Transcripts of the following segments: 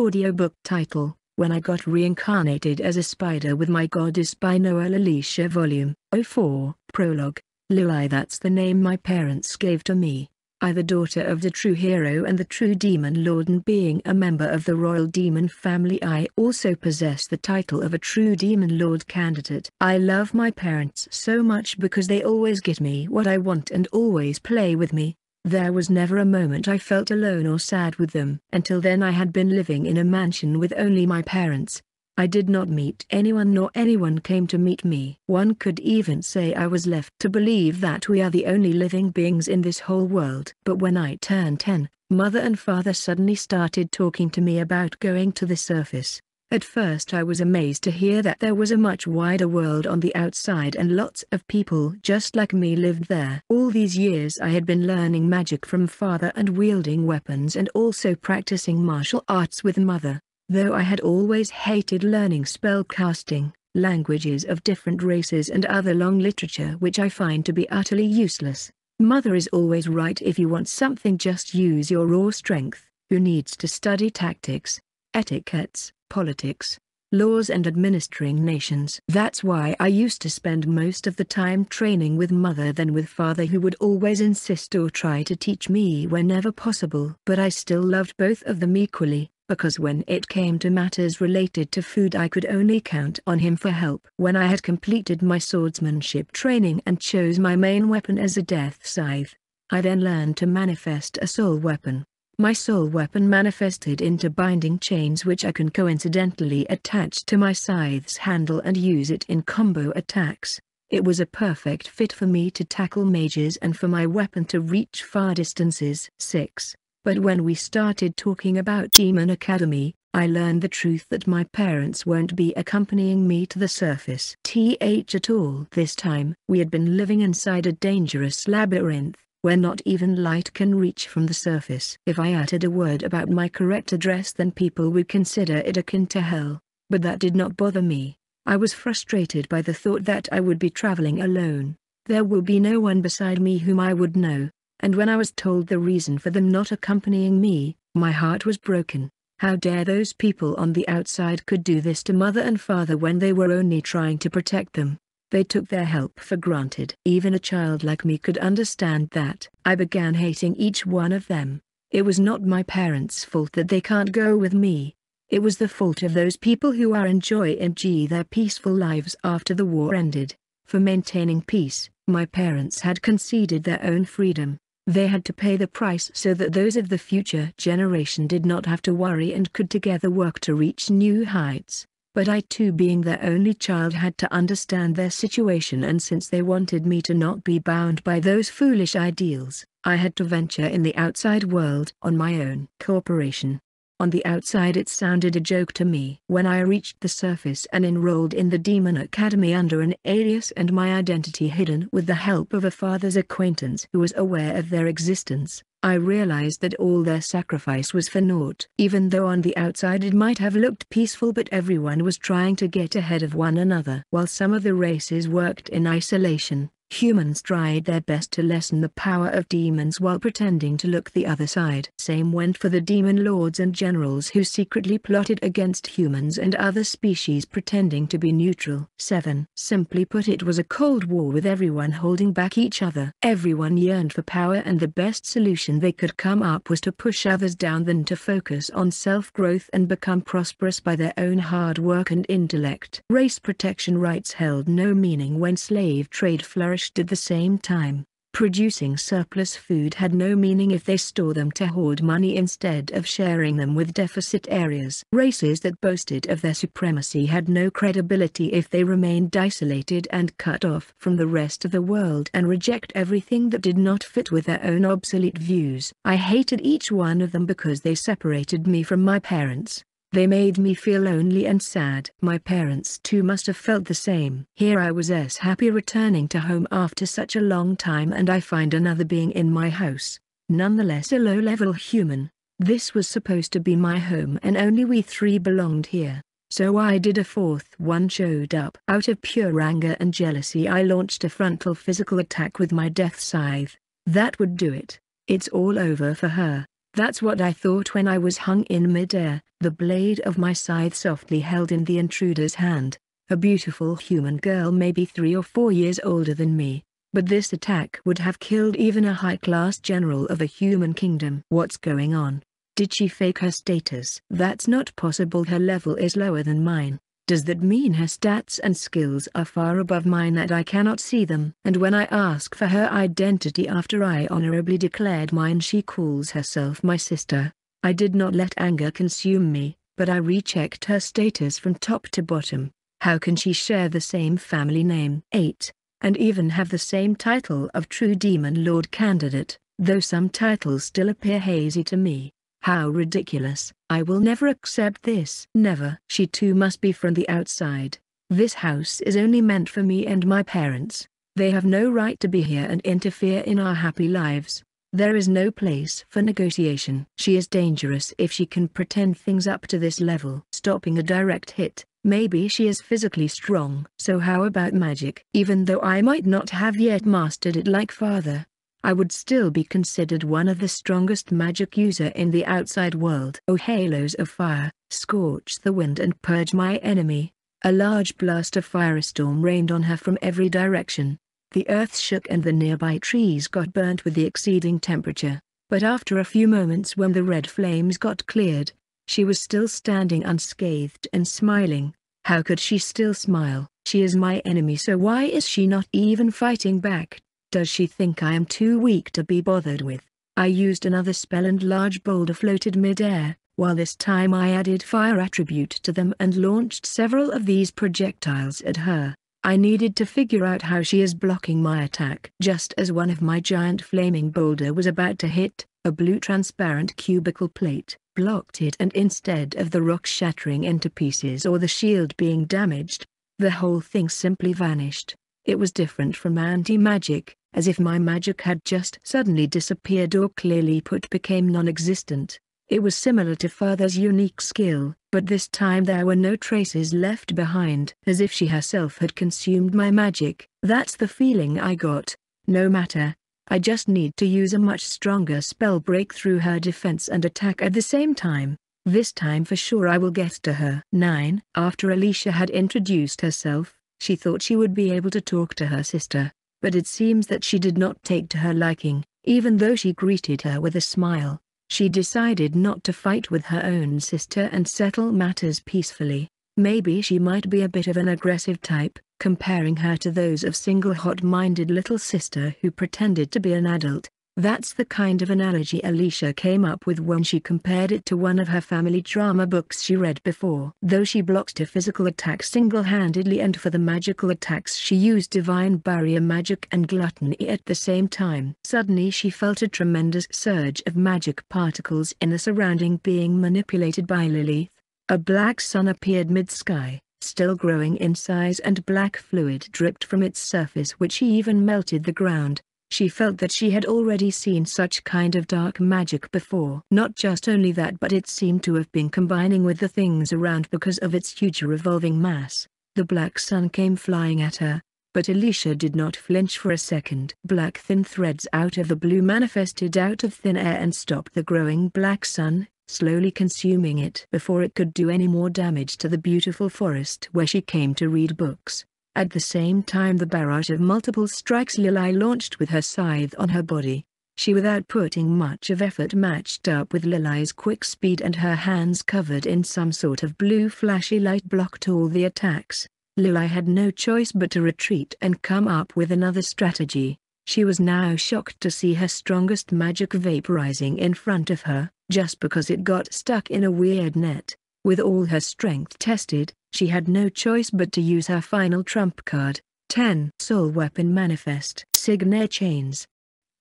Audiobook title, When I Got Reincarnated as a Spider with My Goddess by Noel Alicia Volume 04, Prologue. Luli that's the name my parents gave to me. I the daughter of the true hero and the true demon lord and being a member of the royal demon family I also possess the title of a true demon lord candidate. I love my parents so much because they always get me what I want and always play with me. There was never a moment I felt alone or sad with them. Until then I had been living in a mansion with only my parents. I did not meet anyone nor anyone came to meet me. One could even say I was left to believe that we are the only living beings in this whole world. But when I turned 10, mother and father suddenly started talking to me about going to the surface. At first I was amazed to hear that there was a much wider world on the outside and lots of people just like me lived there. All these years I had been learning magic from father and wielding weapons and also practicing martial arts with mother, though I had always hated learning spell casting, languages of different races and other long literature which I find to be utterly useless. Mother is always right if you want something just use your raw strength, who needs to study tactics, etiquettes, politics, laws and administering nations. That's why I used to spend most of the time training with mother than with father who would always insist or try to teach me whenever possible. But I still loved both of them equally, because when it came to matters related to food I could only count on him for help. When I had completed my swordsmanship training and chose my main weapon as a death scythe, I then learned to manifest a soul weapon. My soul weapon manifested into binding chains which I can coincidentally attach to my scythe's handle and use it in combo attacks. It was a perfect fit for me to tackle mages and for my weapon to reach far distances. 6. But when we started talking about Demon Academy, I learned the truth that my parents won't be accompanying me to the surface. TH at all. This time, we had been living inside a dangerous labyrinth where not even light can reach from the surface. If I uttered a word about my correct address then people would consider it akin to hell, but that did not bother me. I was frustrated by the thought that I would be traveling alone. There will be no one beside me whom I would know, and when I was told the reason for them not accompanying me, my heart was broken. How dare those people on the outside could do this to mother and father when they were only trying to protect them. They took their help for granted. Even a child like me could understand that. I began hating each one of them. It was not my parents' fault that they can't go with me. It was the fault of those people who are enjoying their peaceful lives after the war ended. For maintaining peace, my parents had conceded their own freedom. They had to pay the price so that those of the future generation did not have to worry and could together work to reach new heights. But I too being their only child had to understand their situation and since they wanted me to not be bound by those foolish ideals, I had to venture in the outside world on my own. Cooperation. On the outside it sounded a joke to me. When I reached the surface and enrolled in the Demon Academy under an alias and my identity hidden with the help of a father's acquaintance who was aware of their existence, I realized that all their sacrifice was for naught. Even though on the outside it might have looked peaceful but everyone was trying to get ahead of one another. While some of the races worked in isolation, Humans tried their best to lessen the power of demons while pretending to look the other side. Same went for the demon lords and generals who secretly plotted against humans and other species pretending to be neutral. 7. Simply put it was a cold war with everyone holding back each other. Everyone yearned for power and the best solution they could come up was to push others down than to focus on self-growth and become prosperous by their own hard work and intellect. Race protection rights held no meaning when slave trade flourished flourished at the same time. Producing surplus food had no meaning if they store them to hoard money instead of sharing them with deficit areas. Races that boasted of their supremacy had no credibility if they remained isolated and cut off from the rest of the world and reject everything that did not fit with their own obsolete views. I hated each one of them because they separated me from my parents. They made me feel lonely and sad. My parents too must have felt the same. Here I was as happy returning to home after such a long time and I find another being in my house, nonetheless a low-level human. This was supposed to be my home and only we three belonged here. So I did a fourth one showed up. Out of pure anger and jealousy I launched a frontal physical attack with my death scythe. That would do it. It's all over for her. That's what I thought when I was hung in midair, the blade of my scythe softly held in the intruder's hand. A beautiful human girl maybe three or four years older than me. But this attack would have killed even a high-class general of a human kingdom. What's going on? Did she fake her status? That's not possible her level is lower than mine. Does that mean her stats and skills are far above mine that I cannot see them? And when I ask for her identity after I honorably declared mine she calls herself my sister. I did not let anger consume me, but I rechecked her status from top to bottom. How can she share the same family name? 8. And even have the same title of true demon lord candidate, though some titles still appear hazy to me. How ridiculous. I will never accept this. Never. She too must be from the outside. This house is only meant for me and my parents. They have no right to be here and interfere in our happy lives. There is no place for negotiation. She is dangerous if she can pretend things up to this level. Stopping a direct hit, maybe she is physically strong. So how about magic? Even though I might not have yet mastered it like father, I would still be considered one of the strongest magic user in the outside world. O halos of fire, scorch the wind and purge my enemy. A large blast of firestorm rained on her from every direction. The earth shook and the nearby trees got burnt with the exceeding temperature. But after a few moments when the red flames got cleared, she was still standing unscathed and smiling. How could she still smile? She is my enemy so why is she not even fighting back? Does she think I am too weak to be bothered with? I used another spell and large boulder floated mid-air, while this time I added fire attribute to them and launched several of these projectiles at her. I needed to figure out how she is blocking my attack. Just as one of my giant flaming boulder was about to hit, a blue transparent cubicle plate blocked it and instead of the rock shattering into pieces or the shield being damaged, the whole thing simply vanished. It was different from anti-magic, as if my magic had just suddenly disappeared or clearly put became non-existent. It was similar to Father's unique skill, but this time there were no traces left behind. As if she herself had consumed my magic. That's the feeling I got. No matter. I just need to use a much stronger spell break through her defense and attack at the same time. This time for sure I will get to her. 9. After Alicia had introduced herself, she thought she would be able to talk to her sister but it seems that she did not take to her liking, even though she greeted her with a smile. She decided not to fight with her own sister and settle matters peacefully. Maybe she might be a bit of an aggressive type, comparing her to those of single hot-minded little sister who pretended to be an adult, that's the kind of analogy Alicia came up with when she compared it to one of her family drama books she read before. Though she blocked a physical attack single-handedly and for the magical attacks she used divine barrier magic and gluttony at the same time. Suddenly she felt a tremendous surge of magic particles in the surrounding being manipulated by Lilith. A black sun appeared mid-sky, still growing in size and black fluid dripped from its surface which even melted the ground. She felt that she had already seen such kind of dark magic before. Not just only that but it seemed to have been combining with the things around because of its huge revolving mass. The black sun came flying at her, but Alicia did not flinch for a second. Black thin threads out of the blue manifested out of thin air and stopped the growing black sun, slowly consuming it before it could do any more damage to the beautiful forest where she came to read books. At the same time the barrage of multiple strikes Lilai launched with her scythe on her body. She without putting much of effort matched up with Lilai's quick speed and her hands covered in some sort of blue flashy light blocked all the attacks. Lilai had no choice but to retreat and come up with another strategy. She was now shocked to see her strongest magic vaporizing in front of her, just because it got stuck in a weird net. With all her strength tested, she had no choice but to use her final trump card, 10 Soul Weapon Manifest Signet Chains.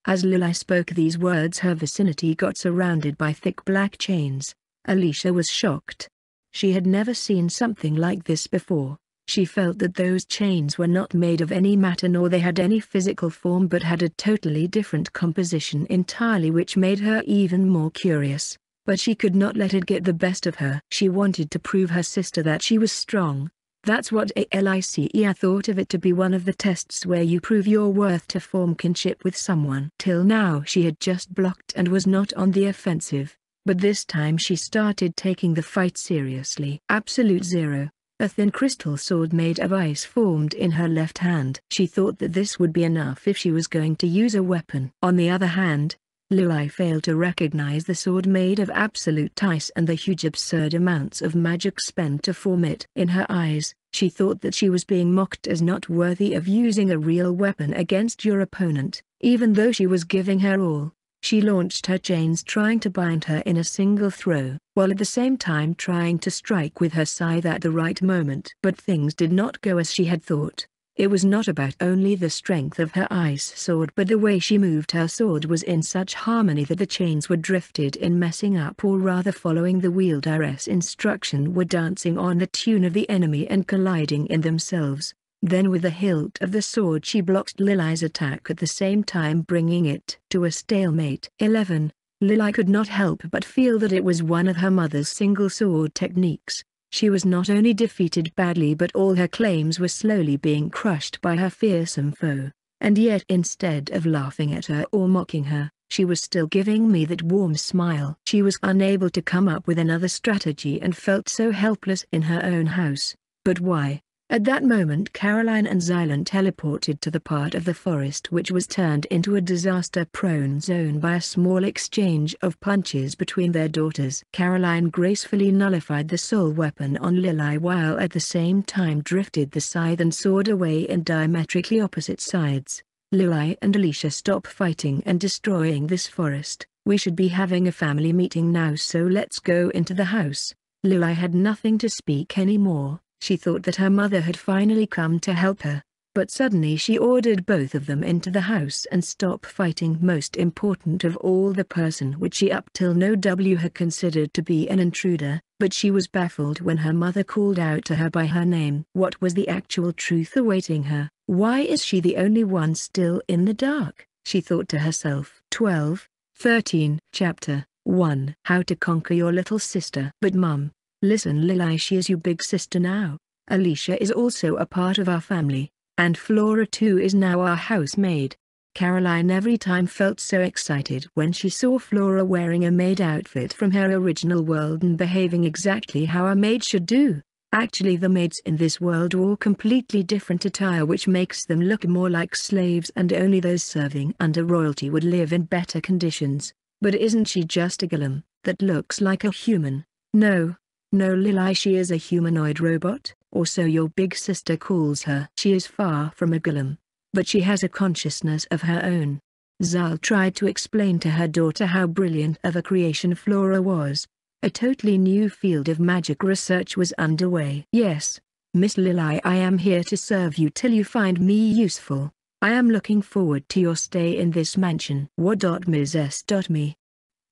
As Lilai spoke these words her vicinity got surrounded by thick black chains. Alicia was shocked. She had never seen something like this before. She felt that those chains were not made of any matter nor they had any physical form but had a totally different composition entirely which made her even more curious. But she could not let it get the best of her. She wanted to prove her sister that she was strong. That's what Alicia thought of it to be one of the tests where you prove your worth to form kinship with someone. Till now she had just blocked and was not on the offensive. But this time she started taking the fight seriously. Absolute Zero. A thin crystal sword made of ice formed in her left hand. She thought that this would be enough if she was going to use a weapon. On the other hand, Lilai failed to recognize the sword made of absolute ice and the huge absurd amounts of magic spent to form it. In her eyes, she thought that she was being mocked as not worthy of using a real weapon against your opponent, even though she was giving her all. She launched her chains trying to bind her in a single throw, while at the same time trying to strike with her scythe at the right moment. But things did not go as she had thought. It was not about only the strength of her ice sword but the way she moved her sword was in such harmony that the chains were drifted in messing up or rather following the wielder's instruction were dancing on the tune of the enemy and colliding in themselves. Then with the hilt of the sword she blocked Lilai's attack at the same time bringing it to a stalemate. 11. Lilai could not help but feel that it was one of her mother's single sword techniques. She was not only defeated badly but all her claims were slowly being crushed by her fearsome foe. And yet instead of laughing at her or mocking her, she was still giving me that warm smile. She was unable to come up with another strategy and felt so helpless in her own house. But why? At that moment Caroline and Xylon teleported to the part of the forest which was turned into a disaster-prone zone by a small exchange of punches between their daughters. Caroline gracefully nullified the soul weapon on Lilai while at the same time drifted the scythe and sword away in diametrically opposite sides. Lilai and Alicia stop fighting and destroying this forest. We should be having a family meeting now so let's go into the house. Lilai had nothing to speak anymore she thought that her mother had finally come to help her. But suddenly she ordered both of them into the house and stop fighting most important of all the person which she up till no W had considered to be an intruder, but she was baffled when her mother called out to her by her name. What was the actual truth awaiting her? Why is she the only one still in the dark? She thought to herself. 12, 13, Chapter 1 How to Conquer Your Little Sister But Mum, Listen Lilai she is your big sister now. Alicia is also a part of our family, and Flora too is now our housemaid. Caroline every time felt so excited when she saw Flora wearing a maid outfit from her original world and behaving exactly how a maid should do. Actually the maids in this world wore completely different attire which makes them look more like slaves and only those serving under royalty would live in better conditions. But isn't she just a golem, that looks like a human? No, no Lilai she is a humanoid robot, or so your big sister calls her. She is far from a golem. But she has a consciousness of her own. Zal tried to explain to her daughter how brilliant of a creation Flora was. A totally new field of magic research was underway. Yes, Miss Lilai I am here to serve you till you find me useful. I am looking forward to your stay in this mansion. What Ms S. Me.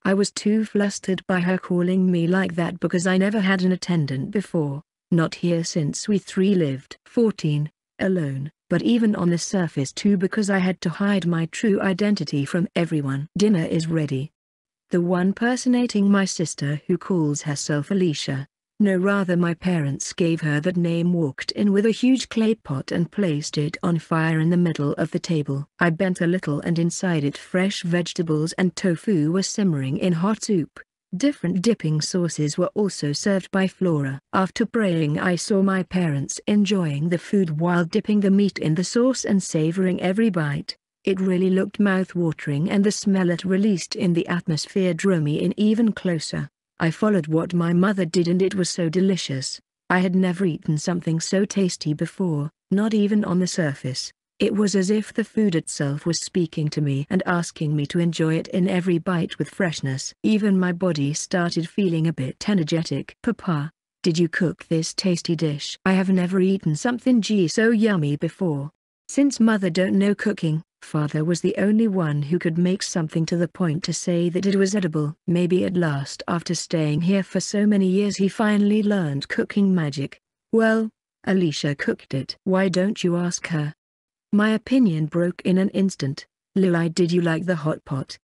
I was too flustered by her calling me like that because I never had an attendant before, not here since we three lived 14, alone, but even on the surface too because I had to hide my true identity from everyone. Dinner is ready. The one personating my sister who calls herself Alicia, no rather my parents gave her that name walked in with a huge clay pot and placed it on fire in the middle of the table. I bent a little and inside it fresh vegetables and tofu were simmering in hot soup. Different dipping sauces were also served by Flora. After praying I saw my parents enjoying the food while dipping the meat in the sauce and savoring every bite. It really looked mouth-watering and the smell it released in the atmosphere drew me in even closer. I followed what my mother did and it was so delicious. I had never eaten something so tasty before, not even on the surface. It was as if the food itself was speaking to me and asking me to enjoy it in every bite with freshness. Even my body started feeling a bit energetic. Papa, did you cook this tasty dish? I have never eaten something G so yummy before. Since mother don't know cooking, father was the only one who could make something to the point to say that it was edible. Maybe at last after staying here for so many years he finally learned cooking magic. Well, Alicia cooked it. Why don't you ask her? My opinion broke in an instant. Lilai did you like the hot pot?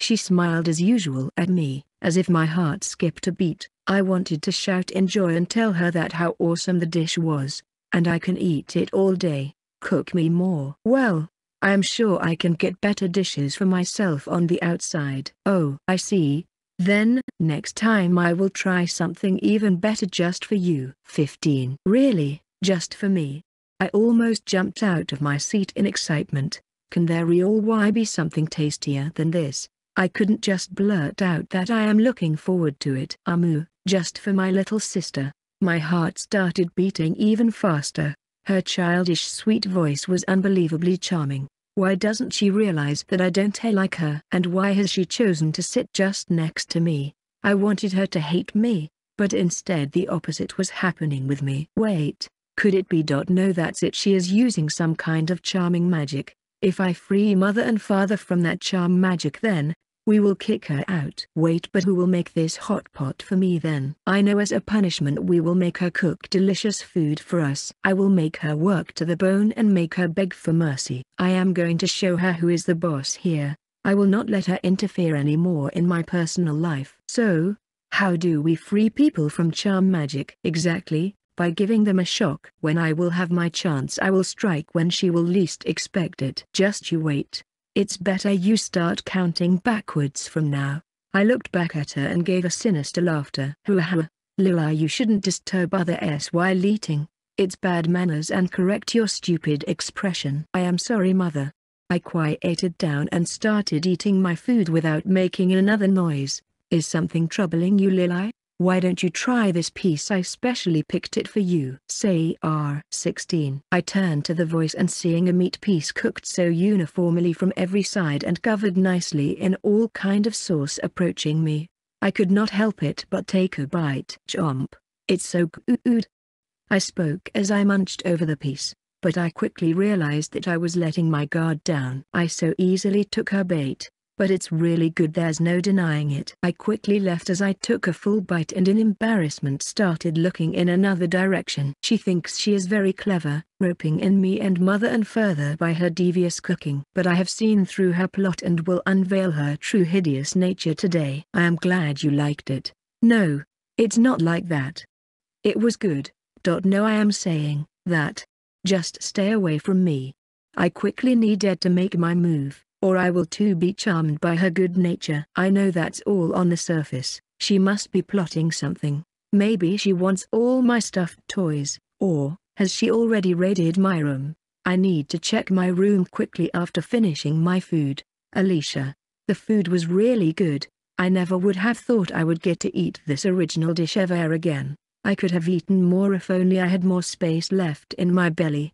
She smiled as usual at me, as if my heart skipped a beat. I wanted to shout in joy and tell her that how awesome the dish was, and I can eat it all day, cook me more. Well, I am sure I can get better dishes for myself on the outside. Oh, I see. Then, next time I will try something even better just for you. 15. Really, just for me? I almost jumped out of my seat in excitement. Can there really be something tastier than this? I couldn't just blurt out that I am looking forward to it. Amu, just for my little sister. My heart started beating even faster. Her childish sweet voice was unbelievably charming. Why doesn't she realize that I don't like her? And why has she chosen to sit just next to me? I wanted her to hate me, but instead the opposite was happening with me. Wait, could it be. No that's it she is using some kind of charming magic. If I free mother and father from that charm magic then, we will kick her out. Wait but who will make this hot pot for me then? I know as a punishment we will make her cook delicious food for us. I will make her work to the bone and make her beg for mercy. I am going to show her who is the boss here. I will not let her interfere anymore in my personal life. So, how do we free people from charm magic? Exactly, by giving them a shock. When I will have my chance I will strike when she will least expect it. Just you wait. It's better you start counting backwards from now. I looked back at her and gave a sinister laughter. Hoo-ha, Lila you shouldn't disturb others while eating. It's bad manners and correct your stupid expression. I am sorry mother. I quieted down and started eating my food without making another noise. Is something troubling you Lili? Why don't you try this piece I specially picked it for you. Say R16. I turned to the voice and seeing a meat piece cooked so uniformly from every side and covered nicely in all kind of sauce approaching me. I could not help it but take a bite. Chomp. It's so good. I spoke as I munched over the piece, but I quickly realized that I was letting my guard down. I so easily took her bait, but it's really good there's no denying it. I quickly left as I took a full bite and in embarrassment started looking in another direction. She thinks she is very clever, roping in me and mother and further by her devious cooking. But I have seen through her plot and will unveil her true hideous nature today. I am glad you liked it. No, it's not like that. It was good. Dot No I am saying, that. Just stay away from me. I quickly needed to make my move or I will too be charmed by her good nature. I know that's all on the surface, she must be plotting something. Maybe she wants all my stuffed toys, or, has she already raided my room? I need to check my room quickly after finishing my food. Alicia. The food was really good. I never would have thought I would get to eat this original dish ever again. I could have eaten more if only I had more space left in my belly.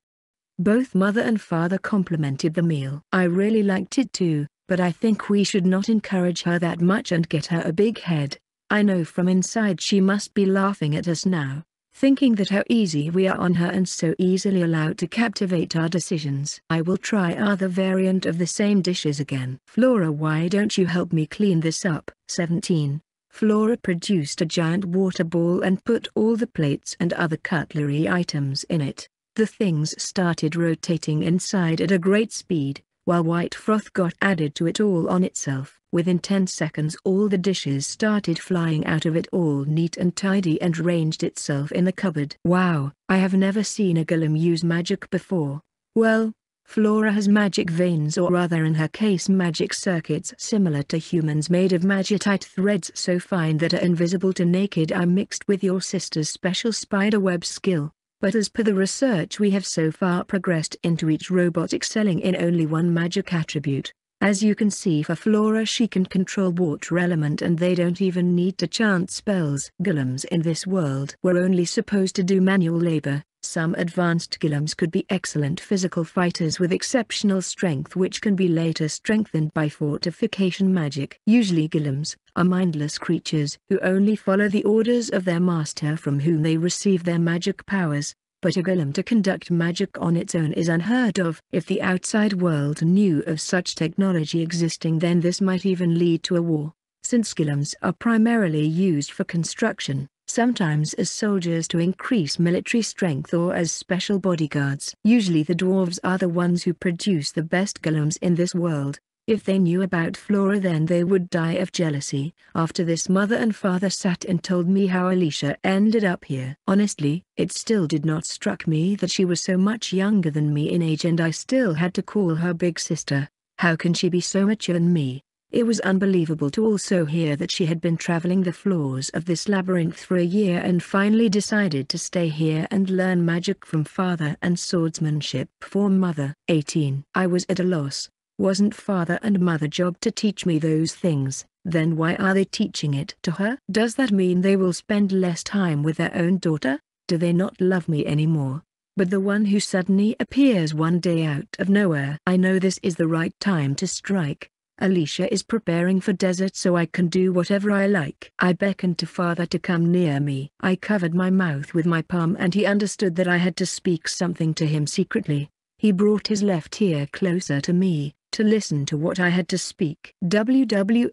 Both mother and father complimented the meal. I really liked it too, but I think we should not encourage her that much and get her a big head. I know from inside she must be laughing at us now, thinking that how easy we are on her and so easily allowed to captivate our decisions. I will try other variant of the same dishes again. Flora why don't you help me clean this up? 17. Flora produced a giant water ball and put all the plates and other cutlery items in it. The things started rotating inside at a great speed, while white froth got added to it all on itself. Within 10 seconds all the dishes started flying out of it all neat and tidy and ranged itself in the cupboard. Wow, I have never seen a golem use magic before. Well, Flora has magic veins or rather in her case magic circuits similar to humans made of magitite threads so fine that are invisible to naked eye mixed with your sister's special spiderweb skill. But as per the research we have so far progressed into each robot excelling in only one magic attribute. As you can see for Flora she can control water element and they don't even need to chant spells. Golems in this world were only supposed to do manual labor, some advanced golems could be excellent physical fighters with exceptional strength which can be later strengthened by fortification magic. Usually golems are mindless creatures who only follow the orders of their master from whom they receive their magic powers. But a golem to conduct magic on its own is unheard of. If the outside world knew of such technology existing then this might even lead to a war. Since golems are primarily used for construction, sometimes as soldiers to increase military strength or as special bodyguards. Usually the dwarves are the ones who produce the best golems in this world. If they knew about Flora then they would die of jealousy. After this mother and father sat and told me how Alicia ended up here. Honestly, it still did not struck me that she was so much younger than me in age and I still had to call her big sister. How can she be so mature than me? It was unbelievable to also hear that she had been traveling the floors of this labyrinth for a year and finally decided to stay here and learn magic from father and swordsmanship for mother. 18. I was at a loss. Wasn't father and mother job to teach me those things, then why are they teaching it to her? Does that mean they will spend less time with their own daughter? Do they not love me anymore? But the one who suddenly appears one day out of nowhere. I know this is the right time to strike. Alicia is preparing for desert so I can do whatever I like. I beckoned to father to come near me. I covered my mouth with my palm and he understood that I had to speak something to him secretly. He brought his left ear closer to me, to listen to what I had to speak. WWAAKKEUUPP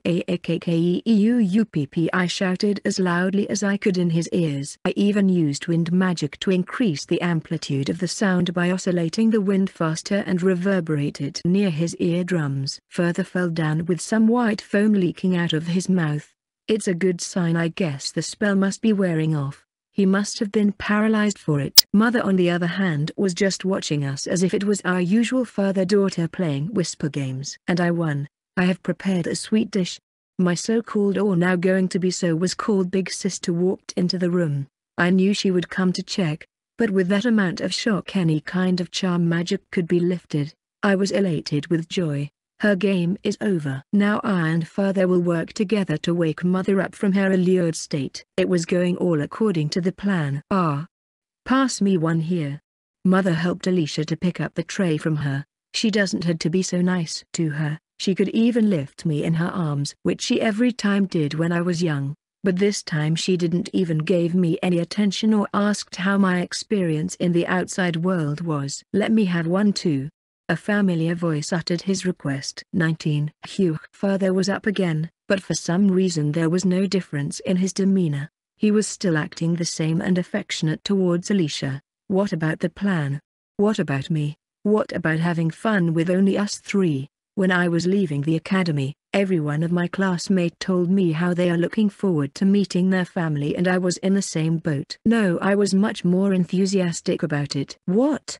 I shouted as loudly as I could in his ears. I even used wind magic to increase the amplitude of the sound by oscillating the wind faster and reverberate it near his eardrums. Further fell down with some white foam leaking out of his mouth. It's a good sign I guess the spell must be wearing off. He must have been paralyzed for it. Mother on the other hand was just watching us as if it was our usual father-daughter playing whisper games. And I won. I have prepared a sweet dish. My so-called or now going to be so was called Big Sister walked into the room. I knew she would come to check, but with that amount of shock any kind of charm magic could be lifted. I was elated with joy. Her game is over. Now I and Father will work together to wake Mother up from her allured state. It was going all according to the plan. Ah. Pass me one here. Mother helped Alicia to pick up the tray from her. She doesn't had to be so nice to her. She could even lift me in her arms, which she every time did when I was young. But this time she didn't even gave me any attention or asked how my experience in the outside world was. Let me have one too. A familiar voice uttered his request. 19. Hugh Father was up again, but for some reason there was no difference in his demeanor. He was still acting the same and affectionate towards Alicia. What about the plan? What about me? What about having fun with only us three? When I was leaving the academy, every one of my classmates told me how they are looking forward to meeting their family and I was in the same boat. No I was much more enthusiastic about it. What?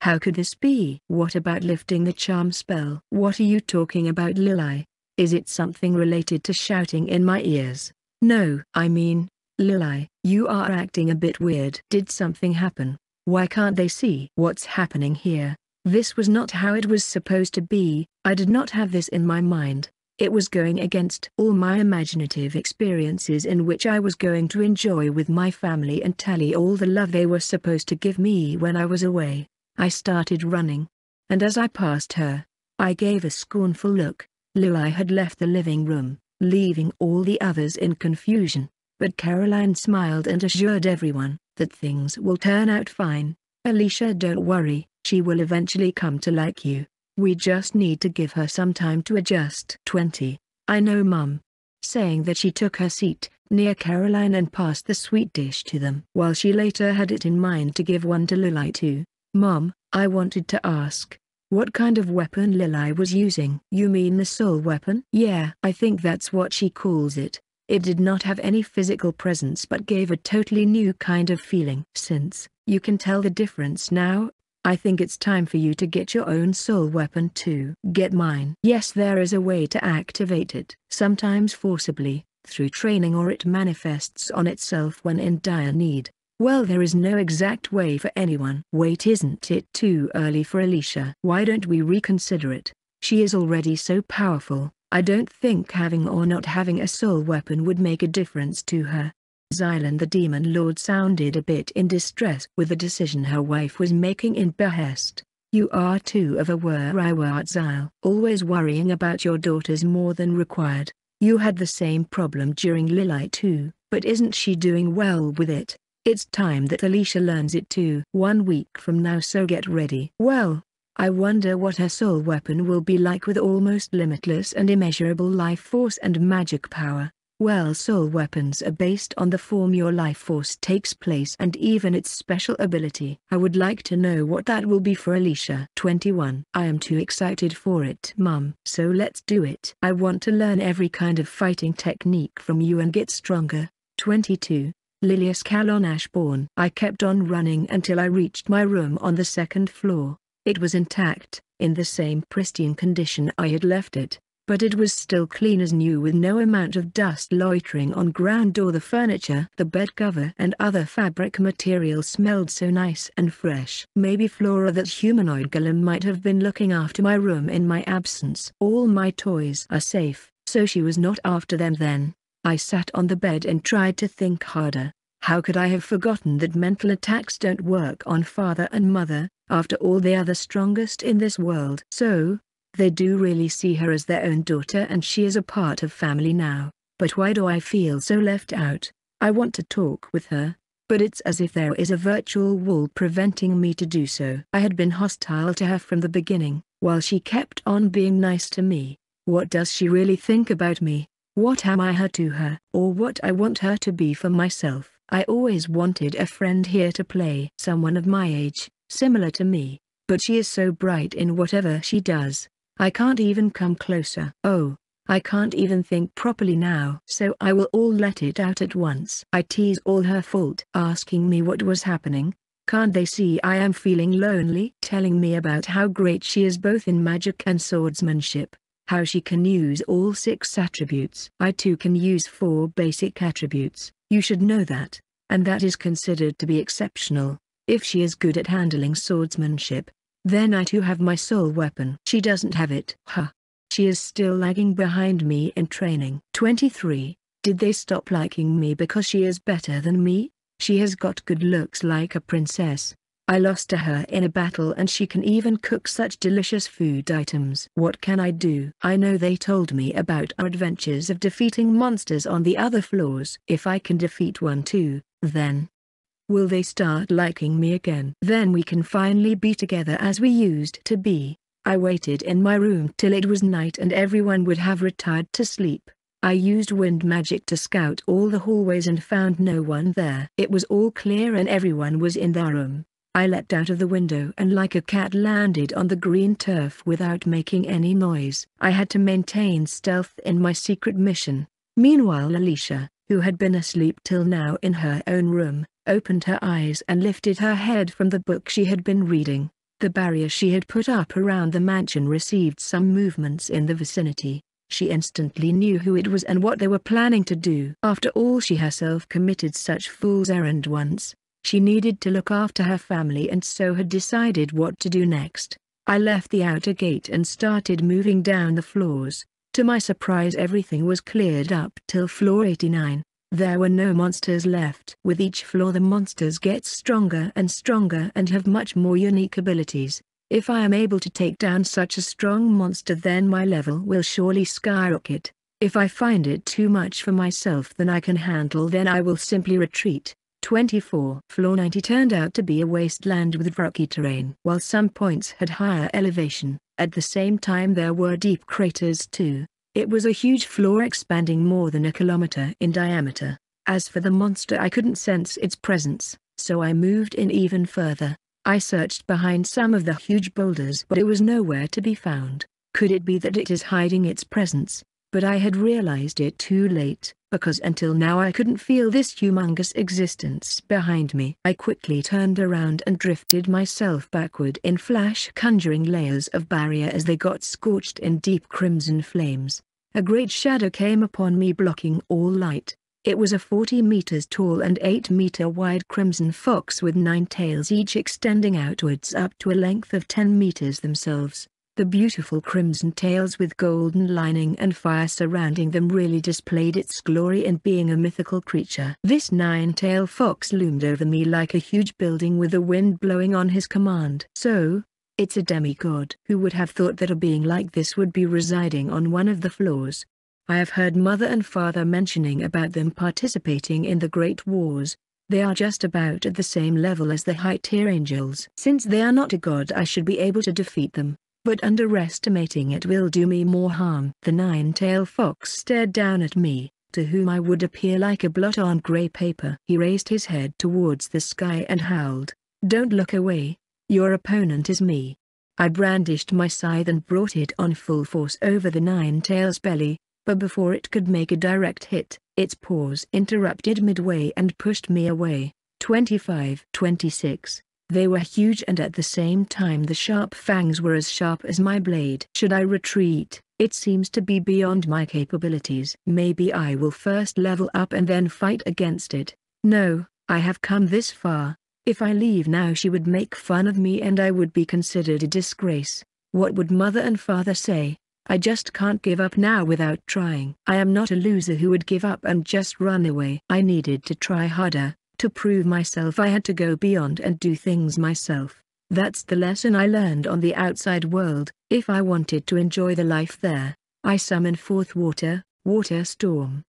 How could this be? What about lifting the charm spell? What are you talking about Lily? Is it something related to shouting in my ears? No. I mean, Lily, you are acting a bit weird. Did something happen? Why can't they see what's happening here? This was not how it was supposed to be, I did not have this in my mind. It was going against all my imaginative experiences in which I was going to enjoy with my family and tally all the love they were supposed to give me when I was away. I started running. And as I passed her, I gave a scornful look. Lily had left the living room, leaving all the others in confusion. But Caroline smiled and assured everyone that things will turn out fine. Alicia don't worry, she will eventually come to like you. We just need to give her some time to adjust. 20. I know mum. Saying that she took her seat, near Caroline and passed the sweet dish to them. While she later had it in mind to give one to Lily too. Mom, I wanted to ask, what kind of weapon Lily was using? You mean the soul weapon? Yeah, I think that's what she calls it. It did not have any physical presence but gave a totally new kind of feeling. Since, you can tell the difference now, I think it's time for you to get your own soul weapon too. Get mine. Yes there is a way to activate it. Sometimes forcibly, through training or it manifests on itself when in dire need. Well there is no exact way for anyone. Wait isn't it too early for Alicia? Why don't we reconsider it? She is already so powerful, I don't think having or not having a soul weapon would make a difference to her. Xylon the Demon Lord sounded a bit in distress with the decision her wife was making in behest. You are too of a worrywart Xyle. Always worrying about your daughters more than required. You had the same problem during Lily too, but isn't she doing well with it? It's time that Alicia learns it too. One week from now so get ready. Well, I wonder what her soul weapon will be like with almost limitless and immeasurable life force and magic power. Well soul weapons are based on the form your life force takes place and even its special ability. I would like to know what that will be for Alicia. 21. I am too excited for it mum. So let's do it. I want to learn every kind of fighting technique from you and get stronger. 22. Lilius Calon Ashbourne. I kept on running until I reached my room on the second floor. It was intact, in the same pristine condition I had left it but it was still clean as new with no amount of dust loitering on ground or the furniture. The bed cover and other fabric material smelled so nice and fresh. Maybe Flora that humanoid golem might have been looking after my room in my absence. All my toys are safe, so she was not after them then. I sat on the bed and tried to think harder. How could I have forgotten that mental attacks don't work on father and mother, after all they are the strongest in this world? So, they do really see her as their own daughter and she is a part of family now. But why do I feel so left out? I want to talk with her, but it's as if there is a virtual wall preventing me to do so. I had been hostile to her from the beginning, while she kept on being nice to me. What does she really think about me? What am I her to her? Or what I want her to be for myself? I always wanted a friend here to play. Someone of my age, similar to me. But she is so bright in whatever she does, I can't even come closer. Oh, I can't even think properly now. So I will all let it out at once. I tease all her fault. Asking me what was happening. Can't they see I am feeling lonely? Telling me about how great she is both in magic and swordsmanship. How she can use all six attributes. I too can use four basic attributes. You should know that. And that is considered to be exceptional. If she is good at handling swordsmanship, then I too have my soul weapon. She doesn't have it. Huh. She is still lagging behind me in training. 23. Did they stop liking me because she is better than me? She has got good looks like a princess. I lost to her in a battle and she can even cook such delicious food items. What can I do? I know they told me about our adventures of defeating monsters on the other floors. If I can defeat one too, then, Will they start liking me again? Then we can finally be together as we used to be. I waited in my room till it was night and everyone would have retired to sleep. I used wind magic to scout all the hallways and found no one there. It was all clear and everyone was in their room. I leapt out of the window and like a cat landed on the green turf without making any noise. I had to maintain stealth in my secret mission. Meanwhile Alicia, who had been asleep till now in her own room, opened her eyes and lifted her head from the book she had been reading. The barrier she had put up around the mansion received some movements in the vicinity. She instantly knew who it was and what they were planning to do. After all she herself committed such fool's errand once. She needed to look after her family and so had decided what to do next. I left the outer gate and started moving down the floors. To my surprise everything was cleared up till floor 89. There were no monsters left. With each floor the monsters get stronger and stronger and have much more unique abilities. If I am able to take down such a strong monster then my level will surely skyrocket. If I find it too much for myself than I can handle then I will simply retreat. 24. Floor 90 turned out to be a wasteland with rocky terrain. While some points had higher elevation, at the same time there were deep craters too. It was a huge floor expanding more than a kilometer in diameter. As for the monster I couldn't sense its presence, so I moved in even further. I searched behind some of the huge boulders but it was nowhere to be found. Could it be that it is hiding its presence? But I had realized it too late, because until now I couldn't feel this humongous existence behind me. I quickly turned around and drifted myself backward in flash conjuring layers of barrier as they got scorched in deep crimson flames. A great shadow came upon me blocking all light. It was a 40 meters tall and 8 meter wide crimson fox with nine tails each extending outwards up to a length of 10 meters themselves. The beautiful crimson tails with golden lining and fire surrounding them really displayed its glory in being a mythical creature. This nine-tailed fox loomed over me like a huge building with the wind blowing on his command. So, it's a demigod. Who would have thought that a being like this would be residing on one of the floors? I have heard mother and father mentioning about them participating in the Great Wars. They are just about at the same level as the high-tier angels. Since they are not a god I should be able to defeat them, but underestimating it will do me more harm. The nine-tailed fox stared down at me, to whom I would appear like a blot on grey paper. He raised his head towards the sky and howled, Don't look away. Your opponent is me. I brandished my scythe and brought it on full force over the nine-tail's belly, but before it could make a direct hit, its paws interrupted midway and pushed me away. 25 26 they were huge and at the same time the sharp fangs were as sharp as my blade. Should I retreat, it seems to be beyond my capabilities. Maybe I will first level up and then fight against it. No, I have come this far. If I leave now she would make fun of me and I would be considered a disgrace. What would mother and father say? I just can't give up now without trying. I am not a loser who would give up and just run away. I needed to try harder. To prove myself I had to go beyond and do things myself. That's the lesson I learned on the outside world, if I wanted to enjoy the life there. I summoned forth water, water storm.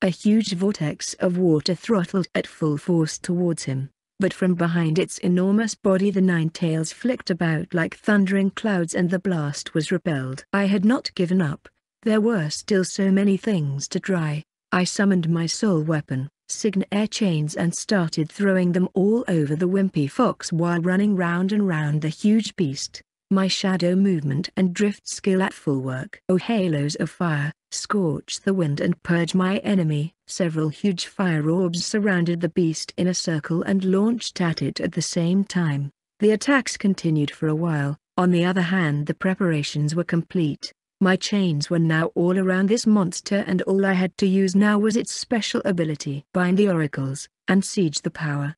A huge vortex of water throttled at full force towards him, but from behind its enormous body the nine tails flicked about like thundering clouds and the blast was repelled. I had not given up, there were still so many things to try. I summoned my soul weapon, Sign air chains and started throwing them all over the wimpy fox while running round and round the huge beast. My shadow movement and drift skill at full work. Oh halos of fire, scorch the wind and purge my enemy. Several huge fire orbs surrounded the beast in a circle and launched at it at the same time. The attacks continued for a while, on the other hand the preparations were complete. My chains were now all around this monster and all I had to use now was its special ability. Bind the oracles, and siege the power.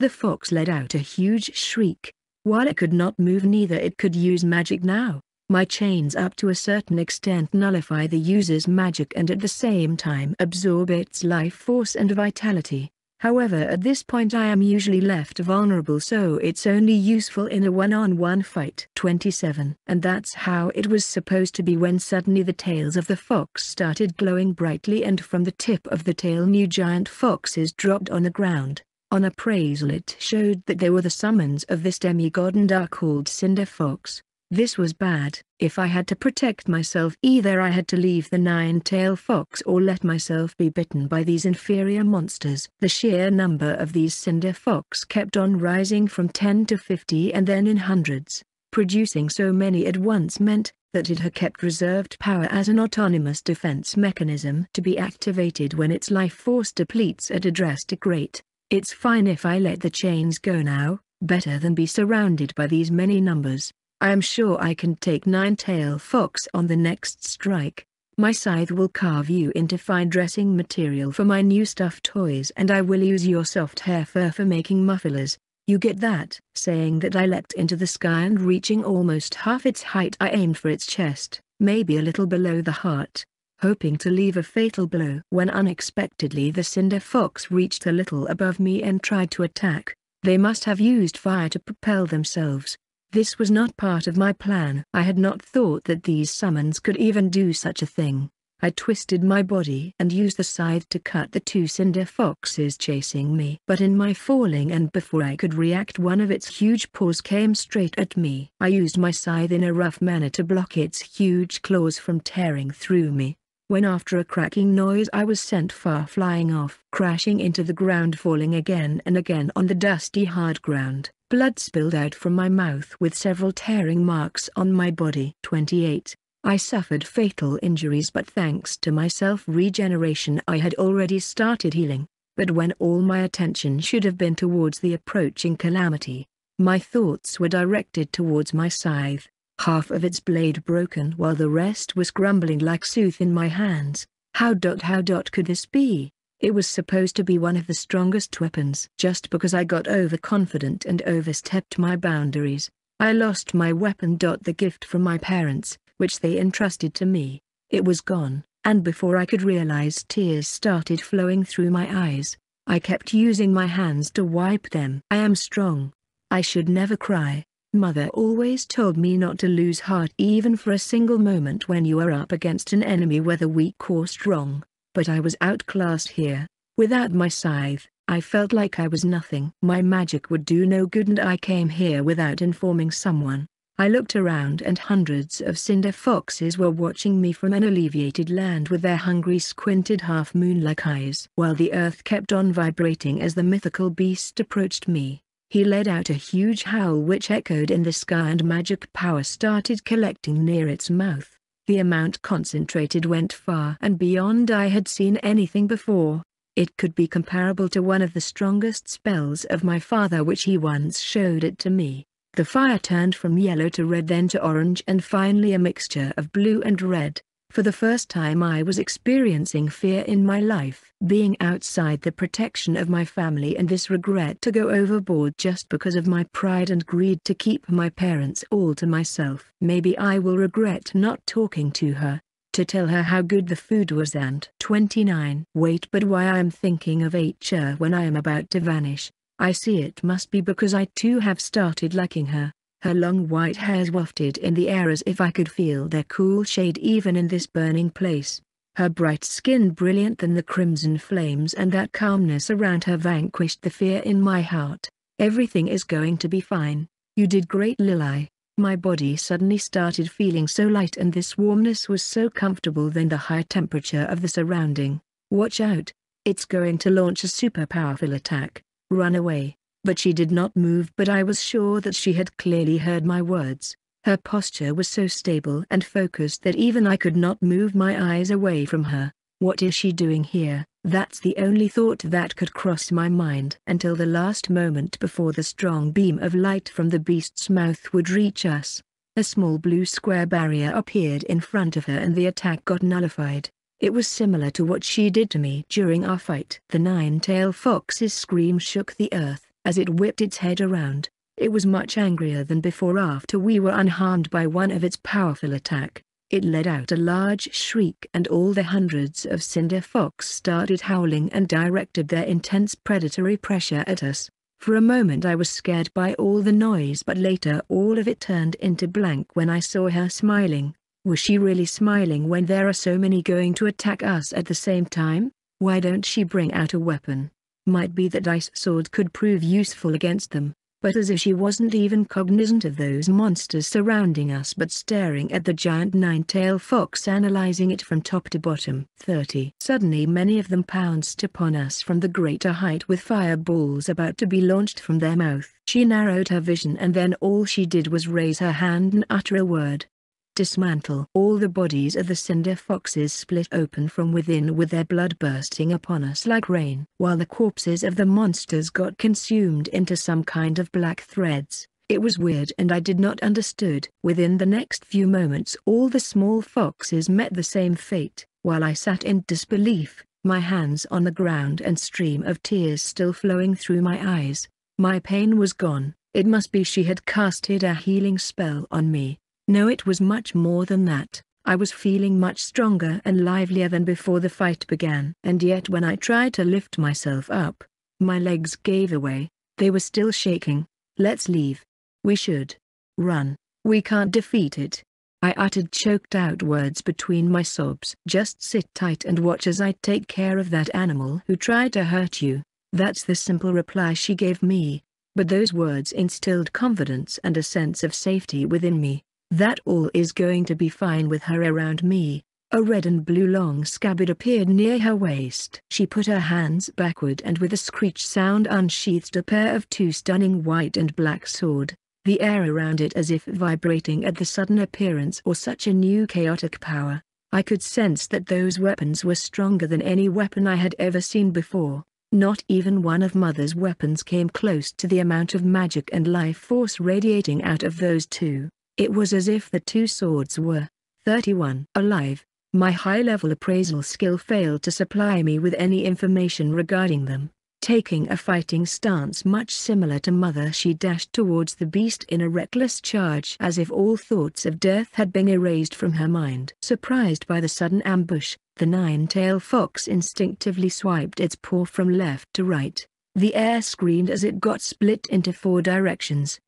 The fox let out a huge shriek. While it could not move neither it could use magic now. My chains up to a certain extent nullify the user's magic and at the same time absorb its life force and vitality. However at this point I am usually left vulnerable so it's only useful in a one-on-one -on -one fight. 27 And that's how it was supposed to be when suddenly the tails of the fox started glowing brightly and from the tip of the tail new giant foxes dropped on the ground. On appraisal it showed that they were the summons of this demigod and are called Cinder Fox. This was bad. If I had to protect myself either I had to leave the nine-tail fox or let myself be bitten by these inferior monsters. The sheer number of these cinder fox kept on rising from 10 to 50 and then in hundreds. Producing so many at once meant that it had kept reserved power as an autonomous defense mechanism to be activated when its life force depletes at a drastic rate. It's fine if I let the chains go now, better than be surrounded by these many numbers. I am sure I can take Nine-Tail Fox on the next strike. My scythe will carve you into fine dressing material for my new stuffed toys and I will use your soft hair fur for making mufflers. You get that? Saying that I leapt into the sky and reaching almost half its height I aimed for its chest, maybe a little below the heart, hoping to leave a fatal blow. When unexpectedly the cinder fox reached a little above me and tried to attack, they must have used fire to propel themselves. This was not part of my plan. I had not thought that these summons could even do such a thing. I twisted my body and used the scythe to cut the two cinder foxes chasing me. But in my falling and before I could react one of its huge paws came straight at me. I used my scythe in a rough manner to block its huge claws from tearing through me. When after a cracking noise I was sent far flying off, crashing into the ground falling again and again on the dusty hard ground. Blood spilled out from my mouth with several tearing marks on my body. 28. I suffered fatal injuries but thanks to my self-regeneration I had already started healing. But when all my attention should have been towards the approaching calamity, my thoughts were directed towards my scythe, half of its blade broken while the rest was grumbling like sooth in my hands. How dot how dot could this be? It was supposed to be one of the strongest weapons. Just because I got overconfident and overstepped my boundaries, I lost my weapon. The gift from my parents, which they entrusted to me, it was gone, and before I could realize tears started flowing through my eyes. I kept using my hands to wipe them. I am strong. I should never cry. Mother always told me not to lose heart even for a single moment when you are up against an enemy whether weak or strong but I was outclassed here. Without my scythe, I felt like I was nothing. My magic would do no good and I came here without informing someone. I looked around and hundreds of cinder foxes were watching me from an alleviated land with their hungry squinted half-moon-like eyes. While the earth kept on vibrating as the mythical beast approached me, he let out a huge howl which echoed in the sky and magic power started collecting near its mouth. The amount concentrated went far and beyond I had seen anything before. It could be comparable to one of the strongest spells of my father which he once showed it to me. The fire turned from yellow to red then to orange and finally a mixture of blue and red. For the first time I was experiencing fear in my life. Being outside the protection of my family and this regret to go overboard just because of my pride and greed to keep my parents all to myself. Maybe I will regret not talking to her, to tell her how good the food was and 29. Wait but why I am thinking of HR uh, when I am about to vanish. I see it must be because I too have started liking her. Her long white hairs wafted in the air as if I could feel their cool shade even in this burning place. Her bright skin brilliant than the crimson flames and that calmness around her vanquished the fear in my heart. Everything is going to be fine. You did great Lily. My body suddenly started feeling so light and this warmness was so comfortable than the high temperature of the surrounding. Watch out. It's going to launch a super powerful attack run away. But she did not move but I was sure that she had clearly heard my words. Her posture was so stable and focused that even I could not move my eyes away from her. What is she doing here? That's the only thought that could cross my mind until the last moment before the strong beam of light from the beast's mouth would reach us. A small blue square barrier appeared in front of her and the attack got nullified. It was similar to what she did to me during our fight. The nine-tail fox's scream shook the earth, as it whipped its head around. It was much angrier than before after we were unharmed by one of its powerful attack. It let out a large shriek and all the hundreds of cinder fox started howling and directed their intense predatory pressure at us. For a moment I was scared by all the noise but later all of it turned into blank when I saw her smiling. Was she really smiling when there are so many going to attack us at the same time? Why don't she bring out a weapon? Might be that ice sword could prove useful against them, but as if she wasn't even cognizant of those monsters surrounding us but staring at the giant nine-tail fox analyzing it from top to bottom. 30. Suddenly many of them pounced upon us from the greater height with fireballs about to be launched from their mouth. She narrowed her vision and then all she did was raise her hand and utter a word dismantle. All the bodies of the cinder foxes split open from within with their blood bursting upon us like rain. While the corpses of the monsters got consumed into some kind of black threads. It was weird and I did not understood. Within the next few moments all the small foxes met the same fate, while I sat in disbelief, my hands on the ground and stream of tears still flowing through my eyes. My pain was gone, it must be she had casted a healing spell on me. No it was much more than that. I was feeling much stronger and livelier than before the fight began. And yet when I tried to lift myself up, my legs gave away. They were still shaking. Let's leave. We should. Run. We can't defeat it. I uttered choked out words between my sobs. Just sit tight and watch as I take care of that animal who tried to hurt you. That's the simple reply she gave me. But those words instilled confidence and a sense of safety within me. That all is going to be fine with her around me. A red and blue long scabbard appeared near her waist. She put her hands backward and with a screech sound unsheathed a pair of two stunning white and black sword, the air around it as if vibrating at the sudden appearance or such a new chaotic power. I could sense that those weapons were stronger than any weapon I had ever seen before. Not even one of Mother's weapons came close to the amount of magic and life force radiating out of those two. It was as if the two swords were 31 alive. My high-level appraisal skill failed to supply me with any information regarding them. Taking a fighting stance much similar to Mother she dashed towards the beast in a reckless charge as if all thoughts of death had been erased from her mind. Surprised by the sudden ambush, the nine-tail fox instinctively swiped its paw from left to right. The air screamed as it got split into four directions.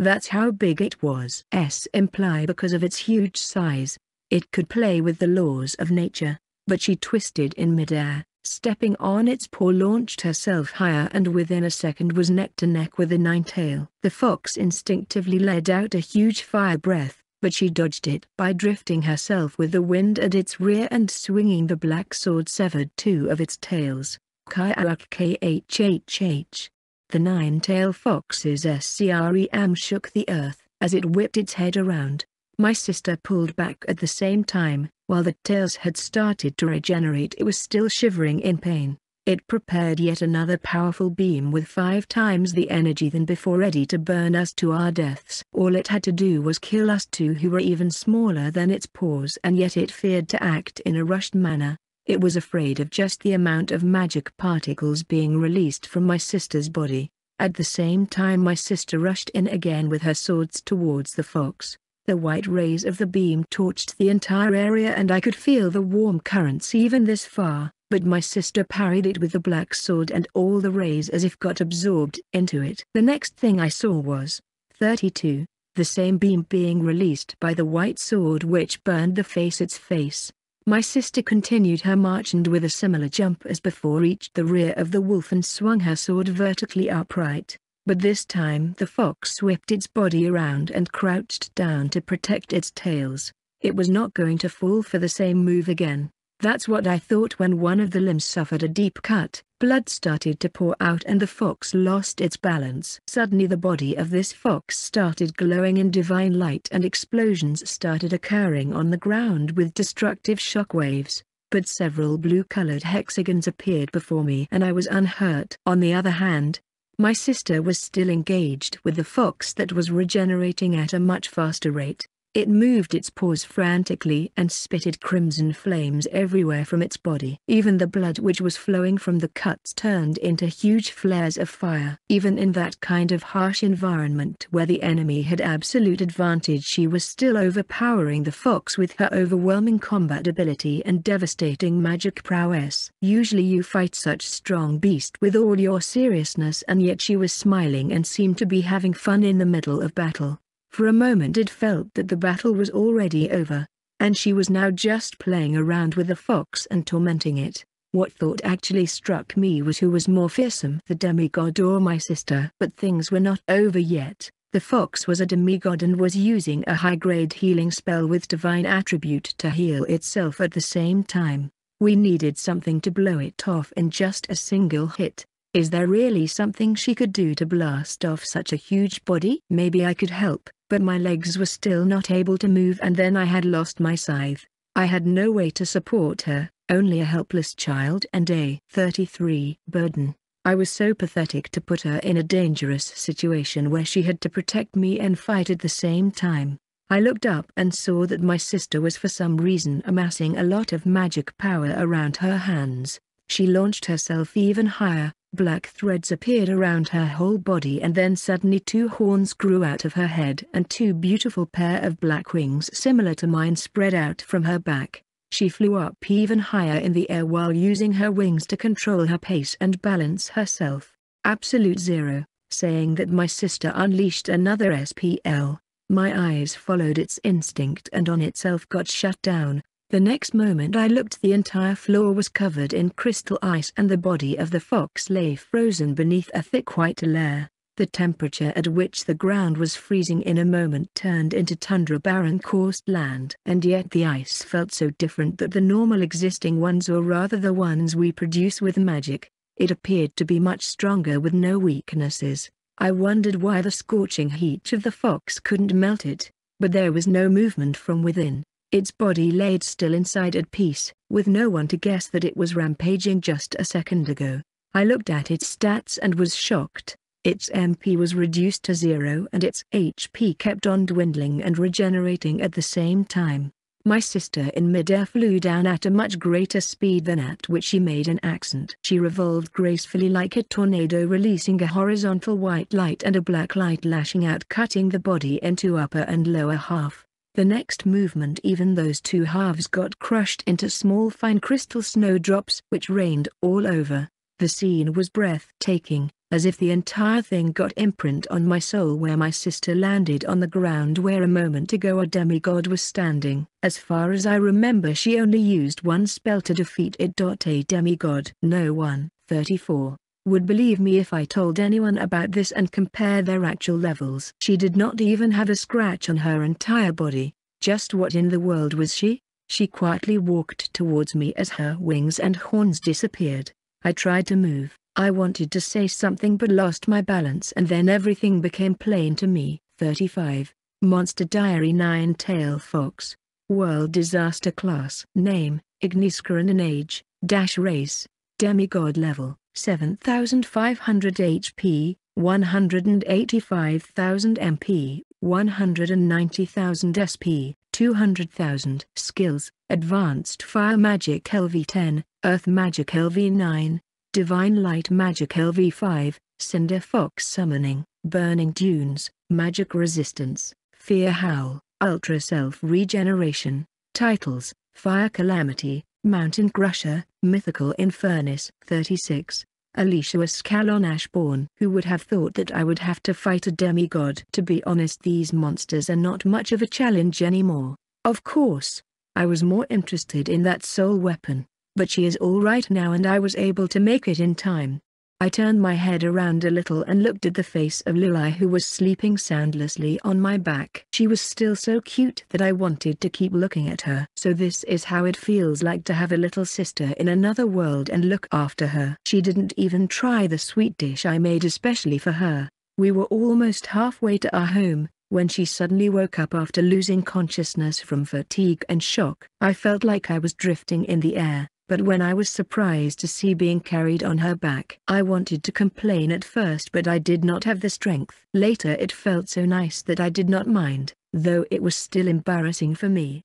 That's how big it was. S imply because of its huge size. It could play with the laws of nature, but she twisted in midair, stepping on its paw launched herself higher and within a second was neck to neck with the nine-tail. The fox instinctively let out a huge fire breath, but she dodged it by drifting herself with the wind at its rear and swinging the black sword severed two of its tails. Kayak KHHH. The nine-tail fox's SCREM shook the earth, as it whipped its head around. My sister pulled back at the same time, while the tails had started to regenerate it was still shivering in pain. It prepared yet another powerful beam with five times the energy than before ready to burn us to our deaths. All it had to do was kill us two who were even smaller than its paws and yet it feared to act in a rushed manner. It was afraid of just the amount of magic particles being released from my sister's body. At the same time my sister rushed in again with her swords towards the fox. The white rays of the beam torched the entire area and I could feel the warm currents even this far, but my sister parried it with the black sword and all the rays as if got absorbed into it. The next thing I saw was 32, the same beam being released by the white sword which burned the face its face. My sister continued her march and with a similar jump as before reached the rear of the wolf and swung her sword vertically upright but this time the fox whipped its body around and crouched down to protect its tails. It was not going to fall for the same move again. That's what I thought when one of the limbs suffered a deep cut. Blood started to pour out and the fox lost its balance. Suddenly the body of this fox started glowing in divine light and explosions started occurring on the ground with destructive shockwaves. But several blue-colored hexagons appeared before me and I was unhurt. On the other hand, my sister was still engaged with the fox that was regenerating at a much faster rate. It moved its paws frantically and spitted crimson flames everywhere from its body. Even the blood which was flowing from the cuts turned into huge flares of fire. Even in that kind of harsh environment where the enemy had absolute advantage she was still overpowering the fox with her overwhelming combat ability and devastating magic prowess. Usually you fight such strong beast with all your seriousness and yet she was smiling and seemed to be having fun in the middle of battle. For a moment it felt that the battle was already over, and she was now just playing around with the fox and tormenting it. What thought actually struck me was who was more fearsome the demigod or my sister. But things were not over yet. The fox was a demigod and was using a high-grade healing spell with divine attribute to heal itself at the same time. We needed something to blow it off in just a single hit. Is there really something she could do to blast off such a huge body? Maybe I could help but my legs were still not able to move and then I had lost my scythe. I had no way to support her, only a helpless child and a 33 burden. I was so pathetic to put her in a dangerous situation where she had to protect me and fight at the same time. I looked up and saw that my sister was for some reason amassing a lot of magic power around her hands. She launched herself even higher, Black threads appeared around her whole body and then suddenly two horns grew out of her head and two beautiful pair of black wings similar to mine spread out from her back. She flew up even higher in the air while using her wings to control her pace and balance herself. Absolute zero, saying that my sister unleashed another SPL. My eyes followed its instinct and on itself got shut down, the next moment I looked the entire floor was covered in crystal ice and the body of the fox lay frozen beneath a thick white layer. The temperature at which the ground was freezing in a moment turned into tundra barren coarse land. And yet the ice felt so different that the normal existing ones or rather the ones we produce with magic, it appeared to be much stronger with no weaknesses. I wondered why the scorching heat of the fox couldn't melt it, but there was no movement from within. Its body laid still inside at peace, with no one to guess that it was rampaging just a second ago. I looked at its stats and was shocked. Its MP was reduced to zero and its HP kept on dwindling and regenerating at the same time. My sister in midair flew down at a much greater speed than at which she made an accent. She revolved gracefully like a tornado releasing a horizontal white light and a black light lashing out cutting the body into upper and lower half. The next movement even those two halves got crushed into small fine crystal snowdrops which rained all over. The scene was breathtaking. as if the entire thing got imprint on my soul where my sister landed on the ground where a moment ago a demigod was standing. As far as I remember she only used one spell to defeat it. A demigod. No one, 34, would believe me if I told anyone about this and compare their actual levels. She did not even have a scratch on her entire body. Just what in the world was she? She quietly walked towards me as her wings and horns disappeared. I tried to move, I wanted to say something but lost my balance and then everything became plain to me. 35. Monster Diary Nine-Tail Fox. World Disaster Class. Name, Igniskaran and Age, Dash Race, Demigod Level, 7500 HP, 185,000 MP, 190,000 SP, 200,000. Skills, Advanced Fire Magic LV10, Earth Magic LV9, Divine Light Magic LV5, Cinder Fox Summoning, Burning Dunes, Magic Resistance, Fear Howl, Ultra Self-Regeneration, Titles, Fire Calamity, Mountain Crusher, Mythical Infernus 36, Alicia Scalon Ashbourne. Who would have thought that I would have to fight a demigod? To be honest these monsters are not much of a challenge anymore. Of course, I was more interested in that soul weapon but she is all right now and I was able to make it in time. I turned my head around a little and looked at the face of Lili who was sleeping soundlessly on my back. She was still so cute that I wanted to keep looking at her. So this is how it feels like to have a little sister in another world and look after her. She didn't even try the sweet dish I made especially for her. We were almost halfway to our home, when she suddenly woke up after losing consciousness from fatigue and shock. I felt like I was drifting in the air but when I was surprised to see being carried on her back. I wanted to complain at first but I did not have the strength. Later it felt so nice that I did not mind, though it was still embarrassing for me.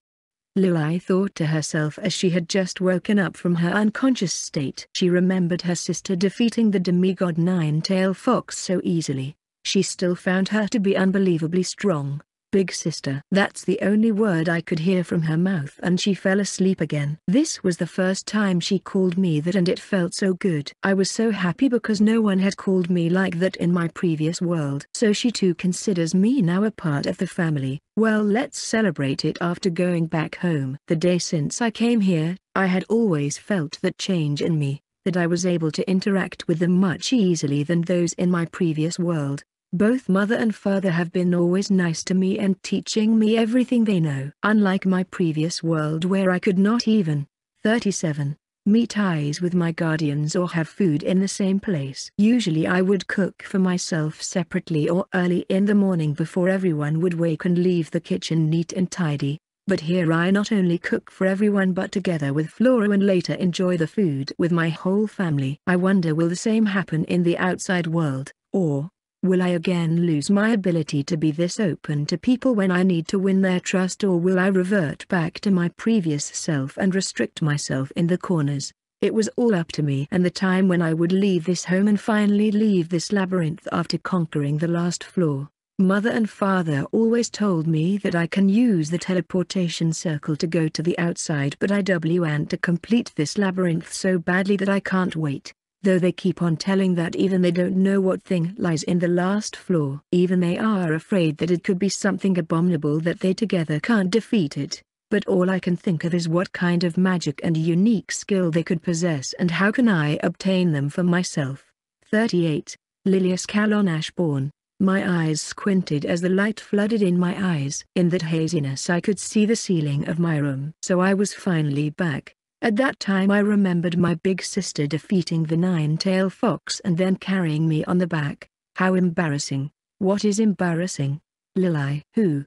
Lili thought to herself as she had just woken up from her unconscious state. She remembered her sister defeating the demigod Nine-Tail Fox so easily. She still found her to be unbelievably strong, big sister. That's the only word I could hear from her mouth and she fell asleep again. This was the first time she called me that and it felt so good. I was so happy because no one had called me like that in my previous world. So she too considers me now a part of the family. Well let's celebrate it after going back home. The day since I came here, I had always felt that change in me, that I was able to interact with them much easily than those in my previous world. Both mother and father have been always nice to me and teaching me everything they know. Unlike my previous world where I could not even, 37, meet eyes with my guardians or have food in the same place. Usually I would cook for myself separately or early in the morning before everyone would wake and leave the kitchen neat and tidy. But here I not only cook for everyone but together with Flora and later enjoy the food with my whole family. I wonder will the same happen in the outside world, or, Will I again lose my ability to be this open to people when I need to win their trust or will I revert back to my previous self and restrict myself in the corners? It was all up to me and the time when I would leave this home and finally leave this labyrinth after conquering the last floor. Mother and father always told me that I can use the teleportation circle to go to the outside but I want to complete this labyrinth so badly that I can't wait though they keep on telling that even they don't know what thing lies in the last floor. Even they are afraid that it could be something abominable that they together can't defeat it. But all I can think of is what kind of magic and unique skill they could possess and how can I obtain them for myself. 38. Lilius Calon Ashbourne. My eyes squinted as the light flooded in my eyes. In that haziness I could see the ceiling of my room. So I was finally back. At that time I remembered my big sister defeating the nine-tail fox and then carrying me on the back. How embarrassing. What is embarrassing? Lili. Who?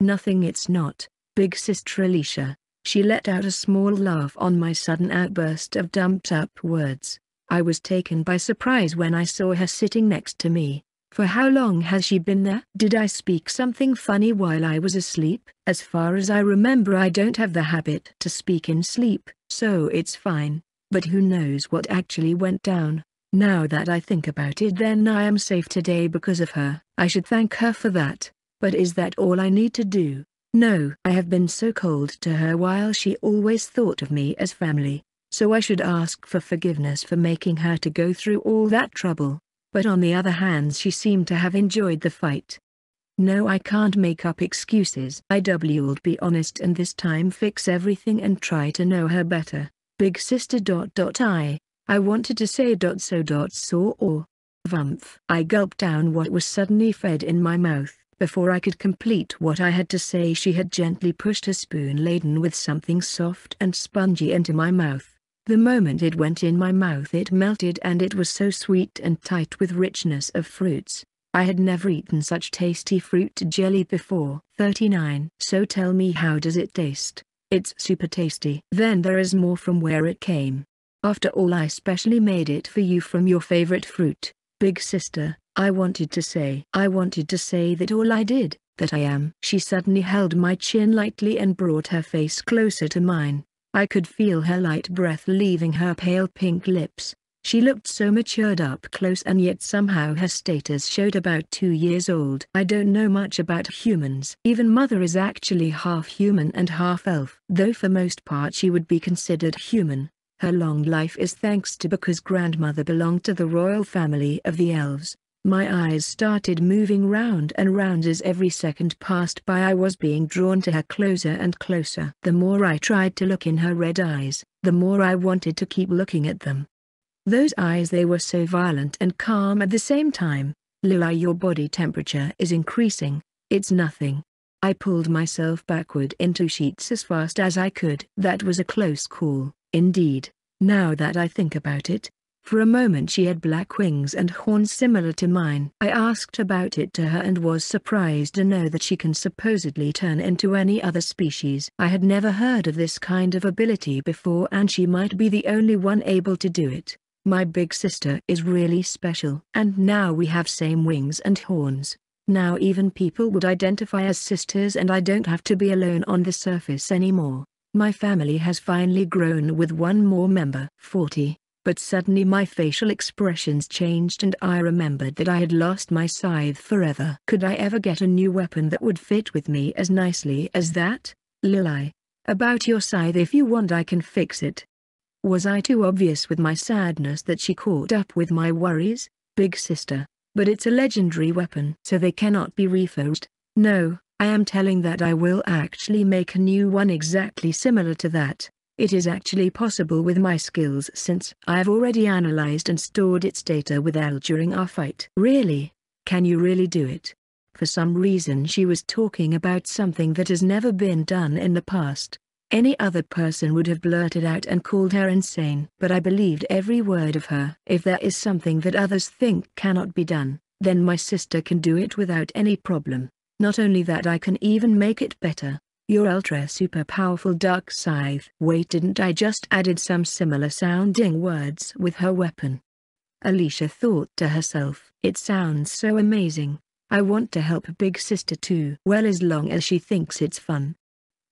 Nothing it's not, big sister Alicia. She let out a small laugh on my sudden outburst of dumped-up words. I was taken by surprise when I saw her sitting next to me. For how long has she been there? Did I speak something funny while I was asleep? As far as I remember I don't have the habit to speak in sleep, so it's fine. But who knows what actually went down. Now that I think about it then I am safe today because of her. I should thank her for that. But is that all I need to do? No. I have been so cold to her while she always thought of me as family. So I should ask for forgiveness for making her to go through all that trouble. But on the other hand she seemed to have enjoyed the fight. No I can't make up excuses. I will be honest and this time fix everything and try to know her better. Big sister dot dot I, I wanted to say dot so dot saw or Vumph. I gulped down what was suddenly fed in my mouth. Before I could complete what I had to say she had gently pushed a spoon laden with something soft and spongy into my mouth. The moment it went in my mouth it melted and it was so sweet and tight with richness of fruits. I had never eaten such tasty fruit jelly before. 39. So tell me how does it taste? It's super tasty. Then there is more from where it came. After all I specially made it for you from your favorite fruit. Big sister, I wanted to say. I wanted to say that all I did, that I am. She suddenly held my chin lightly and brought her face closer to mine. I could feel her light breath leaving her pale pink lips. She looked so matured up close and yet somehow her status showed about two years old. I don't know much about humans. Even mother is actually half human and half elf. Though for most part she would be considered human. Her long life is thanks to because grandmother belonged to the royal family of the elves. My eyes started moving round and round as every second passed by I was being drawn to her closer and closer. The more I tried to look in her red eyes, the more I wanted to keep looking at them. Those eyes they were so violent and calm at the same time. Lila your body temperature is increasing, it's nothing. I pulled myself backward into sheets as fast as I could. That was a close call. Indeed, now that I think about it, for a moment she had black wings and horns similar to mine. I asked about it to her and was surprised to know that she can supposedly turn into any other species. I had never heard of this kind of ability before and she might be the only one able to do it. My big sister is really special. And now we have same wings and horns. Now even people would identify as sisters and I don't have to be alone on the surface anymore. My family has finally grown with one more member. 40. But suddenly my facial expressions changed and I remembered that I had lost my scythe forever. Could I ever get a new weapon that would fit with me as nicely as that? Lily. About your scythe if you want I can fix it. Was I too obvious with my sadness that she caught up with my worries? Big sister. But it's a legendary weapon so they cannot be reforged. No, I am telling that I will actually make a new one exactly similar to that. It is actually possible with my skills since I have already analyzed and stored its data with Elle during our fight. Really? Can you really do it? For some reason she was talking about something that has never been done in the past. Any other person would have blurted out and called her insane. But I believed every word of her. If there is something that others think cannot be done, then my sister can do it without any problem. Not only that I can even make it better. Your ultra super powerful dark scythe. Wait didn't I just added some similar sounding words with her weapon? Alicia thought to herself. It sounds so amazing. I want to help big sister too. Well as long as she thinks it's fun.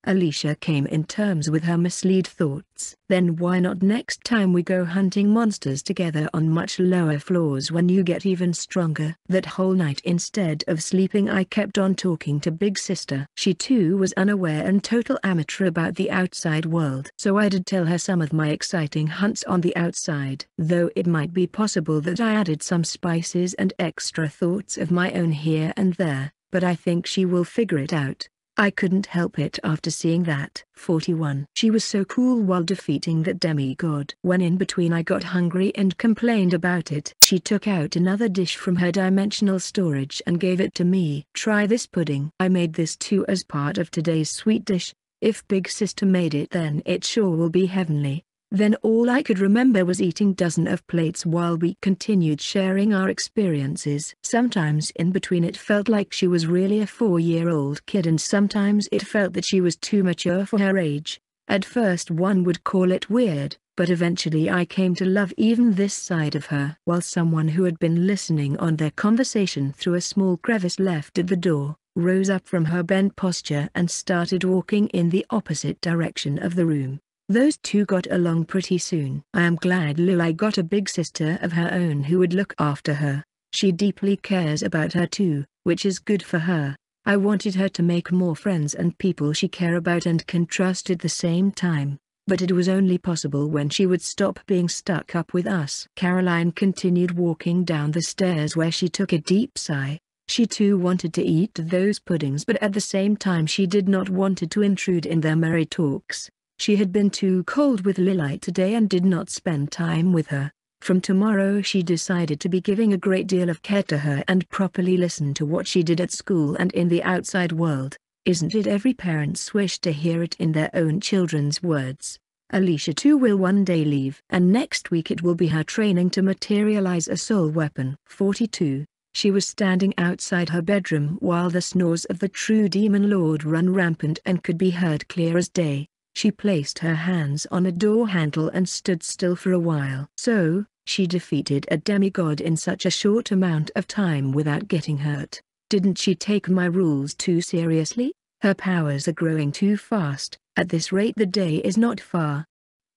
Alicia came in terms with her mislead thoughts. Then why not next time we go hunting monsters together on much lower floors when you get even stronger? That whole night instead of sleeping I kept on talking to Big Sister. She too was unaware and total amateur about the outside world. So I did tell her some of my exciting hunts on the outside. Though it might be possible that I added some spices and extra thoughts of my own here and there, but I think she will figure it out. I couldn't help it after seeing that. 41. She was so cool while defeating that demigod. When in between I got hungry and complained about it. She took out another dish from her dimensional storage and gave it to me. Try this pudding. I made this too as part of today's sweet dish. If big sister made it then it sure will be heavenly. Then all I could remember was eating dozen of plates while we continued sharing our experiences. Sometimes in between it felt like she was really a four-year-old kid and sometimes it felt that she was too mature for her age. At first one would call it weird, but eventually I came to love even this side of her. While someone who had been listening on their conversation through a small crevice left at the door, rose up from her bent posture and started walking in the opposite direction of the room. Those two got along pretty soon. I am glad Lily got a big sister of her own who would look after her. She deeply cares about her too, which is good for her. I wanted her to make more friends and people she care about and can trust at the same time. but it was only possible when she would stop being stuck up with us. Caroline continued walking down the stairs where she took a deep sigh. She too wanted to eat those puddings but at the same time she did not wanted to intrude in their merry talks. She had been too cold with Lily today and did not spend time with her. From tomorrow she decided to be giving a great deal of care to her and properly listen to what she did at school and in the outside world. Isn't it every parent's wish to hear it in their own children's words? Alicia too will one day leave and next week it will be her training to materialize a soul weapon. 42. She was standing outside her bedroom while the snores of the true demon lord run rampant and could be heard clear as day. She placed her hands on a door handle and stood still for a while. So, she defeated a demigod in such a short amount of time without getting hurt. Didn't she take my rules too seriously? Her powers are growing too fast, at this rate the day is not far.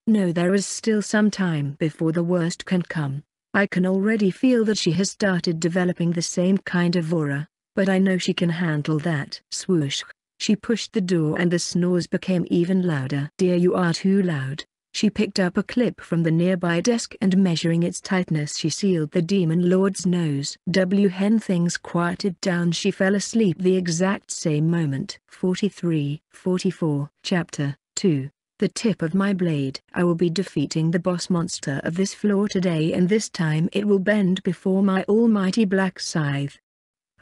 No there is still some time before the worst can come. I can already feel that she has started developing the same kind of aura, but I know she can handle that. Swoosh. She pushed the door and the snores became even louder. Dear you are too loud. She picked up a clip from the nearby desk and measuring its tightness she sealed the demon lord's nose. W hen things quieted down she fell asleep the exact same moment. 43, 44, Chapter 2 the tip of my blade. I will be defeating the boss monster of this floor today and this time it will bend before my almighty black scythe.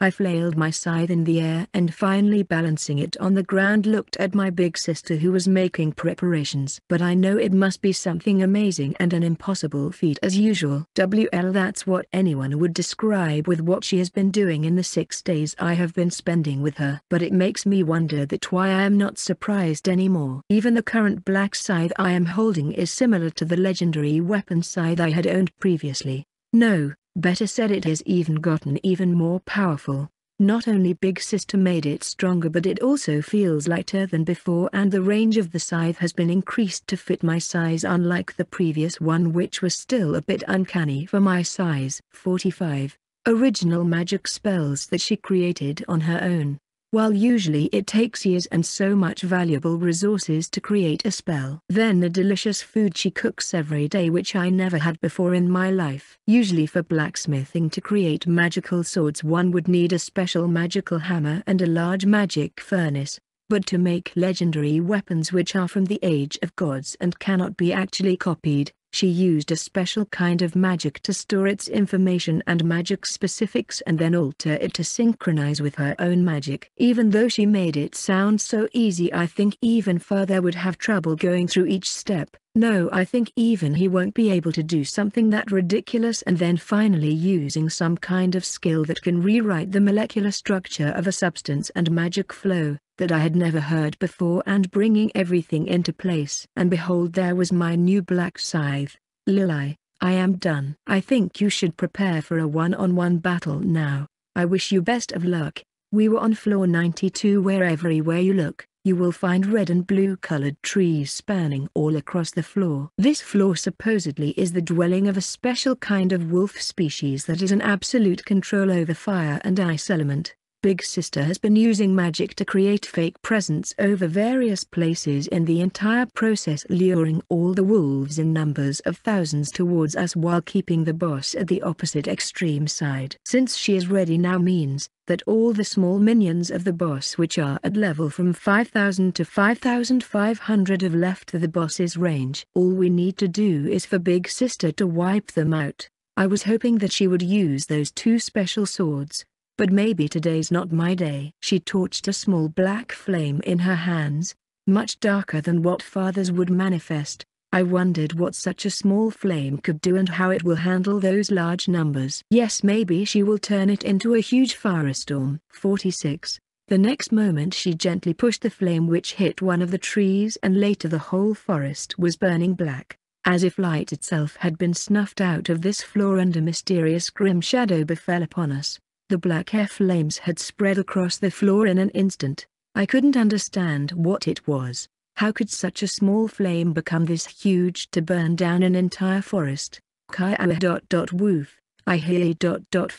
I flailed my scythe in the air and finally balancing it on the ground looked at my big sister who was making preparations. But I know it must be something amazing and an impossible feat as usual. WL that's what anyone would describe with what she has been doing in the six days I have been spending with her. But it makes me wonder that why I am not surprised anymore. Even the current black scythe I am holding is similar to the legendary weapon scythe I had owned previously. No, Better said it has even gotten even more powerful. Not only Big Sister made it stronger but it also feels lighter than before and the range of the scythe has been increased to fit my size unlike the previous one which was still a bit uncanny for my size. 45. Original magic spells that she created on her own. While usually it takes years and so much valuable resources to create a spell. Then the delicious food she cooks every day which I never had before in my life. Usually for blacksmithing to create magical swords one would need a special magical hammer and a large magic furnace. But to make legendary weapons which are from the age of gods and cannot be actually copied, she used a special kind of magic to store its information and magic specifics and then alter it to synchronize with her own magic. Even though she made it sound so easy I think even further would have trouble going through each step. No I think even he won't be able to do something that ridiculous and then finally using some kind of skill that can rewrite the molecular structure of a substance and magic flow, that I had never heard before and bringing everything into place. And behold there was my new black scythe. Lily, I am done. I think you should prepare for a one-on-one -on -one battle now. I wish you best of luck. We were on floor 92 where everywhere you look, you will find red and blue colored trees spanning all across the floor. This floor supposedly is the dwelling of a special kind of wolf species that is an absolute control over fire and ice element. Big Sister has been using magic to create fake presence over various places in the entire process luring all the wolves in numbers of thousands towards us while keeping the boss at the opposite extreme side. Since she is ready now means, that all the small minions of the boss which are at level from 5000 to 5500 have left the boss's range. All we need to do is for Big Sister to wipe them out. I was hoping that she would use those two special swords, but maybe today's not my day. She torched a small black flame in her hands, much darker than what fathers would manifest. I wondered what such a small flame could do and how it will handle those large numbers. Yes maybe she will turn it into a huge firestorm. 46. The next moment she gently pushed the flame which hit one of the trees and later the whole forest was burning black. As if light itself had been snuffed out of this floor and a mysterious grim shadow befell upon us. The black flames had spread across the floor in an instant. I couldn't understand what it was. How could such a small flame become this huge to burn down an entire forest? Kai dot dot woof. I hear dot dot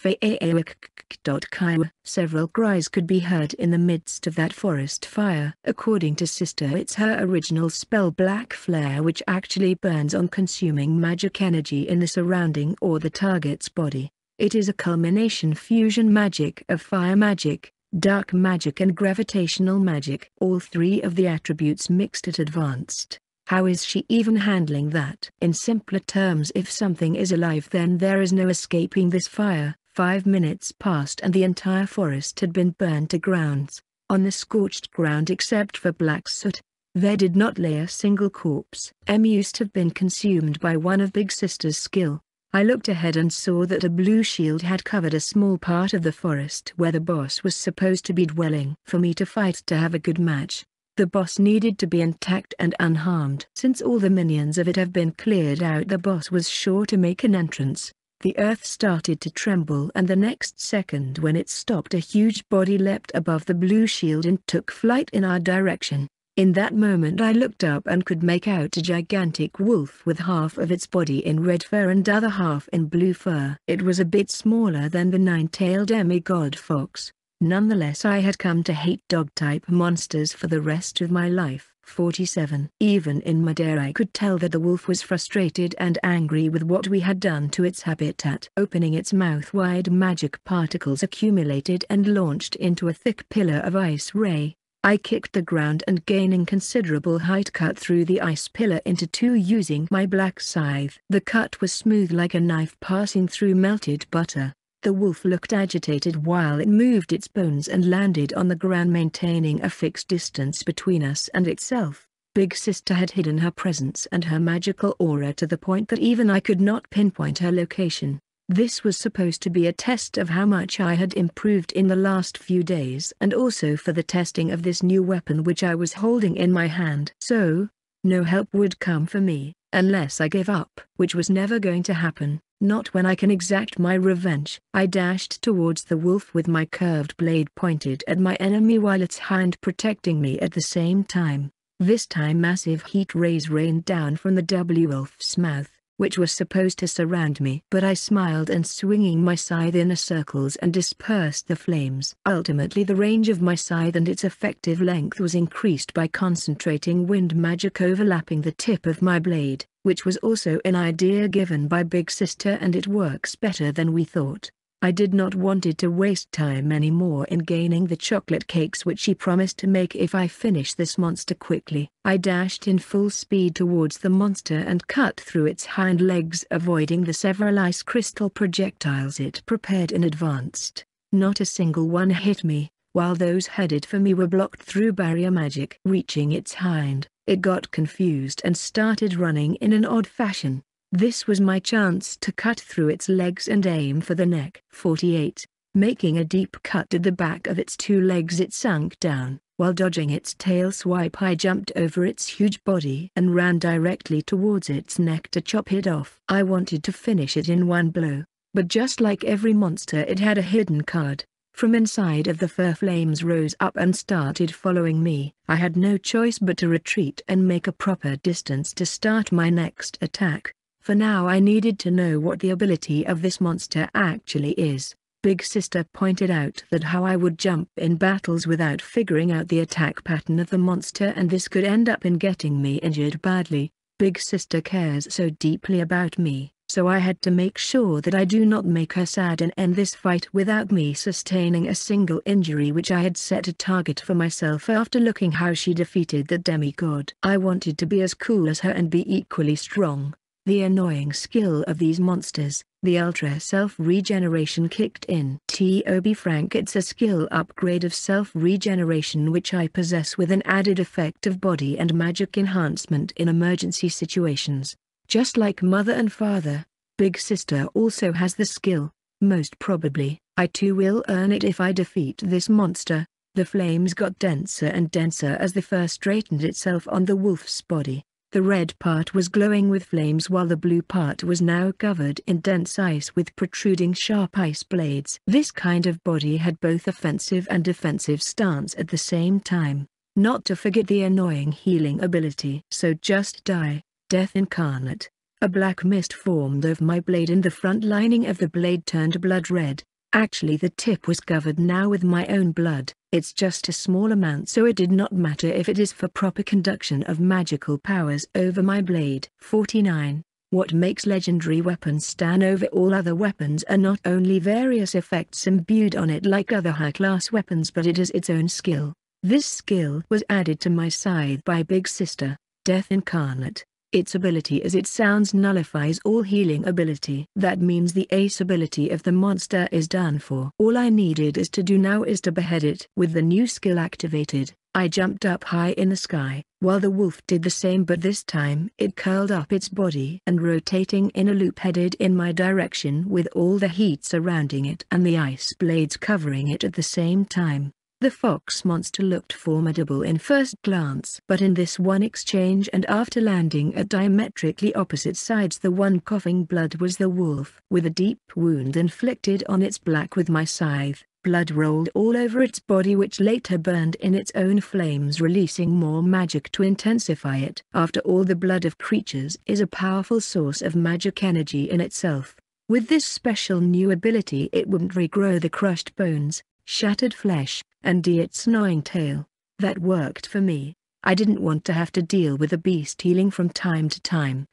dot kaiwa. Several cries could be heard in the midst of that forest fire. According to Sister it's her original spell Black Flare which actually burns on consuming magic energy in the surrounding or the target's body. It is a culmination fusion magic of fire magic, dark magic and gravitational magic. All three of the attributes mixed at advanced. How is she even handling that? In simpler terms if something is alive then there is no escaping this fire. Five minutes passed and the entire forest had been burned to grounds. On the scorched ground except for black soot, there did not lay a single corpse. M used to have been consumed by one of Big Sister's skill. I looked ahead and saw that a blue shield had covered a small part of the forest where the boss was supposed to be dwelling. For me to fight to have a good match, the boss needed to be intact and unharmed. Since all the minions of it have been cleared out the boss was sure to make an entrance. The earth started to tremble and the next second when it stopped a huge body leapt above the blue shield and took flight in our direction. In that moment I looked up and could make out a gigantic wolf with half of its body in red fur and other half in blue fur. It was a bit smaller than the nine-tailed demigod fox, Nonetheless I had come to hate dog-type monsters for the rest of my life. 47. Even in midair I could tell that the wolf was frustrated and angry with what we had done to its habitat. Opening its mouth wide magic particles accumulated and launched into a thick pillar of ice ray. I kicked the ground and gaining considerable height cut through the ice pillar into two using my black scythe. The cut was smooth like a knife passing through melted butter. The wolf looked agitated while it moved its bones and landed on the ground maintaining a fixed distance between us and itself. Big Sister had hidden her presence and her magical aura to the point that even I could not pinpoint her location. This was supposed to be a test of how much I had improved in the last few days and also for the testing of this new weapon which I was holding in my hand. So, no help would come for me, unless I gave up, which was never going to happen. Not when I can exact my revenge. I dashed towards the wolf with my curved blade pointed at my enemy while its hind protecting me at the same time. This time massive heat rays rained down from the W-wolf's mouth, which was supposed to surround me. But I smiled and swinging my scythe in a circles and dispersed the flames. Ultimately the range of my scythe and its effective length was increased by concentrating wind magic overlapping the tip of my blade which was also an idea given by Big Sister and it works better than we thought. I did not wanted to waste time anymore in gaining the chocolate cakes which she promised to make if I finish this monster quickly. I dashed in full speed towards the monster and cut through its hind legs avoiding the several ice crystal projectiles it prepared in advance. Not a single one hit me, while those headed for me were blocked through barrier magic. Reaching its hind, it got confused and started running in an odd fashion. This was my chance to cut through its legs and aim for the neck. 48. Making a deep cut at the back of its two legs it sunk down. While dodging its tail swipe I jumped over its huge body and ran directly towards its neck to chop it off. I wanted to finish it in one blow, but just like every monster it had a hidden card. From inside of the fur flames rose up and started following me. I had no choice but to retreat and make a proper distance to start my next attack. For now I needed to know what the ability of this monster actually is. Big Sister pointed out that how I would jump in battles without figuring out the attack pattern of the monster and this could end up in getting me injured badly. Big Sister cares so deeply about me, so I had to make sure that I do not make her sad and end this fight without me sustaining a single injury which I had set a target for myself after looking how she defeated the demigod. I wanted to be as cool as her and be equally strong. The annoying skill of these monsters, the Ultra Self-Regeneration kicked in. T.O.B. Frank It's a skill upgrade of self-regeneration which I possess with an added effect of body and magic enhancement in emergency situations. Just like mother and father, big sister also has the skill. Most probably, I too will earn it if I defeat this monster. The flames got denser and denser as the fur straightened itself on the wolf's body. The red part was glowing with flames while the blue part was now covered in dense ice with protruding sharp ice blades. This kind of body had both offensive and defensive stance at the same time. Not to forget the annoying healing ability. So just die. Death Incarnate. A black mist formed over my blade and the front lining of the blade turned blood red. Actually the tip was covered now with my own blood. It's just a small amount so it did not matter if it is for proper conduction of magical powers over my blade. 49. What makes legendary weapons stand over all other weapons are not only various effects imbued on it like other high-class weapons but it is its own skill. This skill was added to my scythe by Big Sister, Death Incarnate. Its ability as it sounds nullifies all healing ability. That means the ace ability of the monster is done for. All I needed is to do now is to behead it. With the new skill activated, I jumped up high in the sky, while the wolf did the same but this time it curled up its body and rotating in a loop headed in my direction with all the heat surrounding it and the ice blades covering it at the same time. The fox monster looked formidable in first glance. But in this one exchange and after landing at diametrically opposite sides the one coughing blood was the wolf. With a deep wound inflicted on its back with my scythe, blood rolled all over its body which later burned in its own flames releasing more magic to intensify it. After all the blood of creatures is a powerful source of magic energy in itself. With this special new ability it wouldn't regrow the crushed bones, shattered flesh, and its gnawing tail. That worked for me. I didn't want to have to deal with a beast healing from time to time.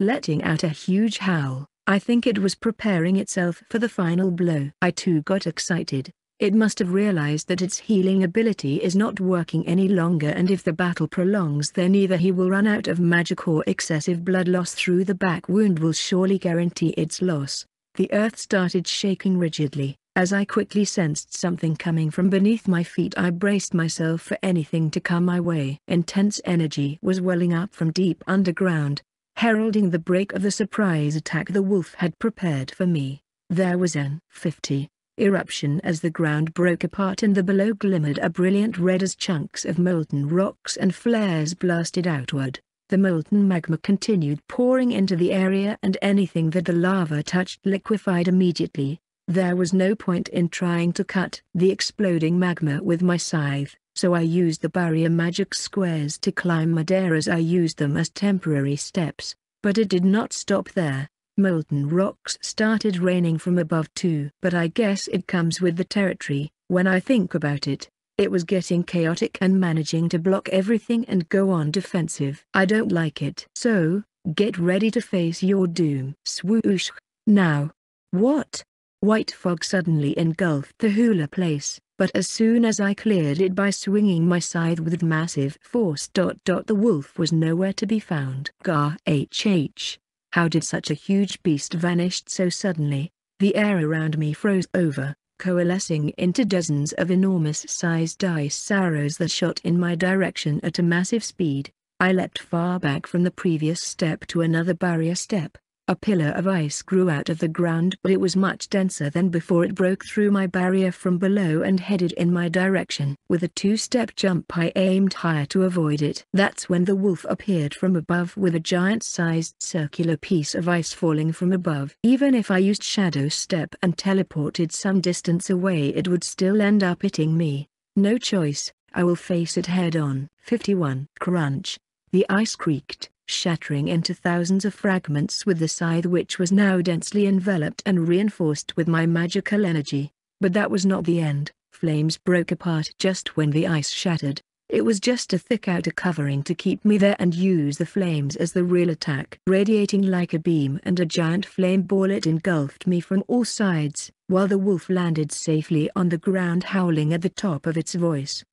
Letting out a huge howl, I think it was preparing itself for the final blow. I too got excited. It must have realized that its healing ability is not working any longer and if the battle prolongs then either he will run out of magic or excessive blood loss through the back wound will surely guarantee its loss. The earth started shaking rigidly. As I quickly sensed something coming from beneath my feet I braced myself for anything to come my way. Intense energy was welling up from deep underground, heralding the break of the surprise attack the wolf had prepared for me. There was an 50 eruption as the ground broke apart and the below glimmered a brilliant red as chunks of molten rocks and flares blasted outward. The molten magma continued pouring into the area and anything that the lava touched liquefied immediately, there was no point in trying to cut the exploding magma with my scythe, so I used the barrier magic squares to climb Madeira as I used them as temporary steps. But it did not stop there. Molten rocks started raining from above too. But I guess it comes with the territory, when I think about it. It was getting chaotic and managing to block everything and go on defensive. I don't like it. So, get ready to face your doom. Swoosh. Now. What? White fog suddenly engulfed the hula place, but as soon as I cleared it by swinging my scythe with massive force. The wolf was nowhere to be found. Gah hh. How did such a huge beast vanish so suddenly? The air around me froze over, coalescing into dozens of enormous-sized ice arrows that shot in my direction at a massive speed. I leapt far back from the previous step to another barrier step, a pillar of ice grew out of the ground but it was much denser than before it broke through my barrier from below and headed in my direction. With a two-step jump I aimed higher to avoid it. That's when the wolf appeared from above with a giant-sized circular piece of ice falling from above. Even if I used shadow step and teleported some distance away it would still end up hitting me. No choice, I will face it head on. 51. Crunch. The ice creaked shattering into thousands of fragments with the scythe which was now densely enveloped and reinforced with my magical energy. But that was not the end, flames broke apart just when the ice shattered. It was just a thick outer covering to keep me there and use the flames as the real attack. Radiating like a beam and a giant flame ball it engulfed me from all sides, while the wolf landed safely on the ground howling at the top of its voice.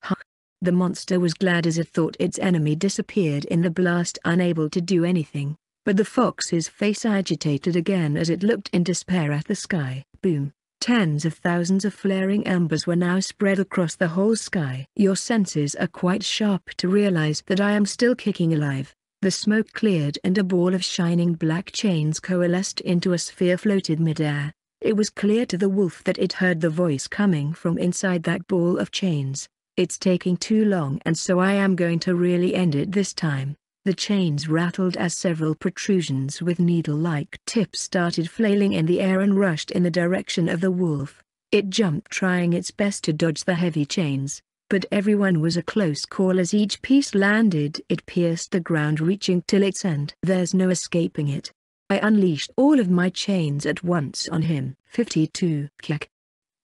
The monster was glad as it thought its enemy disappeared in the blast unable to do anything, but the fox's face agitated again as it looked in despair at the sky. Boom. Tens of thousands of flaring embers were now spread across the whole sky. Your senses are quite sharp to realize that I am still kicking alive. The smoke cleared and a ball of shining black chains coalesced into a sphere floated midair. It was clear to the wolf that it heard the voice coming from inside that ball of chains. It's taking too long and so I am going to really end it this time. The chains rattled as several protrusions with needle-like tips started flailing in the air and rushed in the direction of the wolf. It jumped trying its best to dodge the heavy chains, But everyone was a close call as each piece landed it pierced the ground reaching till its end. There's no escaping it. I unleashed all of my chains at once on him. 52 Kick.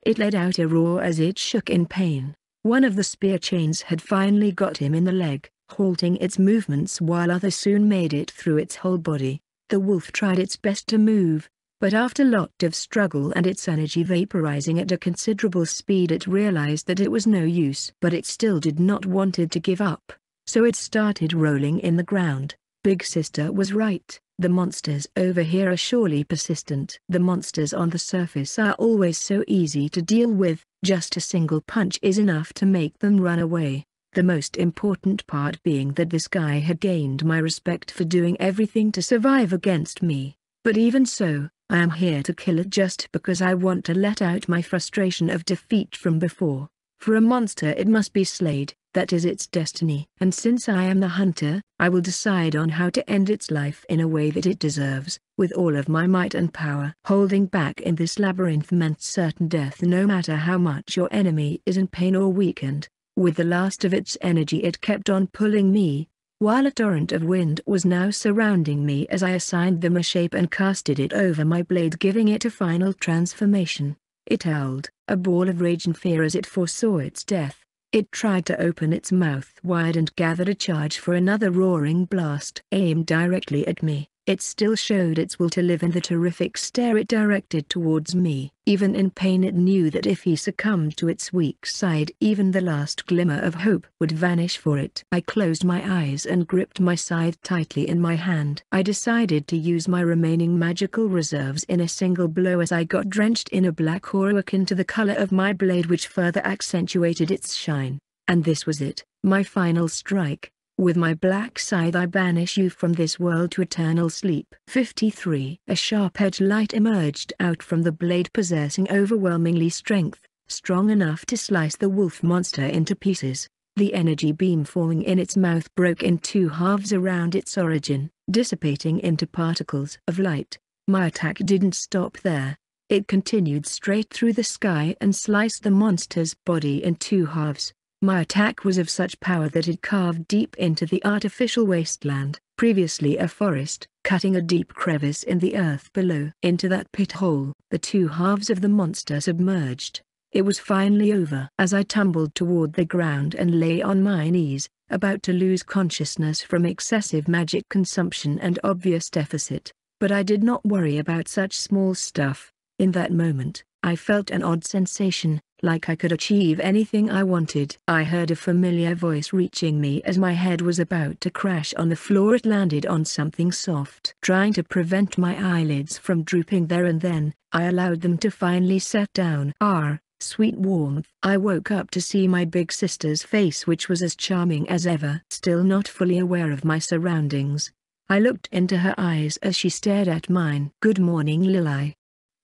It let out a roar as it shook in pain. One of the spear chains had finally got him in the leg, halting its movements while others soon made it through its whole body. The wolf tried its best to move, but after lot of struggle and its energy vaporizing at a considerable speed it realized that it was no use. But it still did not wanted to give up, so it started rolling in the ground. Big sister was right, the monsters over here are surely persistent. The monsters on the surface are always so easy to deal with, just a single punch is enough to make them run away. The most important part being that this guy had gained my respect for doing everything to survive against me. But even so, I am here to kill it just because I want to let out my frustration of defeat from before. For a monster it must be slayed, that is its destiny. And since I am the hunter, I will decide on how to end its life in a way that it deserves, with all of my might and power. Holding back in this labyrinth meant certain death no matter how much your enemy is in pain or weakened. With the last of its energy it kept on pulling me, while a torrent of wind was now surrounding me as I assigned them a shape and casted it over my blade giving it a final transformation. It howled, a ball of rage and fear as it foresaw its death. It tried to open its mouth wide and gathered a charge for another roaring blast aimed directly at me. It still showed its will to live in the terrific stare it directed towards me. Even in pain it knew that if he succumbed to its weak side even the last glimmer of hope would vanish for it. I closed my eyes and gripped my scythe tightly in my hand. I decided to use my remaining magical reserves in a single blow as I got drenched in a black aura akin to the color of my blade which further accentuated its shine. And this was it, my final strike. With my black scythe I banish you from this world to eternal sleep. 53. A sharp-edged light emerged out from the blade possessing overwhelmingly strength, strong enough to slice the wolf monster into pieces. The energy beam forming in its mouth broke in two halves around its origin, dissipating into particles of light. My attack didn't stop there. It continued straight through the sky and sliced the monster's body in two halves. My attack was of such power that it carved deep into the artificial wasteland, previously a forest, cutting a deep crevice in the earth below. Into that pit hole, the two halves of the monster submerged. It was finally over. As I tumbled toward the ground and lay on my knees, about to lose consciousness from excessive magic consumption and obvious deficit, but I did not worry about such small stuff. In that moment, I felt an odd sensation, like I could achieve anything I wanted. I heard a familiar voice reaching me as my head was about to crash on the floor it landed on something soft. Trying to prevent my eyelids from drooping there and then, I allowed them to finally set down. Ah, sweet warmth. I woke up to see my big sister's face which was as charming as ever. Still not fully aware of my surroundings. I looked into her eyes as she stared at mine. Good morning Lily.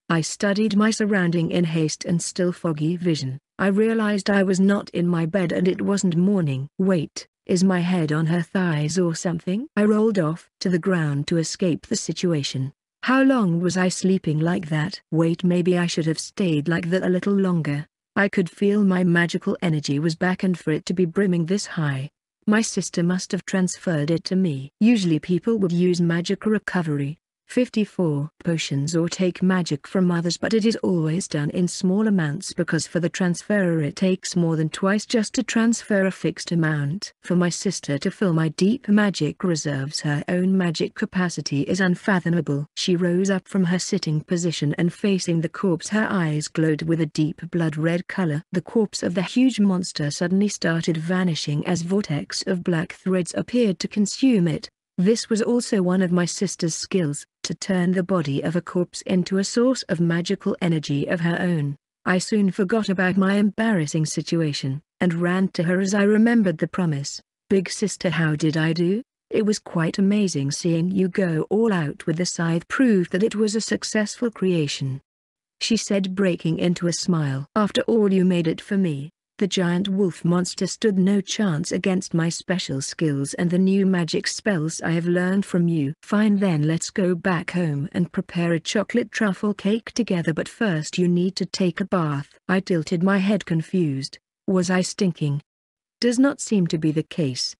I studied my surrounding in haste and still foggy vision. I realized I was not in my bed and it wasn't morning. Wait, is my head on her thighs or something? I rolled off to the ground to escape the situation. How long was I sleeping like that? Wait maybe I should have stayed like that a little longer. I could feel my magical energy was back and for it to be brimming this high. My sister must have transferred it to me. Usually people would use magic recovery, 54 potions or take magic from others but it is always done in small amounts because for the transferer it takes more than twice just to transfer a fixed amount. For my sister to fill my deep magic reserves her own magic capacity is unfathomable. She rose up from her sitting position and facing the corpse her eyes glowed with a deep blood red color. The corpse of the huge monster suddenly started vanishing as vortex of black threads appeared to consume it. This was also one of my sister's skills, to turn the body of a corpse into a source of magical energy of her own. I soon forgot about my embarrassing situation, and ran to her as I remembered the promise. Big sister how did I do? It was quite amazing seeing you go all out with the scythe proved that it was a successful creation. She said breaking into a smile. After all you made it for me, the giant wolf monster stood no chance against my special skills and the new magic spells I have learned from you. Fine then let's go back home and prepare a chocolate truffle cake together but first you need to take a bath. I tilted my head confused. Was I stinking? Does not seem to be the case.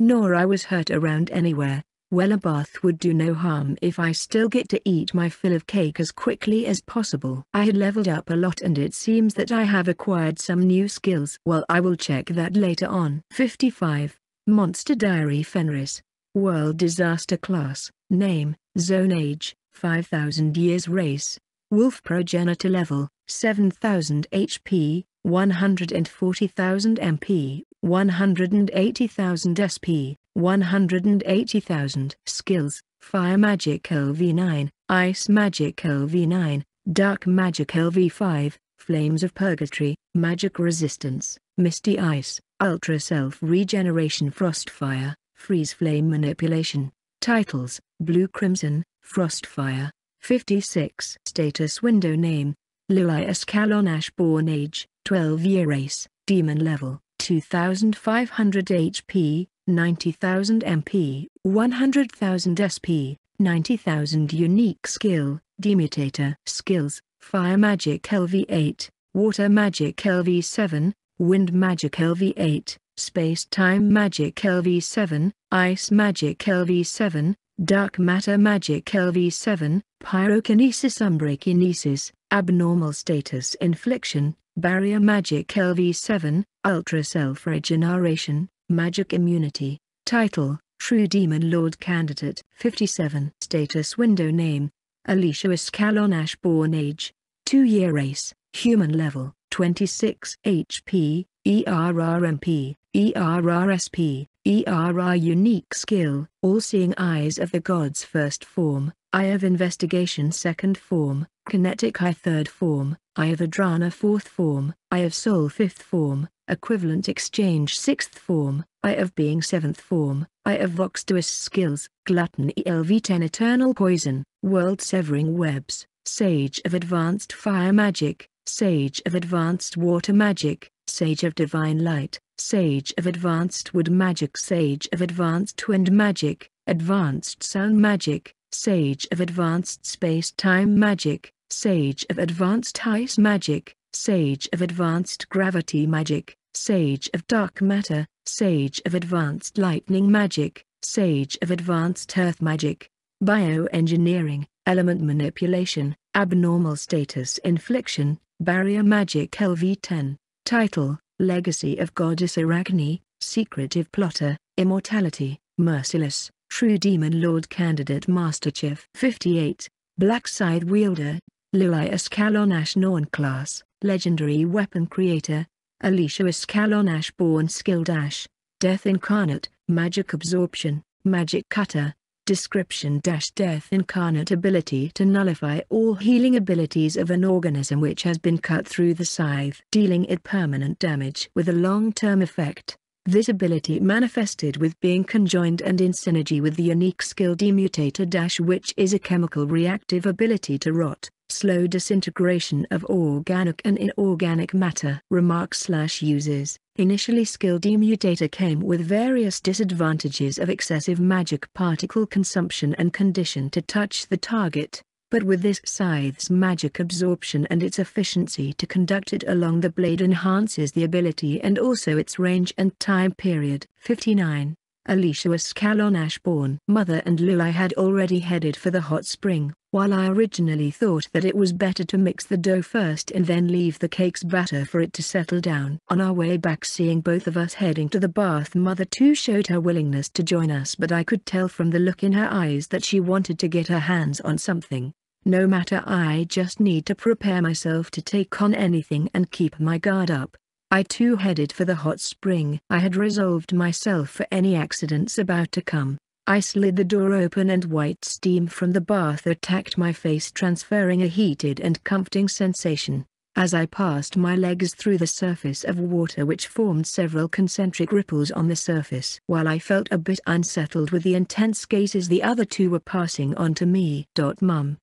Nor I was hurt around anywhere. Well a bath would do no harm if I still get to eat my fill of cake as quickly as possible. I had leveled up a lot and it seems that I have acquired some new skills. Well I will check that later on. 55. Monster Diary Fenris. World Disaster Class. Name, Zone Age, 5000 Years Race. Wolf Progenitor Level, 7000 HP, 140,000 MP, 180,000 SP, 180,000. Skills, Fire Magic LV9, Ice Magic LV9, Dark Magic LV5, Flames of Purgatory, Magic Resistance, Misty Ice, Ultra Self-Regeneration Frostfire, Freeze Flame Manipulation. Titles, Blue Crimson, Frostfire. 56. Status Window Name, Luli Escalonash Born Age, 12-year race, Demon Level, 2500 HP, 90,000 MP, 100,000 SP, 90,000 Unique Skill, Demutator. Skills, Fire Magic LV8, Water Magic LV7, Wind Magic LV8, Space Time Magic LV7, Ice Magic LV7, Dark Matter Magic LV7, Pyrokinesis Umbrakinesis, Abnormal Status Infliction, Barrier Magic LV7, Ultra Self-Regeneration, Magic Immunity. Title, True Demon Lord Candidate. 57. Status Window Name, Alicia Escalonash Born Age, 2-year race, Human Level, 26 HP, ERRMP, ERRSP, ERR Unique Skill, All-Seeing Eyes of the Gods First Form, Eye of Investigation Second Form, Kinetic Eye Third Form, Eye of Adrana Fourth Form, Eye of Soul Fifth Form, Equivalent Exchange Sixth Form, Eye of Being Seventh Form, Eye of Voxtuous Skills, Glutton ELV10 Eternal Poison, World Severing Webs, Sage of Advanced Fire Magic, Sage of Advanced Water Magic, Sage of Divine Light, Sage of Advanced Wood Magic Sage of Advanced Wind Magic, Advanced Sound Magic, Sage of Advanced Space-Time Magic, Sage of Advanced Ice Magic, Sage of Advanced Gravity Magic, Sage of Dark Matter, Sage of Advanced Lightning Magic, Sage of Advanced Earth Magic, Bioengineering, Element Manipulation, Abnormal Status Infliction, Barrier Magic LV10, Title, Legacy of Goddess Arachne, Secretive Plotter, Immortality, Merciless, True Demon Lord Candidate Master Chief 58, Black Scythe Wielder, Luli Escalonash Norn Class, Legendary Weapon Creator, Alicia Escalonash Born Skill Dash, Death Incarnate, Magic Absorption, Magic Cutter, Description Dash Death Incarnate ability to nullify all healing abilities of an organism which has been cut through the scythe, dealing it permanent damage with a long-term effect. This ability manifested with being conjoined and in synergy with the unique skill Demutator Dash which is a chemical reactive ability to rot, slow disintegration of organic and inorganic matter. Remarks slash uses Initially skill Demutator came with various disadvantages of excessive magic particle consumption and condition to touch the target, but with this scythe's magic absorption and its efficiency to conduct it along the blade enhances the ability and also its range and time period. 59. Alicia Escalonash Born. Mother and Luli had already headed for the hot spring, while I originally thought that it was better to mix the dough first and then leave the cake's batter for it to settle down. On our way back seeing both of us heading to the bath mother too showed her willingness to join us but I could tell from the look in her eyes that she wanted to get her hands on something. No matter I just need to prepare myself to take on anything and keep my guard up. I too headed for the hot spring. I had resolved myself for any accidents about to come. I slid the door open and white steam from the bath attacked my face transferring a heated and comforting sensation. As I passed my legs through the surface of water which formed several concentric ripples on the surface. While I felt a bit unsettled with the intense gazes the other two were passing on to me. Dot Mum.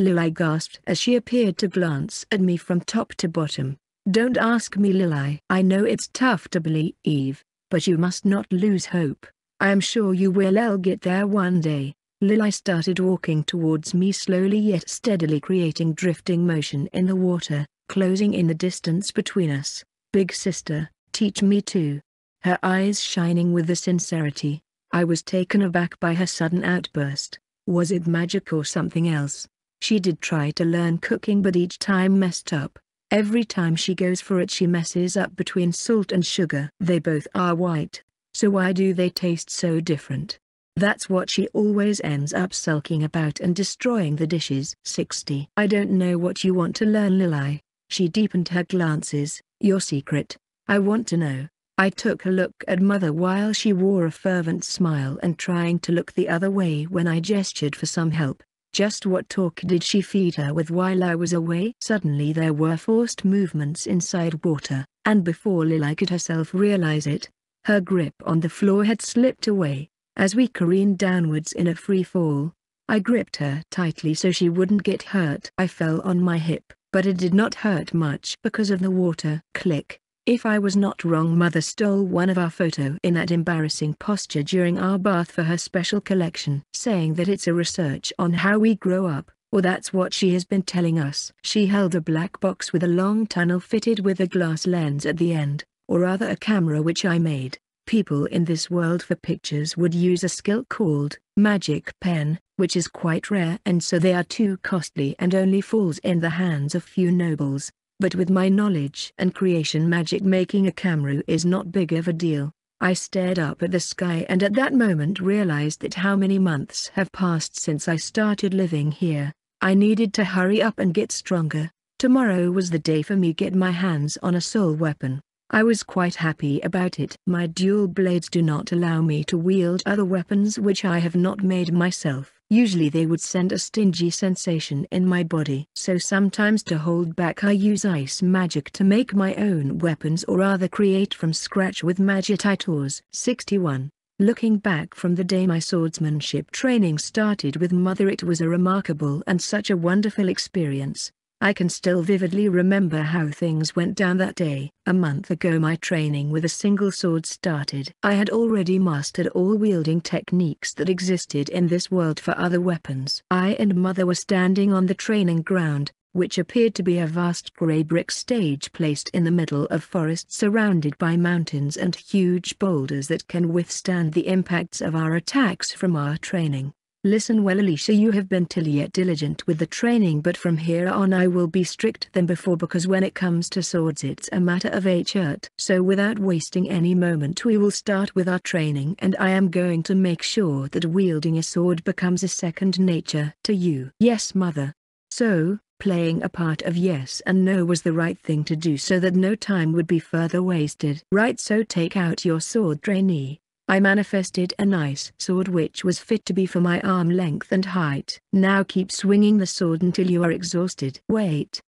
Lily gasped as she appeared to glance at me from top to bottom. Don't ask me Lily. I know it's tough to believe, Eve, but you must not lose hope. I am sure you will I'll get there one day. Lily started walking towards me slowly yet steadily creating drifting motion in the water, closing in the distance between us. Big sister, teach me too. her eyes shining with the sincerity. I was taken aback by her sudden outburst. Was it magic or something else? She did try to learn cooking but each time messed up. Every time she goes for it she messes up between salt and sugar. They both are white. So why do they taste so different? That's what she always ends up sulking about and destroying the dishes. 60. I don't know what you want to learn Lily. She deepened her glances. Your secret. I want to know. I took a look at mother while she wore a fervent smile and trying to look the other way when I gestured for some help. Just what talk did she feed her with while I was away? Suddenly there were forced movements inside water, and before Lily could herself realize it, her grip on the floor had slipped away. As we careened downwards in a free fall, I gripped her tightly so she wouldn't get hurt. I fell on my hip, but it did not hurt much because of the water. Click. If I was not wrong mother stole one of our photo in that embarrassing posture during our bath for her special collection, saying that it's a research on how we grow up, or that's what she has been telling us. She held a black box with a long tunnel fitted with a glass lens at the end, or rather a camera which I made. People in this world for pictures would use a skill called magic pen, which is quite rare and so they are too costly and only falls in the hands of few nobles but with my knowledge and creation magic making a camera is not big of a deal. I stared up at the sky and at that moment realized that how many months have passed since I started living here. I needed to hurry up and get stronger. Tomorrow was the day for me get my hands on a soul weapon. I was quite happy about it. My dual blades do not allow me to wield other weapons which I have not made myself. Usually they would send a stingy sensation in my body. So sometimes to hold back I use ice magic to make my own weapons or rather create from scratch with magititors. 61. Looking back from the day my swordsmanship training started with mother it was a remarkable and such a wonderful experience. I can still vividly remember how things went down that day. A month ago my training with a single sword started. I had already mastered all wielding techniques that existed in this world for other weapons. I and mother were standing on the training ground, which appeared to be a vast grey brick stage placed in the middle of forest surrounded by mountains and huge boulders that can withstand the impacts of our attacks from our training. Listen well Alicia you have been till yet diligent with the training but from here on I will be strict than before because when it comes to swords it's a matter of H-ert. So without wasting any moment we will start with our training and I am going to make sure that wielding a sword becomes a second nature to you. Yes mother. So, playing a part of yes and no was the right thing to do so that no time would be further wasted. Right so take out your sword trainee. I manifested a nice sword which was fit to be for my arm length and height. Now keep swinging the sword until you are exhausted. Wait.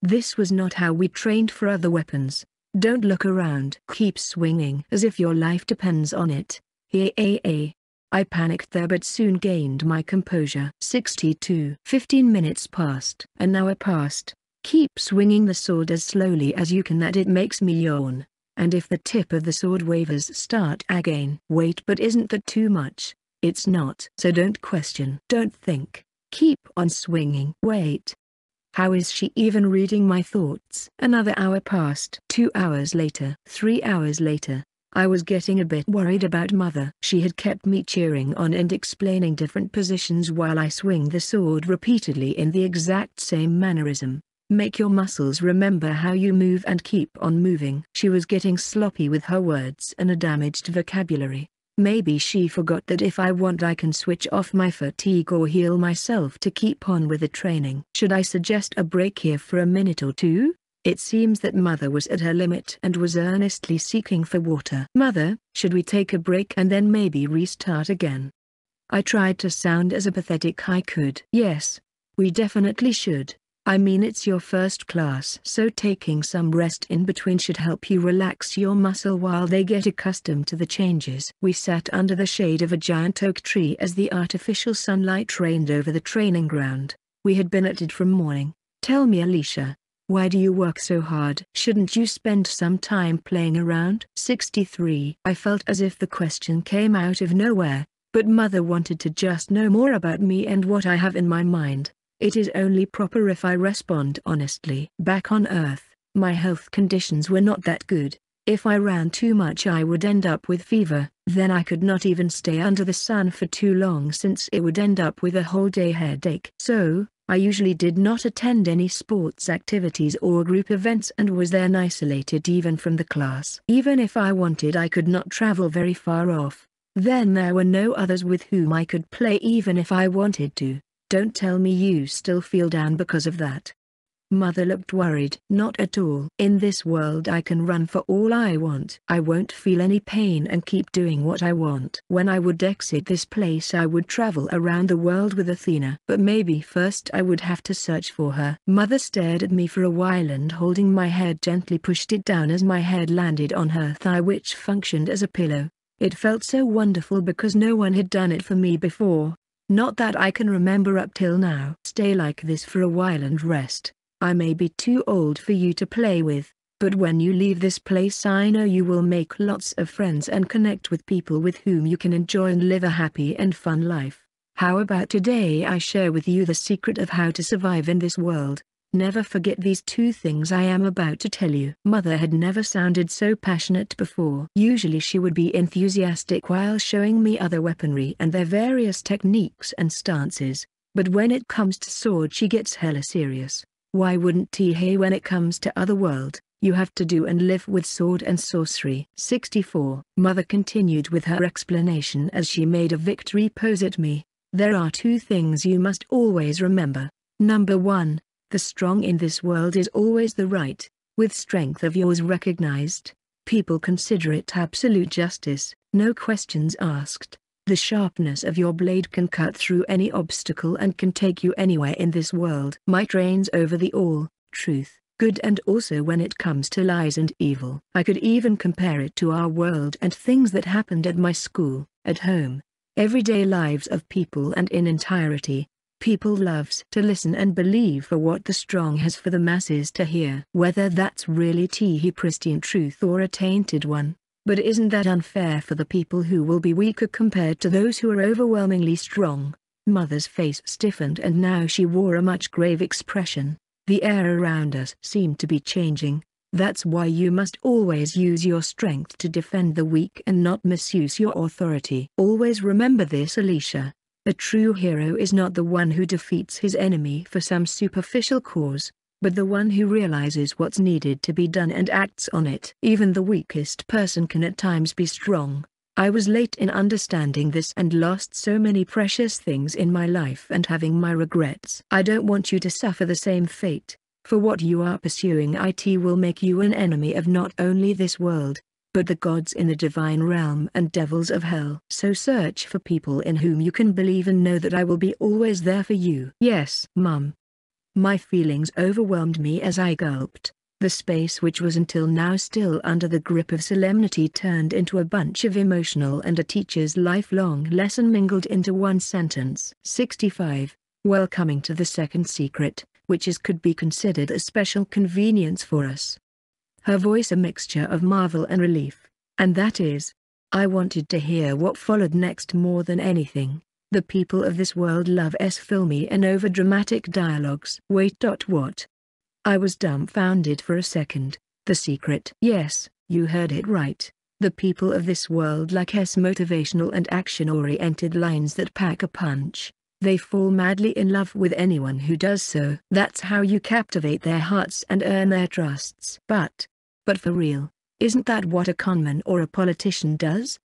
This was not how we trained for other weapons. Don't look around. Keep swinging as if your life depends on it. Eh I panicked there but soon gained my composure. 62. 15 minutes passed. An hour passed. Keep swinging the sword as slowly as you can that it makes me yawn and if the tip of the sword wavers start again. Wait but isn't that too much? It's not. So don't question. Don't think. Keep on swinging. Wait. How is she even reading my thoughts? Another hour passed. Two hours later. Three hours later. I was getting a bit worried about mother. She had kept me cheering on and explaining different positions while I swing the sword repeatedly in the exact same mannerism. Make your muscles remember how you move and keep on moving. She was getting sloppy with her words and a damaged vocabulary. Maybe she forgot that if I want I can switch off my fatigue or heal myself to keep on with the training. Should I suggest a break here for a minute or two? It seems that mother was at her limit and was earnestly seeking for water. Mother, should we take a break and then maybe restart again? I tried to sound as apathetic as I could. Yes. We definitely should. I mean it's your first class so taking some rest in between should help you relax your muscle while they get accustomed to the changes. We sat under the shade of a giant oak tree as the artificial sunlight rained over the training ground. We had been at it from morning. Tell me Alicia, why do you work so hard? Shouldn't you spend some time playing around? 63. I felt as if the question came out of nowhere, but mother wanted to just know more about me and what I have in my mind. It is only proper if I respond honestly. Back on Earth, my health conditions were not that good. If I ran too much I would end up with fever, then I could not even stay under the sun for too long since it would end up with a whole day headache. So, I usually did not attend any sports activities or group events and was then isolated even from the class. Even if I wanted I could not travel very far off. Then there were no others with whom I could play even if I wanted to. Don't tell me you still feel down because of that. Mother looked worried. Not at all. In this world I can run for all I want. I won't feel any pain and keep doing what I want. When I would exit this place I would travel around the world with Athena. But maybe first I would have to search for her. Mother stared at me for a while and holding my head gently pushed it down as my head landed on her thigh which functioned as a pillow. It felt so wonderful because no one had done it for me before. Not that I can remember up till now. Stay like this for a while and rest. I may be too old for you to play with, but when you leave this place I know you will make lots of friends and connect with people with whom you can enjoy and live a happy and fun life. How about today I share with you the secret of how to survive in this world. Never forget these two things I am about to tell you. Mother had never sounded so passionate before. Usually she would be enthusiastic while showing me other weaponry and their various techniques and stances, but when it comes to sword she gets hella serious. Why wouldn't Tihei when it comes to other world, you have to do and live with sword and sorcery. 64. Mother continued with her explanation as she made a victory pose at me. There are two things you must always remember. Number 1. The strong in this world is always the right, with strength of yours recognized. People consider it absolute justice, no questions asked. The sharpness of your blade can cut through any obstacle and can take you anywhere in this world. Might reigns over the all, truth, good and also when it comes to lies and evil. I could even compare it to our world and things that happened at my school, at home, everyday lives of people and in entirety. People loves to listen and believe for what the strong has for the masses to hear. Whether that's really T pristine truth or a tainted one, but isn't that unfair for the people who will be weaker compared to those who are overwhelmingly strong? Mother's face stiffened and now she wore a much grave expression. The air around us seemed to be changing. That's why you must always use your strength to defend the weak and not misuse your authority. Always remember this Alicia. A true hero is not the one who defeats his enemy for some superficial cause, but the one who realizes what's needed to be done and acts on it. Even the weakest person can at times be strong. I was late in understanding this and lost so many precious things in my life and having my regrets. I don't want you to suffer the same fate, for what you are pursuing it will make you an enemy of not only this world, but the gods in the divine realm and devils of hell. So search for people in whom you can believe and know that I will be always there for you. Yes, Mum, my feelings overwhelmed me as I gulped. The space which was until now still under the grip of solemnity turned into a bunch of emotional and a teacher's lifelong lesson mingled into one sentence. 65. Welcoming to the second secret, which is could be considered a special convenience for us. Her voice a mixture of marvel and relief. And that is, I wanted to hear what followed next more than anything. The people of this world love s filmy and overdramatic dialogues. Wait. dot What? I was dumbfounded for a second. The secret. Yes, you heard it right. The people of this world like s motivational and action-oriented lines that pack a punch. They fall madly in love with anyone who does so. That's how you captivate their hearts and earn their trusts. But, but for real, isn't that what a conman or a politician does?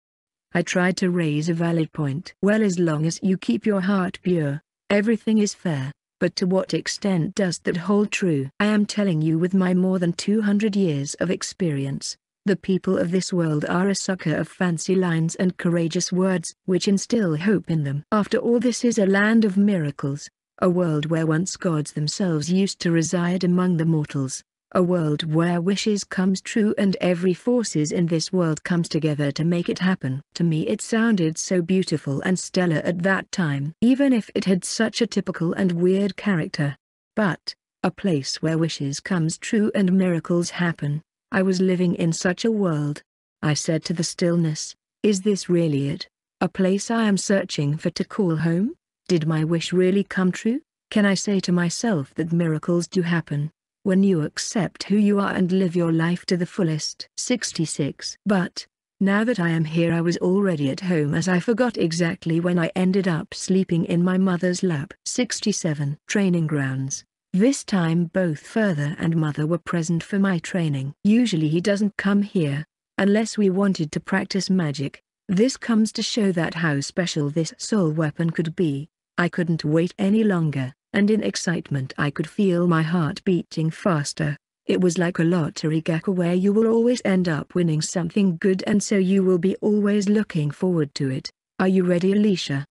I tried to raise a valid point. Well as long as you keep your heart pure, everything is fair, but to what extent does that hold true? I am telling you with my more than 200 years of experience, the people of this world are a sucker of fancy lines and courageous words which instill hope in them. After all this is a land of miracles, a world where once gods themselves used to reside among the mortals, a world where wishes comes true and every forces in this world comes together to make it happen. To me it sounded so beautiful and stellar at that time. Even if it had such a typical and weird character. But, a place where wishes comes true and miracles happen. I was living in such a world. I said to the stillness, is this really it? A place I am searching for to call home? Did my wish really come true? Can I say to myself that miracles do happen? When you accept who you are and live your life to the fullest. 66. But, now that I am here I was already at home as I forgot exactly when I ended up sleeping in my mother's lap. 67. Training grounds. This time both father and mother were present for my training. Usually he doesn't come here, unless we wanted to practice magic. This comes to show that how special this soul weapon could be. I couldn't wait any longer, and in excitement I could feel my heart beating faster. It was like a lottery gecko where you will always end up winning something good and so you will be always looking forward to it. Are you ready Alicia?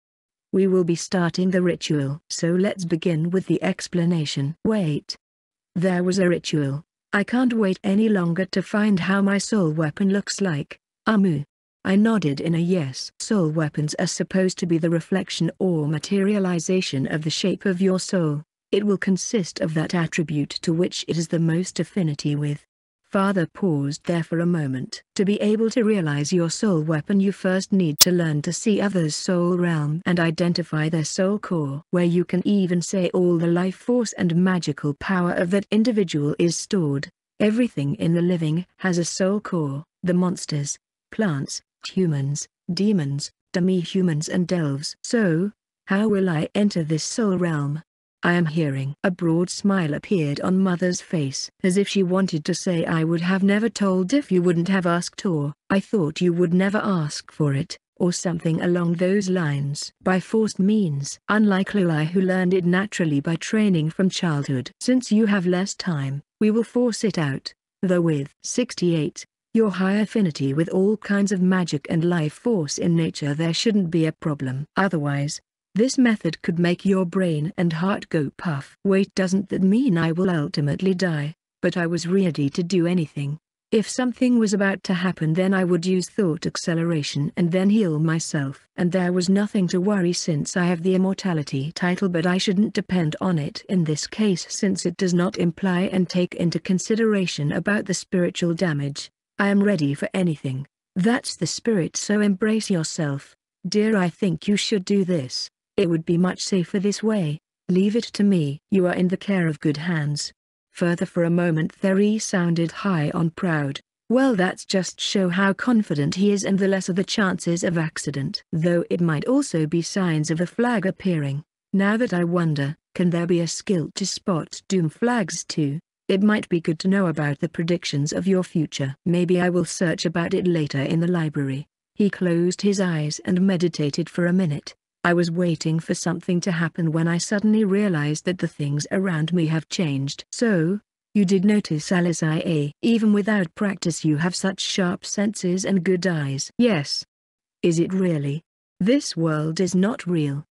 We will be starting the ritual. So let's begin with the explanation. Wait. There was a ritual. I can't wait any longer to find how my soul weapon looks like. Amu. I nodded in a yes. Soul weapons are supposed to be the reflection or materialization of the shape of your soul. It will consist of that attribute to which it is the most affinity with. Father paused there for a moment. To be able to realize your soul weapon you first need to learn to see others' soul realm and identify their soul core. Where you can even say all the life force and magical power of that individual is stored. Everything in the living has a soul core. The monsters, plants, humans, demons, demi-humans and elves. So, how will I enter this soul realm? I am hearing. A broad smile appeared on mother's face. As if she wanted to say I would have never told if you wouldn't have asked or I thought you would never ask for it, or something along those lines. By forced means. Unlike Lulai who learned it naturally by training from childhood. Since you have less time, we will force it out. Though with 68, your high affinity with all kinds of magic and life force in nature there shouldn't be a problem. Otherwise, this method could make your brain and heart go puff. Wait doesn't that mean I will ultimately die, but I was ready to do anything. If something was about to happen then I would use thought acceleration and then heal myself. And there was nothing to worry since I have the immortality title but I shouldn't depend on it in this case since it does not imply and take into consideration about the spiritual damage. I am ready for anything. That's the spirit so embrace yourself. Dear I think you should do this. It would be much safer this way. Leave it to me. You are in the care of good hands. Further for a moment Theri sounded high on proud. Well that's just show how confident he is and the lesser the chances of accident. Though it might also be signs of a flag appearing. Now that I wonder, can there be a skill to spot doom flags too? It might be good to know about the predictions of your future. Maybe I will search about it later in the library. He closed his eyes and meditated for a minute. I was waiting for something to happen when I suddenly realized that the things around me have changed. So, you did notice Alicia. Even without practice you have such sharp senses and good eyes. Yes. Is it really? This world is not real.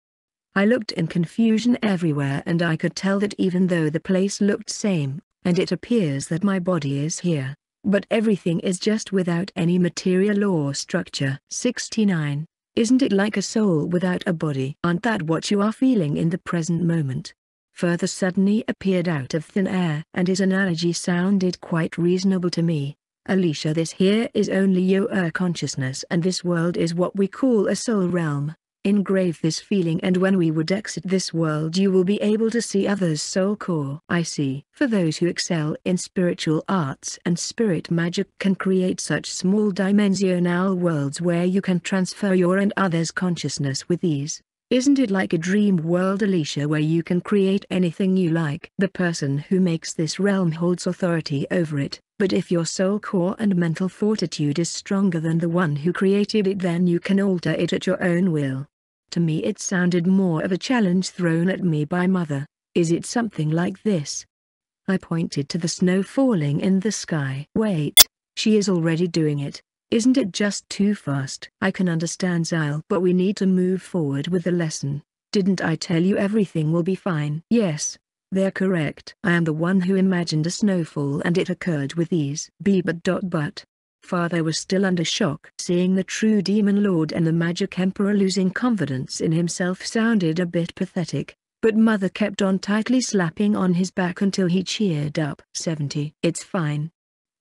I looked in confusion everywhere and I could tell that even though the place looked same, and it appears that my body is here, but everything is just without any material or structure. 69. Isn't it like a soul without a body? Aren't that what you are feeling in the present moment? Further suddenly appeared out of thin air and his analogy sounded quite reasonable to me. Alicia this here is only your consciousness and this world is what we call a soul realm. Engrave this feeling and when we would exit this world you will be able to see others' soul core. I see. For those who excel in spiritual arts and spirit magic can create such small dimensional worlds where you can transfer your and others' consciousness with ease. Isn't it like a dream world Alicia where you can create anything you like? The person who makes this realm holds authority over it, but if your soul core and mental fortitude is stronger than the one who created it then you can alter it at your own will. To me it sounded more of a challenge thrown at me by mother. Is it something like this? I pointed to the snow falling in the sky. Wait, she is already doing it. Isn't it just too fast? I can understand Zyle but we need to move forward with the lesson. Didn't I tell you everything will be fine? Yes, they're correct. I am the one who imagined a snowfall and it occurred with ease. B but dot but. Father was still under shock. Seeing the true demon lord and the magic emperor losing confidence in himself sounded a bit pathetic, but mother kept on tightly slapping on his back until he cheered up. 70. It's fine.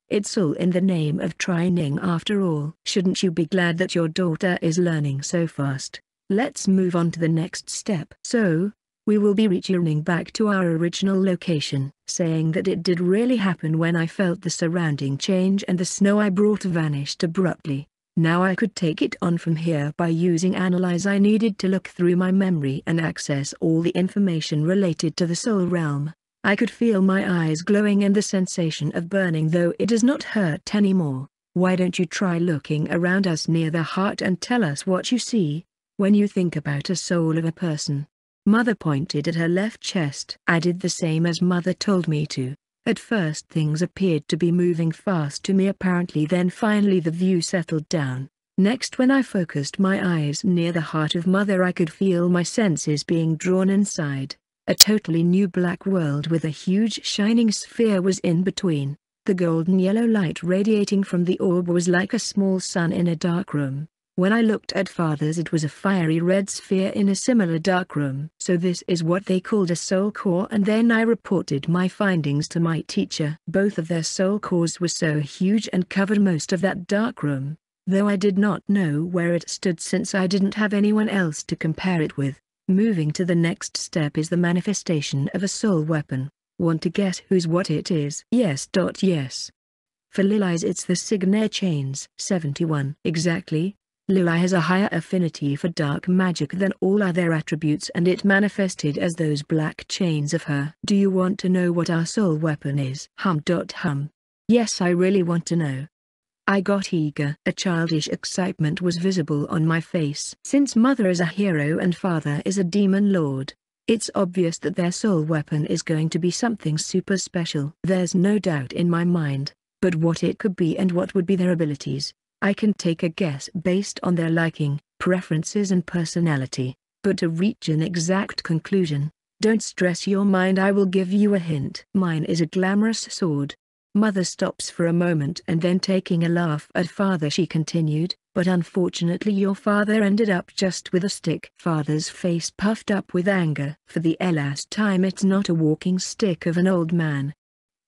It's all in the name of training after all. Shouldn't you be glad that your daughter is learning so fast? Let's move on to the next step. So, We will be returning back to our original location, saying that it did really happen when I felt the surrounding change and the snow I brought vanished abruptly. Now I could take it on from here by using Analyze I needed to look through my memory and access all the information related to the soul realm. I could feel my eyes glowing and the sensation of burning though it does not hurt anymore. Why don't you try looking around us near the heart and tell us what you see, when you think about a soul of a person? Mother pointed at her left chest. I did the same as mother told me to. At first things appeared to be moving fast to me apparently then finally the view settled down. Next when I focused my eyes near the heart of mother I could feel my senses being drawn inside. A totally new black world with a huge shining sphere was in between. The golden yellow light radiating from the orb was like a small sun in a dark room. When I looked at father's it was a fiery red sphere in a similar dark room. So this is what they called a soul core and then I reported my findings to my teacher. Both of their soul cores were so huge and covered most of that dark room, though I did not know where it stood since I didn't have anyone else to compare it with. Moving to the next step is the manifestation of a soul weapon. Want to guess whose what it is? Yes. Dot yes. For Lili's it's the Signet Chains. 71. Exactly, Lili has a higher affinity for dark magic than all other attributes and it manifested as those black chains of her. Do you want to know what our soul weapon is? Hum. Dot hum. Yes I really want to know. I got eager. A childish excitement was visible on my face. Since mother is a hero and father is a demon lord, it's obvious that their soul weapon is going to be something super special. There's no doubt in my mind, but what it could be and what would be their abilities, I can take a guess based on their liking, preferences and personality, but to reach an exact conclusion, don't stress your mind I will give you a hint. Mine is a glamorous sword. Mother stops for a moment and then taking a laugh at father she continued, but unfortunately your father ended up just with a stick. Father's face puffed up with anger. For the last time it's not a walking stick of an old man.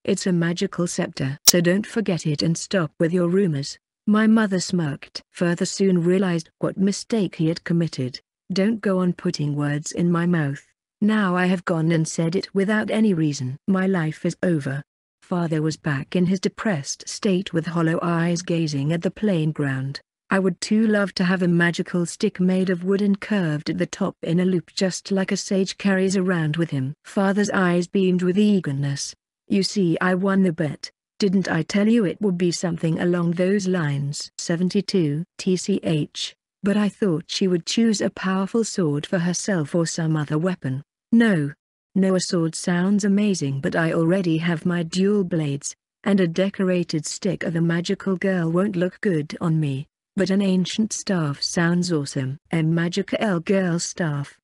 It's a magical scepter. So don't forget it and stop with your rumors. My mother smirked. Further soon realized what mistake he had committed. Don't go on putting words in my mouth. Now I have gone and said it without any reason. My life is over. Father was back in his depressed state with hollow eyes gazing at the plain ground. I would too love to have a magical stick made of wood and curved at the top in a loop just like a sage carries around with him. Father's eyes beamed with eagerness. You see I won the bet. Didn't I tell you it would be something along those lines? 72 TCH. But I thought she would choose a powerful sword for herself or some other weapon. No. No a sword sounds amazing but I already have my dual blades, and a decorated stick of a magical girl won't look good on me, but an ancient staff sounds awesome. A magical girl staff.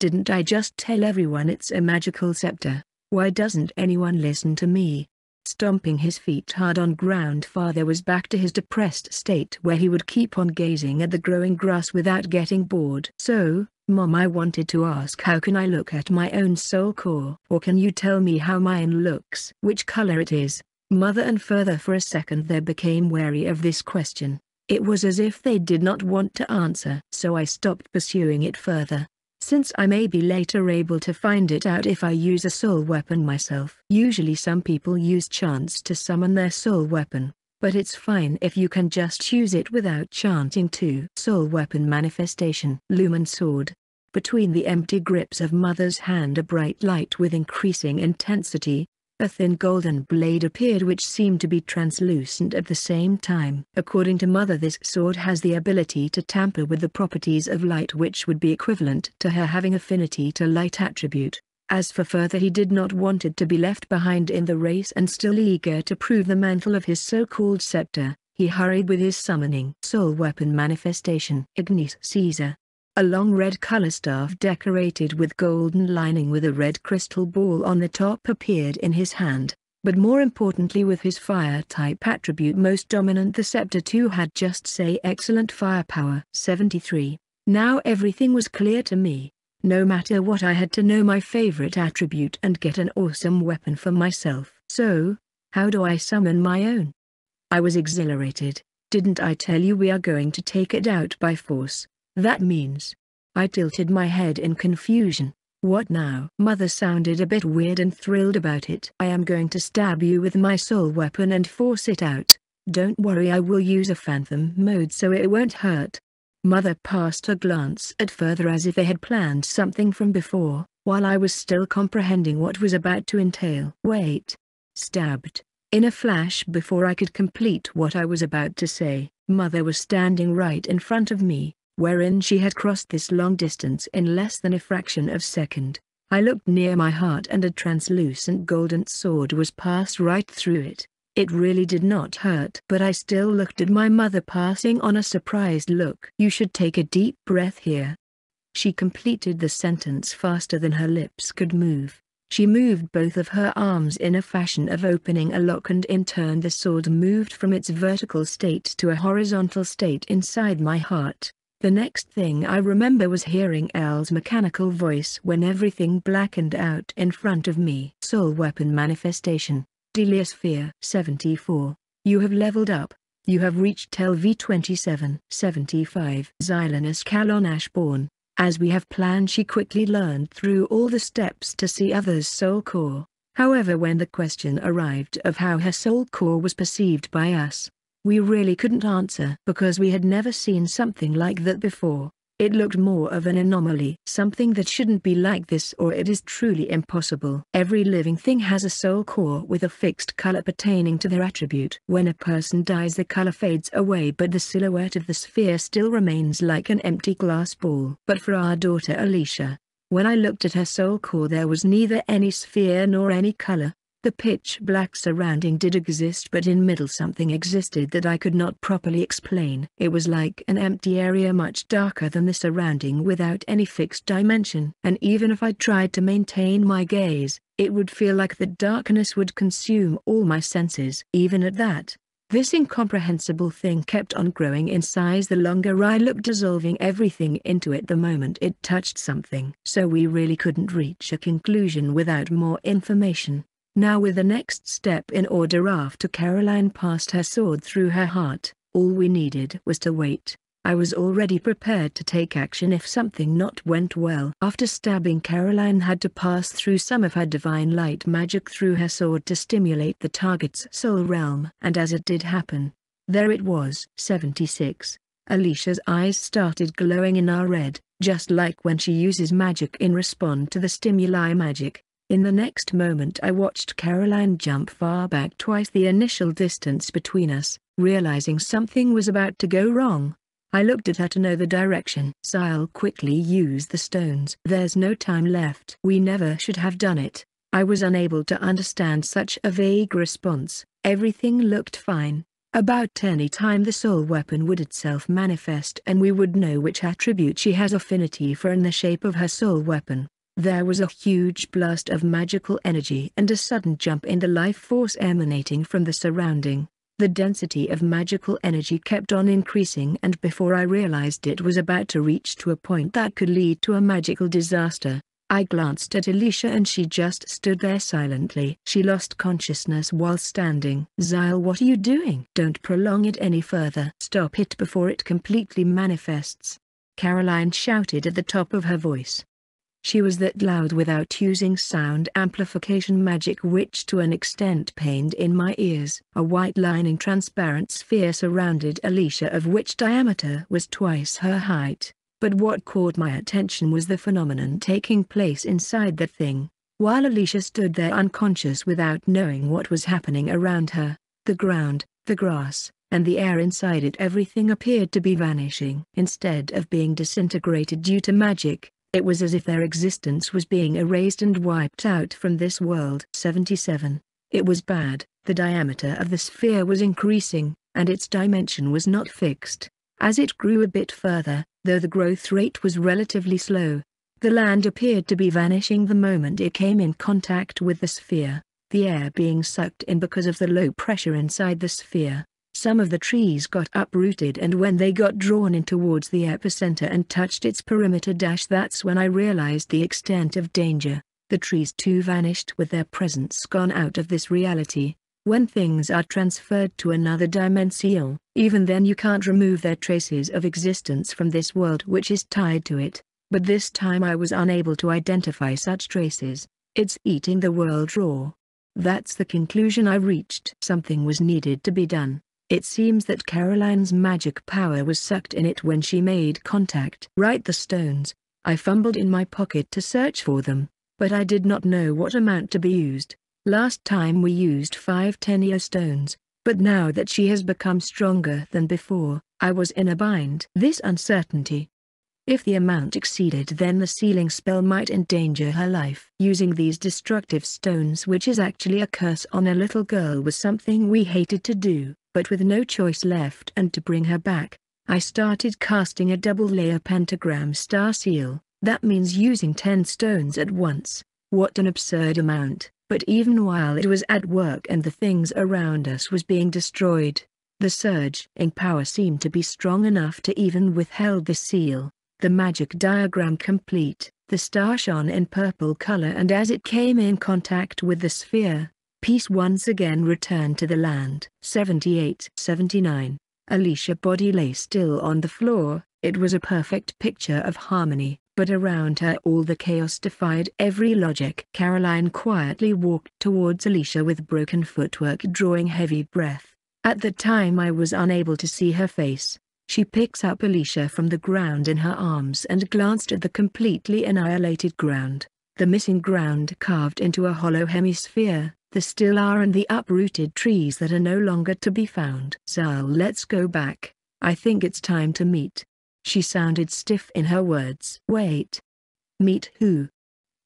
Didn't I just tell everyone it's a magical scepter? Why doesn't anyone listen to me? Stomping his feet hard on ground father was back to his depressed state where he would keep on gazing at the growing grass without getting bored. So, mom I wanted to ask how can I look at my own soul core? Or can you tell me how mine looks? Which color it is? Mother and further for a second they became wary of this question. It was as if they did not want to answer. So I stopped pursuing it further since I may be later able to find it out if I use a soul weapon myself. Usually some people use chants to summon their soul weapon, but it's fine if you can just use it without chanting too. Soul weapon manifestation. Lumen sword. Between the empty grips of mother's hand a bright light with increasing intensity, a thin golden blade appeared which seemed to be translucent at the same time. According to Mother this sword has the ability to tamper with the properties of light which would be equivalent to her having affinity to light attribute. As for further he did not want it to be left behind in the race and still eager to prove the mantle of his so-called scepter, he hurried with his summoning soul weapon manifestation. Ignis Caesar, a long red color staff decorated with golden lining with a red crystal ball on the top appeared in his hand, but more importantly with his fire-type attribute most dominant the scepter too had just say excellent firepower. 73. Now everything was clear to me. No matter what I had to know my favorite attribute and get an awesome weapon for myself. So, how do I summon my own? I was exhilarated. Didn't I tell you we are going to take it out by force? That means. I tilted my head in confusion. What now? Mother sounded a bit weird and thrilled about it. I am going to stab you with my soul weapon and force it out. Don't worry I will use a phantom mode so it won't hurt. Mother passed a glance at further as if they had planned something from before, while I was still comprehending what was about to entail. Wait. Stabbed. In a flash before I could complete what I was about to say, Mother was standing right in front of me, wherein she had crossed this long distance in less than a fraction of second. I looked near my heart and a translucent golden sword was passed right through it. It really did not hurt. But I still looked at my mother passing on a surprised look. You should take a deep breath here. She completed the sentence faster than her lips could move. She moved both of her arms in a fashion of opening a lock and in turn the sword moved from its vertical state to a horizontal state inside my heart. The next thing I remember was hearing Elle's mechanical voice when everything blackened out in front of me. Soul Weapon Manifestation. Deliosphere 74. You have leveled up. You have reached LV27. 75. Xylon Escalonash Born. As we have planned she quickly learned through all the steps to see others' soul core. However when the question arrived of how her soul core was perceived by us, we really couldn't answer because we had never seen something like that before. It looked more of an anomaly, something that shouldn't be like this or it is truly impossible. Every living thing has a soul core with a fixed color pertaining to their attribute. When a person dies the color fades away but the silhouette of the sphere still remains like an empty glass ball. But for our daughter Alicia, when I looked at her soul core there was neither any sphere nor any color, the pitch black surrounding did exist but in middle something existed that I could not properly explain. It was like an empty area much darker than the surrounding without any fixed dimension. And even if I tried to maintain my gaze, it would feel like the darkness would consume all my senses. Even at that, this incomprehensible thing kept on growing in size the longer I looked dissolving everything into it the moment it touched something. So we really couldn't reach a conclusion without more information. Now with the next step in order after Caroline passed her sword through her heart, all we needed was to wait. I was already prepared to take action if something not went well. After stabbing Caroline had to pass through some of her divine light magic through her sword to stimulate the target's soul realm. And as it did happen, there it was. 76. Alicia's eyes started glowing in our red, just like when she uses magic in response to the stimuli magic. In the next moment I watched Caroline jump far back twice the initial distance between us, realizing something was about to go wrong. I looked at her to know the direction. Zyle quickly used the stones. There's no time left. We never should have done it. I was unable to understand such a vague response. Everything looked fine. About any time the soul weapon would itself manifest and we would know which attribute she has affinity for in the shape of her soul weapon. There was a huge blast of magical energy and a sudden jump in the life force emanating from the surrounding. The density of magical energy kept on increasing and before I realized it was about to reach to a point that could lead to a magical disaster, I glanced at Alicia and she just stood there silently. She lost consciousness while standing. Zyle what are you doing? Don't prolong it any further. Stop it before it completely manifests. Caroline shouted at the top of her voice. She was that loud without using sound amplification magic which to an extent pained in my ears. A white lining transparent sphere surrounded Alicia of which diameter was twice her height. But what caught my attention was the phenomenon taking place inside that thing. While Alicia stood there unconscious without knowing what was happening around her, the ground, the grass, and the air inside it everything appeared to be vanishing. Instead of being disintegrated due to magic, it was as if their existence was being erased and wiped out from this world. 77. It was bad, the diameter of the sphere was increasing, and its dimension was not fixed. As it grew a bit further, though the growth rate was relatively slow, the land appeared to be vanishing the moment it came in contact with the sphere, the air being sucked in because of the low pressure inside the sphere. Some of the trees got uprooted and when they got drawn in towards the epicenter and touched its perimeter dash that's when I realized the extent of danger. The trees too vanished with their presence gone out of this reality. When things are transferred to another dimension, even then you can't remove their traces of existence from this world which is tied to it. But this time I was unable to identify such traces. It's eating the world raw. That's the conclusion I reached. Something was needed to be done. It seems that Caroline's magic power was sucked in it when she made contact. Write the stones. I fumbled in my pocket to search for them, but I did not know what amount to be used. Last time we used five Tenia stones, but now that she has become stronger than before, I was in a bind. This uncertainty. If the amount exceeded then the sealing spell might endanger her life. Using these destructive stones which is actually a curse on a little girl was something we hated to do, but with no choice left and to bring her back, I started casting a double-layer pentagram star seal. That means using 10 stones at once. What an absurd amount. But even while it was at work and the things around us was being destroyed, the surge in power seemed to be strong enough to even withhold the seal. The magic diagram complete, the star shone in purple color and as it came in contact with the sphere, peace once again returned to the land. 78-79 Alicia body lay still on the floor, it was a perfect picture of harmony but around her all the chaos defied every logic. Caroline quietly walked towards Alicia with broken footwork drawing heavy breath. At the time I was unable to see her face. She picks up Alicia from the ground in her arms and glanced at the completely annihilated ground. The missing ground carved into a hollow hemisphere, the still are and the uprooted trees that are no longer to be found. Zal let's go back. I think it's time to meet. She sounded stiff in her words. Wait. Meet who?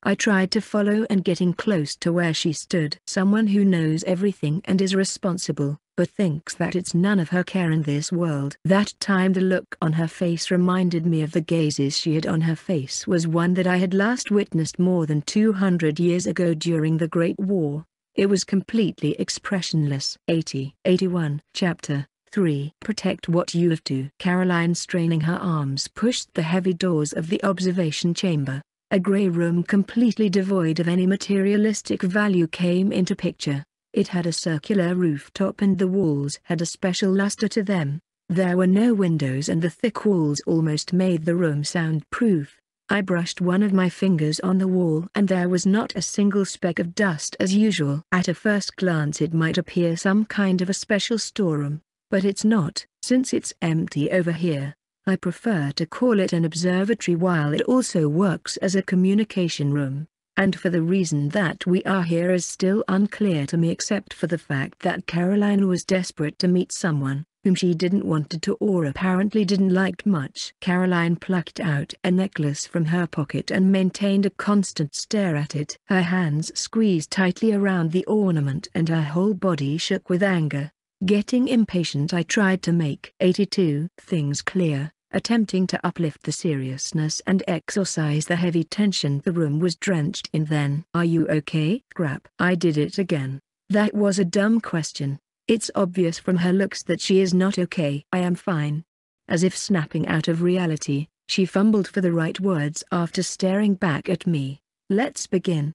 I tried to follow and getting close to where she stood. Someone who knows everything and is responsible, but thinks that it's none of her care in this world. That time the look on her face reminded me of the gazes she had on her face was one that I had last witnessed more than 200 years ago during the Great War. It was completely expressionless. 80. 81. Chapter 3. Protect what you have to. Caroline straining her arms pushed the heavy doors of the observation chamber. A grey room completely devoid of any materialistic value came into picture. It had a circular rooftop and the walls had a special luster to them. There were no windows and the thick walls almost made the room soundproof. I brushed one of my fingers on the wall and there was not a single speck of dust as usual. At a first glance it might appear some kind of a special storeroom, but it's not, since it's empty over here. I prefer to call it an observatory while it also works as a communication room, and for the reason that we are here is still unclear to me except for the fact that Caroline was desperate to meet someone, whom she didn't wanted to or apparently didn't like much. Caroline plucked out a necklace from her pocket and maintained a constant stare at it. Her hands squeezed tightly around the ornament and her whole body shook with anger. Getting impatient I tried to make 82 things clear, attempting to uplift the seriousness and exorcise the heavy tension the room was drenched in then. Are you okay? Crap. I did it again. That was a dumb question. It's obvious from her looks that she is not okay. I am fine. As if snapping out of reality, she fumbled for the right words after staring back at me. Let's begin.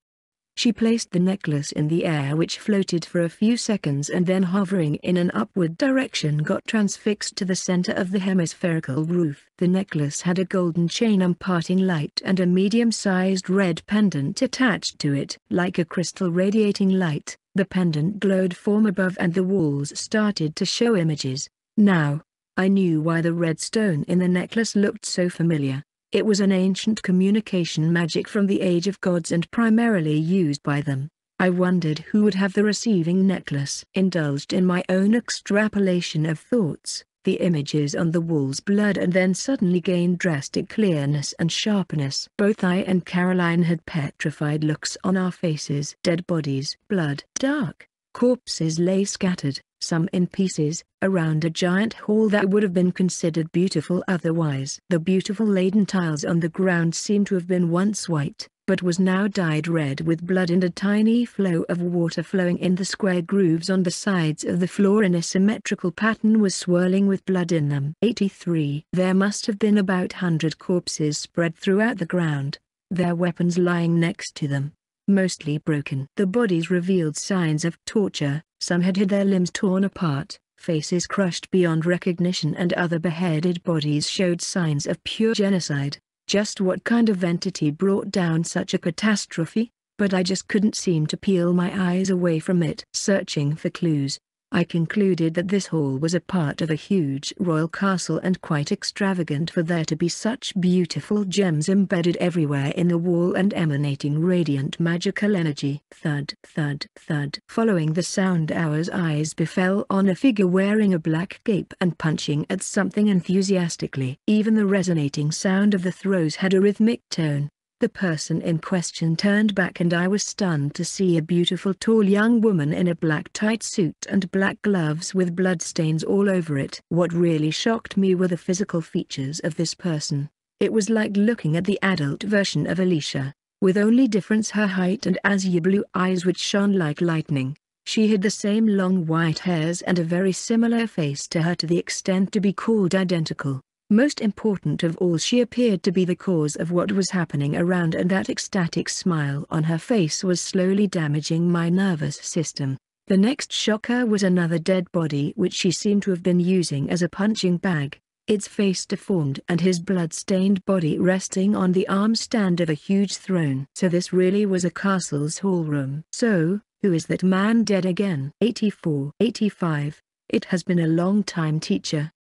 She placed the necklace in the air which floated for a few seconds and then hovering in an upward direction got transfixed to the center of the hemispherical roof. The necklace had a golden chain imparting light and a medium-sized red pendant attached to it. Like a crystal radiating light, the pendant glowed from above and the walls started to show images. Now, I knew why the red stone in the necklace looked so familiar. It was an ancient communication magic from the Age of Gods and primarily used by them. I wondered who would have the receiving necklace. Indulged in my own extrapolation of thoughts, the images on the walls blurred and then suddenly gained drastic clearness and sharpness. Both I and Caroline had petrified looks on our faces. Dead bodies, blood, dark, corpses lay scattered, some in pieces, around a giant hall that would have been considered beautiful otherwise. The beautiful laden tiles on the ground seemed to have been once white, but was now dyed red with blood and a tiny flow of water flowing in the square grooves on the sides of the floor in a symmetrical pattern was swirling with blood in them. 83. There must have been about hundred corpses spread throughout the ground, their weapons lying next to them mostly broken. The bodies revealed signs of torture, some had had their limbs torn apart, faces crushed beyond recognition and other beheaded bodies showed signs of pure genocide. Just what kind of entity brought down such a catastrophe? But I just couldn't seem to peel my eyes away from it. Searching for clues, I concluded that this hall was a part of a huge royal castle and quite extravagant for there to be such beautiful gems embedded everywhere in the wall and emanating radiant magical energy. Thud, thud, thud. Following the sound our eyes befell on a figure wearing a black cape and punching at something enthusiastically. Even the resonating sound of the throws had a rhythmic tone. The person in question turned back and I was stunned to see a beautiful tall young woman in a black tight suit and black gloves with bloodstains all over it. What really shocked me were the physical features of this person. It was like looking at the adult version of Alicia, with only difference her height and azure blue eyes which shone like lightning. She had the same long white hairs and a very similar face to her to the extent to be called identical. Most important of all she appeared to be the cause of what was happening around and that ecstatic smile on her face was slowly damaging my nervous system. The next shocker was another dead body which she seemed to have been using as a punching bag, its face deformed and his blood-stained body resting on the arm stand of a huge throne. So this really was a castle's hall room. So, who is that man dead again? 84, 85. It has been a long time teacher,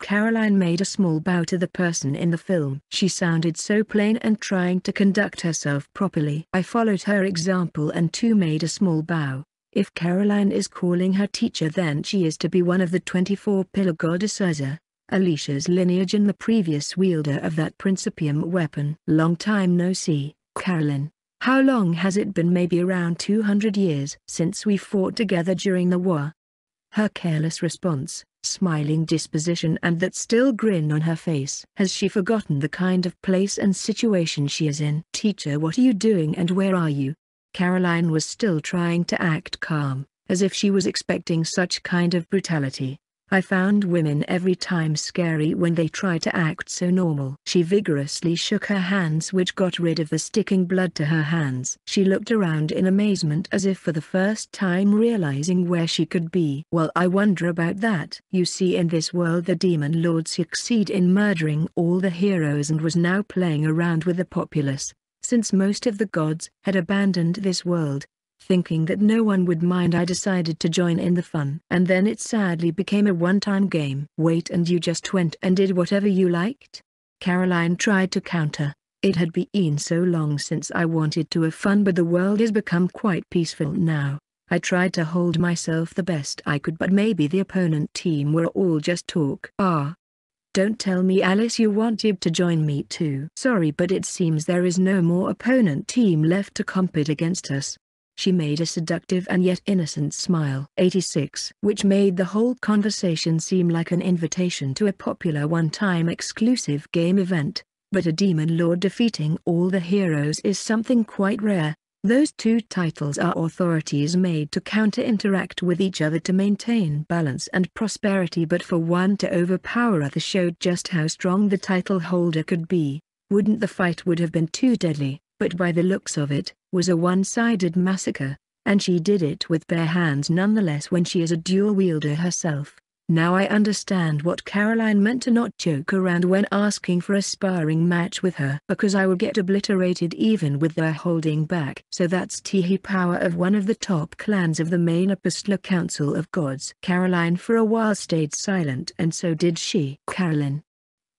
Caroline made a small bow to the person in the film. She sounded so plain and trying to conduct herself properly. I followed her example and too made a small bow. If Caroline is calling her teacher then she is to be one of the 24 pillar goddesses. Alicia's lineage and the previous wielder of that principium weapon. Long time no see, Caroline. How long has it been maybe around 200 years since we fought together during the war? Her careless response, smiling disposition and that still grin on her face. Has she forgotten the kind of place and situation she is in? Teacher what are you doing and where are you? Caroline was still trying to act calm, as if she was expecting such kind of brutality. I found women every time scary when they try to act so normal. She vigorously shook her hands which got rid of the sticking blood to her hands. She looked around in amazement as if for the first time realizing where she could be. Well I wonder about that. You see in this world the demon lord succeed in murdering all the heroes and was now playing around with the populace. Since most of the gods had abandoned this world, Thinking that no one would mind I decided to join in the fun. And then it sadly became a one-time game. Wait and you just went and did whatever you liked? Caroline tried to counter. It had been so long since I wanted to have fun but the world has become quite peaceful now. I tried to hold myself the best I could but maybe the opponent team were all just talk. Ah. Don't tell me Alice you wanted to join me too. Sorry but it seems there is no more opponent team left to compete against us. She made a seductive and yet innocent smile. 86. Which made the whole conversation seem like an invitation to a popular one-time exclusive game event. But a demon lord defeating all the heroes is something quite rare. Those two titles are authorities made to counter-interact with each other to maintain balance and prosperity but for one to overpower other showed just how strong the title holder could be. Wouldn't the fight would have been too deadly but by the looks of it, was a one-sided massacre, and she did it with bare hands nonetheless when she is a dual wielder herself. Now I understand what Caroline meant to not joke around when asking for a sparring match with her. Because I would get obliterated even with their holding back. So that's Teehee power of one of the top clans of the main Apostolic Council of Gods. Caroline for a while stayed silent and so did she. Caroline,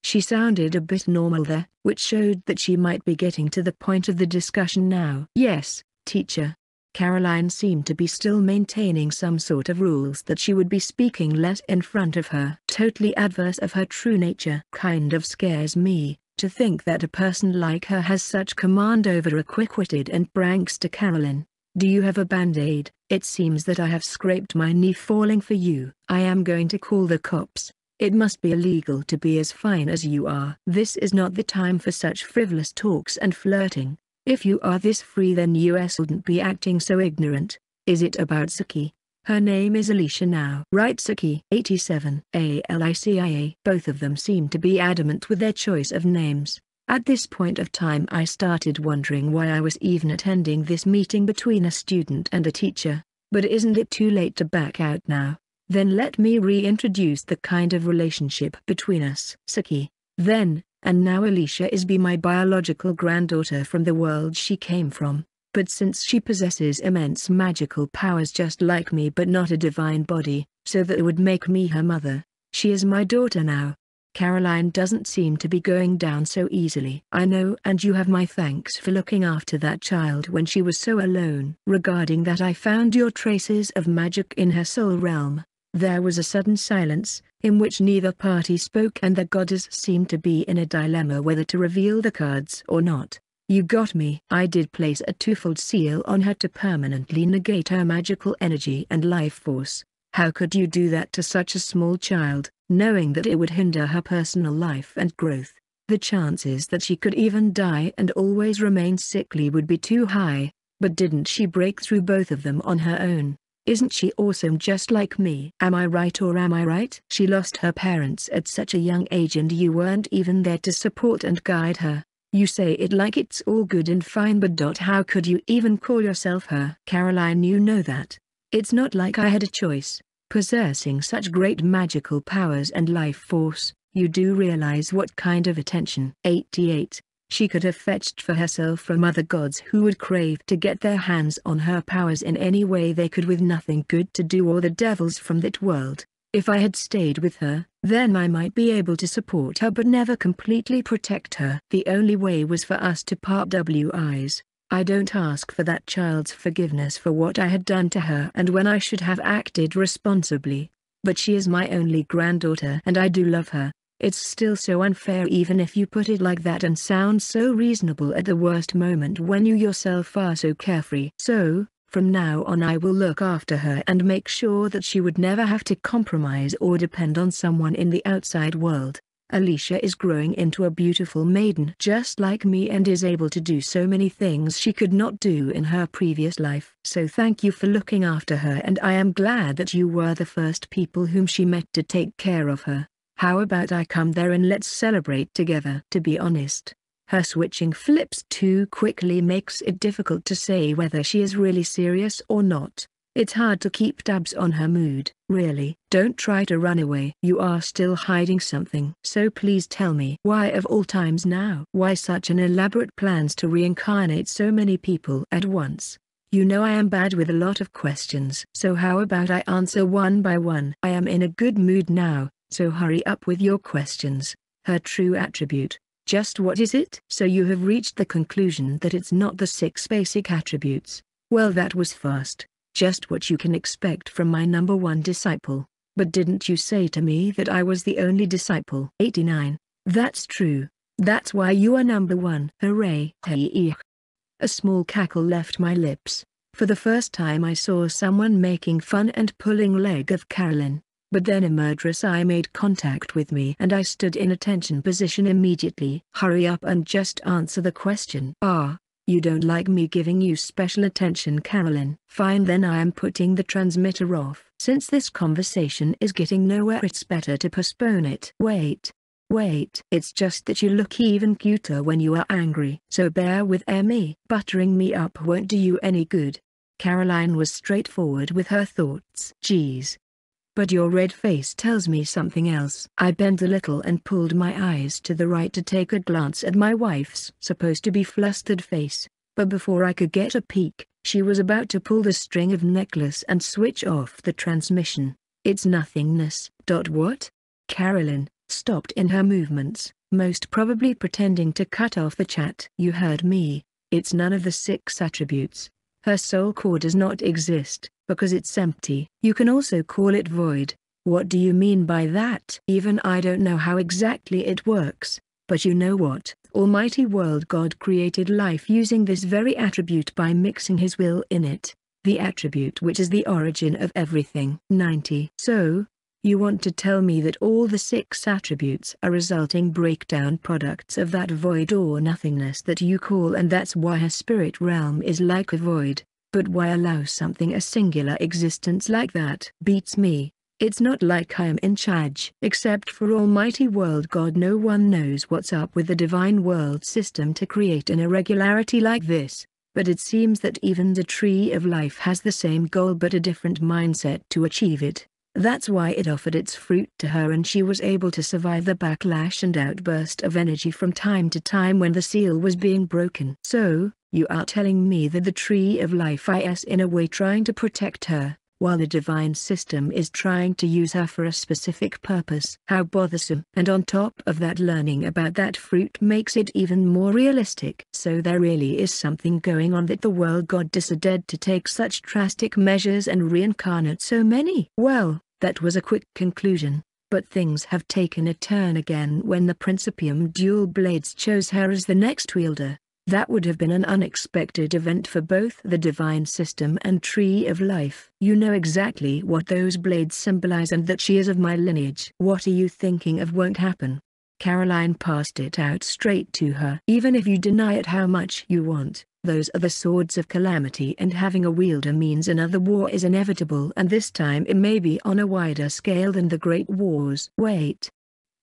she sounded a bit normal there, which showed that she might be getting to the point of the discussion now. Yes, teacher. Caroline seemed to be still maintaining some sort of rules that she would be speaking less in front of her. Totally adverse of her true nature. Kind of scares me, to think that a person like her has such command over a quick-witted and prankster Caroline. Do you have a band-aid? It seems that I have scraped my knee falling for you. I am going to call the cops. It must be illegal to be as fine as you are. This is not the time for such frivolous talks and flirting. If you are this free then US wouldn't be acting so ignorant. Is it about Saki? Her name is Alicia now. Right Saki 87 ALICIA. Both of them seem to be adamant with their choice of names. At this point of time I started wondering why I was even attending this meeting between a student and a teacher. But isn't it too late to back out now? Then let me reintroduce the kind of relationship between us. Saki. Then, And now Alicia is be my biological granddaughter from the world she came from. But since she possesses immense magical powers just like me but not a divine body, so that would make me her mother, she is my daughter now. Caroline doesn't seem to be going down so easily. I know and you have my thanks for looking after that child when she was so alone. Regarding that I found your traces of magic in her soul realm. There was a sudden silence, in which neither party spoke and the goddess seemed to be in a dilemma whether to reveal the cards or not. You got me. I did place a twofold seal on her to permanently negate her magical energy and life force. How could you do that to such a small child, knowing that it would hinder her personal life and growth? The chances that she could even die and always remain sickly would be too high, but didn't she break through both of them on her own? Isn't she awesome just like me? Am I right or am I right? She lost her parents at such a young age and you weren't even there to support and guide her. You say it like it's all good and fine but dot how could you even call yourself her? Caroline you know that. It's not like I had a choice. Possessing such great magical powers and life force, you do realize what kind of attention 88 she could have fetched for herself from other gods who would crave to get their hands on her powers in any way they could with nothing good to do or the devils from that world. If I had stayed with her, then I might be able to support her but never completely protect her. The only way was for us to part WIs. I don't ask for that child's forgiveness for what I had done to her and when I should have acted responsibly. But she is my only granddaughter and I do love her. It's still so unfair even if you put it like that and sound so reasonable at the worst moment when you yourself are so carefree. So, from now on I will look after her and make sure that she would never have to compromise or depend on someone in the outside world. Alicia is growing into a beautiful maiden just like me and is able to do so many things she could not do in her previous life. So thank you for looking after her and I am glad that you were the first people whom she met to take care of her. How about I come there and let's celebrate together? To be honest, her switching flips too quickly makes it difficult to say whether she is really serious or not. It's hard to keep tabs on her mood. Really, don't try to run away. You are still hiding something. So please tell me why of all times now? Why such an elaborate plans to reincarnate so many people at once? You know I am bad with a lot of questions. So how about I answer one by one? I am in a good mood now, so hurry up with your questions. Her true attribute, just what is it? So you have reached the conclusion that it's not the six basic attributes. Well that was fast. Just what you can expect from my number one disciple. But didn't you say to me that I was the only disciple? 89. That's true. That's why you are number one. Hooray. A small cackle left my lips. For the first time I saw someone making fun and pulling leg of Caroline. But then a murderous eye made contact with me and I stood in attention position immediately. Hurry up and just answer the question. Ah, you don't like me giving you special attention Caroline. Fine then I am putting the transmitter off. Since this conversation is getting nowhere it's better to postpone it. Wait. Wait. It's just that you look even cuter when you are angry. So bear with me. Buttering me up won't do you any good. Caroline was straightforward with her thoughts. Geez, but your red face tells me something else. I bent a little and pulled my eyes to the right to take a glance at my wife's supposed to be flustered face, but before I could get a peek, she was about to pull the string of necklace and switch off the transmission. It's nothingness. Dot what? Caroline, stopped in her movements, most probably pretending to cut off the chat. You heard me, it's none of the six attributes. Her soul core does not exist because it's empty. You can also call it void. What do you mean by that? Even I don't know how exactly it works, but you know what? Almighty World God created life using this very attribute by mixing his will in it, the attribute which is the origin of everything. 90. So, you want to tell me that all the six attributes are resulting breakdown products of that void or nothingness that you call and that's why her spirit realm is like a void. But why allow something a singular existence like that? Beats me. It's not like I am in charge. Except for almighty world God no one knows what's up with the divine world system to create an irregularity like this. But it seems that even the tree of life has the same goal but a different mindset to achieve it. That's why it offered its fruit to her and she was able to survive the backlash and outburst of energy from time to time when the seal was being broken. So, you are telling me that the Tree of Life is in a way trying to protect her, while the divine system is trying to use her for a specific purpose. How bothersome. And on top of that learning about that fruit makes it even more realistic. So there really is something going on that the world god decided to take such drastic measures and reincarnate so many. Well, that was a quick conclusion. But things have taken a turn again when the Principium Dual Blades chose her as the next wielder. That would have been an unexpected event for both the Divine System and Tree of Life. You know exactly what those blades symbolize and that she is of my lineage. What are you thinking of won't happen? Caroline passed it out straight to her. Even if you deny it how much you want, those are the swords of calamity and having a wielder means another war is inevitable and this time it may be on a wider scale than the Great Wars. Wait,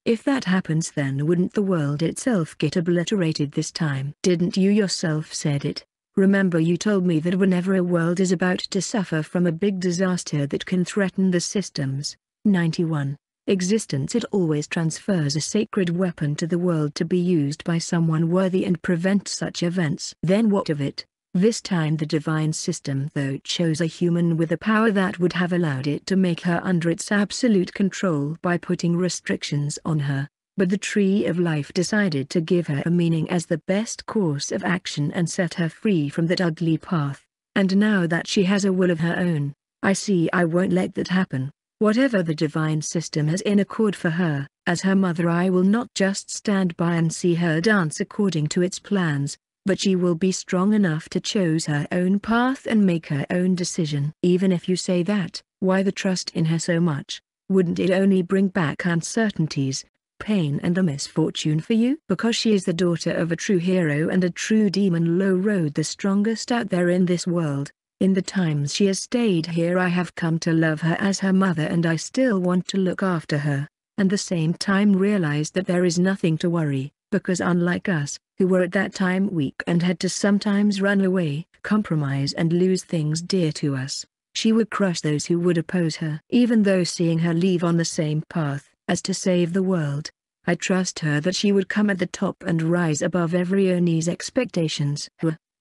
if that happens then wouldn't the world itself get obliterated this time? Didn't you yourself said it? Remember you told me that whenever a world is about to suffer from a big disaster that can threaten the systems, 91, existence it always transfers a sacred weapon to the world to be used by someone worthy and prevent such events. Then what of it? This time the divine system though chose a human with a power that would have allowed it to make her under its absolute control by putting restrictions on her, but the tree of life decided to give her a meaning as the best course of action and set her free from that ugly path. And now that she has a will of her own, I see I won't let that happen. Whatever the divine system has in accord for her, as her mother I will not just stand by and see her dance according to its plans, but she will be strong enough to choose her own path and make her own decision. Even if you say that, why the trust in her so much? Wouldn't it only bring back uncertainties, pain and the misfortune for you? Because she is the daughter of a true hero and a true demon lord the strongest out there in this world. In the times she has stayed here I have come to love her as her mother and I still want to look after her, and the same time realize that there is nothing to worry, because unlike us, who were at that time weak and had to sometimes run away, compromise and lose things dear to us. She would crush those who would oppose her. Even though seeing her leave on the same path, as to save the world, I trust her that she would come at the top and rise above every Oni's expectations.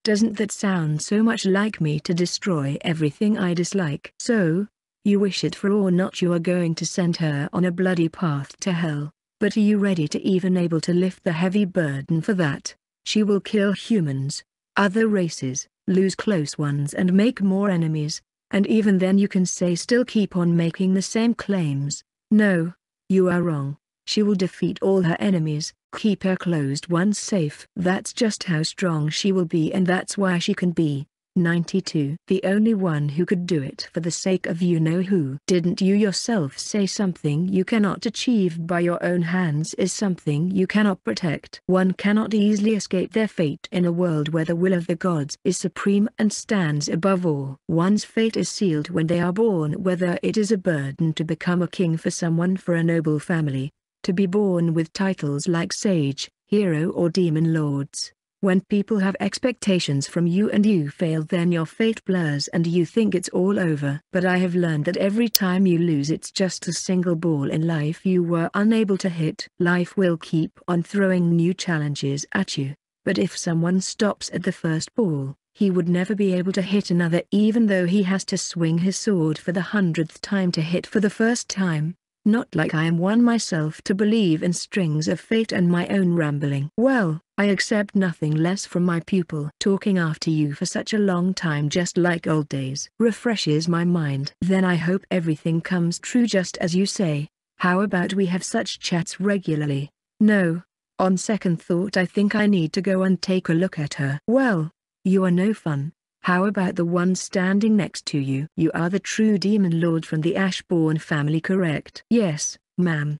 Doesn't that sound so much like me to destroy everything I dislike? So, you wish it for or not you are going to send her on a bloody path to hell. But are you ready to even able to lift the heavy burden for that? She will kill humans, other races, lose close ones and make more enemies, and even then you can say still keep on making the same claims. No, you are wrong. She will defeat all her enemies, keep her closed ones safe. That's just how strong she will be and that's why she can be, 92. The only one who could do it for the sake of you know who. Didn't you yourself say something you cannot achieve by your own hands is something you cannot protect? One cannot easily escape their fate in a world where the will of the gods is supreme and stands above all. One's fate is sealed when they are born whether it is a burden to become a king for someone for a noble family, to be born with titles like sage, hero or demon lords when people have expectations from you and you fail then your fate blurs and you think it's all over. But I have learned that every time you lose it's just a single ball in life you were unable to hit. Life will keep on throwing new challenges at you. But if someone stops at the first ball, he would never be able to hit another even though he has to swing his sword for the hundredth time to hit for the first time. Not like I am one myself to believe in strings of fate and my own rambling. Well, I accept nothing less from my pupil. Talking after you for such a long time just like old days refreshes my mind. Then I hope everything comes true just as you say. How about we have such chats regularly? No. On second thought I think I need to go and take a look at her. Well, you are no fun. How about the one standing next to you? You are the true demon lord from the Ashbourne family correct? Yes, ma'am.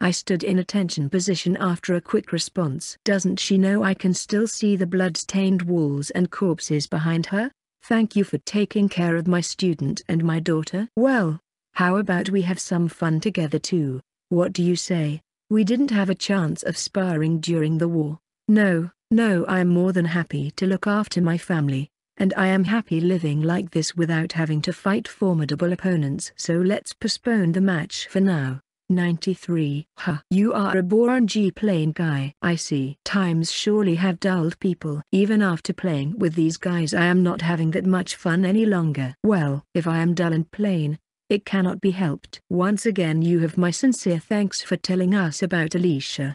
I stood in attention position after a quick response. Doesn't she know I can still see the blood-stained walls and corpses behind her? Thank you for taking care of my student and my daughter. Well, how about we have some fun together too? What do you say? We didn't have a chance of sparring during the war. No, no I am more than happy to look after my family And I am happy living like this without having to fight formidable opponents so let's postpone the match for now. 93. Huh. You are a boring G-plane guy. I see. Times surely have dulled people. Even after playing with these guys I am not having that much fun any longer. Well, if I am dull and plain, it cannot be helped. Once again you have my sincere thanks for telling us about Alicia.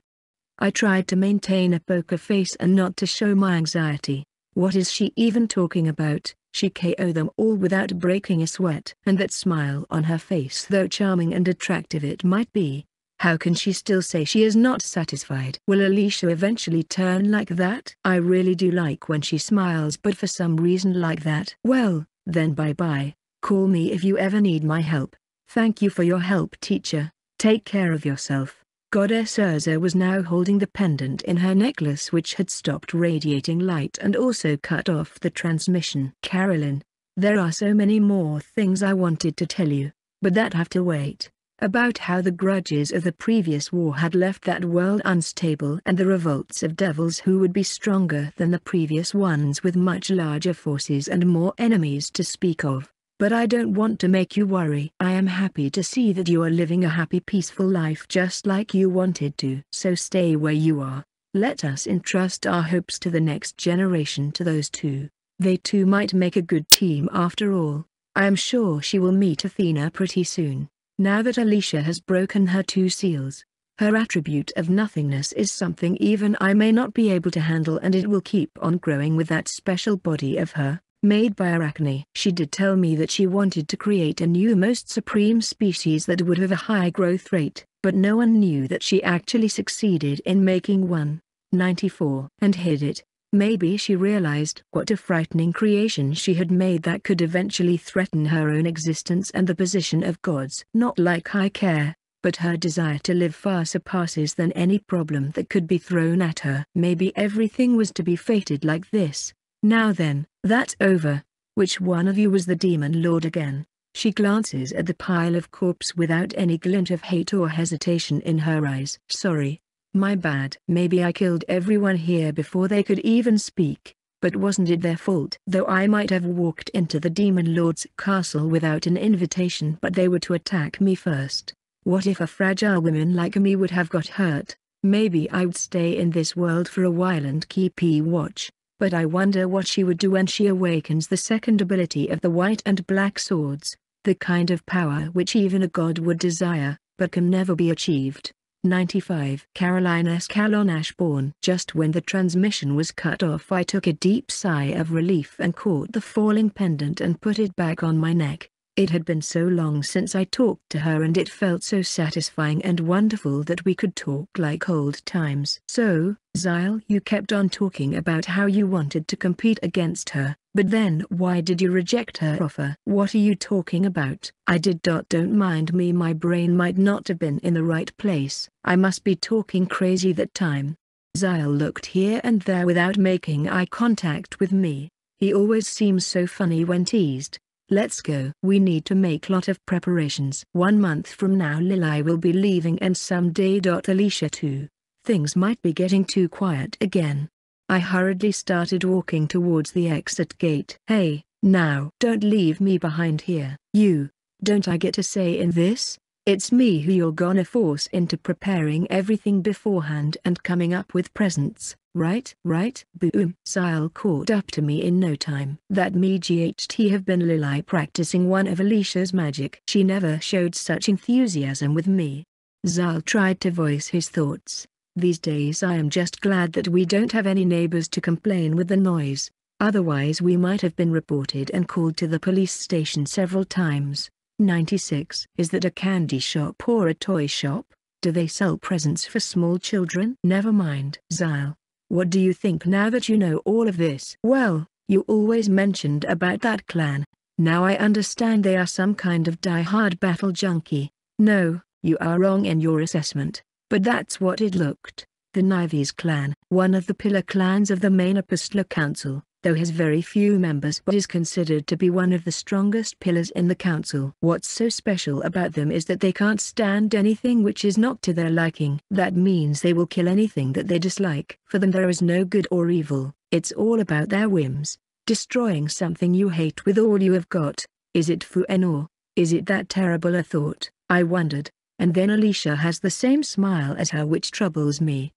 I tried to maintain a poker face and not to show my anxiety. What is she even talking about? She KO them all without breaking a sweat. And that smile on her face though charming and attractive it might be, how can she still say she is not satisfied? Will Alicia eventually turn like that? I really do like when she smiles but for some reason like that. Well, then bye bye. Call me if you ever need my help. Thank you for your help teacher. Take care of yourself. Goddess Urza was now holding the pendant in her necklace which had stopped radiating light and also cut off the transmission. Caroline, there are so many more things I wanted to tell you, but that have to wait. About how the grudges of the previous war had left that world unstable and the revolts of devils who would be stronger than the previous ones with much larger forces and more enemies to speak of. But I don't want to make you worry. I am happy to see that you are living a happy peaceful life just like you wanted to. So stay where you are. Let us entrust our hopes to the next generation to those two. They too might make a good team after all. I am sure she will meet Athena pretty soon. Now that Alicia has broken her two seals, her attribute of nothingness is something even I may not be able to handle and it will keep on growing with that special body of her made by Arachne. She did tell me that she wanted to create a new most supreme species that would have a high growth rate, but no one knew that she actually succeeded in making one. 94 and hid it. Maybe she realized what a frightening creation she had made that could eventually threaten her own existence and the position of gods. Not like I care, but her desire to live far surpasses than any problem that could be thrown at her. Maybe everything was to be fated like this. Now then, that's over. Which one of you was the demon lord again? She glances at the pile of corpse without any glint of hate or hesitation in her eyes. Sorry. My bad. Maybe I killed everyone here before they could even speak, but wasn't it their fault? Though I might have walked into the demon lord's castle without an invitation but they were to attack me first. What if a fragile woman like me would have got hurt? Maybe I would stay in this world for a while and keep e watch but I wonder what she would do when she awakens the second ability of the white and black swords, the kind of power which even a god would desire, but can never be achieved. 95 Caroline Escalonash Born Just when the transmission was cut off I took a deep sigh of relief and caught the falling pendant and put it back on my neck. It had been so long since I talked to her and it felt so satisfying and wonderful that we could talk like old times. So, Zyle you kept on talking about how you wanted to compete against her, but then why did you reject her offer? What are you talking about? I did. Dot, Don't mind me my brain might not have been in the right place. I must be talking crazy that time. Zyle looked here and there without making eye contact with me. He always seems so funny when teased. Let's go. We need to make lot of preparations. One month from now Lili will be leaving and someday. Alicia too. Things might be getting too quiet again. I hurriedly started walking towards the exit gate. Hey, now. Don't leave me behind here. You. Don't I get to say in this? It's me who you're gonna force into preparing everything beforehand and coming up with presents, right? Right? Boom. Zyle caught up to me in no time. That me GHT have been Lily practicing one of Alicia's magic. She never showed such enthusiasm with me. Zyle tried to voice his thoughts. These days I am just glad that we don't have any neighbors to complain with the noise. Otherwise we might have been reported and called to the police station several times. 96. Is that a candy shop or a toy shop? Do they sell presents for small children? Never mind. Zyle. What do you think now that you know all of this? Well, you always mentioned about that clan. Now I understand they are some kind of die-hard battle junkie. No, you are wrong in your assessment, but that's what it looked. The Nives clan, one of the pillar clans of the main Apostolar Council, though has very few members but is considered to be one of the strongest pillars in the council. What's so special about them is that they can't stand anything which is not to their liking. That means they will kill anything that they dislike. For them there is no good or evil, it's all about their whims. destroying something you hate with all you have got, is it Fu-En or, is it that terrible a thought, I wondered, and then Alicia has the same smile as her which troubles me.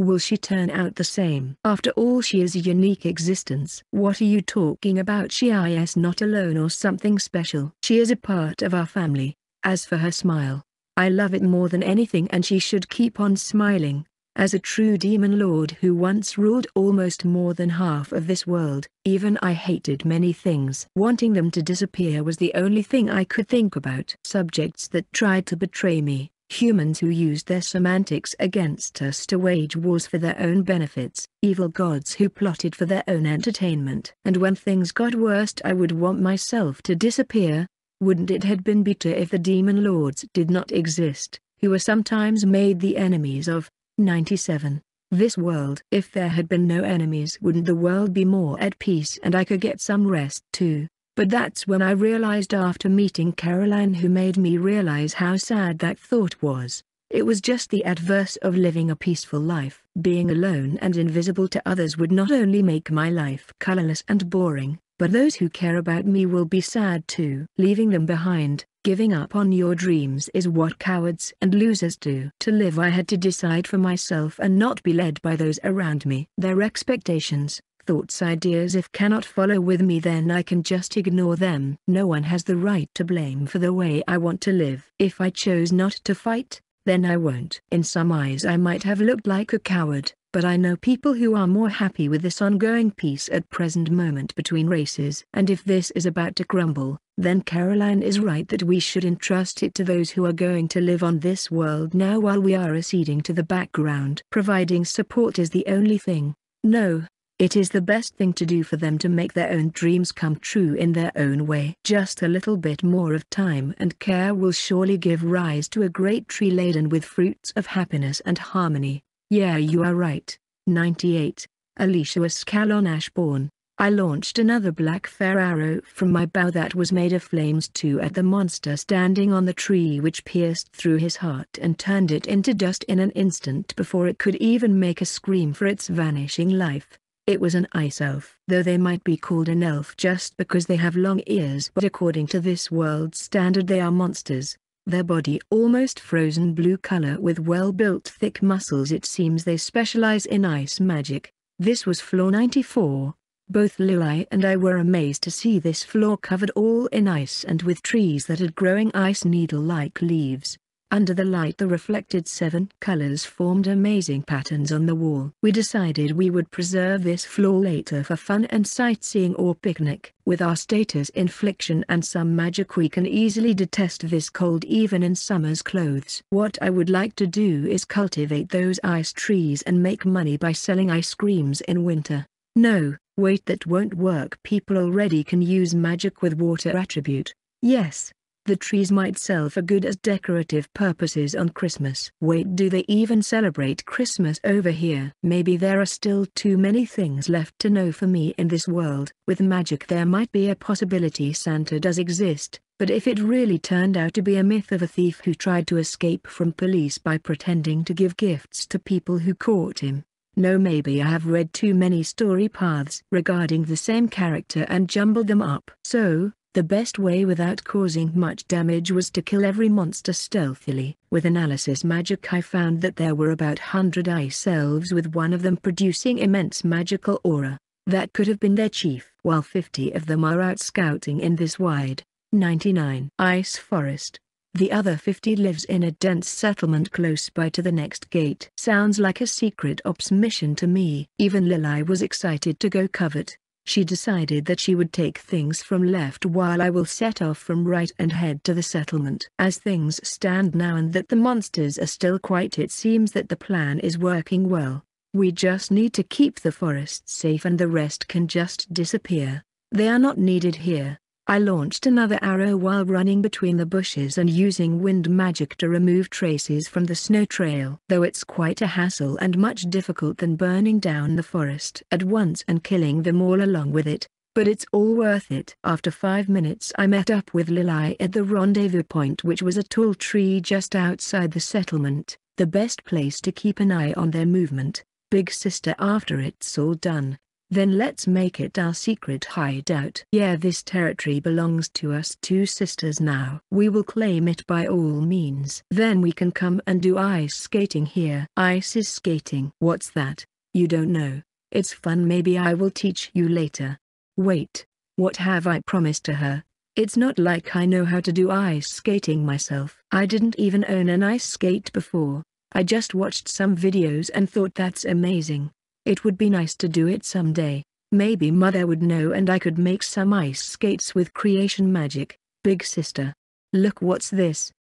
Will she turn out the same? After all she is a unique existence. What are you talking about she is not alone or something special. She is a part of our family. As for her smile, I love it more than anything and she should keep on smiling. As a true demon lord who once ruled almost more than half of this world, even I hated many things. Wanting them to disappear was the only thing I could think about. Subjects that tried to betray me, humans who used their semantics against us to wage wars for their own benefits, evil gods who plotted for their own entertainment. And when things got worst I would want myself to disappear. Wouldn't it have been better if the demon lords did not exist, who were sometimes made the enemies of, 97. This world. If there had been no enemies wouldn't the world be more at peace and I could get some rest too. But that's when I realized after meeting Caroline who made me realize how sad that thought was. It was just the adverse of living a peaceful life. Being alone and invisible to others would not only make my life colorless and boring, but those who care about me will be sad too. Leaving them behind, giving up on your dreams is what cowards and losers do. To live I had to decide for myself and not be led by those around me. Their expectations, thoughts ideas if cannot follow with me then I can just ignore them. No one has the right to blame for the way I want to live. If I chose not to fight, then I won't. In some eyes I might have looked like a coward, but I know people who are more happy with this ongoing peace at present moment between races. And if this is about to crumble, then Caroline is right that we should entrust it to those who are going to live on this world now while we are receding to the background. Providing support is the only thing. No, it is the best thing to do for them to make their own dreams come true in their own way. Just a little bit more of time and care will surely give rise to a great tree laden with fruits of happiness and harmony. Yeah you are right. 98. Alicia Escalonash Born. I launched another black fair arrow from my bow that was made of flames too at the monster standing on the tree which pierced through his heart and turned it into dust in an instant before it could even make a scream for its vanishing life. It was an ice elf. Though they might be called an elf just because they have long ears but according to this world's standard they are monsters. Their body almost frozen blue color with well-built thick muscles it seems they specialize in ice magic. This was floor 94. Both Luli and I were amazed to see this floor covered all in ice and with trees that had growing ice needle-like leaves. Under the light the reflected seven colors formed amazing patterns on the wall. We decided we would preserve this floor later for fun and sightseeing or picnic. With our status infliction and some magic we can easily detest this cold even in summer's clothes. What I would like to do is cultivate those ice trees and make money by selling ice creams in winter. No, wait that won't work people already can use magic with water attribute. Yes, the trees might sell for good as decorative purposes on Christmas. Wait do they even celebrate Christmas over here? Maybe there are still too many things left to know for me in this world. With magic there might be a possibility Santa does exist, but if it really turned out to be a myth of a thief who tried to escape from police by pretending to give gifts to people who caught him, no maybe I have read too many story paths regarding the same character and jumbled them up. So, the best way without causing much damage was to kill every monster stealthily. With analysis magic I found that there were about 100 ice elves with one of them producing immense magical aura. That could have been their chief. While 50 of them are out scouting in this wide, 99 ice forest. The other 50 lives in a dense settlement close by to the next gate. Sounds like a secret ops mission to me. Even Lili was excited to go covet. She decided that she would take things from left while I will set off from right and head to the settlement. As things stand now and that the monsters are still quiet it seems that the plan is working well. We just need to keep the forest safe and the rest can just disappear. They are not needed here. I launched another arrow while running between the bushes and using wind magic to remove traces from the snow trail. Though it's quite a hassle and much difficult than burning down the forest at once and killing them all along with it, but it's all worth it. After five minutes I met up with Lili at the rendezvous point which was a tall tree just outside the settlement, the best place to keep an eye on their movement. Big sister after it's all done, Then let's make it our secret hideout. Yeah this territory belongs to us two sisters now. We will claim it by all means. Then we can come and do ice skating here. Ice is skating. What's that? You don't know. It's fun maybe I will teach you later. Wait. What have I promised to her? It's not like I know how to do ice skating myself. I didn't even own an ice skate before. I just watched some videos and thought that's amazing. It would be nice to do it someday. Maybe mother would know and I could make some ice skates with creation magic. Big sister. Look what's this.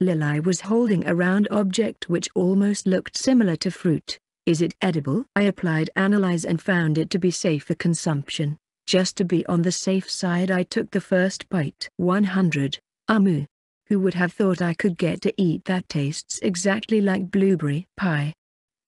Lili was holding a round object which almost looked similar to fruit. Is it edible? I applied analyze and found it to be safe for consumption. Just to be on the safe side I took the first bite. 100. Amu. Who would have thought I could get to eat that tastes exactly like blueberry pie?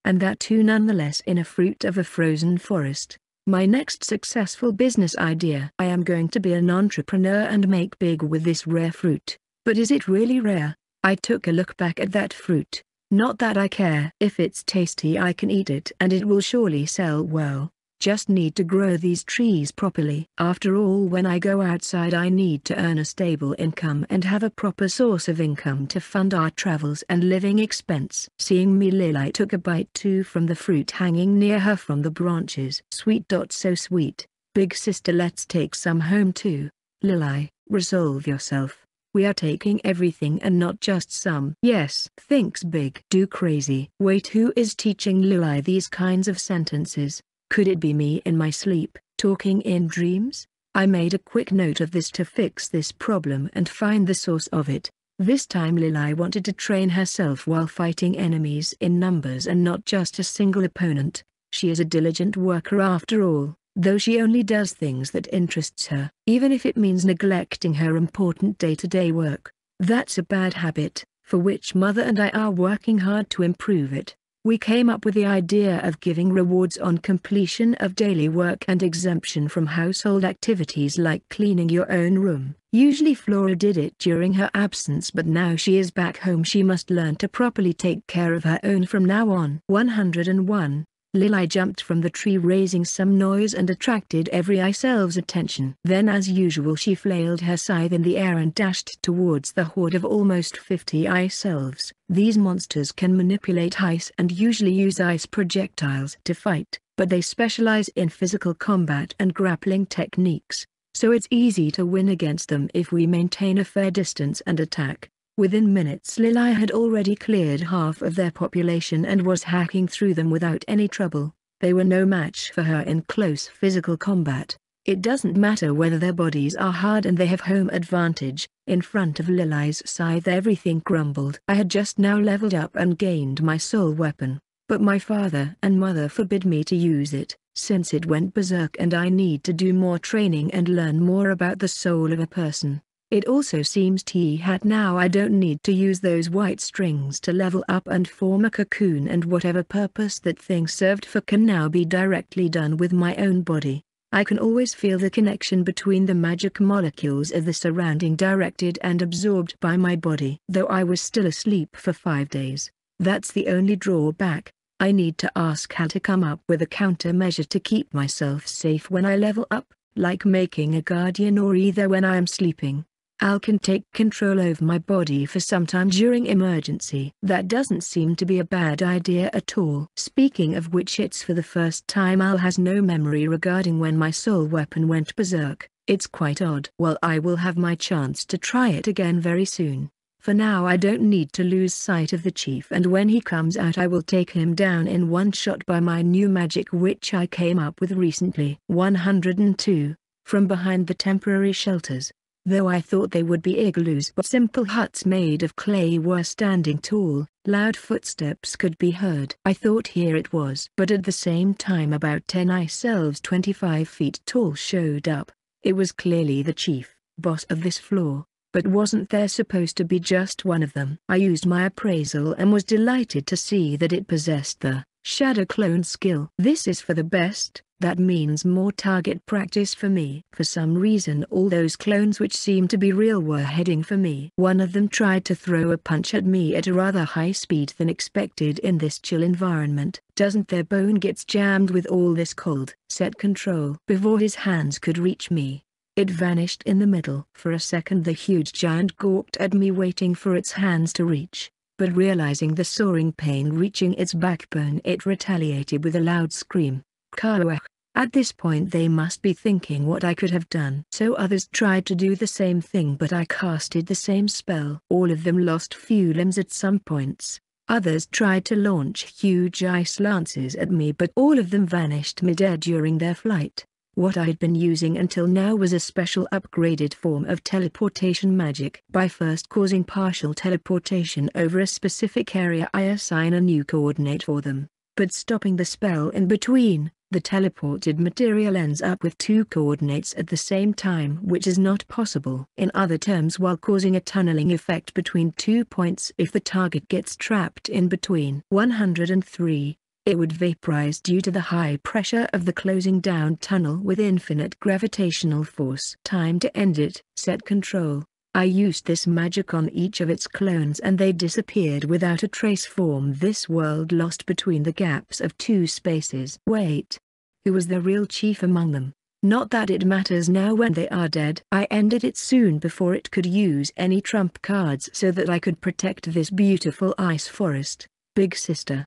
And that too nonetheless in a fruit of a frozen forest. My next successful business idea. I am going to be an entrepreneur and make big with this rare fruit. But is it really rare? I took a look back at that fruit. Not that I care. If it's tasty I can eat it and it will surely sell well. Just need to grow these trees properly. After all when I go outside I need to earn a stable income and have a proper source of income to fund our travels and living expense. Seeing me Lili took a bite too from the fruit hanging near her from the branches. Sweet dot so sweet. Big sister let's take some home too. Lili, resolve yourself. We are taking everything and not just some. Yes, thinks big. Do crazy. Wait who is teaching Lili these kinds of sentences? Could it be me in my sleep, talking in dreams? I made a quick note of this to fix this problem and find the source of it. This time Lili wanted to train herself while fighting enemies in numbers and not just a single opponent. She is a diligent worker after all, though she only does things that interests her, even if it means neglecting her important day-to-day -day work. That's a bad habit, for which mother and I are working hard to improve it. We came up with the idea of giving rewards on completion of daily work and exemption from household activities like cleaning your own room. Usually Flora did it during her absence but now she is back home she must learn to properly take care of her own from now on. 101. Lili jumped from the tree raising some noise and attracted every ice elf's attention. Then as usual she flailed her scythe in the air and dashed towards the horde of almost 50 ice elves. These monsters can manipulate ice and usually use ice projectiles to fight, but they specialize in physical combat and grappling techniques, so it's easy to win against them if we maintain a fair distance and attack. Within minutes Lili had already cleared half of their population and was hacking through them without any trouble. They were no match for her in close physical combat. It doesn't matter whether their bodies are hard and they have home advantage, in front of Lili's scythe everything crumbled. I had just now leveled up and gained my soul weapon, but my father and mother forbid me to use it, since it went berserk and I need to do more training and learn more about the soul of a person. It also seems T-Hat now I don't need to use those white strings to level up and form a cocoon and whatever purpose that thing served for can now be directly done with my own body. I can always feel the connection between the magic molecules of the surrounding directed and absorbed by my body. Though I was still asleep for five days. That's the only drawback. I need to ask Al to come up with a countermeasure to keep myself safe when I level up, like making a guardian or either when I am sleeping. Al can take control over my body for some time during emergency. That doesn't seem to be a bad idea at all. Speaking of which it's for the first time Al has no memory regarding when my soul weapon went berserk. It's quite odd. Well I will have my chance to try it again very soon. For now I don't need to lose sight of the chief and when he comes out I will take him down in one shot by my new magic which I came up with recently. 102. From behind the temporary shelters, Though I thought they would be igloos but simple huts made of clay were standing tall, loud footsteps could be heard. I thought here it was. But at the same time about 10 ice elves 25 feet tall showed up. It was clearly the chief, boss of this floor. But wasn't there supposed to be just one of them? I used my appraisal and was delighted to see that it possessed the shadow clone skill. This is for the best, That means more target practice for me. For some reason all those clones which seemed to be real were heading for me. One of them tried to throw a punch at me at a rather high speed than expected in this chill environment. Doesn't their bone gets jammed with all this cold? Set control. Before his hands could reach me, it vanished in the middle. For a second the huge giant gawked at me waiting for its hands to reach, but realizing the soaring pain reaching its backbone it retaliated with a loud scream. Kawak. At this point they must be thinking what I could have done. So others tried to do the same thing but I casted the same spell. All of them lost few limbs at some points. Others tried to launch huge ice lances at me but all of them vanished mid-air during their flight. What I had been using until now was a special upgraded form of teleportation magic. By first causing partial teleportation over a specific area I assign a new coordinate for them, but stopping the spell in between, the teleported material ends up with two coordinates at the same time which is not possible. In other terms while causing a tunneling effect between two points if the target gets trapped in between. 103. It would vaporize due to the high pressure of the closing down tunnel with infinite gravitational force. Time to end it. Set control. I used this magic on each of its clones and they disappeared without a trace form this world lost between the gaps of two spaces. Wait. Who was the real chief among them? Not that it matters now when they are dead. I ended it soon before it could use any trump cards so that I could protect this beautiful ice forest. Big sister.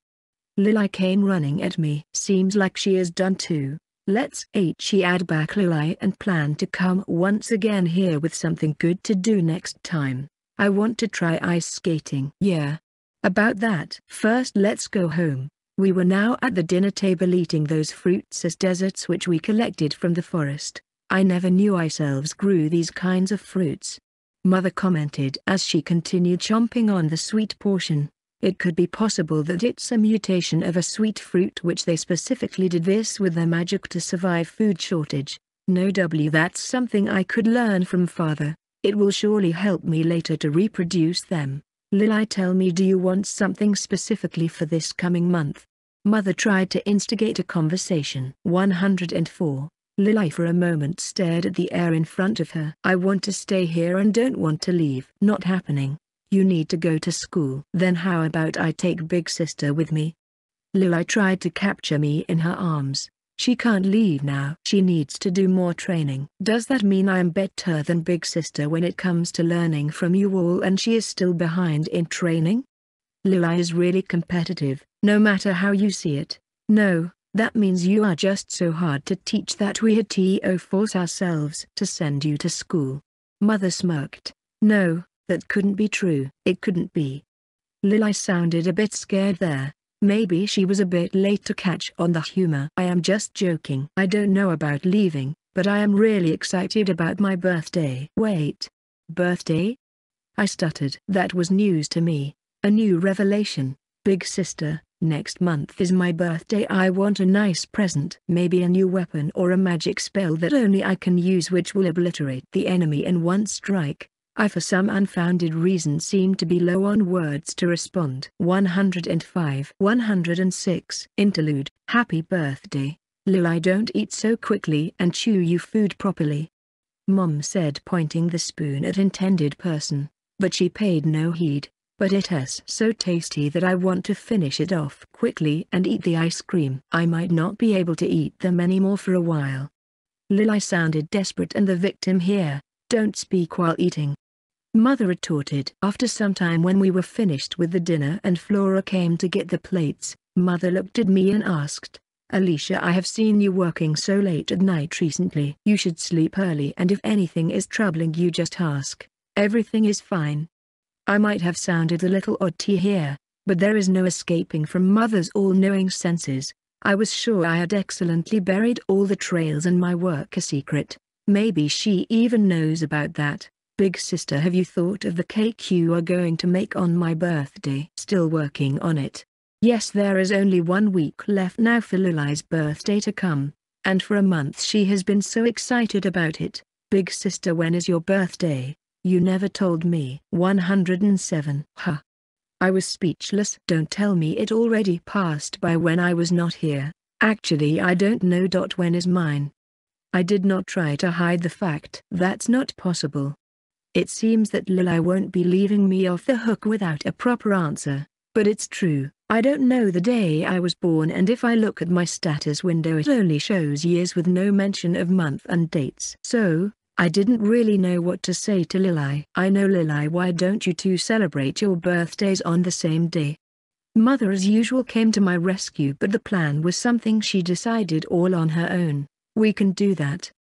Lily came running at me. Seems like she is done too. Let's she add back Lily and plan to come once again here with something good to do next time. I want to try ice skating. Yeah. About that. First let's go home. We were now at the dinner table eating those fruits as desserts which we collected from the forest. I never knew ice elves grew these kinds of fruits. Mother commented as she continued chomping on the sweet portion. It could be possible that it's a mutation of a sweet fruit which they specifically did this with their magic to survive food shortage. No W that's something I could learn from father. It will surely help me later to reproduce them. Lily tell me do you want something specifically for this coming month? Mother tried to instigate a conversation. 104. Lily for a moment stared at the air in front of her. I want to stay here and don't want to leave. Not happening. You need to go to school. Then how about I take big sister with me? Lily tried to capture me in her arms. She can't leave now. She needs to do more training. Does that mean I am better than big sister when it comes to learning from you all and she is still behind in training? Lily is really competitive, no matter how you see it. No, that means you are just so hard to teach that we had to force ourselves to send you to school. Mother smirked. No, that couldn't be true. It couldn't be. Lily sounded a bit scared there. Maybe she was a bit late to catch on the humor. I am just joking. I don't know about leaving, but I am really excited about my birthday. Wait. Birthday? I stuttered. That was news to me. A new revelation. Big sister, next month is my birthday I want a nice present. Maybe a new weapon or a magic spell that only I can use which will obliterate the enemy in one strike. I for some unfounded reason seemed to be low on words to respond. 105 106 Interlude Happy birthday, Lily don't eat so quickly and chew you food properly. Mom said pointing the spoon at intended person, but she paid no heed. But it is so tasty that I want to finish it off quickly and eat the ice cream. I might not be able to eat them anymore for a while. Lily sounded desperate and the victim here, don't speak while eating. Mother retorted. After some time when we were finished with the dinner and Flora came to get the plates, Mother looked at me and asked, Alicia I have seen you working so late at night recently. You should sleep early and if anything is troubling you just ask. Everything is fine. I might have sounded a little odd to here, but there is no escaping from Mother's all-knowing senses. I was sure I had excellently buried all the trails and my work a secret. Maybe she even knows about that. Big sister have you thought of the cake you are going to make on my birthday? Still working on it. Yes there is only one week left now for Lily's birthday to come, and for a month she has been so excited about it. Big sister when is your birthday? You never told me. 107. Huh. I was speechless. Don't tell me it already passed by when I was not here. Actually I don't know. When is mine? I did not try to hide the fact. That's not possible. It seems that Lily won't be leaving me off the hook without a proper answer. But it's true, I don't know the day I was born and if I look at my status window it only shows years with no mention of month and dates. So, I didn't really know what to say to Lili. I know Lili why don't you two celebrate your birthdays on the same day? Mother as usual came to my rescue but the plan was something she decided all on her own. We can do that.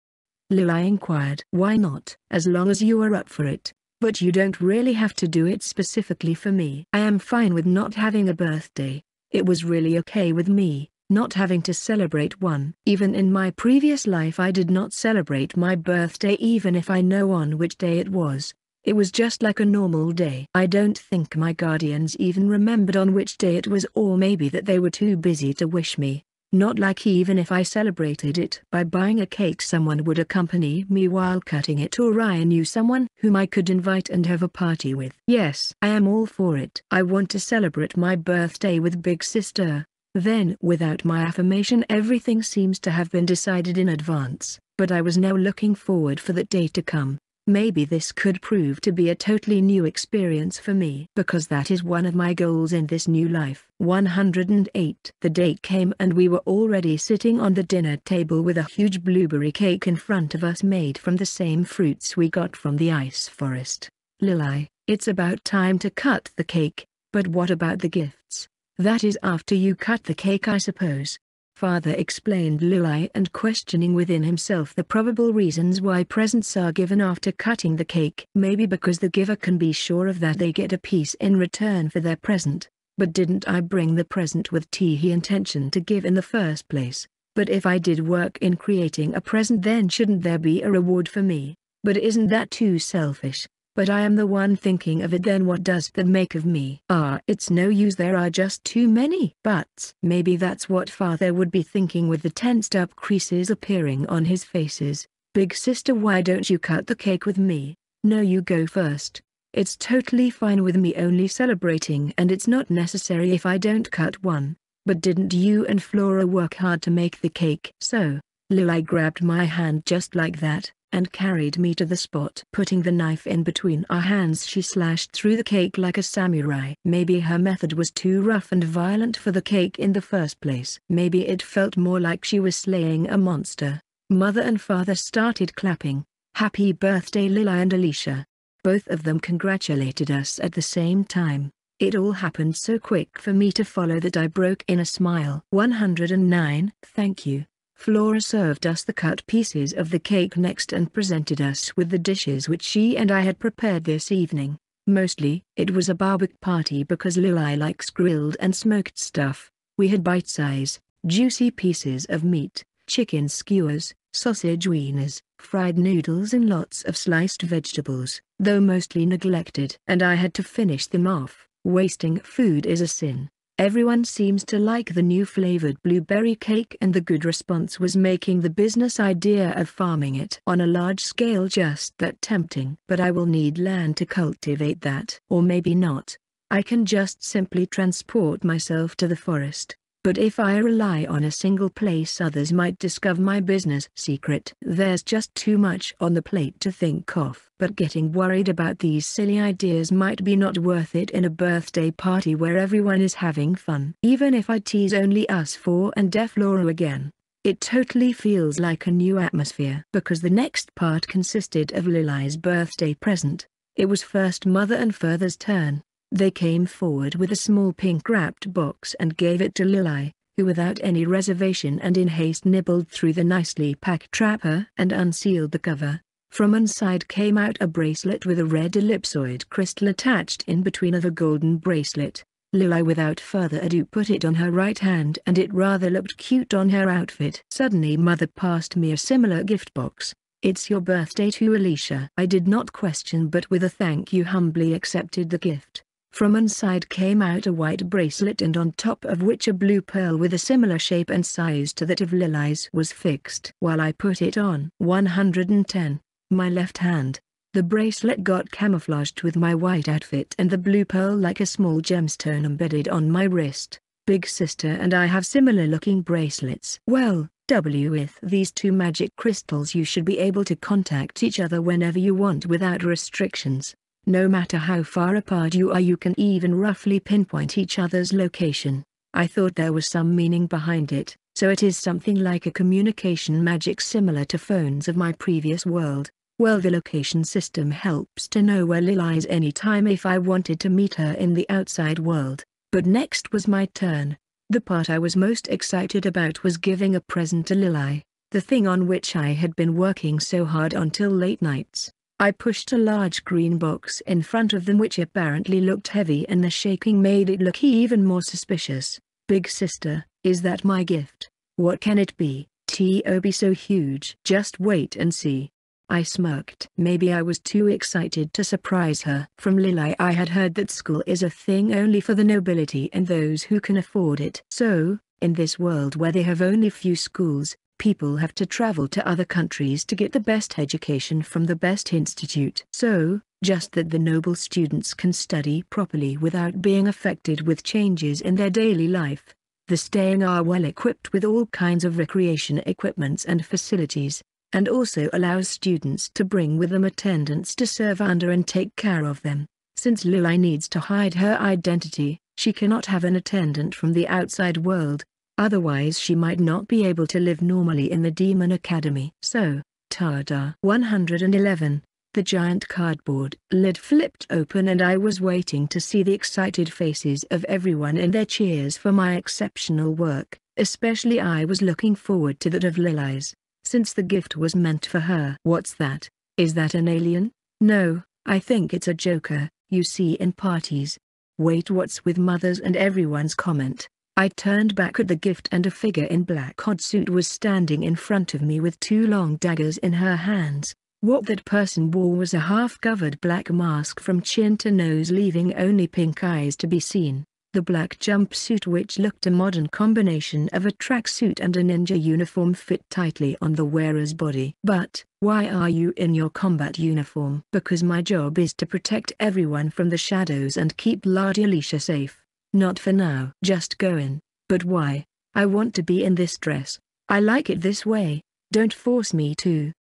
Lily inquired. Why not? As long as you are up for it. But you don't really have to do it specifically for me. I am fine with not having a birthday. It was really okay with me, not having to celebrate one. Even in my previous life I did not celebrate my birthday even if I know on which day it was. It was just like a normal day. I don't think my guardians even remembered on which day it was or maybe that they were too busy to wish me. Not like even if I celebrated it by buying a cake someone would accompany me while cutting it or I knew someone whom I could invite and have a party with. Yes, I am all for it. I want to celebrate my birthday with big sister. Then without my affirmation everything seems to have been decided in advance, but I was now looking forward for that day to come. Maybe this could prove to be a totally new experience for me because that is one of my goals in this new life. 108 The date came and we were already sitting on the dinner table with a huge blueberry cake in front of us made from the same fruits we got from the ice forest. Lily, it's about time to cut the cake, but what about the gifts? That is after you cut the cake I suppose. Father explained Lily and questioning within himself the probable reasons why presents are given after cutting the cake. Maybe because the giver can be sure of that they get a piece in return for their present. But didn't I bring the present with tea he intention to give in the first place? But if I did work in creating a present then shouldn't there be a reward for me? But isn't that too selfish? But I am the one thinking of it then what does that make of me? Ah it's no use there are just too many buts. Maybe that's what father would be thinking with the tensed up creases appearing on his faces. Big sister why don't you cut the cake with me? No you go first. It's totally fine with me only celebrating and it's not necessary if I don't cut one. But didn't you and Flora work hard to make the cake? So, Lily grabbed my hand just like that and carried me to the spot. Putting the knife in between our hands she slashed through the cake like a samurai. Maybe her method was too rough and violent for the cake in the first place. Maybe it felt more like she was slaying a monster. Mother and father started clapping. Happy birthday Lila and Alicia. Both of them congratulated us at the same time. It all happened so quick for me to follow that I broke in a smile. 109 Thank you. Flora served us the cut pieces of the cake next and presented us with the dishes which she and I had prepared this evening. Mostly, it was a barbecue party because Lily likes grilled and smoked stuff. We had bite-size, juicy pieces of meat, chicken skewers, sausage wieners, fried noodles and lots of sliced vegetables, though mostly neglected. And I had to finish them off. Wasting food is a sin. Everyone seems to like the new flavored blueberry cake and the good response was making the business idea of farming it on a large scale just that tempting. But I will need land to cultivate that. Or maybe not. I can just simply transport myself to the forest. But if I rely on a single place others might discover my business secret. There's just too much on the plate to think of. But getting worried about these silly ideas might be not worth it in a birthday party where everyone is having fun. Even if I tease only us four and Def Laura again. It totally feels like a new atmosphere. Because the next part consisted of Lily's birthday present. It was first mother and father's turn. They came forward with a small pink-wrapped box and gave it to Lily, who without any reservation and in haste nibbled through the nicely packed wrapper and unsealed the cover. From inside came out a bracelet with a red ellipsoid crystal attached in between of a golden bracelet. Lily without further ado put it on her right hand and it rather looked cute on her outfit. Suddenly mother passed me a similar gift box. It's your birthday to Alicia. I did not question but with a thank you humbly accepted the gift. From inside came out a white bracelet and on top of which a blue pearl with a similar shape and size to that of Lily's was fixed. While I put it on 110, my left hand, the bracelet got camouflaged with my white outfit and the blue pearl like a small gemstone embedded on my wrist. Big sister and I have similar looking bracelets. Well, W with these two magic crystals you should be able to contact each other whenever you want without restrictions. No matter how far apart you are you can even roughly pinpoint each other's location. I thought there was some meaning behind it, so it is something like a communication magic similar to phones of my previous world. Well the location system helps to know where Lily is anytime if I wanted to meet her in the outside world. But next was my turn. The part I was most excited about was giving a present to Lily, the thing on which I had been working so hard until late nights. I pushed a large green box in front of them which apparently looked heavy and the shaking made it look even more suspicious. Big sister, is that my gift? What can it be? T.O. be so huge. Just wait and see. I smirked. Maybe I was too excited to surprise her. From Lily I had heard that school is a thing only for the nobility and those who can afford it. So, in this world where they have only few schools, people have to travel to other countries to get the best education from the best institute. So, just that the noble students can study properly without being affected with changes in their daily life. The staying are well equipped with all kinds of recreation equipments and facilities, and also allows students to bring with them attendants to serve under and take care of them. Since Lily needs to hide her identity, she cannot have an attendant from the outside world, otherwise she might not be able to live normally in the Demon Academy. So, Tada 111, the giant cardboard lid flipped open and I was waiting to see the excited faces of everyone and their cheers for my exceptional work, especially I was looking forward to that of Lily's since the gift was meant for her. What's that? Is that an alien? No, I think it's a joker, you see in parties. Wait what's with mother's and everyone's comment? I turned back at the gift and a figure in black hot suit was standing in front of me with two long daggers in her hands. What that person wore was a half-covered black mask from chin to nose leaving only pink eyes to be seen. The black jumpsuit which looked a modern combination of a tracksuit and a ninja uniform fit tightly on the wearer's body. But, why are you in your combat uniform? Because my job is to protect everyone from the shadows and keep Lady Alicia safe. Not for now. Just go in. But why? I want to be in this dress. I like it this way. Don't force me to.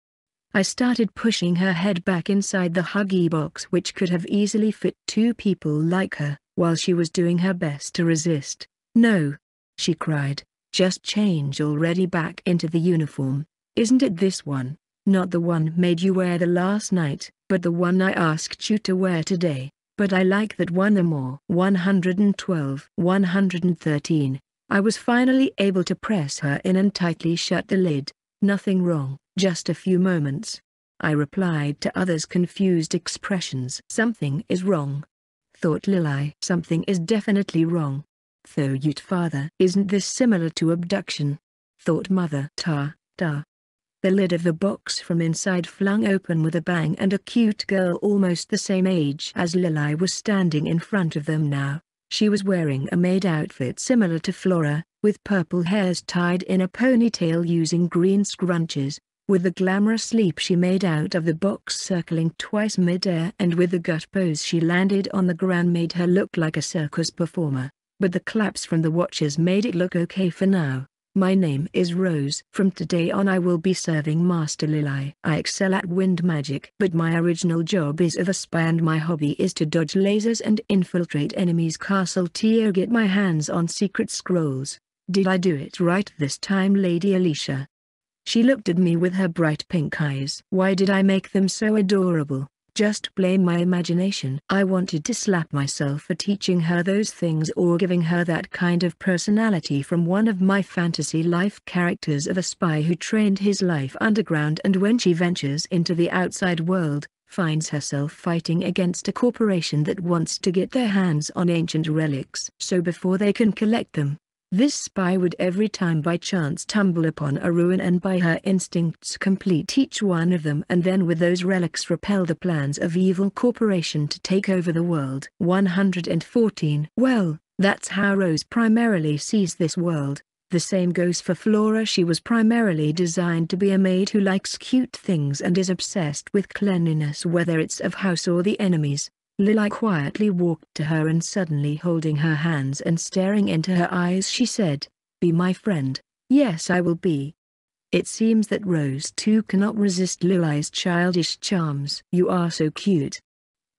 I started pushing her head back inside the huggy box which could have easily fit two people like her while she was doing her best to resist. No! She cried. Just change already back into the uniform. Isn't it this one? Not the one made you wear the last night, but the one I asked you to wear today. But I like that one the more. 112 113 I was finally able to press her in and tightly shut the lid. Nothing wrong, just a few moments. I replied to others' confused expressions. Something is wrong, thought Lily. Something is definitely wrong. Though you'd father. Isn't this similar to abduction? Thought mother. Ta, ta. The lid of the box from inside flung open with a bang and a cute girl almost the same age as Lily was standing in front of them now. She was wearing a maid outfit similar to Flora, with purple hairs tied in a ponytail using green scrunches, with the glamorous leap she made out of the box circling twice mid-air and with the gut pose she landed on the ground made her look like a circus performer, but the claps from the watchers made it look okay for now. My name is Rose. From today on I will be serving Master Lily. I excel at wind magic. But my original job is of a spy and my hobby is to dodge lasers and infiltrate enemies' castle to get my hands on secret scrolls. Did I do it right this time Lady Alicia? She looked at me with her bright pink eyes. Why did I make them so adorable? Just blame my imagination. I wanted to slap myself for teaching her those things or giving her that kind of personality from one of my fantasy life characters of a spy who trained his life underground and when she ventures into the outside world, finds herself fighting against a corporation that wants to get their hands on ancient relics. So before they can collect them, this spy would every time by chance tumble upon a ruin and by her instincts complete each one of them and then with those relics repel the plans of evil corporation to take over the world. 114 Well, that's how Rose primarily sees this world. The same goes for Flora she was primarily designed to be a maid who likes cute things and is obsessed with cleanliness whether it's of house or the enemies. Lilai quietly walked to her and suddenly holding her hands and staring into her eyes she said, Be my friend. Yes I will be. It seems that Rose too cannot resist Lilai's childish charms. You are so cute.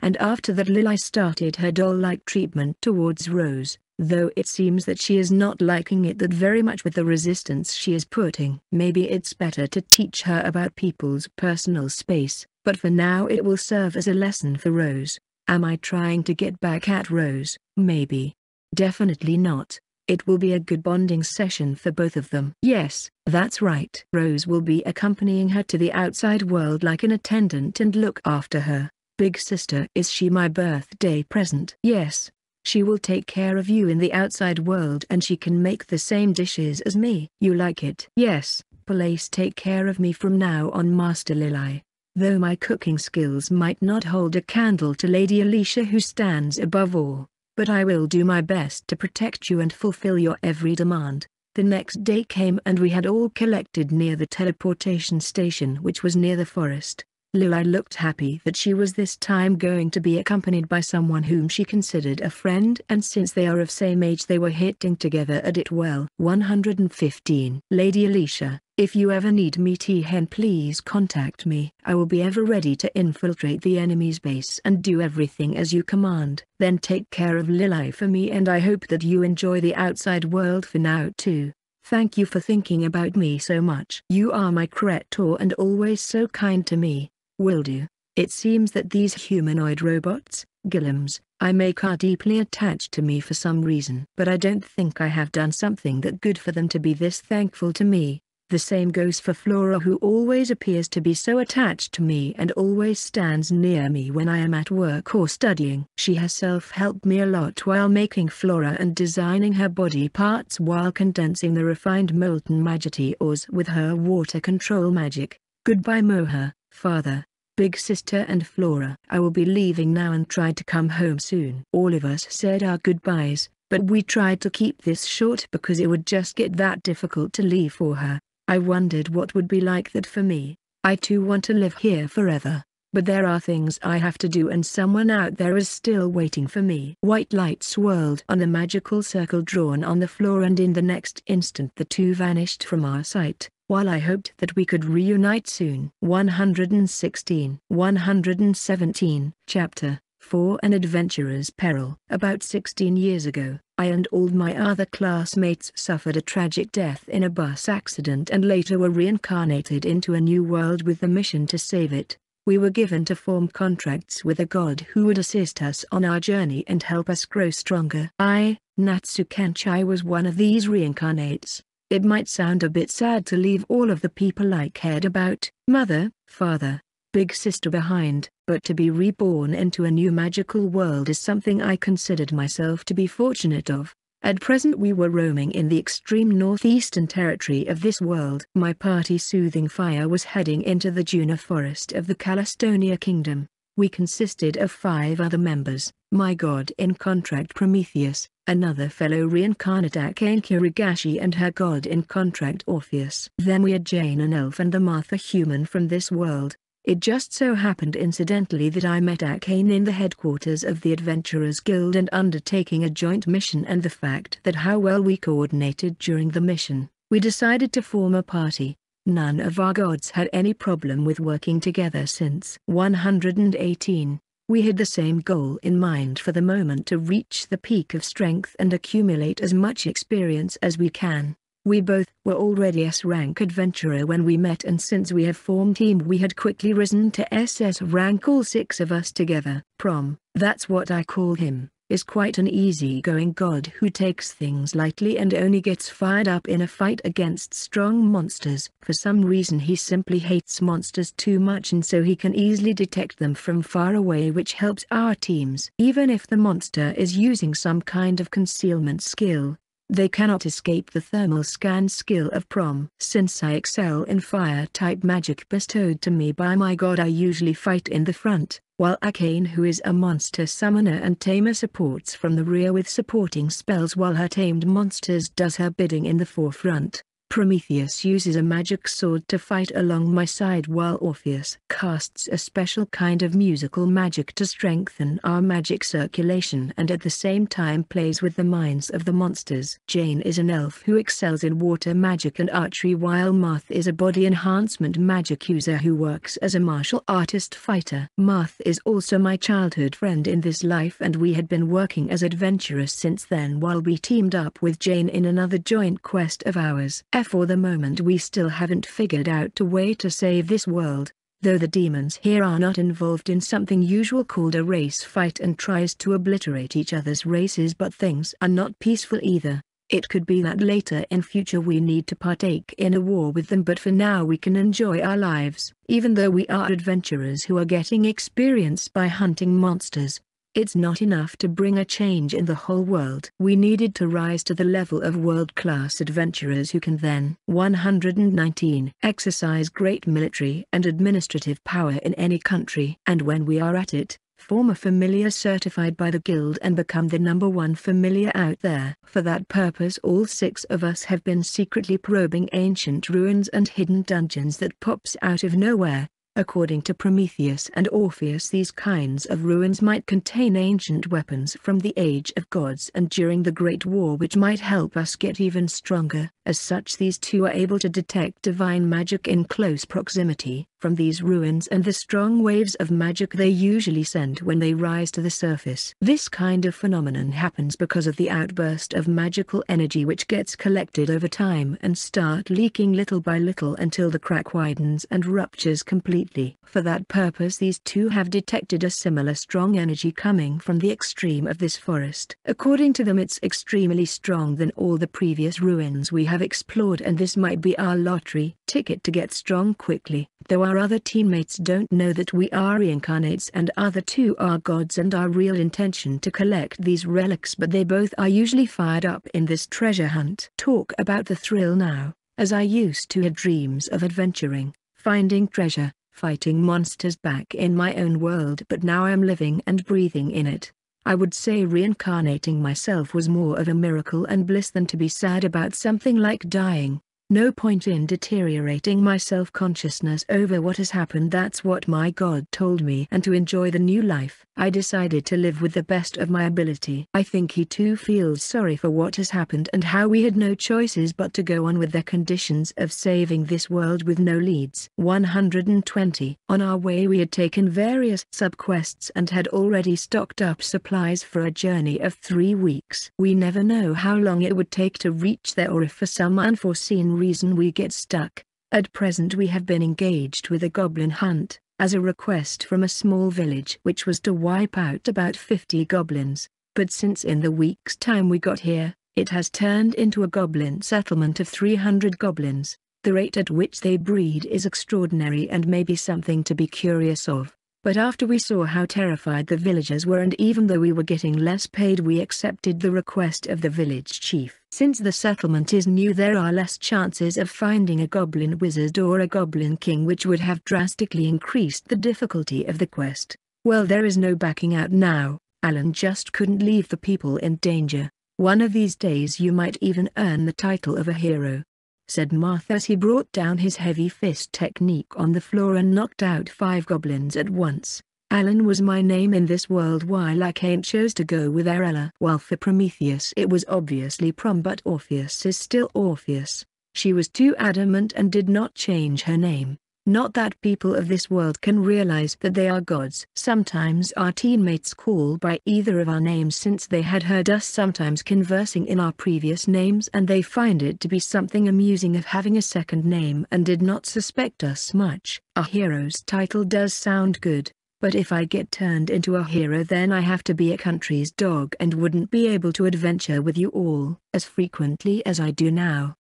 And after that Lilai started her doll-like treatment towards Rose, though it seems that she is not liking it that very much with the resistance she is putting. Maybe it's better to teach her about people's personal space, but for now it will serve as a lesson for Rose. Am I trying to get back at Rose? Maybe. Definitely not. It will be a good bonding session for both of them. Yes, that's right. Rose will be accompanying her to the outside world like an attendant and look after her. Big sister is she my birthday present? Yes. She will take care of you in the outside world and she can make the same dishes as me. You like it? Yes. Police take care of me from now on Master Lilai. Though my cooking skills might not hold a candle to Lady Alicia who stands above all, but I will do my best to protect you and fulfill your every demand. The next day came and we had all collected near the teleportation station which was near the forest. Lilai looked happy that she was this time going to be accompanied by someone whom she considered a friend and since they are of same age they were hitting together at it well. 115 Lady Alicia, if you ever need me T-Hen please contact me. I will be ever ready to infiltrate the enemy's base and do everything as you command. Then take care of Lilai for me and I hope that you enjoy the outside world for now too. Thank you for thinking about me so much. You are my creator and always so kind to me. Will do. It seems that these humanoid robots, Guillims, I make are deeply attached to me for some reason. But I don't think I have done something that good for them to be this thankful to me. The same goes for Flora who always appears to be so attached to me and always stands near me when I am at work or studying. She herself helped me a lot while making Flora and designing her body parts while condensing the refined molten magity ores with her water control magic. Goodbye Moha, father, big sister and Flora. I will be leaving now and try to come home soon. All of us said our goodbyes, but we tried to keep this short because it would just get that difficult to leave for her. I wondered what would be like that for me. I too want to live here forever. But there are things I have to do and someone out there is still waiting for me. White light swirled on the magical circle drawn on the floor and in the next instant the two vanished from our sight, while I hoped that we could reunite soon. 116 117 Chapter 4 An Adventurer's Peril About 16 years ago, I and all my other classmates suffered a tragic death in a bus accident and later were reincarnated into a new world with the mission to save it. We were given to form contracts with a god who would assist us on our journey and help us grow stronger. I, Natsu Kenchai was one of these reincarnates. It might sound a bit sad to leave all of the people I cared about, mother, father, big sister behind, but to be reborn into a new magical world is something I considered myself to be fortunate of. At present we were roaming in the extreme northeastern territory of this world. My party Soothing Fire was heading into the Juna forest of the Calistonia kingdom. We consisted of five other members, my god in contract Prometheus, another fellow reincarnate Akane Kirigashi and her god in contract Orpheus. Then we had Jane an elf and the Martha human from this world, it just so happened incidentally that I met Akane in the headquarters of the Adventurers Guild and undertaking a joint mission and the fact that how well we coordinated during the mission, we decided to form a party. None of our gods had any problem with working together since 118. We had the same goal in mind for the moment to reach the peak of strength and accumulate as much experience as we can. We both were already S-rank adventurer when we met and since we have formed team we had quickly risen to SS rank all six of us together. Prom, that's what I call him, is quite an easy-going god who takes things lightly and only gets fired up in a fight against strong monsters. For some reason he simply hates monsters too much and so he can easily detect them from far away which helps our teams. Even if the monster is using some kind of concealment skill, they cannot escape the thermal scan skill of Prom. Since I excel in fire-type magic bestowed to me by my god I usually fight in the front, while Akane who is a monster summoner and tamer supports from the rear with supporting spells while her tamed monsters does her bidding in the forefront. Prometheus uses a magic sword to fight along my side while Orpheus casts a special kind of musical magic to strengthen our magic circulation and at the same time plays with the minds of the monsters. Jane is an elf who excels in water magic and archery while Marth is a body enhancement magic user who works as a martial artist fighter. Marth is also my childhood friend in this life and we had been working as adventurers since then while we teamed up with Jane in another joint quest of ours. For the moment we still haven't figured out a way to save this world, though the demons here are not involved in something usual called a race fight and tries to obliterate each other's races but things are not peaceful either. It could be that later in future we need to partake in a war with them but for now we can enjoy our lives. Even though we are adventurers who are getting experience by hunting monsters, it's not enough to bring a change in the whole world. We needed to rise to the level of world-class adventurers who can then 119 exercise great military and administrative power in any country. And when we are at it, form a familiar certified by the guild and become the number one familiar out there. For that purpose all six of us have been secretly probing ancient ruins and hidden dungeons that pops out of nowhere, According to Prometheus and Orpheus these kinds of ruins might contain ancient weapons from the Age of Gods and during the Great War which might help us get even stronger. As such these two are able to detect divine magic in close proximity, from these ruins and the strong waves of magic they usually send when they rise to the surface. This kind of phenomenon happens because of the outburst of magical energy which gets collected over time and start leaking little by little until the crack widens and ruptures completely. For that purpose these two have detected a similar strong energy coming from the extreme of this forest. According to them it's extremely strong than all the previous ruins we have explored and this might be our lottery ticket to get strong quickly, though our other teammates don't know that we are reincarnates and other two are gods and our real intention to collect these relics but they both are usually fired up in this treasure hunt. Talk about the thrill now, as I used to have dreams of adventuring, finding treasure, fighting monsters back in my own world but now I am living and breathing in it. I would say reincarnating myself was more of a miracle and bliss than to be sad about something like dying. No point in deteriorating my self-consciousness over what has happened that's what my God told me and to enjoy the new life. I decided to live with the best of my ability. I think he too feels sorry for what has happened and how we had no choices but to go on with the conditions of saving this world with no leads. 120 On our way we had taken various sub-quests and had already stocked up supplies for a journey of three weeks. We never know how long it would take to reach there or if for some unforeseen reason we get stuck. At present we have been engaged with a goblin hunt, as a request from a small village which was to wipe out about 50 goblins, but since in the week's time we got here, it has turned into a goblin settlement of 300 goblins. The rate at which they breed is extraordinary and may be something to be curious of. But after we saw how terrified the villagers were and even though we were getting less paid we accepted the request of the village chief. Since the settlement is new there are less chances of finding a goblin wizard or a goblin king which would have drastically increased the difficulty of the quest. Well there is no backing out now, Alan just couldn't leave the people in danger. One of these days you might even earn the title of a hero said Martha as he brought down his heavy fist technique on the floor and knocked out five goblins at once. Alan was my name in this world while Akane chose to go with Arella. While for Prometheus it was obviously Prom but Orpheus is still Orpheus. She was too adamant and did not change her name. Not that people of this world can realize that they are gods. Sometimes our teammates call by either of our names since they had heard us sometimes conversing in our previous names and they find it to be something amusing of having a second name and did not suspect us much. A hero's title does sound good, but if I get turned into a hero then I have to be a country's dog and wouldn't be able to adventure with you all as frequently as I do now.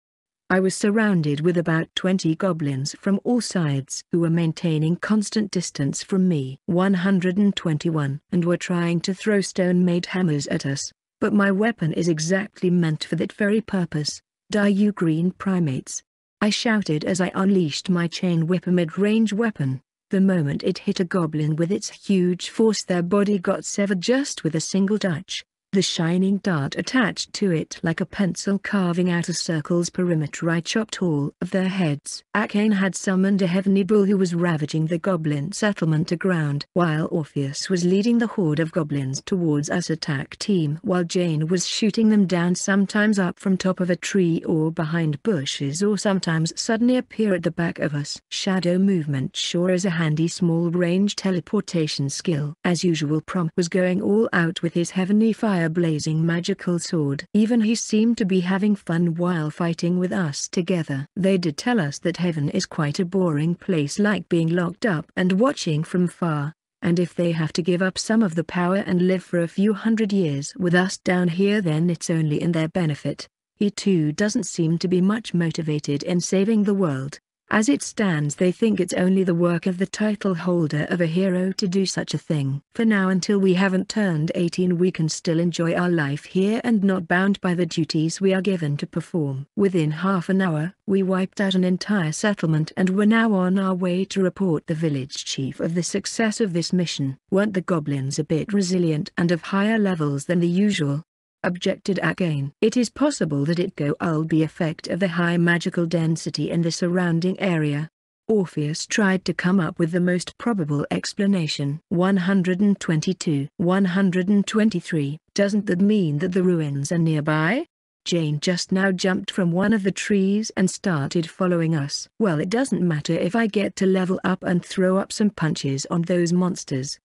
I was surrounded with about 20 goblins from all sides who were maintaining constant distance from me. 121 and were trying to throw stone-made hammers at us, but my weapon is exactly meant for that very purpose. Die you green primates. I shouted as I unleashed my chain whip a mid-range weapon. The moment it hit a goblin with its huge force their body got severed just with a single touch. The shining dart attached to it like a pencil carving out a circle's perimeter I chopped all of their heads. Akane had summoned a heavenly bull who was ravaging the goblin settlement aground. While Orpheus was leading the horde of goblins towards us attack team while Jane was shooting them down sometimes up from top of a tree or behind bushes or sometimes suddenly appear at the back of us. Shadow movement sure is a handy small range teleportation skill. As usual Prom was going all out with his heavenly fire fire-blazing magical sword. Even he seemed to be having fun while fighting with us together. They did tell us that heaven is quite a boring place like being locked up and watching from far, and if they have to give up some of the power and live for a few hundred years with us down here then it's only in their benefit. He too doesn't seem to be much motivated in saving the world. As it stands they think it's only the work of the title holder of a hero to do such a thing. For now until we haven't turned 18 we can still enjoy our life here and not bound by the duties we are given to perform. Within half an hour, we wiped out an entire settlement and were now on our way to report the village chief of the success of this mission. Weren't the goblins a bit resilient and of higher levels than the usual? Objected again. It is possible that it go all be effect of the high magical density in the surrounding area. Orpheus tried to come up with the most probable explanation. 122. 123. Doesn't that mean that the ruins are nearby? Jane just now jumped from one of the trees and started following us. Well it doesn't matter if I get to level up and throw up some punches on those monsters.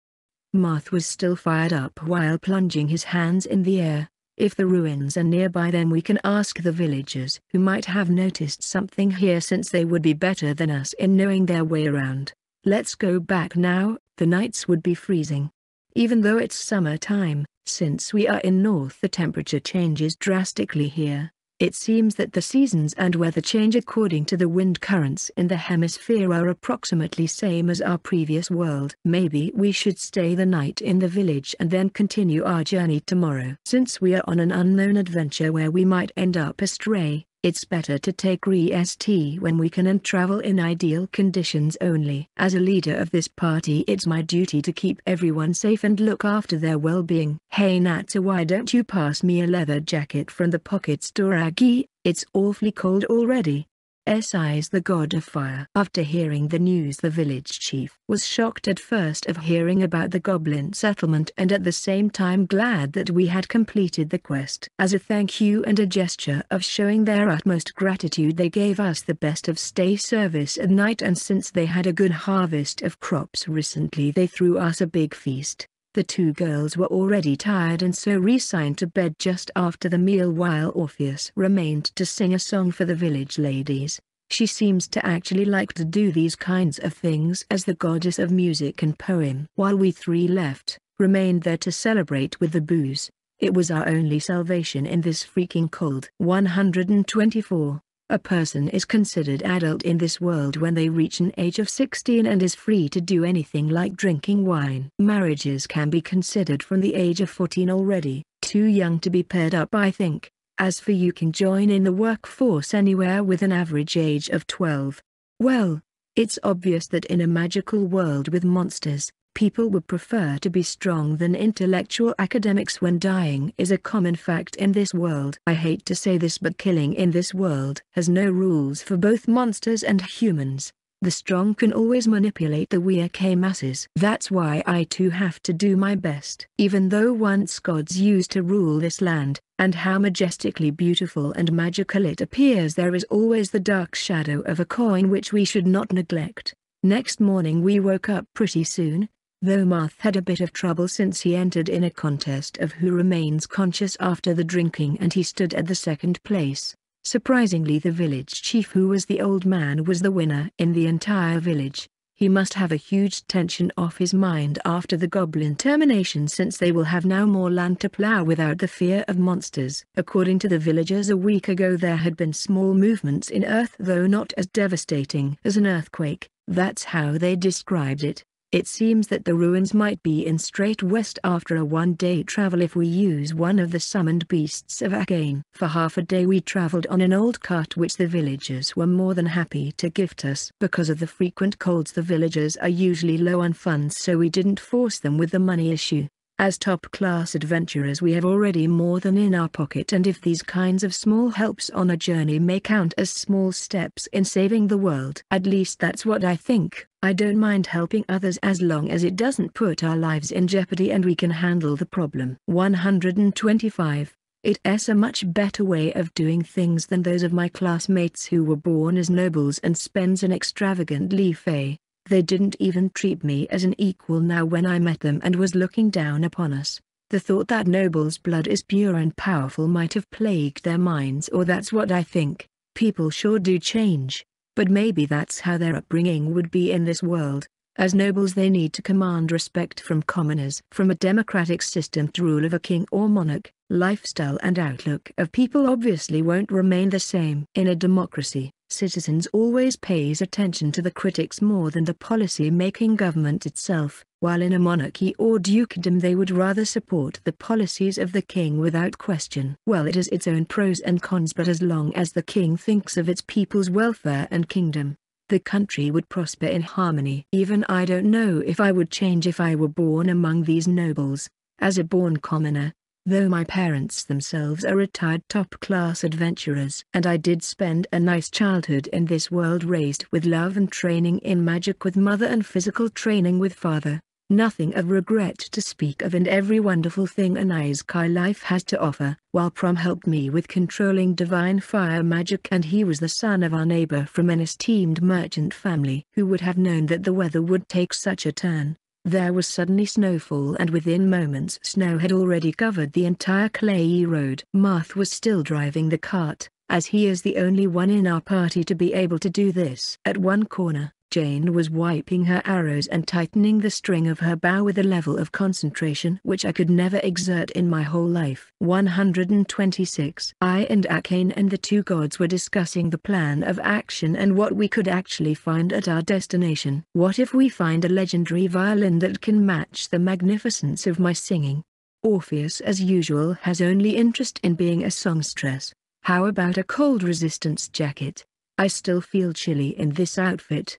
Marth was still fired up while plunging his hands in the air. If the ruins are nearby then we can ask the villagers who might have noticed something here since they would be better than us in knowing their way around. Let's go back now, the nights would be freezing. Even though it's summer time, since we are in north the temperature changes drastically here. It seems that the seasons and weather change according to the wind currents in the hemisphere are approximately same as our previous world. Maybe we should stay the night in the village and then continue our journey tomorrow. Since we are on an unknown adventure where we might end up astray, it's better to take rest when we can and travel in ideal conditions only. As a leader of this party it's my duty to keep everyone safe and look after their well-being. Hey Natsu why don't you pass me a leather jacket from the pocket store Agi, it's awfully cold already. Si is the god of fire. After hearing the news the village chief was shocked at first of hearing about the goblin settlement and at the same time glad that we had completed the quest. As a thank you and a gesture of showing their utmost gratitude they gave us the best of stay service at night and since they had a good harvest of crops recently they threw us a big feast. The two girls were already tired and so resigned to bed just after the meal while Orpheus remained to sing a song for the village ladies. She seems to actually like to do these kinds of things as the goddess of music and poem. While we three left, remained there to celebrate with the booze. It was our only salvation in this freaking cold. 124. A person is considered adult in this world when they reach an age of 16 and is free to do anything like drinking wine. Marriages can be considered from the age of 14 already, too young to be paired up I think. As for you can join in the workforce anywhere with an average age of 12. Well, it's obvious that in a magical world with monsters, People would prefer to be strong than intellectual academics when dying is a common fact in this world. I hate to say this but killing in this world has no rules for both monsters and humans. The strong can always manipulate the weak masses. That's why I too have to do my best. Even though once gods used to rule this land, and how majestically beautiful and magical it appears there is always the dark shadow of a coin which we should not neglect. Next morning we woke up pretty soon, though Marth had a bit of trouble since he entered in a contest of who remains conscious after the drinking and he stood at the second place. Surprisingly the village chief who was the old man was the winner in the entire village. He must have a huge tension off his mind after the goblin termination since they will have now more land to plow without the fear of monsters. According to the villagers a week ago there had been small movements in earth though not as devastating as an earthquake, that's how they described it. It seems that the ruins might be in straight west after a one-day travel if we use one of the summoned beasts of Akane. For half a day we traveled on an old cart which the villagers were more than happy to gift us. Because of the frequent colds the villagers are usually low on funds so we didn't force them with the money issue. As top-class adventurers we have already more than in our pocket and if these kinds of small helps on a journey may count as small steps in saving the world. At least that's what I think. I don't mind helping others as long as it doesn't put our lives in jeopardy and we can handle the problem. 125. It's a much better way of doing things than those of my classmates who were born as nobles and spends an extravagant leafay. They didn't even treat me as an equal now when I met them and was looking down upon us. The thought that noble's blood is pure and powerful might have plagued their minds or that's what I think. People sure do change. But maybe that's how their upbringing would be in this world. As nobles they need to command respect from commoners. From a democratic system to rule of a king or monarch, lifestyle and outlook of people obviously won't remain the same. In a democracy, citizens always pays attention to the critics more than the policy-making government itself, while in a monarchy or dukedom they would rather support the policies of the king without question. Well it has its own pros and cons but as long as the king thinks of its people's welfare and kingdom, the country would prosper in harmony. Even I don't know if I would change if I were born among these nobles. As a born commoner, though my parents themselves are retired top-class adventurers. And I did spend a nice childhood in this world raised with love and training in magic with mother and physical training with father. Nothing of regret to speak of and every wonderful thing an Isekai life has to offer. While Prom helped me with controlling divine fire magic and he was the son of our neighbor from an esteemed merchant family. Who would have known that the weather would take such a turn? There was suddenly snowfall and within moments snow had already covered the entire clayey road. Marth was still driving the cart, as he is the only one in our party to be able to do this. At one corner, Jane was wiping her arrows and tightening the string of her bow with a level of concentration which I could never exert in my whole life. 126 I and Akane and the two gods were discussing the plan of action and what we could actually find at our destination. What if we find a legendary violin that can match the magnificence of my singing? Orpheus as usual has only interest in being a songstress. How about a cold resistance jacket? I still feel chilly in this outfit.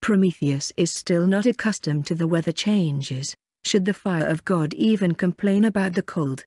Prometheus is still not accustomed to the weather changes, should the fire of God even complain about the cold?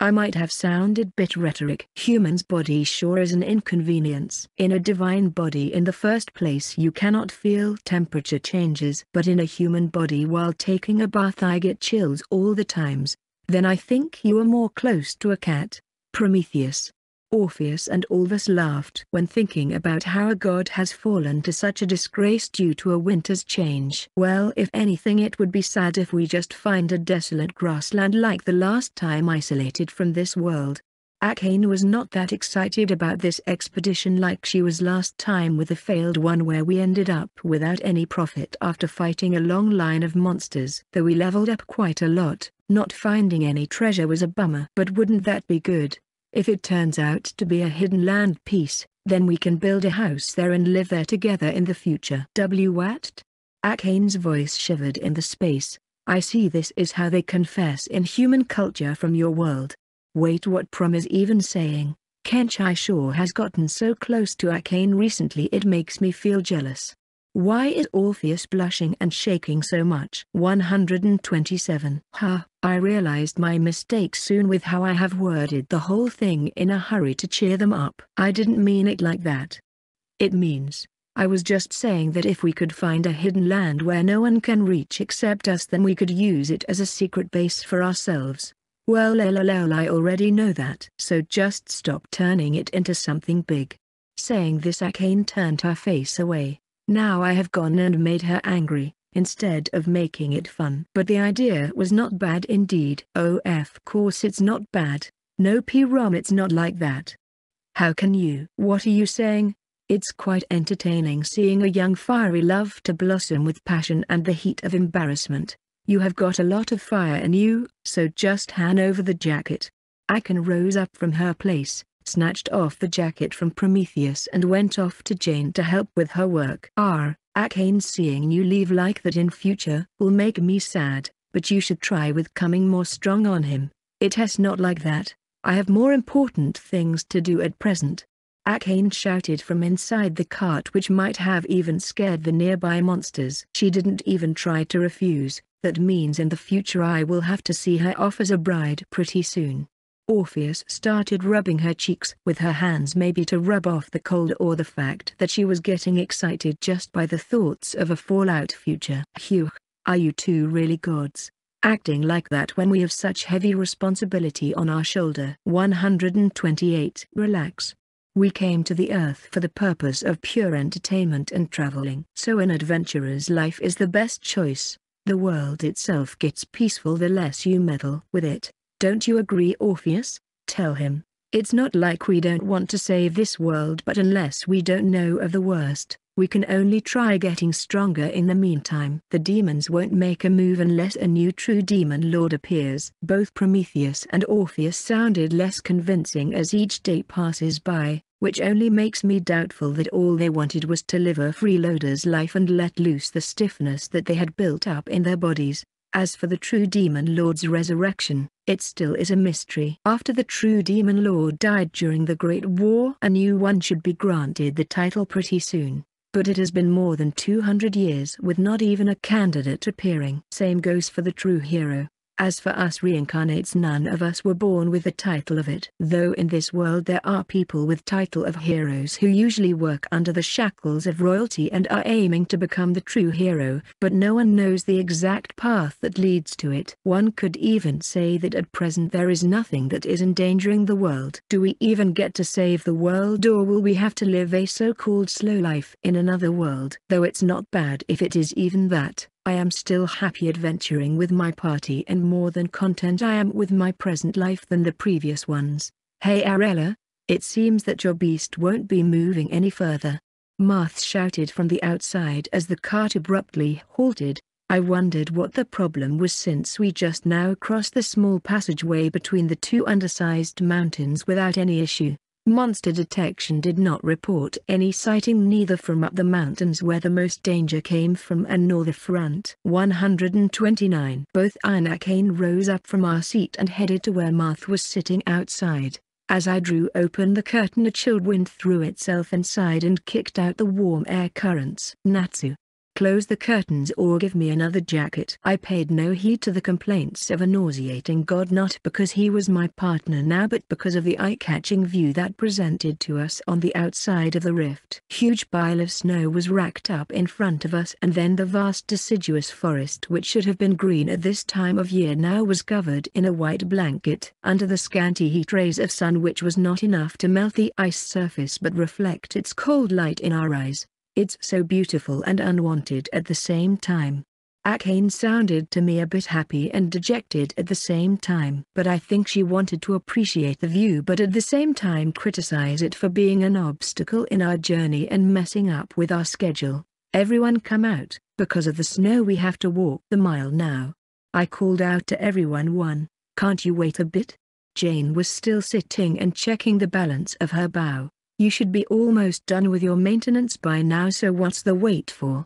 I might have sounded bit rhetoric. Human's body sure is an inconvenience. In a divine body in the first place you cannot feel temperature changes. But in a human body while taking a bath I get chills all the times. Then I think you are more close to a cat. Prometheus. Orpheus and Alvis laughed when thinking about how a god has fallen to such a disgrace due to a winter's change. Well if anything it would be sad if we just find a desolate grassland like the last time isolated from this world. Akane was not that excited about this expedition like she was last time with the failed one where we ended up without any profit after fighting a long line of monsters. Though we leveled up quite a lot, not finding any treasure was a bummer. But wouldn't that be good? If it turns out to be a hidden land piece, then we can build a house there and live there together in the future. W. Watt? Akane's voice shivered in the space. I see this is how they confess in human culture from your world. Wait what Prom is even saying. Kenchai sure has gotten so close to Akane recently it makes me feel jealous. Why is Orpheus blushing and shaking so much? 127. Ha, I realized my mistake soon with how I have worded the whole thing in a hurry to cheer them up. I didn't mean it like that. It means, I was just saying that if we could find a hidden land where no one can reach except us then we could use it as a secret base for ourselves. Well lol I already know that. So just stop turning it into something big. Saying this Akane turned her face away. Now I have gone and made her angry, instead of making it fun. But the idea was not bad indeed. Oh of course it's not bad. No Prom it's not like that. How can you? What are you saying? It's quite entertaining seeing a young fiery love to blossom with passion and the heat of embarrassment. You have got a lot of fire in you, so just hand over the jacket. Akane rose up from her place, snatched off the jacket from Prometheus and went off to Jane to help with her work. Ah, R. Akane seeing you leave like that in future will make me sad, but you should try with coming more strong on him. It has not like that. I have more important things to do at present. Akane shouted from inside the cart which might have even scared the nearby monsters. She didn't even try to refuse, That means in the future I will have to see her off as a bride pretty soon. Orpheus started rubbing her cheeks with her hands maybe to rub off the cold or the fact that she was getting excited just by the thoughts of a fallout future. Phew, are you two really gods? Acting like that when we have such heavy responsibility on our shoulder. 128. Relax. We came to the earth for the purpose of pure entertainment and traveling. So an adventurer's life is the best choice. The world itself gets peaceful the less you meddle with it. Don't you agree Orpheus? Tell him. It's not like we don't want to save this world but unless we don't know of the worst, we can only try getting stronger in the meantime. The demons won't make a move unless a new true demon lord appears. Both Prometheus and Orpheus sounded less convincing as each day passes by, which only makes me doubtful that all they wanted was to live a freeloader's life and let loose the stiffness that they had built up in their bodies. As for the true demon lord's resurrection, it still is a mystery. After the true demon lord died during the Great War a new one should be granted the title pretty soon. But it has been more than 200 years with not even a candidate appearing. Same goes for the true hero. As for us reincarnates none of us were born with the title of it. Though in this world there are people with title of heroes who usually work under the shackles of royalty and are aiming to become the true hero, but no one knows the exact path that leads to it. One could even say that at present there is nothing that is endangering the world. Do we even get to save the world or will we have to live a so-called slow life in another world? Though it's not bad if it is even that. I am still happy adventuring with my party and more than content I am with my present life than the previous ones. Hey Arella, it seems that your beast won't be moving any further. Marth shouted from the outside as the cart abruptly halted. I wondered what the problem was since we just now crossed the small passageway between the two undersized mountains without any issue. Monster detection did not report any sighting neither from up the mountains where the most danger came from and nor the front. 129 Both I and Akane rose up from our seat and headed to where Marth was sitting outside. As I drew open the curtain a chilled wind threw itself inside and kicked out the warm air currents. Natsu, Close the curtains or give me another jacket. I paid no heed to the complaints of a nauseating god not because he was my partner now but because of the eye-catching view that presented to us on the outside of the rift. Huge pile of snow was racked up in front of us and then the vast deciduous forest which should have been green at this time of year now was covered in a white blanket. Under the scanty heat rays of sun which was not enough to melt the ice surface but reflect its cold light in our eyes, it's so beautiful and unwanted at the same time. Akane sounded to me a bit happy and dejected at the same time. But I think she wanted to appreciate the view but at the same time criticize it for being an obstacle in our journey and messing up with our schedule. Everyone come out, because of the snow we have to walk the mile now. I called out to everyone one, can't you wait a bit? Jane was still sitting and checking the balance of her bow. You should be almost done with your maintenance by now so what's the wait for?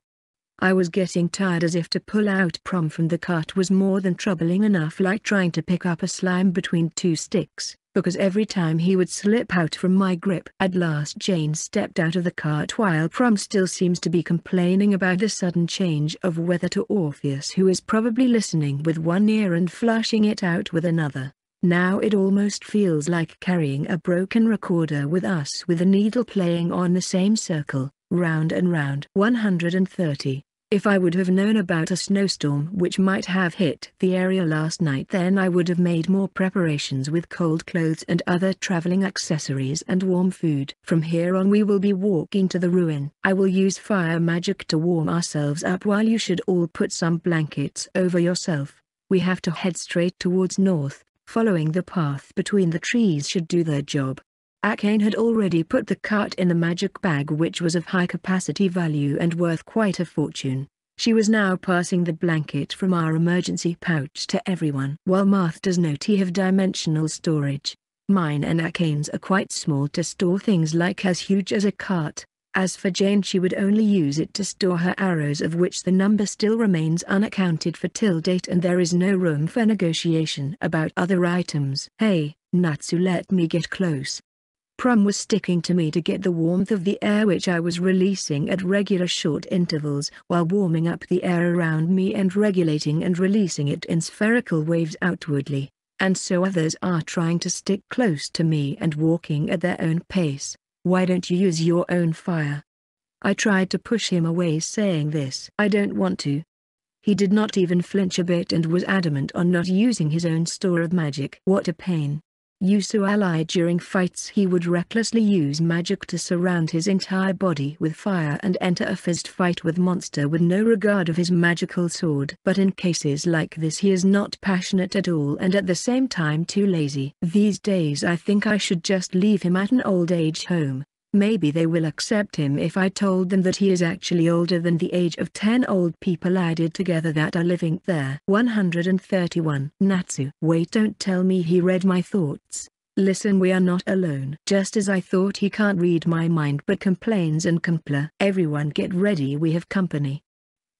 I was getting tired as if to pull out prom from the cart was more than troubling enough like trying to pick up a slime between two sticks, because every time he would slip out from my grip. At last Jane stepped out of the cart while Prom still seems to be complaining about the sudden change of weather to Orpheus who is probably listening with one ear and flushing it out with another. Now it almost feels like carrying a broken recorder with us with a needle playing on the same circle, round and round. 130. If I would have known about a snowstorm which might have hit the area last night then I would have made more preparations with cold clothes and other traveling accessories and warm food. From here on we will be walking to the ruin. I will use fire magic to warm ourselves up while you should all put some blankets over yourself. We have to head straight towards north, Following the path between the trees should do their job. Akane had already put the cart in the magic bag which was of high capacity value and worth quite a fortune. She was now passing the blanket from our emergency pouch to everyone. While Marth does not have dimensional storage, mine and Akane's are quite small to store things like as huge as a cart. As for Jane she would only use it to store her arrows of which the number still remains unaccounted for till date and there is no room for negotiation about other items. Hey, Natsu let me get close. Prom was sticking to me to get the warmth of the air which I was releasing at regular short intervals while warming up the air around me and regulating and releasing it in spherical waves outwardly. And so others are trying to stick close to me and walking at their own pace. Why don't you use your own fire? I tried to push him away saying this. I don't want to. He did not even flinch a bit and was adamant on not using his own store of magic. What a pain. Yusu allied during fights he would recklessly use magic to surround his entire body with fire and enter a fist fight with monster with no regard of his magical sword. But in cases like this he is not passionate at all and at the same time too lazy. These days I think I should just leave him at an old age home. Maybe they will accept him if I told them that he is actually older than the age of 10 old people added together that are living there. 131. Natsu. Wait don't tell me he read my thoughts. Listen we are not alone. Just as I thought he can't read my mind but complains and compla. Everyone get ready we have company.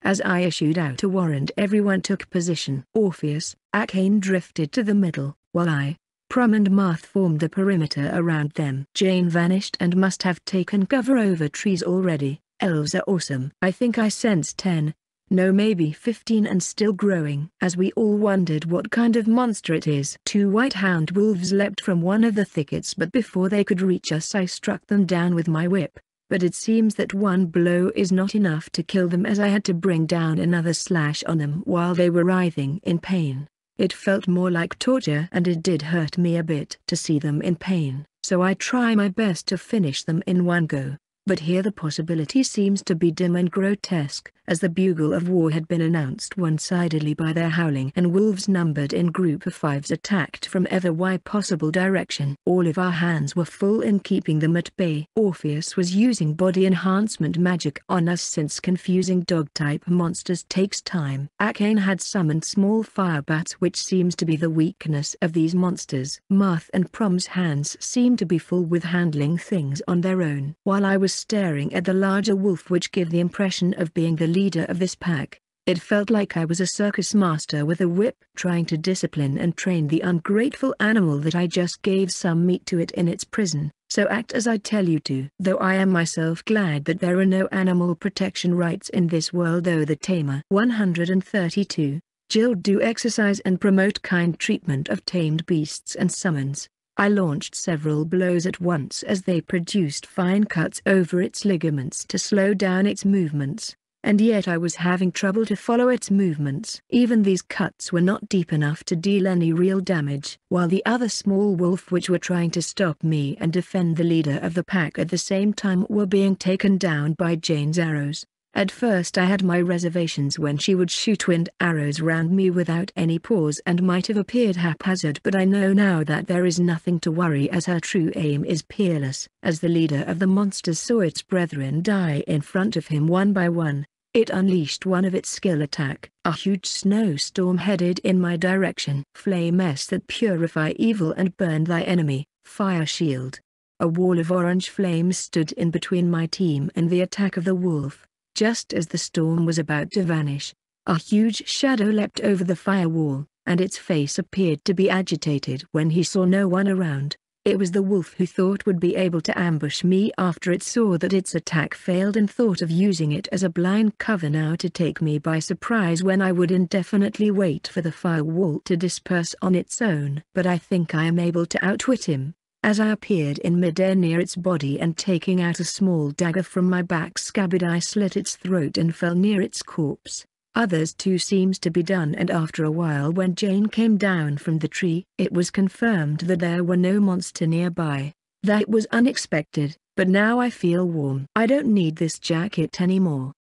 As I issued out a warrant everyone took position. Orpheus, Akane drifted to the middle, while I, Prom and Marth formed the perimeter around them. Jane vanished and must have taken cover over trees already. Elves are awesome. I think I sensed 10, no maybe 15 and still growing. As we all wondered what kind of monster it is. Two white hound wolves leapt from one of the thickets but before they could reach us I struck them down with my whip. But it seems that one blow is not enough to kill them as I had to bring down another slash on them while they were writhing in pain. It felt more like torture and it did hurt me a bit to see them in pain, so I try my best to finish them in one go. But here the possibility seems to be dim and grotesque, as the bugle of war had been announced one-sidedly by their howling and wolves numbered in group of fives attacked from every wide possible direction. All of our hands were full in keeping them at bay. Orpheus was using body enhancement magic on us since confusing dog-type monsters takes time. Akane had summoned small fire bats which seems to be the weakness of these monsters. Marth and Prom's hands seemed to be full with handling things on their own. While I was staring at the larger wolf which gave the impression of being the leader of this pack. It felt like I was a circus master with a whip trying to discipline and train the ungrateful animal that I just gave some meat to it in its prison, so act as I tell you to. Though I am myself glad that there are no animal protection rights in this world though the tamer. 132. Jill do exercise and promote kind treatment of tamed beasts and summons. I launched several blows at once as they produced fine cuts over its ligaments to slow down its movements and yet I was having trouble to follow its movements. Even these cuts were not deep enough to deal any real damage. While the other small wolf which were trying to stop me and defend the leader of the pack at the same time were being taken down by Jane's arrows. At first I had my reservations when she would shoot wind arrows round me without any pause and might have appeared haphazard but I know now that there is nothing to worry as her true aim is peerless. As the leader of the monsters saw its brethren die in front of him one by one, it unleashed one of its skill attack. A huge snowstorm headed in my direction. Flame S that purify evil and burn thy enemy. Fire shield. A wall of orange flames stood in between my team and the attack of the wolf. Just as the storm was about to vanish, a huge shadow leapt over the firewall, and its face appeared to be agitated when he saw no one around. It was the wolf who thought would be able to ambush me after it saw that its attack failed and thought of using it as a blind cover now to take me by surprise when I would indefinitely wait for the firewall to disperse on its own. But I think I am able to outwit him. As I appeared in midair near its body and taking out a small dagger from my back scabbard I slit its throat and fell near its corpse. Others too seems to be done and after a while when Jane came down from the tree, it was confirmed that there were no monster nearby. That was unexpected, but now I feel warm. I don't need this jacket anymore.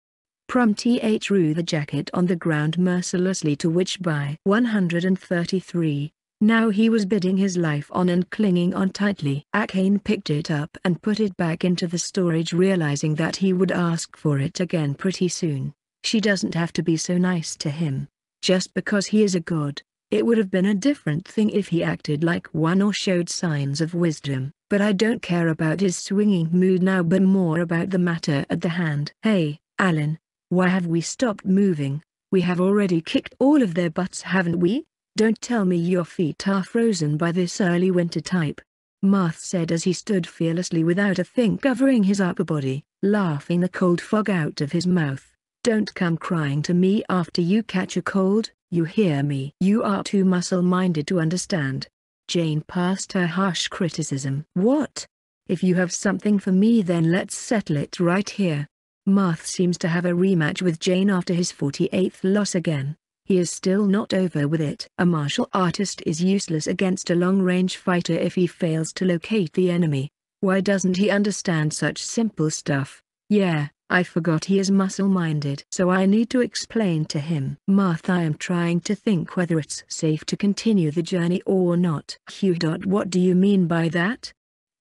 Prom th threw the jacket on the ground mercilessly to which by 133, now he was bidding his life on and clinging on tightly. Akane picked it up and put it back into the storage realizing that he would ask for it again pretty soon. She doesn't have to be so nice to him. Just because he is a god, it would have been a different thing if he acted like one or showed signs of wisdom. But I don't care about his swinging mood now but more about the matter at the hand. Hey, Alan. Why have we stopped moving? We have already kicked all of their butts haven't we? Don't tell me your feet are frozen by this early winter type. Marth said as he stood fearlessly without a thing covering his upper body, laughing the cold fog out of his mouth. Don't come crying to me after you catch a cold, you hear me? You are too muscle-minded to understand. Jane passed her harsh criticism. What? If you have something for me then let's settle it right here. Marth seems to have a rematch with Jane after his 48th loss again. He is still not over with it. A martial artist is useless against a long-range fighter if he fails to locate the enemy. Why doesn't he understand such simple stuff? Yeah, I forgot he is muscle-minded. So I need to explain to him. Marth I am trying to think whether it's safe to continue the journey or not. Hugh. What do you mean by that?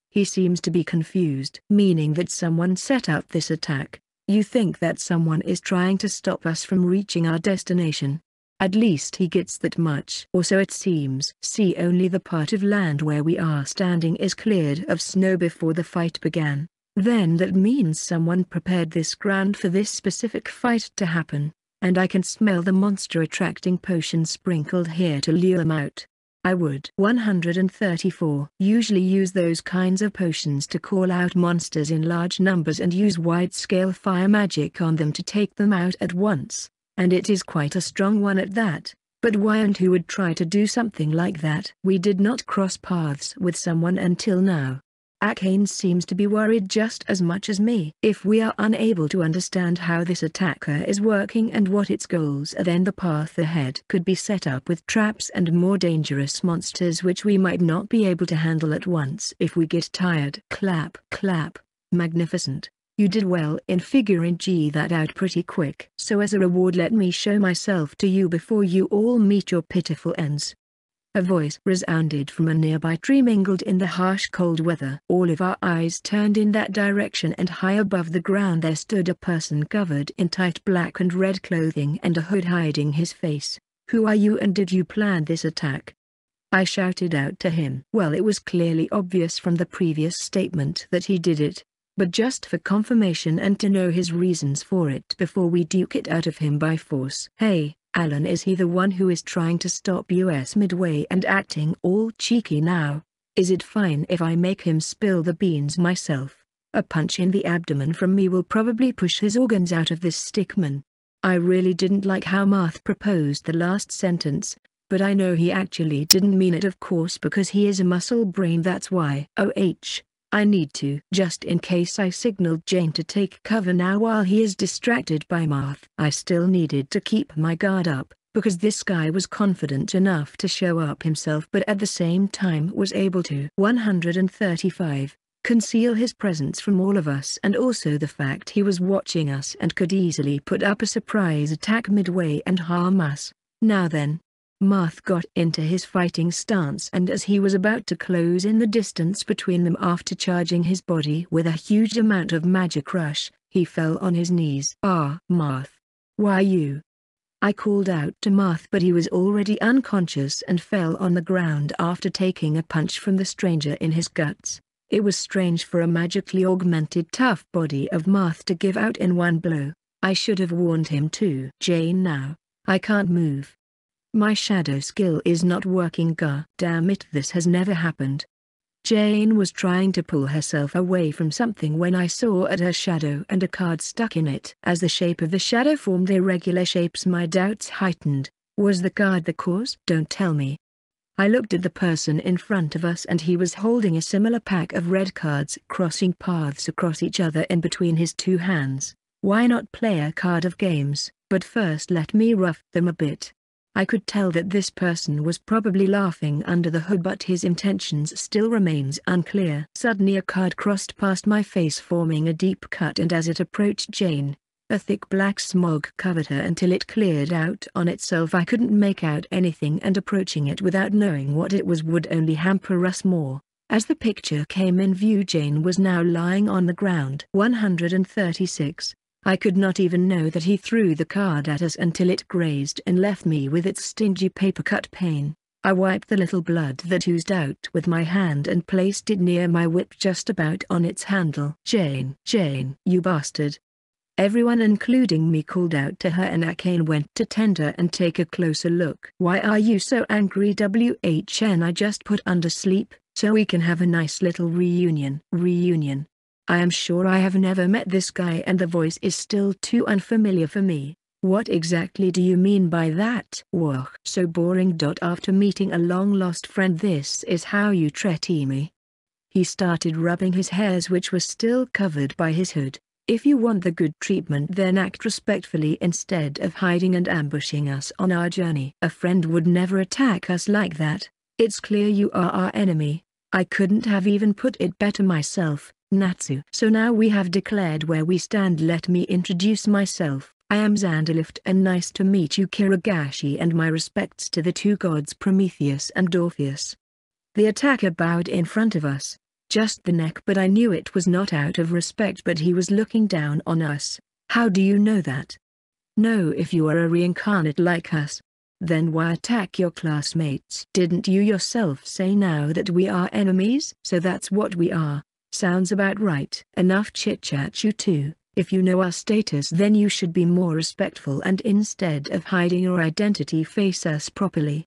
He seems to be confused. Meaning that someone set up this attack. You think that someone is trying to stop us from reaching our destination. At least he gets that much. Or so it seems. See only the part of land where we are standing is cleared of snow before the fight began. Then that means someone prepared this ground for this specific fight to happen, and I can smell the monster attracting potion sprinkled here to lure them out. I would 134 usually use those kinds of potions to call out monsters in large numbers and use wide-scale fire magic on them to take them out at once, and it is quite a strong one at that. But why and who would try to do something like that? We did not cross paths with someone until now. Akane seems to be worried just as much as me. If we are unable to understand how this attacker is working and what its goals are then the path ahead could be set up with traps and more dangerous monsters which we might not be able to handle at once if we get tired. Clap, clap, magnificent. You did well in figuring G that out pretty quick. So as a reward let me show myself to you before you all meet your pitiful ends. A voice resounded from a nearby tree mingled in the harsh cold weather. All of our eyes turned in that direction and high above the ground there stood a person covered in tight black and red clothing and a hood hiding his face. Who are you and did you plan this attack? I shouted out to him. Well it was clearly obvious from the previous statement that he did it. But just for confirmation and to know his reasons for it before we duke it out of him by force. Hey, Alan is he the one who is trying to stop us midway and acting all cheeky now? Is it fine if I make him spill the beans myself? A punch in the abdomen from me will probably push his organs out of this stickman. I really didn't like how Marth proposed the last sentence, but I know he actually didn't mean it of course because he is a muscle brain that's why. OH. I need to. Just in case I signaled Jane to take cover now while he is distracted by Marth. I still needed to keep my guard up, because this guy was confident enough to show up himself but at the same time was able to 135 conceal his presence from all of us and also the fact he was watching us and could easily put up a surprise attack midway and harm us. Now then, Marth got into his fighting stance and as he was about to close in the distance between them after charging his body with a huge amount of magic rush, he fell on his knees. Ah, Marth. Why you? I called out to Marth but he was already unconscious and fell on the ground after taking a punch from the stranger in his guts. It was strange for a magically augmented tough body of Marth to give out in one blow. I should have warned him too. Jane now. I can't move. My shadow skill is not working Gah. Damn it this has never happened. Jane was trying to pull herself away from something when I saw at her shadow and a card stuck in it. As the shape of the shadow formed irregular shapes my doubts heightened. Was the card the cause? Don't tell me. I looked at the person in front of us and he was holding a similar pack of red cards crossing paths across each other in between his two hands. Why not play a card of games, but first let me rough them a bit. I could tell that this person was probably laughing under the hood but his intentions still remains unclear. Suddenly a card crossed past my face forming a deep cut and as it approached Jane, a thick black smog covered her until it cleared out on itself I couldn't make out anything and approaching it without knowing what it was would only hamper us more. As the picture came in view Jane was now lying on the ground. 136. I could not even know that he threw the card at us until it grazed and left me with its stingy paper cut pain. I wiped the little blood that oozed out with my hand and placed it near my whip just about on its handle. Jane, Jane, you bastard. Everyone including me called out to her and Akane went to tender and take a closer look. Why are you so angry WHN I just put under sleep, So we can have a nice little reunion. Reunion. I am sure I have never met this guy and the voice is still too unfamiliar for me. What exactly do you mean by that? Whoa. So boring. After meeting a long-lost friend this is how you treat me. He started rubbing his hairs which were still covered by his hood. If you want the good treatment then act respectfully instead of hiding and ambushing us on our journey. A friend would never attack us like that. It's clear you are our enemy. I couldn't have even put it better myself, Natsu. So now we have declared where we stand let me introduce myself. I am Zanderlift and nice to meet you Kiragashi and my respects to the two gods Prometheus and Orpheus. The attacker bowed in front of us, just the neck but I knew it was not out of respect but he was looking down on us. How do you know that? No if you are a reincarnate like us. Then why attack your classmates? Didn't you yourself say now that we are enemies? So that's what we are. Sounds about right. Enough chit-chat you two. If you know our status then you should be more respectful and instead of hiding your identity face us properly.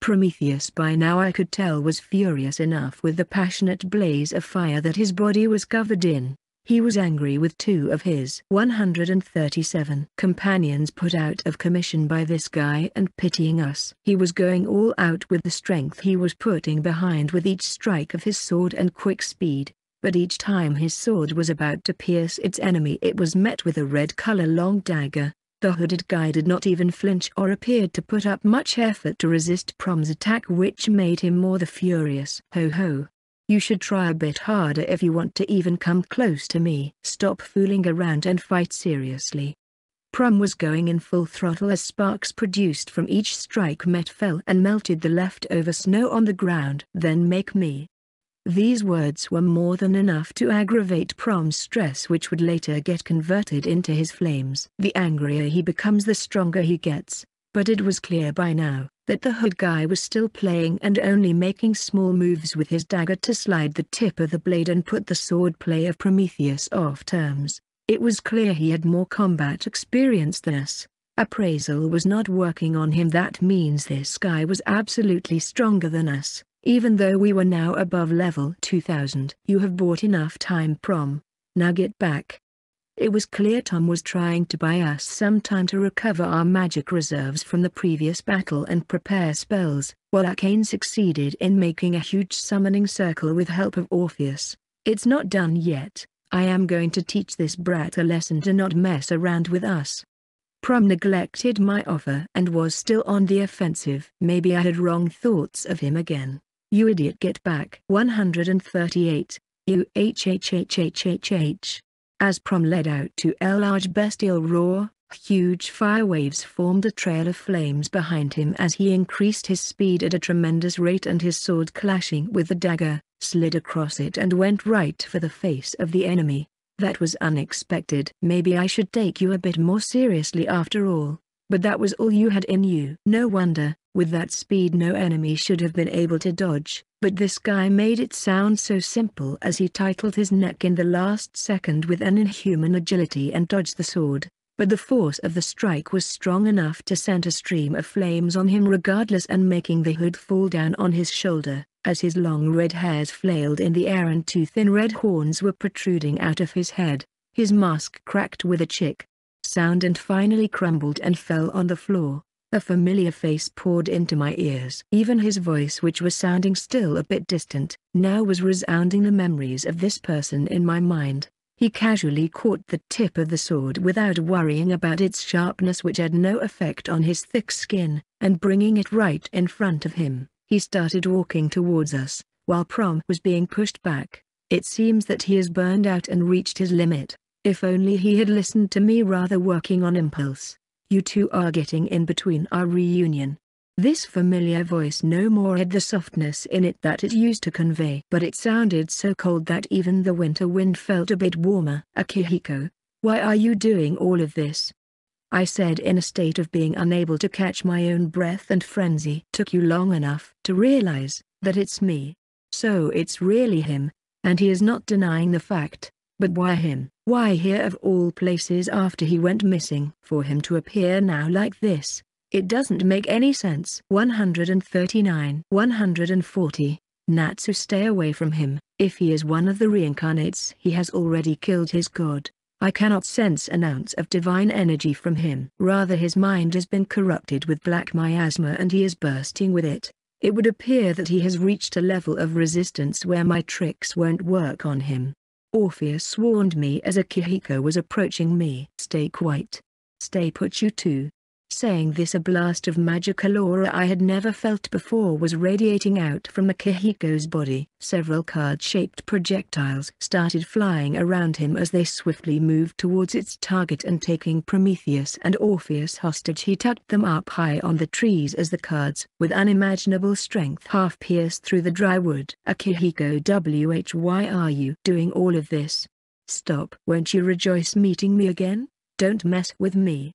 Prometheus by now I could tell was furious enough with the passionate blaze of fire that his body was covered in. He was angry with two of his 137 companions put out of commission by this guy and pitying us. He was going all out with the strength he was putting behind with each strike of his sword and quick speed but each time his sword was about to pierce its enemy it was met with a red color long dagger. The hooded guy did not even flinch or appeared to put up much effort to resist Prom's attack which made him more the furious. Ho ho. You should try a bit harder if you want to even come close to me. Stop fooling around and fight seriously. Prom was going in full throttle as sparks produced from each strike met fell and melted the leftover snow on the ground. Then make me, these words were more than enough to aggravate Prom's stress which would later get converted into his flames. The angrier he becomes the stronger he gets, but it was clear by now, that the hood guy was still playing and only making small moves with his dagger to slide the tip of the blade and put the swordplay of Prometheus off terms. It was clear he had more combat experience than us. Appraisal was not working on him that means this guy was absolutely stronger than us even though we were now above level 2000. You have bought enough time prom, now get back. It was clear Prom was trying to buy us some time to recover our magic reserves from the previous battle and prepare spells, while Akane succeeded in making a huge summoning circle with help of Orpheus. It's not done yet, I am going to teach this brat a lesson to not mess around with us. Prom neglected my offer and was still on the offensive. Maybe I had wrong thoughts of him again. You idiot get back. 138. UHHHHHH. As Prom led out to a large bestial roar, huge fire waves formed a trail of flames behind him as he increased his speed at a tremendous rate and his sword clashing with the dagger, slid across it and went right for the face of the enemy. That was unexpected. Maybe I should take you a bit more seriously after all. But that was all you had in you. No wonder, with that speed no enemy should have been able to dodge, but this guy made it sound so simple as he titled his neck in the last second with an inhuman agility and dodged the sword. But the force of the strike was strong enough to send a stream of flames on him regardless and making the hood fall down on his shoulder, as his long red hairs flailed in the air and two thin red horns were protruding out of his head. His mask cracked with a chick, sound and finally crumbled and fell on the floor. A familiar face poured into my ears. Even his voice which was sounding still a bit distant, now was resounding the memories of this person in my mind. He casually caught the tip of the sword without worrying about its sharpness which had no effect on his thick skin, and bringing it right in front of him, he started walking towards us, while Prom was being pushed back. It seems that he has burned out and reached his limit. If only he had listened to me rather working on impulse. You two are getting in between our reunion. This familiar voice no more had the softness in it that it used to convey. But it sounded so cold that even the winter wind felt a bit warmer. Akihiko, why are you doing all of this? I said in a state of being unable to catch my own breath and frenzy. Took you long enough to realize that it's me. So it's really him, and he is not denying the fact. But why him? Why here of all places after he went missing? For him to appear now like this, it doesn't make any sense. 139 140. Natsu stay away from him, if he is one of the reincarnates he has already killed his god. I cannot sense an ounce of divine energy from him. Rather his mind has been corrupted with black miasma and he is bursting with it. It would appear that he has reached a level of resistance where my tricks won't work on him. Orpheus warned me as a Akihiko was approaching me. Stay quiet. Stay put you too. Saying this a blast of magical aura I had never felt before was radiating out from Akihiko's body. Several card-shaped projectiles started flying around him as they swiftly moved towards its target and taking Prometheus and Orpheus hostage he tucked them up high on the trees as the cards, with unimaginable strength half pierced through the dry wood. Akihiko why are you doing all of this? Stop. Won't you rejoice meeting me again? Don't mess with me.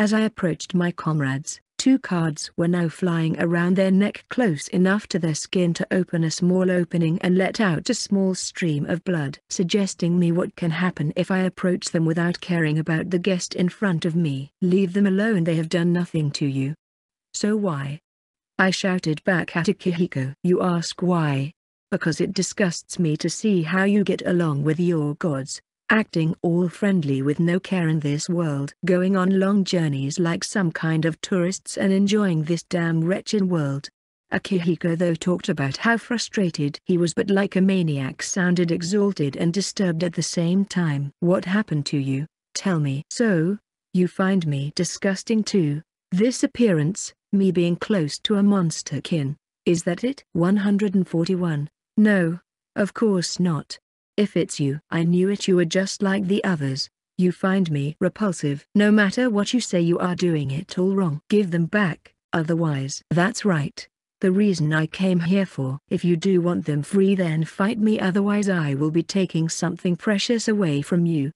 As I approached my comrades, two cards were now flying around their neck close enough to their skin to open a small opening and let out a small stream of blood, suggesting me what can happen if I approach them without caring about the guest in front of me. Leave them alone they have done nothing to you. So why? I shouted back at Akihiko. You ask why? Because it disgusts me to see how you get along with your gods, acting all friendly with no care in this world. Going on long journeys like some kind of tourists and enjoying this damn wretched world. Akihiko though talked about how frustrated he was but like a maniac sounded exalted and disturbed at the same time. What happened to you? Tell me. So, you find me disgusting too. This appearance, me being close to a monster kin, is that it? 141. No, of course not. If it's you, I knew it you were just like the others. You find me repulsive. No matter what you say you are doing it all wrong. Give them back, otherwise. That's right. The reason I came here for. If you do want them free then fight me otherwise I will be taking something precious away from you.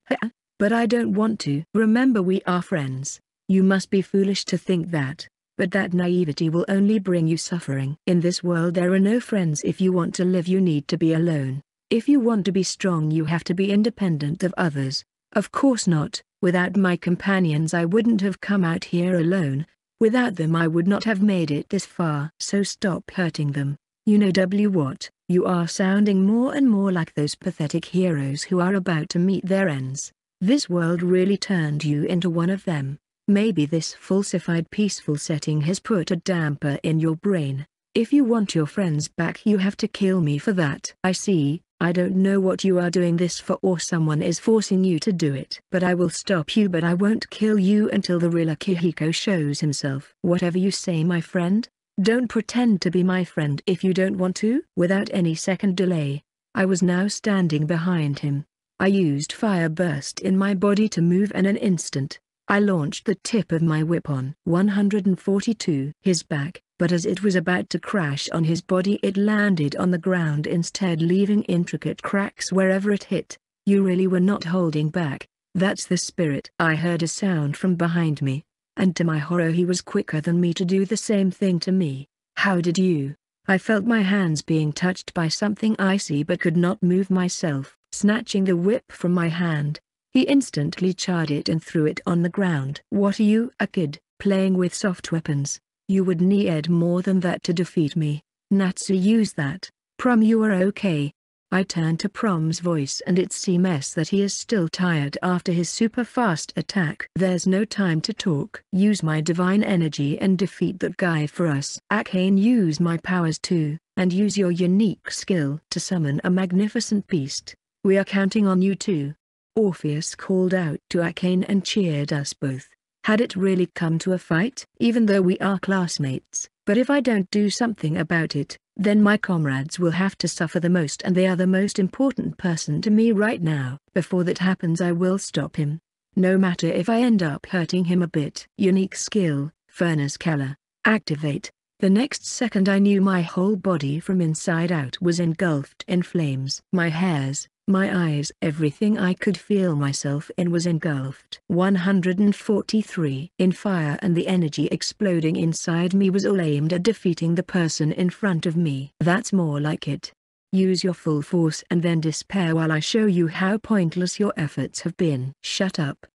but I don't want to. Remember we are friends. You must be foolish to think that. But that naivety will only bring you suffering. In this world there are no friends if you want to live you need to be alone. If you want to be strong you have to be independent of others. Of course not, without my companions I wouldn't have come out here alone, without them I would not have made it this far. So stop hurting them. You know W what, you are sounding more and more like those pathetic heroes who are about to meet their ends. This world really turned you into one of them. Maybe this falsified peaceful setting has put a damper in your brain. If you want your friends back you have to kill me for that. I see, I don't know what you are doing this for or someone is forcing you to do it. But I will stop you but I won't kill you until the real Akihiko shows himself. Whatever you say my friend, don't pretend to be my friend if you don't want to. Without any second delay, I was now standing behind him. I used fire burst in my body to move in an instant. I launched the tip of my whip on 142 his back, but as it was about to crash on his body it landed on the ground instead leaving intricate cracks wherever it hit. You really were not holding back, that's the spirit. I heard a sound from behind me, and to my horror he was quicker than me to do the same thing to me. How did you? I felt my hands being touched by something icy but could not move myself. Snatching the whip from my hand, he instantly charred it and threw it on the ground. What are you, a kid, playing with soft weapons? You would need more than that to defeat me. Natsu use that. Prom you are okay. I turn to Prom's voice and it seems that he is still tired after his super fast attack. There's no time to talk. Use my divine energy and defeat that guy for us. Akane use my powers too, and use your unique skill to summon a magnificent beast. We are counting on you too. Orpheus called out to Akane and cheered us both. Had it really come to a fight? Even though we are classmates, but if I don't do something about it, then my comrades will have to suffer the most and they are the most important person to me right now. Before that happens I will stop him. No matter if I end up hurting him a bit. Unique skill, Furnace Keller. Activate. The next second I knew my whole body from inside out was engulfed in flames. My hairs, my eyes everything I could feel myself in was engulfed. 143 In fire and the energy exploding inside me was all aimed at defeating the person in front of me. That's more like it. Use your full force and then despair while I show you how pointless your efforts have been. Shut up.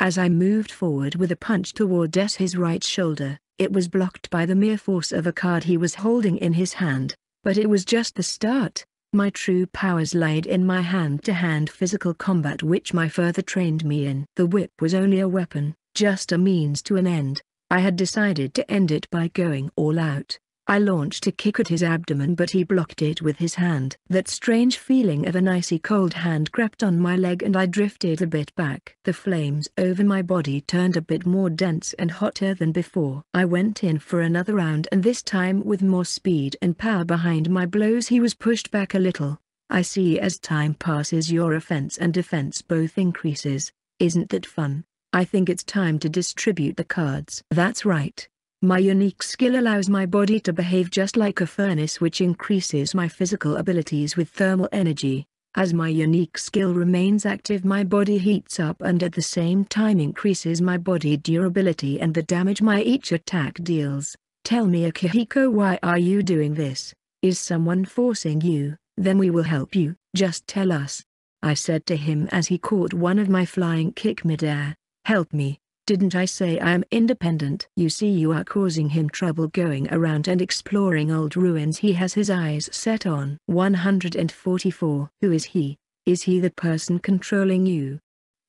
As I moved forward with a punch toward Des his right shoulder, it was blocked by the mere force of a card he was holding in his hand. But it was just the start. My true powers lied in my hand-to-hand -hand physical combat which my father trained me in. The whip was only a weapon, just a means to an end. I had decided to end it by going all out. I launched a kick at his abdomen but he blocked it with his hand. That strange feeling of an icy cold hand crept on my leg and I drifted a bit back. The flames over my body turned a bit more dense and hotter than before. I went in for another round and this time with more speed and power behind my blows he was pushed back a little. I see as time passes your offense and defense both increases. Isn't that fun? I think it's time to distribute the cards. That's right. My unique skill allows my body to behave just like a furnace which increases my physical abilities with thermal energy. As my unique skill remains active my body heats up and at the same time increases my body durability and the damage my each attack deals. Tell me Akihiko why are you doing this? Is someone forcing you? Then we will help you, just tell us. I said to him as he caught one of my flying kick midair. Help me. Didn't I say I am independent? You see you are causing him trouble going around and exploring old ruins he has his eyes set on. 144. Who is he? Is he the person controlling you?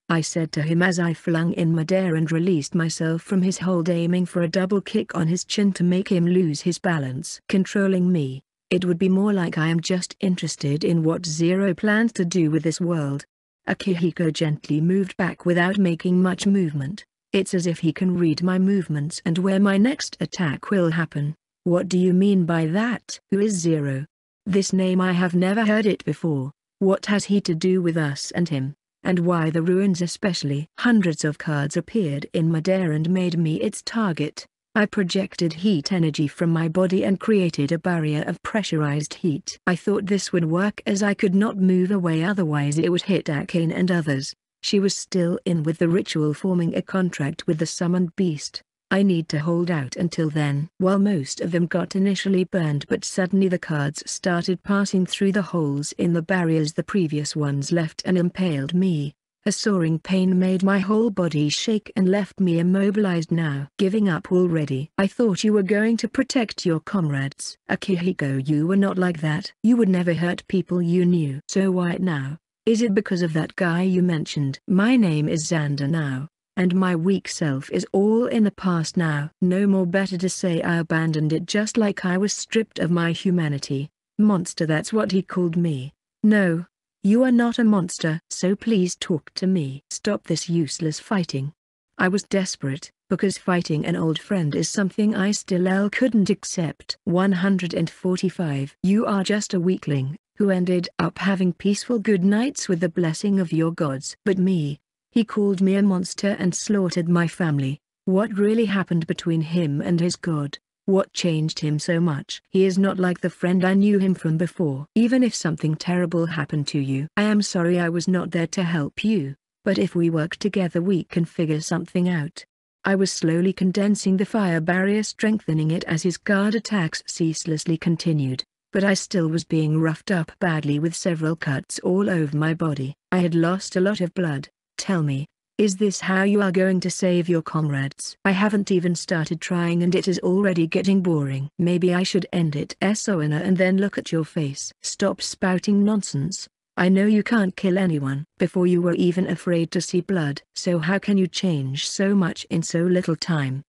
I said to him as I flung in my midair and released myself from his hold aiming for a double kick on his chin to make him lose his balance. Controlling me, it would be more like I am just interested in what Zero plans to do with this world. Akihiko gently moved back without making much movement. It's as if he can read my movements and where my next attack will happen. What do you mean by that? Who is Zero? This name I have never heard it before. What has he to do with us and him? And why the ruins especially? Hundreds of cards appeared in midair and made me its target. I projected heat energy from my body and created a barrier of pressurized heat. I thought this would work as I could not move away otherwise it would hit Akane and others. She was still in with the ritual forming a contract with the summoned beast. I need to hold out until then. While most of them got initially burned but suddenly the cards started passing through the holes in the barriers the previous ones left and impaled me. A soaring pain made my whole body shake and left me immobilized now. Giving up already. I thought you were going to protect your comrades. Akihiko you were not like that. You would never hurt people you knew. So why now? Is it because of that guy you mentioned? My name is Xander now, and my weak self is all in the past now. No more better to say I abandoned it just like I was stripped of my humanity. Monster that's what he called me. No. You are not a monster, so please talk to me. Stop this useless fighting. I was desperate, because fighting an old friend is something I still couldn't accept. 145 You are just a weakling, who ended up having peaceful good nights with the blessing of your gods. But me, he called me a monster and slaughtered my family. What really happened between him and his god? What changed him so much? He is not like the friend I knew him from before. Even if something terrible happened to you, I am sorry I was not there to help you, but if we work together we can figure something out. I was slowly condensing the fire barrier strengthening it as his guard attacks ceaselessly continued but I still was being roughed up badly with several cuts all over my body. I had lost a lot of blood. Tell me, is this how you are going to save your comrades? I haven't even started trying and it is already getting boring. Maybe I should end it Soina and then look at your face. Stop spouting nonsense. I know you can't kill anyone. Before you were even afraid to see blood. So how can you change so much in so little time?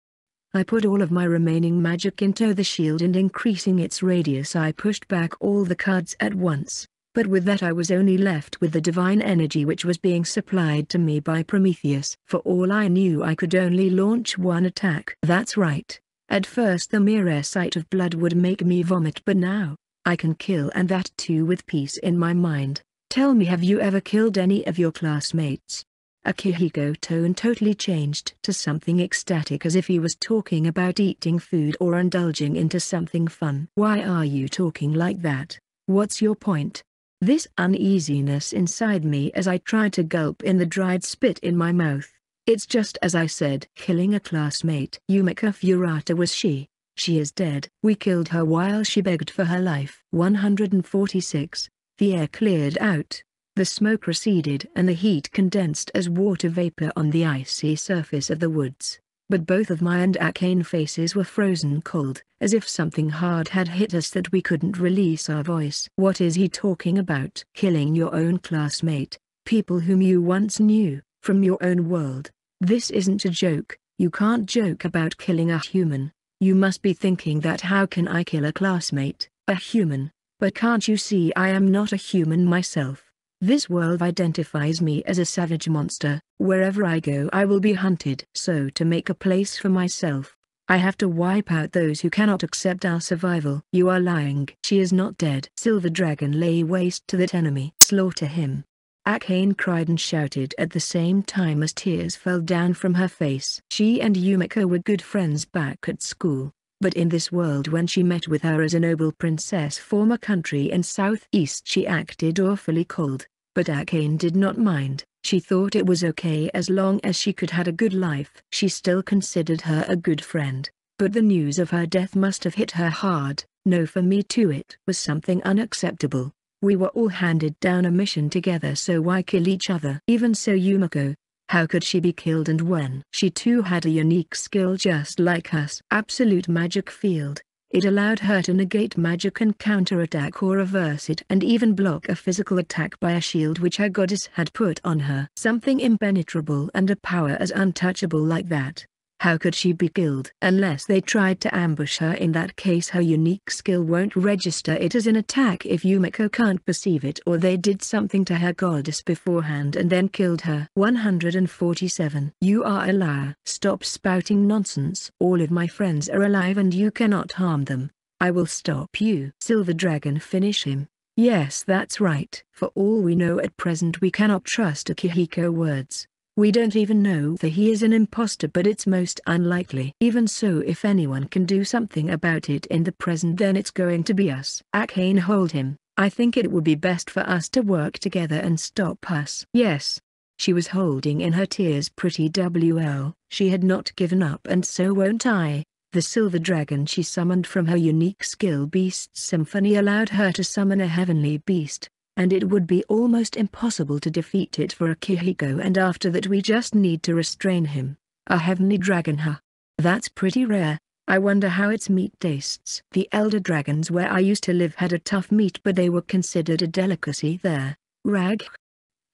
I put all of my remaining magic into the shield and increasing its radius I pushed back all the cards at once. But with that I was only left with the divine energy which was being supplied to me by Prometheus. For all I knew I could only launch one attack. That's right. At first the mere sight of blood would make me vomit but now, I can kill and that too with peace in my mind. Tell me have you ever killed any of your classmates? Akihiko tone totally changed to something ecstatic as if he was talking about eating food or indulging into something fun. Why are you talking like that? What's your point? This uneasiness inside me as I tried to gulp in the dried spit in my mouth. It's just as I said. Killing a classmate. Yumiko Furata was she. She is dead. We killed her while she begged for her life. 146. The air cleared out. The smoke receded and the heat condensed as water vapor on the icy surface of the woods. but both of my and Akane faces were frozen cold, as if something hard had hit us that we couldn't release our voice. What is he talking about? Killing your own classmate, people whom you once knew, from your own world. This isn't a joke, you can't joke about killing a human. You must be thinking that how can I kill a classmate, a human, but can't you see I am not a human myself? This world identifies me as a savage monster, wherever I go I will be hunted. So to make a place for myself, I have to wipe out those who cannot accept our survival. You are lying. She is not dead. Silver Dragon lay waste to that enemy. Slaughter him. Akane cried and shouted at the same time as tears fell down from her face. She and Yumiko were good friends back at school, but in this world when she met with her as a noble princess former country in southeast she acted awfully cold, but Akane did not mind, she thought it was okay as long as she could had a good life. She still considered her a good friend, but the news of her death must have hit her hard, no for me too it was something unacceptable. We were all handed down a mission together so why kill each other? Even so Yumiko, how could she be killed and when? She too had a unique skill just like us. Absolute magic field. It allowed her to negate magic and counterattack or reverse it and even block a physical attack by a shield which her goddess had put on her. Something impenetrable and a power as untouchable like that. How could she be killed? Unless they tried to ambush her in that case her unique skill won't register it as an attack if Yumiko can't perceive it or they did something to her goddess beforehand and then killed her. 147. You are a liar. Stop spouting nonsense. All of my friends are alive and you cannot harm them. I will stop you. Silver Dragon finish him. Yes that's right. For all we know at present we cannot trust Akihiko words. We don't even know that he is an impostor but it's most unlikely. Even so if anyone can do something about it in the present then it's going to be us. Akane hold him, I think it would be best for us to work together and stop us. Yes. She was holding in her tears pretty WL, she had not given up and so won't I. The silver dragon she summoned from her unique skill Beast Symphony allowed her to summon a heavenly beast, and it would be almost impossible to defeat it for Akihiko and after that we just need to restrain him. A heavenly dragon huh? That's pretty rare. I wonder how its meat tastes. The elder dragons where I used to live had a tough meat but they were considered a delicacy there. Rag?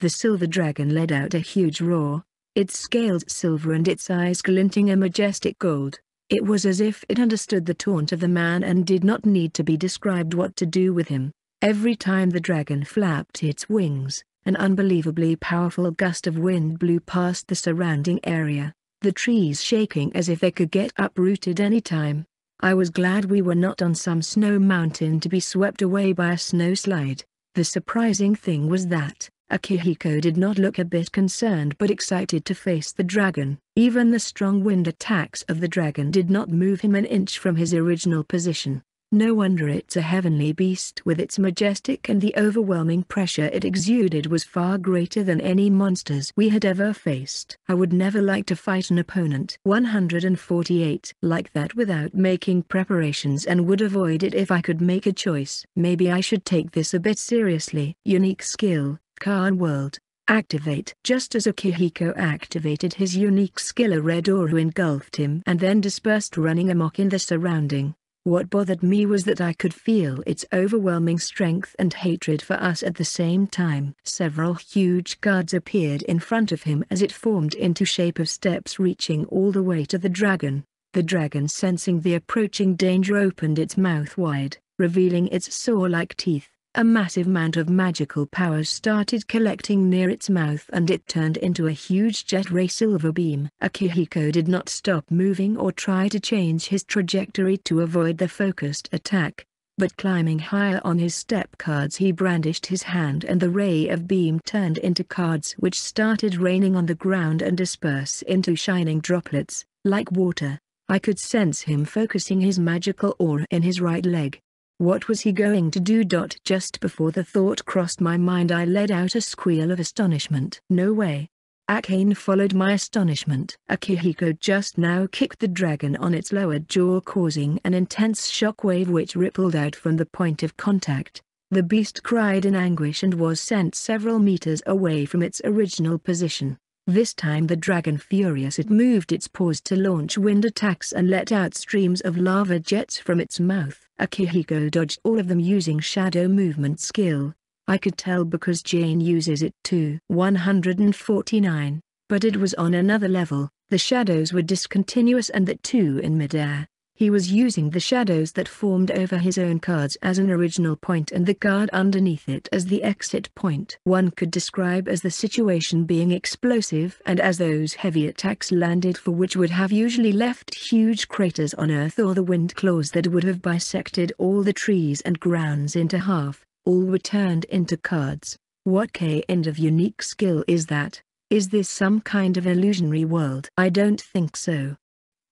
The silver dragon let out a huge roar, its scales silver and its eyes glinting a majestic gold. It was as if it understood the taunt of the man and did not need to be described what to do with him. Every time the dragon flapped its wings, an unbelievably powerful gust of wind blew past the surrounding area, the trees shaking as if they could get uprooted any time. I was glad we were not on some snow mountain to be swept away by a snowslide. The surprising thing was that, Akihiko did not look a bit concerned but excited to face the dragon. Even the strong wind attacks of the dragon did not move him an inch from his original position. No wonder it's a heavenly beast with its majestic and the overwhelming pressure it exuded was far greater than any monsters we had ever faced. I would never like to fight an opponent 148 like that without making preparations and would avoid it if I could make a choice. Maybe I should take this a bit seriously. Unique skill, card world. Activate. Just as Akihiko activated his unique skill a red aura engulfed him and then dispersed running amok in the surrounding. What bothered me was that I could feel its overwhelming strength and hatred for us at the same time. Several huge guards appeared in front of him as it formed into shape of steps reaching all the way to the dragon. The dragon sensing the approaching danger opened its mouth wide, revealing its saw-like teeth. A massive amount of magical powers started collecting near its mouth and it turned into a huge jet ray silver beam. Akihiko did not stop moving or try to change his trajectory to avoid the focused attack. But climbing higher on his step cards he brandished his hand and the ray of beam turned into cards which started raining on the ground and disperse into shining droplets, like water. I could sense him focusing his magical aura in his right leg. What was he going to do? Just before the thought crossed my mind I let out a squeal of astonishment. No way. Akane followed my astonishment. Akihiko just now kicked the dragon on its lower jaw causing an intense shockwave which rippled out from the point of contact. The beast cried in anguish and was sent several meters away from its original position. This time the dragon furious it moved its paws to launch wind attacks and let out streams of lava jets from its mouth. Akihiko dodged all of them using shadow movement skill. I could tell because Jane uses it too. 149. But it was on another level, the shadows were discontinuous and that too in midair. He was using the shadows that formed over his own cards as an original point and the card underneath it as the exit point. One could describe as the situation being explosive and as those heavy attacks landed for which would have usually left huge craters on Earth or the wind claws that would have bisected all the trees and grounds into half, all were turned into cards. What kind of unique skill is that? Is this some kind of illusionary world? I don't think so.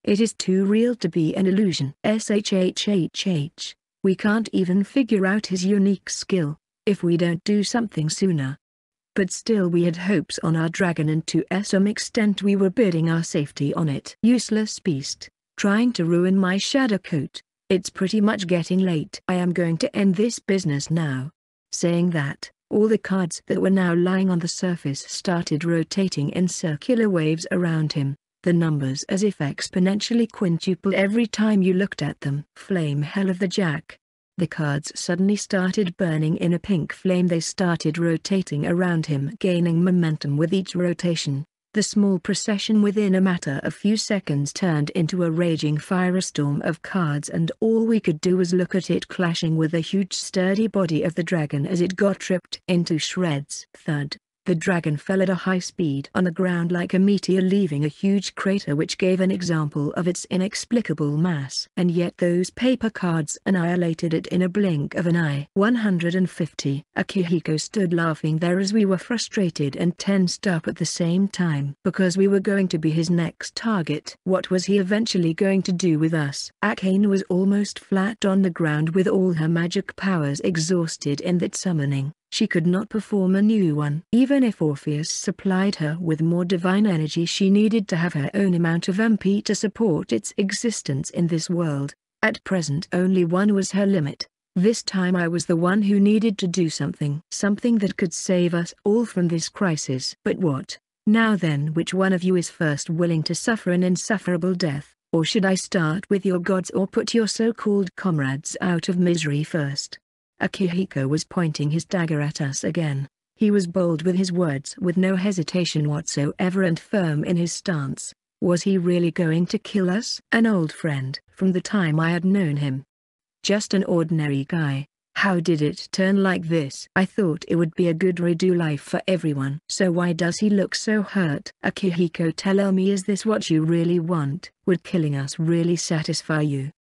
It is too real to be an illusion. SHHHH. We can't even figure out his unique skill, if we don't do something sooner. But still we had hopes on our dragon and to some extent we were bidding our safety on it. Useless beast, trying to ruin my shadow coat. It's pretty much getting late. I am going to end this business now. Saying that, all the cards that were now lying on the surface started rotating in circular waves around him the numbers as if exponentially quintuple every time you looked at them. Flame hell of the jack. The cards suddenly started burning in a pink flame they started rotating around him gaining momentum with each rotation. The small procession within a matter of few seconds turned into a raging firestorm of cards and all we could do was look at it clashing with the huge sturdy body of the dragon as it got ripped into shreds. Thud. The dragon fell at a high speed on the ground like a meteor leaving a huge crater which gave an example of its inexplicable mass. And yet those paper cards annihilated it in a blink of an eye. 150. Akihiko stood laughing there as we were frustrated and tensed up at the same time. Because we were going to be his next target. What was he eventually going to do with us? Akane was almost flat on the ground with all her magic powers exhausted in that summoning she could not perform a new one. Even if Orpheus supplied her with more divine energy she needed to have her own amount of MP to support its existence in this world. At present only one was her limit. This time I was the one who needed to do something. Something that could save us all from this crisis. But what? Now then which one of you is first willing to suffer an insufferable death? Or should I start with your gods or put your so-called comrades out of misery first? Akihiko was pointing his dagger at us again. He was bold with his words with no hesitation whatsoever and firm in his stance. Was he really going to kill us? An old friend, from the time I had known him. Just an ordinary guy. How did it turn like this? I thought it would be a good redo life for everyone. So why does he look so hurt? Akihiko tell me is this what you really want? Would killing us really satisfy you?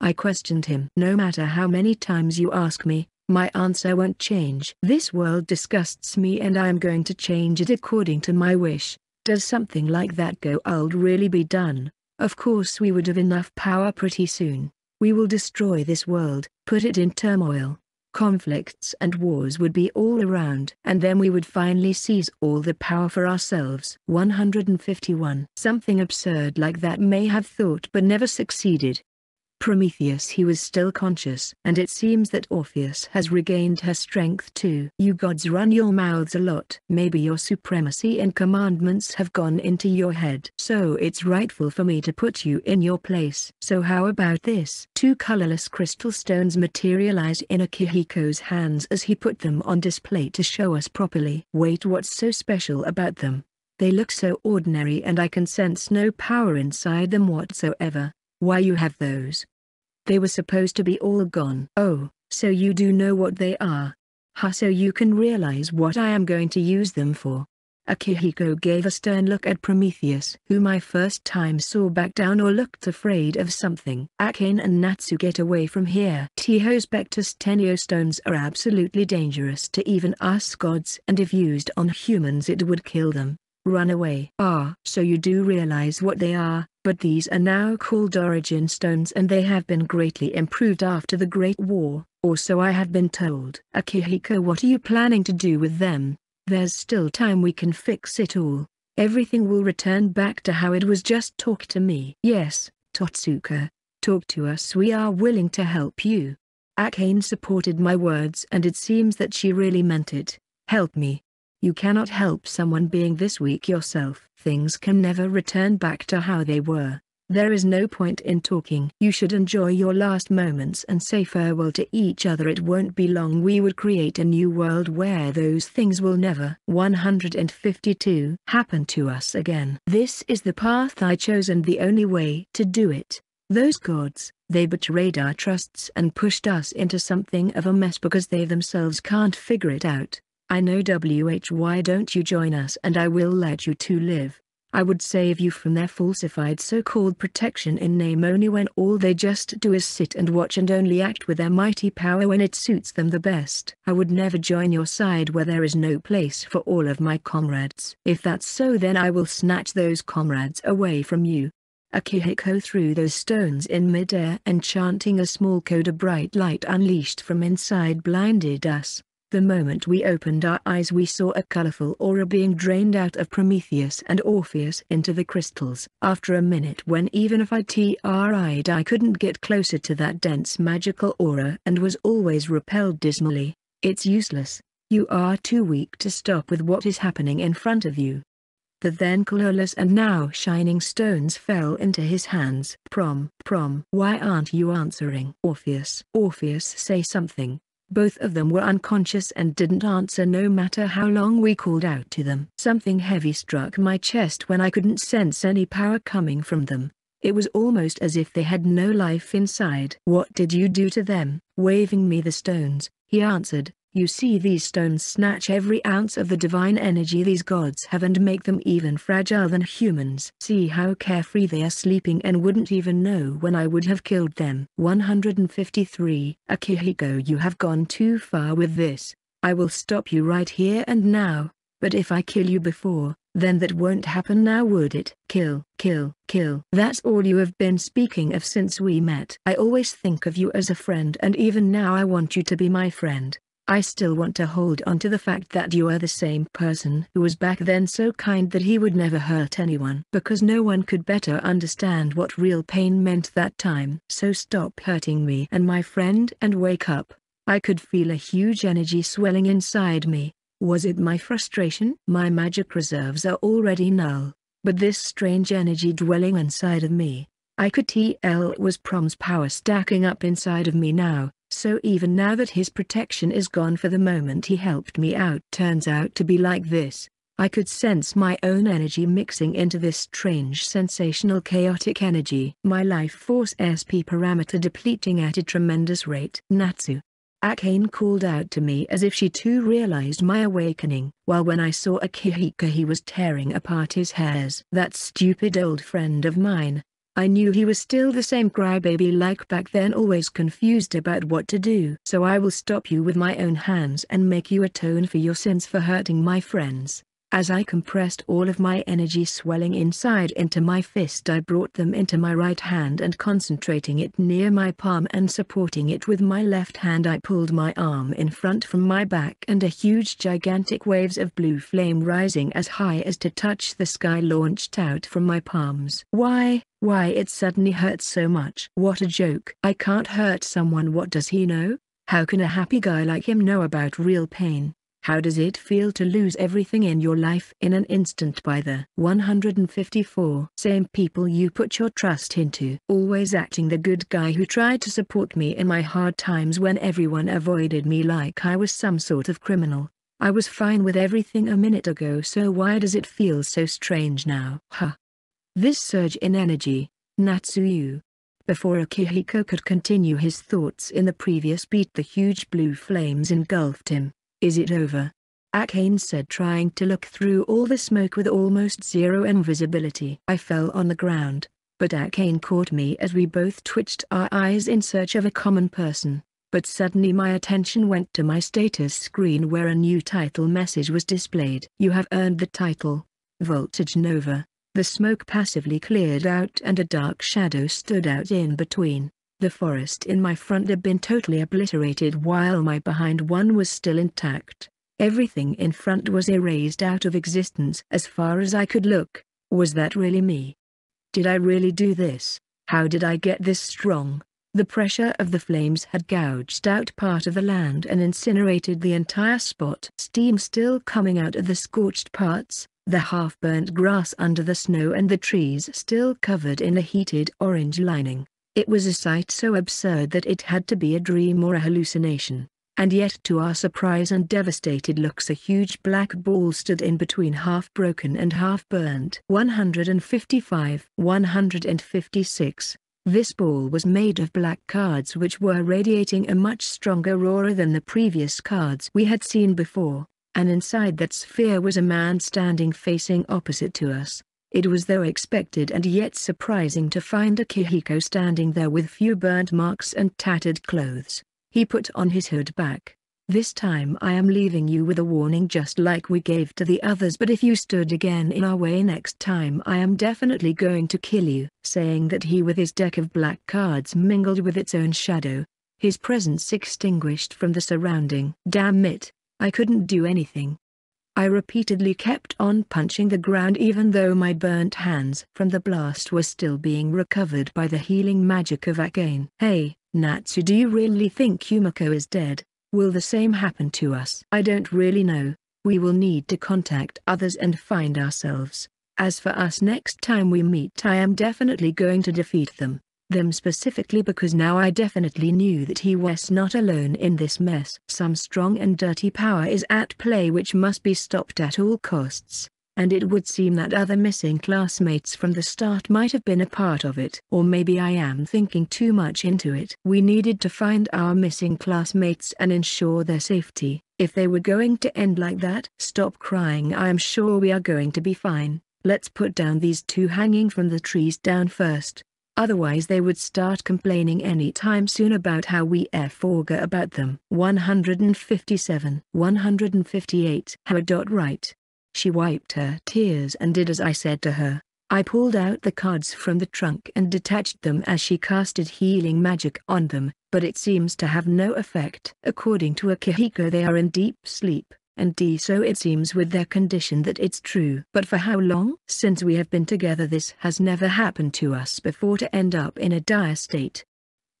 I questioned him. No matter how many times you ask me, my answer won't change. This world disgusts me and I am going to change it according to my wish. Does something like that go old really be done? Of course we would have enough power pretty soon. We will destroy this world, put it in turmoil. Conflicts and wars would be all around. And then we would finally seize all the power for ourselves. 151. Something absurd like that may have thought but never succeeded. Prometheus he was still conscious. And it seems that Orpheus has regained her strength too. You gods run your mouths a lot. Maybe your supremacy and commandments have gone into your head. So it's rightful for me to put you in your place. So how about this? Two colorless crystal stones materialize in Akihiko's hands as he put them on display to show us properly. Wait what's so special about them? They look so ordinary and I can sense no power inside them whatsoever. Why you have those? They were supposed to be all gone. Oh, so you do know what they are. Ha so you can realize what I am going to use them for. Akihiko gave a stern look at Prometheus whom I first time saw back down or looked afraid of something. Akane and Natsu get away from here. Tiho's Bectus Tenio stones are absolutely dangerous to even us gods and if used on humans it would kill them. Run away. Ah, so you do realize what they are, but these are now called origin stones and they have been greatly improved after the Great War, or so I have been told. Akihiko what are you planning to do with them? There's still time we can fix it all. Everything will return back to how it was just talk to me. Yes, Totsuka. Talk to us we are willing to help you. Akane supported my words and it seems that she really meant it. Help me. You cannot help someone being this weak yourself. Things can never return back to how they were. There is no point in talking. You should enjoy your last moments and say farewell to each other. It won't be long we would create a new world where those things will never 152 happen to us again. This is the path I chose and the only way to do it. Those gods, they betrayed our trusts and pushed us into something of a mess because they themselves can't figure it out. I know WH why don't you join us and I will let you two live. I would save you from their falsified so-called protection in name only when all they just do is sit and watch and only act with their mighty power when it suits them the best. I would never join your side where there is no place for all of my comrades. If that's so then I will snatch those comrades away from you. Akihiko threw those stones in midair and chanting a small code a bright light unleashed from inside blinded us. The moment we opened our eyes we saw a colorful aura being drained out of Prometheus and Orpheus into the crystals. After a minute when even if I tried I couldn't get closer to that dense magical aura and was always repelled dismally. It's useless. You are too weak to stop with what is happening in front of you. The then colorless and now shining stones fell into his hands. Prom, Prom, why aren't you answering? Orpheus, Orpheus say something. Both of them were unconscious and didn't answer no matter how long we called out to them. Something heavy struck my chest when I couldn't sense any power coming from them. It was almost as if they had no life inside. What did you do to them? Waving me the stones, he answered, you see these stones snatch every ounce of the divine energy these gods have and make them even fragile than humans. See how carefree they are sleeping and wouldn't even know when I would have killed them. 153 Akihiko you have gone too far with this. I will stop you right here and now, but if I kill you before, then that won't happen now would it? Kill, kill, kill. That's all you have been speaking of since we met. I always think of you as a friend and even now I want you to be my friend. I still want to hold on to the fact that you are the same person who was back then so kind that he would never hurt anyone. Because no one could better understand what real pain meant that time. So stop hurting me and my friend and wake up. I could feel a huge energy swelling inside me. Was it my frustration? My magic reserves are already null. But this strange energy dwelling inside of me, I could tell was Prom's power stacking up inside of me now. So even now that his protection is gone for the moment he helped me out turns out to be like this, I could sense my own energy mixing into this strange sensational chaotic energy. My life force SP parameter depleting at a tremendous rate. Natsu. Akane called out to me as if she too realized my awakening, while when I saw Akihiko he was tearing apart his hairs. That stupid old friend of mine, I knew he was still the same crybaby like back then always confused about what to do. So I will stop you with my own hands and make you atone for your sins for hurting my friends. As I compressed all of my energy swelling inside into my fist I brought them into my right hand and concentrating it near my palm and supporting it with my left hand I pulled my arm in front from my back and a huge gigantic waves of blue flame rising as high as to touch the sky launched out from my palms. Why, why it suddenly hurts so much. What a joke. I can't hurt someone what does he know? How can a happy guy like him know about real pain? How does it feel to lose everything in your life in an instant by the 154 same people you put your trust into? Always acting the good guy who tried to support me in my hard times when everyone avoided me like I was some sort of criminal. I was fine with everything a minute ago so why does it feel so strange now? Huh. This surge in energy, Natsuyu. Before Akihiko could continue his thoughts in the previous beat the huge blue flames engulfed him. Is it over? Akane said trying to look through all the smoke with almost zero invisibility. I fell on the ground, but Akane caught me as we both twitched our eyes in search of a common person. But suddenly my attention went to my status screen where a new title message was displayed. You have earned the title. Voltage Nova. The smoke passively cleared out and a dark shadow stood out in between. The forest in my front had been totally obliterated while my behind one was still intact. Everything in front was erased out of existence as far as I could look. Was that really me? Did I really do this? How did I get this strong? The pressure of the flames had gouged out part of the land and incinerated the entire spot. Steam still coming out of the scorched parts, the half-burnt grass under the snow and the trees still covered in a heated orange lining. It was a sight so absurd that it had to be a dream or a hallucination. And yet to our surprise and devastated looks a huge black ball stood in between half-broken and half-burnt. 155 156 This ball was made of black cards which were radiating a much stronger aura than the previous cards we had seen before, and inside that sphere was a man standing facing opposite to us. It was though expected and yet surprising to find a Akihiko standing there with few burnt marks and tattered clothes. He put on his hood back. This time I am leaving you with a warning just like we gave to the others but if you stood again in our way next time I am definitely going to kill you. Saying that he with his deck of black cards mingled with its own shadow. His presence extinguished from the surrounding. Damn it, I couldn't do anything. I repeatedly kept on punching the ground even though my burnt hands from the blast were still being recovered by the healing magic of Akane. Hey, Natsu do you really think Yumiko is dead? Will the same happen to us? I don't really know. We will need to contact others and find ourselves. As for us next time we meet I am definitely going to defeat them them specifically because now I definitely knew that he was not alone in this mess. Some strong and dirty power is at play which must be stopped at all costs, and it would seem that other missing classmates from the start might have been a part of it. Or maybe I am thinking too much into it. We needed to find our missing classmates and ensure their safety. If they were going to end like that, stop crying I am sure we are going to be fine. Let's put down these two hanging from the trees down first. Otherwise they would start complaining any time soon about how we forget about them. 157 158 How. Dot right. She wiped her tears and did as I said to her. I pulled out the cards from the trunk and detached them as she casted healing magic on them, but it seems to have no effect. According to Akihiko they are in deep sleep and D so it seems with their condition that it's true. But for how long? Since we have been together this has never happened to us before to end up in a dire state.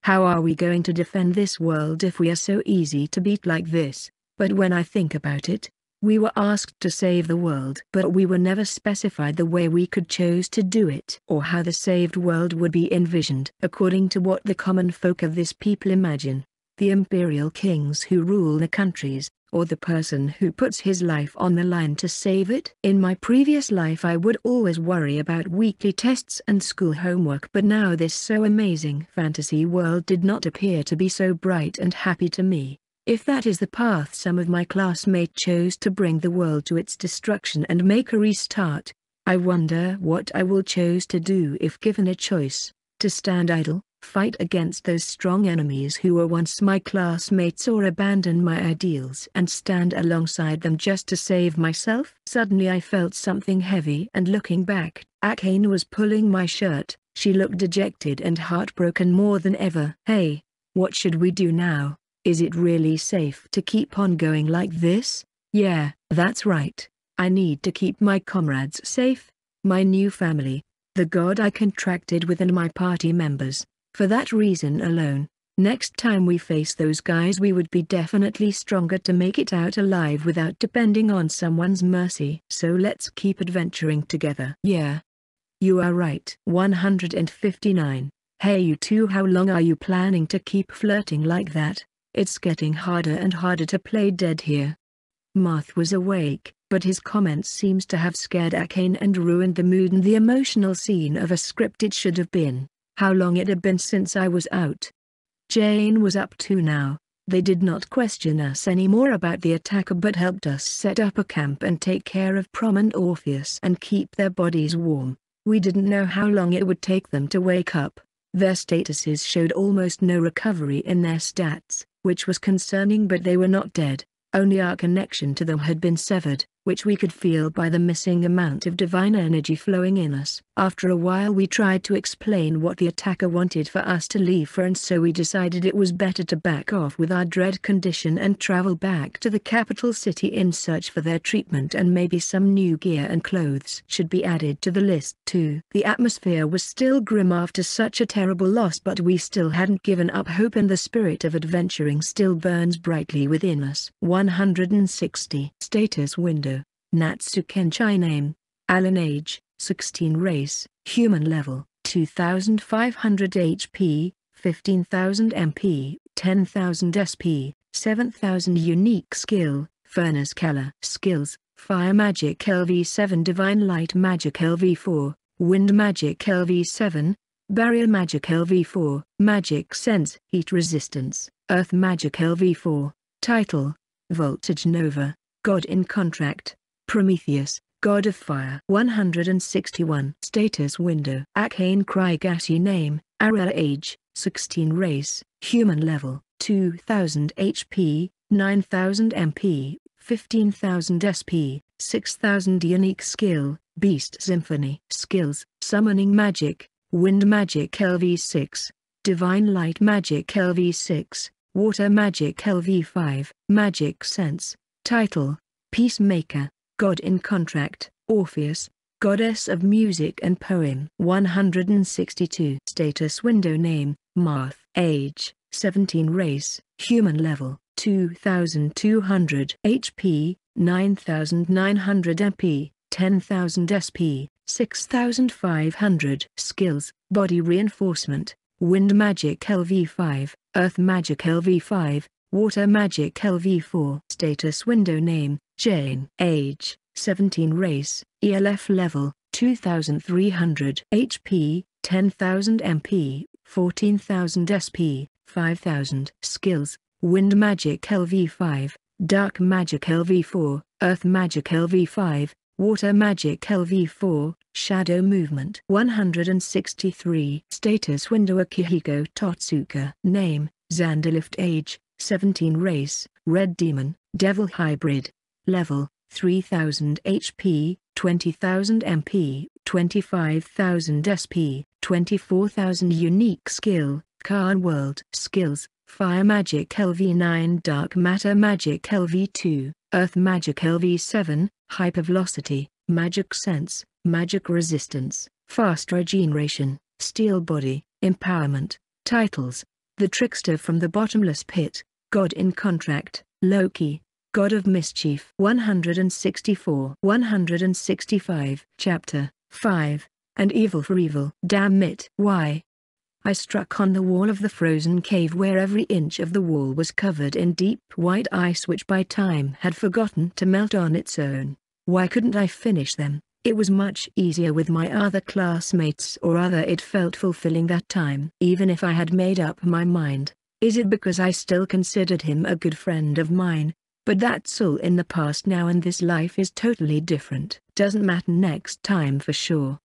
How are we going to defend this world if we are so easy to beat like this? But when I think about it, we were asked to save the world but we were never specified the way we could choose to do it or how the saved world would be envisioned according to what the common folk of this people imagine. The imperial kings who rule the countries, or the person who puts his life on the line to save it. In my previous life I would always worry about weekly tests and school homework but now this so amazing fantasy world did not appear to be so bright and happy to me. If that is the path some of my classmates chose to bring the world to its destruction and make a restart, I wonder what I will choose to do if given a choice, to stand idle, fight against those strong enemies who were once my classmates or abandon my ideals and stand alongside them just to save myself? Suddenly I felt something heavy and looking back, Akane was pulling my shirt, she looked dejected and heartbroken more than ever. Hey, what should we do now? Is it really safe to keep on going like this? Yeah, that's right. I need to keep my comrades safe, my new family, the god I contracted with and my party members. For that reason alone, next time we face those guys we would be definitely stronger to make it out alive without depending on someone's mercy. So let's keep adventuring together. Yeah. You are right. 159. Hey you two how long are you planning to keep flirting like that? It's getting harder and harder to play dead here. Marth was awake, but his comments seems to have scared Akane and ruined the mood and the emotional scene of a script it should have been how long it had been since I was out. Jane was up too now. They did not question us anymore about the attacker but helped us set up a camp and take care of Prom and Orpheus and keep their bodies warm. We didn't know how long it would take them to wake up. Their statuses showed almost no recovery in their stats, which was concerning but they were not dead, only our connection to them had been severed. Which we could feel by the missing amount of divine energy flowing in us. After a while we tried to explain what the attacker wanted for us to leave for and so we decided it was better to back off with our dread condition and travel back to the capital city in search for their treatment and maybe some new gear and clothes should be added to the list too. The atmosphere was still grim after such a terrible loss but we still hadn't given up hope and the spirit of adventuring still burns brightly within us. 160 Status Window Natsu Kenchai Name Alan Age 16 Race Human Level 2500 HP 15,000 MP 10,000 SP 7,000 Unique Skill Furnace Keller Skills Fire Magic LV7 Divine Light Magic LV4 Wind Magic LV7 Barrier Magic LV4 Magic Sense Heat Resistance Earth Magic LV4 Title Voltage Nova, God in Contract, Prometheus, God of Fire. 161 Status Window Akane Krigasi Name, Ara Age, 16 Race, Human Level, 2000 HP, 9000 MP, 15000 SP, 6000 Unique Skill, Beast Symphony. Skills, Summoning Magic, Wind Magic LV6, Divine Light Magic LV6, Water Magic LV5, Magic Sense, Title, Peacemaker, God in Contract, Orpheus, Goddess of Music and Poem. 162 Status Window Name, Marth, Age, 17 Race, Human Level, 2200 HP, 9900 MP, 10,000 SP, 6500 Skills, Body Reinforcement, Wind Magic LV5, Earth Magic LV5, Water Magic LV4. Status Window Name, Jane. Age, 17 Race, ELF Level, 2300 HP, 10,000 MP, 14,000 SP, 5,000. Skills, Wind Magic LV5, Dark Magic LV4, Earth Magic LV5, Water Magic LV4, Shadow Movement 163 Status Window Akihiko Totsuka Name, Zanderlift Age, 17 Race, Red Demon, Devil Hybrid Level, 3000 HP, 20,000 MP, 25,000 SP, 24,000 Unique Skill, Khan World Skills, Fire Magic LV9 Dark Matter Magic LV2, Earth Magic LV7, Hypervelocity, Magic Sense, Magic Resistance, Fast Regeneration, Steel Body, Empowerment, Titles, The Trickster from the Bottomless Pit, God in Contract, Loki, God of Mischief 164 165 Chapter 5 And Evil for Evil Damn it Why I struck on the wall of the frozen cave where every inch of the wall was covered in deep white ice which by time had forgotten to melt on its own. Why couldn't I finish them? It was much easier with my other classmates or other it felt fulfilling that time. Even if I had made up my mind, is it because I still considered him a good friend of mine? But that's all in the past now and this life is totally different. Doesn't matter next time for sure.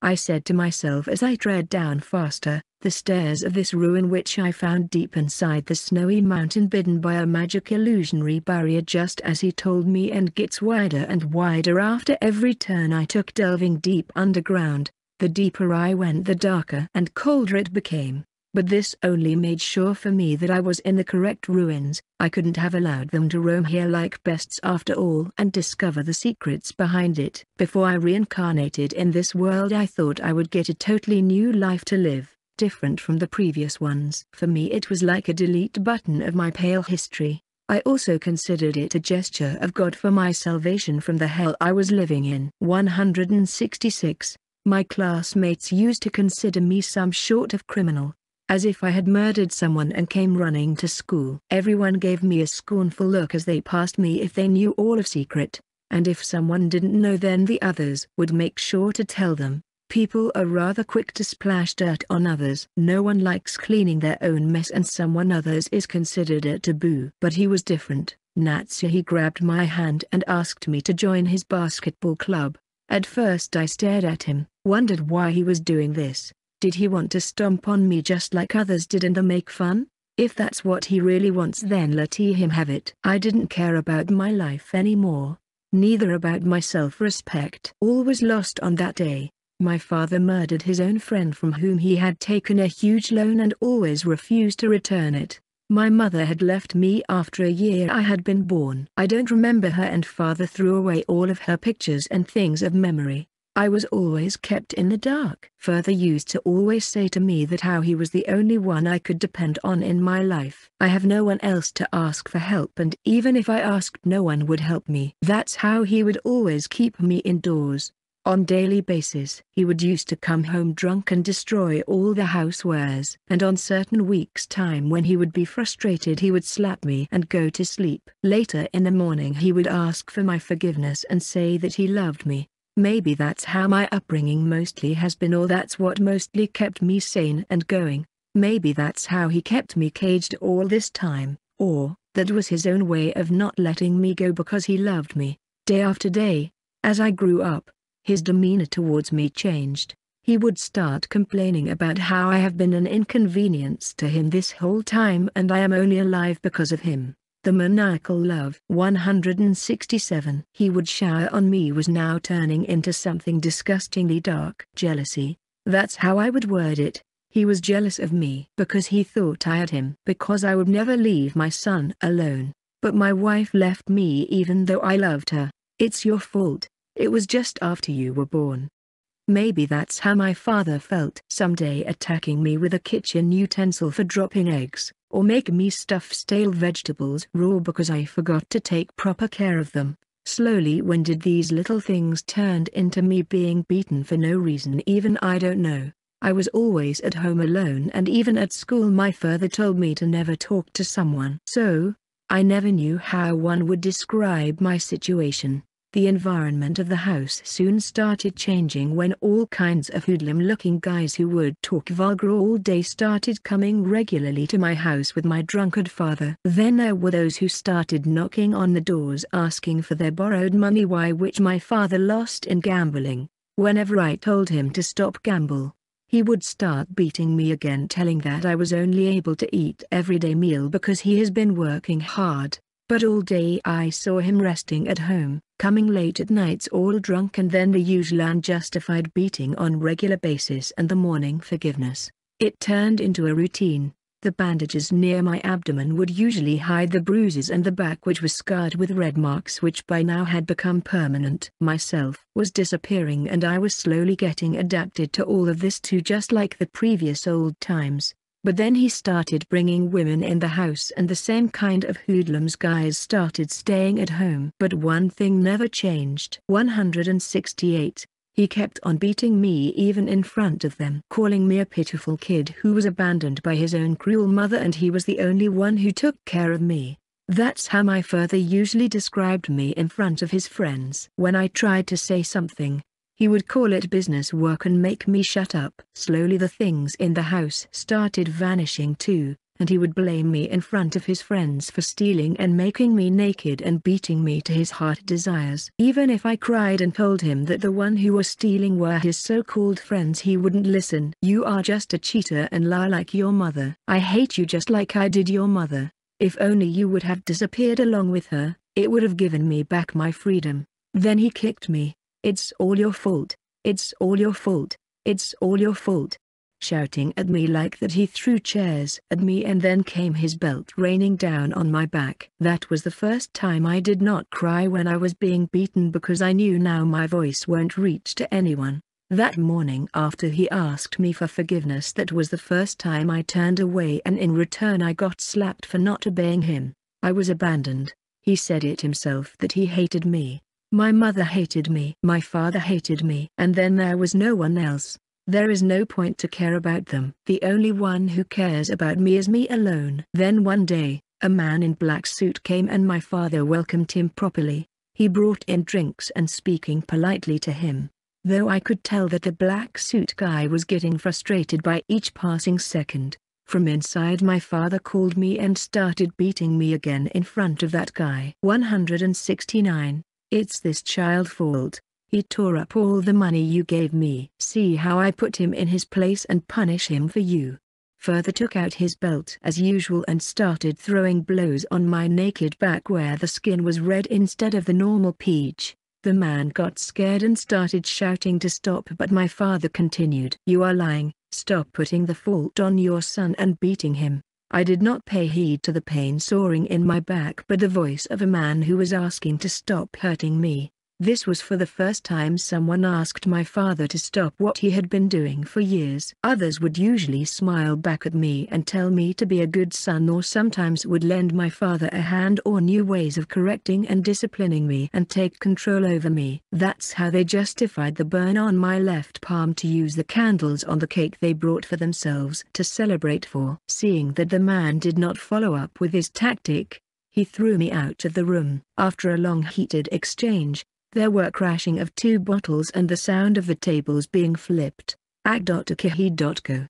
I said to myself as I tread down faster, the stairs of this ruin which I found deep inside the snowy mountain bidden by a magic illusionary barrier just as he told me and gets wider and wider after every turn I took delving deep underground, the deeper I went the darker and colder it became. But this only made sure for me that I was in the correct ruins, I couldn't have allowed them to roam here like pests after all and discover the secrets behind it. Before I reincarnated in this world I thought I would get a totally new life to live, different from the previous ones. For me it was like a delete button of my pale history. I also considered it a gesture of God for my salvation from the hell I was living in. 166. My classmates used to consider me some sort of criminal, as if I had murdered someone and came running to school. Everyone gave me a scornful look as they passed me if they knew all of secret, and if someone didn't know then the others would make sure to tell them. People are rather quick to splash dirt on others. No one likes cleaning their own mess and someone others is considered a taboo. But he was different. Natsu he grabbed my hand and asked me to join his basketball club. At first I stared at him, wondered why he was doing this. Did he want to stomp on me just like others did and make fun? If that's what he really wants then let him have it. I didn't care about my life anymore. neither about my self-respect. All was lost on that day. My father murdered his own friend from whom he had taken a huge loan and always refused to return it. My mother had left me after a year I had been born. I don't remember her and father threw away all of her pictures and things of memory. I was always kept in the dark. Further used to always say to me that how he was the only one I could depend on in my life. I have no one else to ask for help and even if I asked no one would help me. That's how he would always keep me indoors. On daily basis, he would used to come home drunk and destroy all the housewares. And on certain weeks time when he would be frustrated he would slap me and go to sleep. Later in the morning he would ask for my forgiveness and say that he loved me. Maybe that's how my upbringing mostly has been or that's what mostly kept me sane and going. Maybe that's how he kept me caged all this time, or, that was his own way of not letting me go because he loved me. Day after day, as I grew up, his demeanor towards me changed. He would start complaining about how I have been an inconvenience to him this whole time and I am only alive because of him. The maniacal love 167 he would shower on me was now turning into something disgustingly dark. Jealousy. That's how I would word it. He was jealous of me because he thought I had him because I would never leave my son alone. But my wife left me even though I loved her. It's your fault. It was just after you were born. Maybe that's how my father felt. Someday attacking me with a kitchen utensil for dropping eggs, or make me stuff stale vegetables raw because I forgot to take proper care of them. Slowly when did these little things turned into me being beaten for no reason even I don't know. I was always at home alone and even at school my father told me to never talk to someone. So, I never knew how one would describe my situation. The environment of the house soon started changing when all kinds of hoodlum-looking guys who would talk vulgar all day started coming regularly to my house with my drunkard father. Then there were those who started knocking on the doors asking for their borrowed money why which my father lost in gambling. Whenever I told him to stop gamble, he would start beating me again telling that I was only able to eat everyday meal because he has been working hard. But all day I saw him resting at home, coming late at nights all drunk and then the usual unjustified beating on regular basis and the morning forgiveness. It turned into a routine. The bandages near my abdomen would usually hide the bruises and the back which was scarred with red marks which by now had become permanent. Myself was disappearing and I was slowly getting adapted to all of this too just like the previous old times. But then he started bringing women in the house and the same kind of hoodlums guys started staying at home. But one thing never changed. 168. He kept on beating me even in front of them. Calling me a pitiful kid who was abandoned by his own cruel mother and he was the only one who took care of me. That's how my father usually described me in front of his friends. When I tried to say something, he would call it business work and make me shut up. Slowly the things in the house started vanishing too, and he would blame me in front of his friends for stealing and making me naked and beating me to his heart desires. Even if I cried and told him that the one who was stealing were his so-called friends he wouldn't listen. You are just a cheater and lie like your mother. I hate you just like I did your mother. If only you would have disappeared along with her, it would have given me back my freedom. Then he kicked me, it's all your fault. It's all your fault. It's all your fault. Shouting at me like that he threw chairs at me and then came his belt raining down on my back. That was the first time I did not cry when I was being beaten because I knew now my voice won't reach to anyone. That morning after he asked me for forgiveness that was the first time I turned away and in return I got slapped for not obeying him. I was abandoned. He said it himself that he hated me. My mother hated me. My father hated me. And then there was no one else. There is no point to care about them. The only one who cares about me is me alone. Then one day, a man in black suit came and my father welcomed him properly. He brought in drinks and speaking politely to him. Though I could tell that the black suit guy was getting frustrated by each passing second. From inside my father called me and started beating me again in front of that guy. 169. It's this child's fault. He tore up all the money you gave me. See how I put him in his place and punish him for you. further took out his belt as usual and started throwing blows on my naked back where the skin was red instead of the normal peach. The man got scared and started shouting to stop but my father continued. You are lying, stop putting the fault on your son and beating him. I did not pay heed to the pain soaring in my back but the voice of a man who was asking to stop hurting me. This was for the first time someone asked my father to stop what he had been doing for years. Others would usually smile back at me and tell me to be a good son or sometimes would lend my father a hand or new ways of correcting and disciplining me and take control over me. That's how they justified the burn on my left palm to use the candles on the cake they brought for themselves to celebrate for. Seeing that the man did not follow up with his tactic, he threw me out of the room. After a long heated exchange, there were crashing of two bottles and the sound of the tables being flipped. Ag.Akihi.co.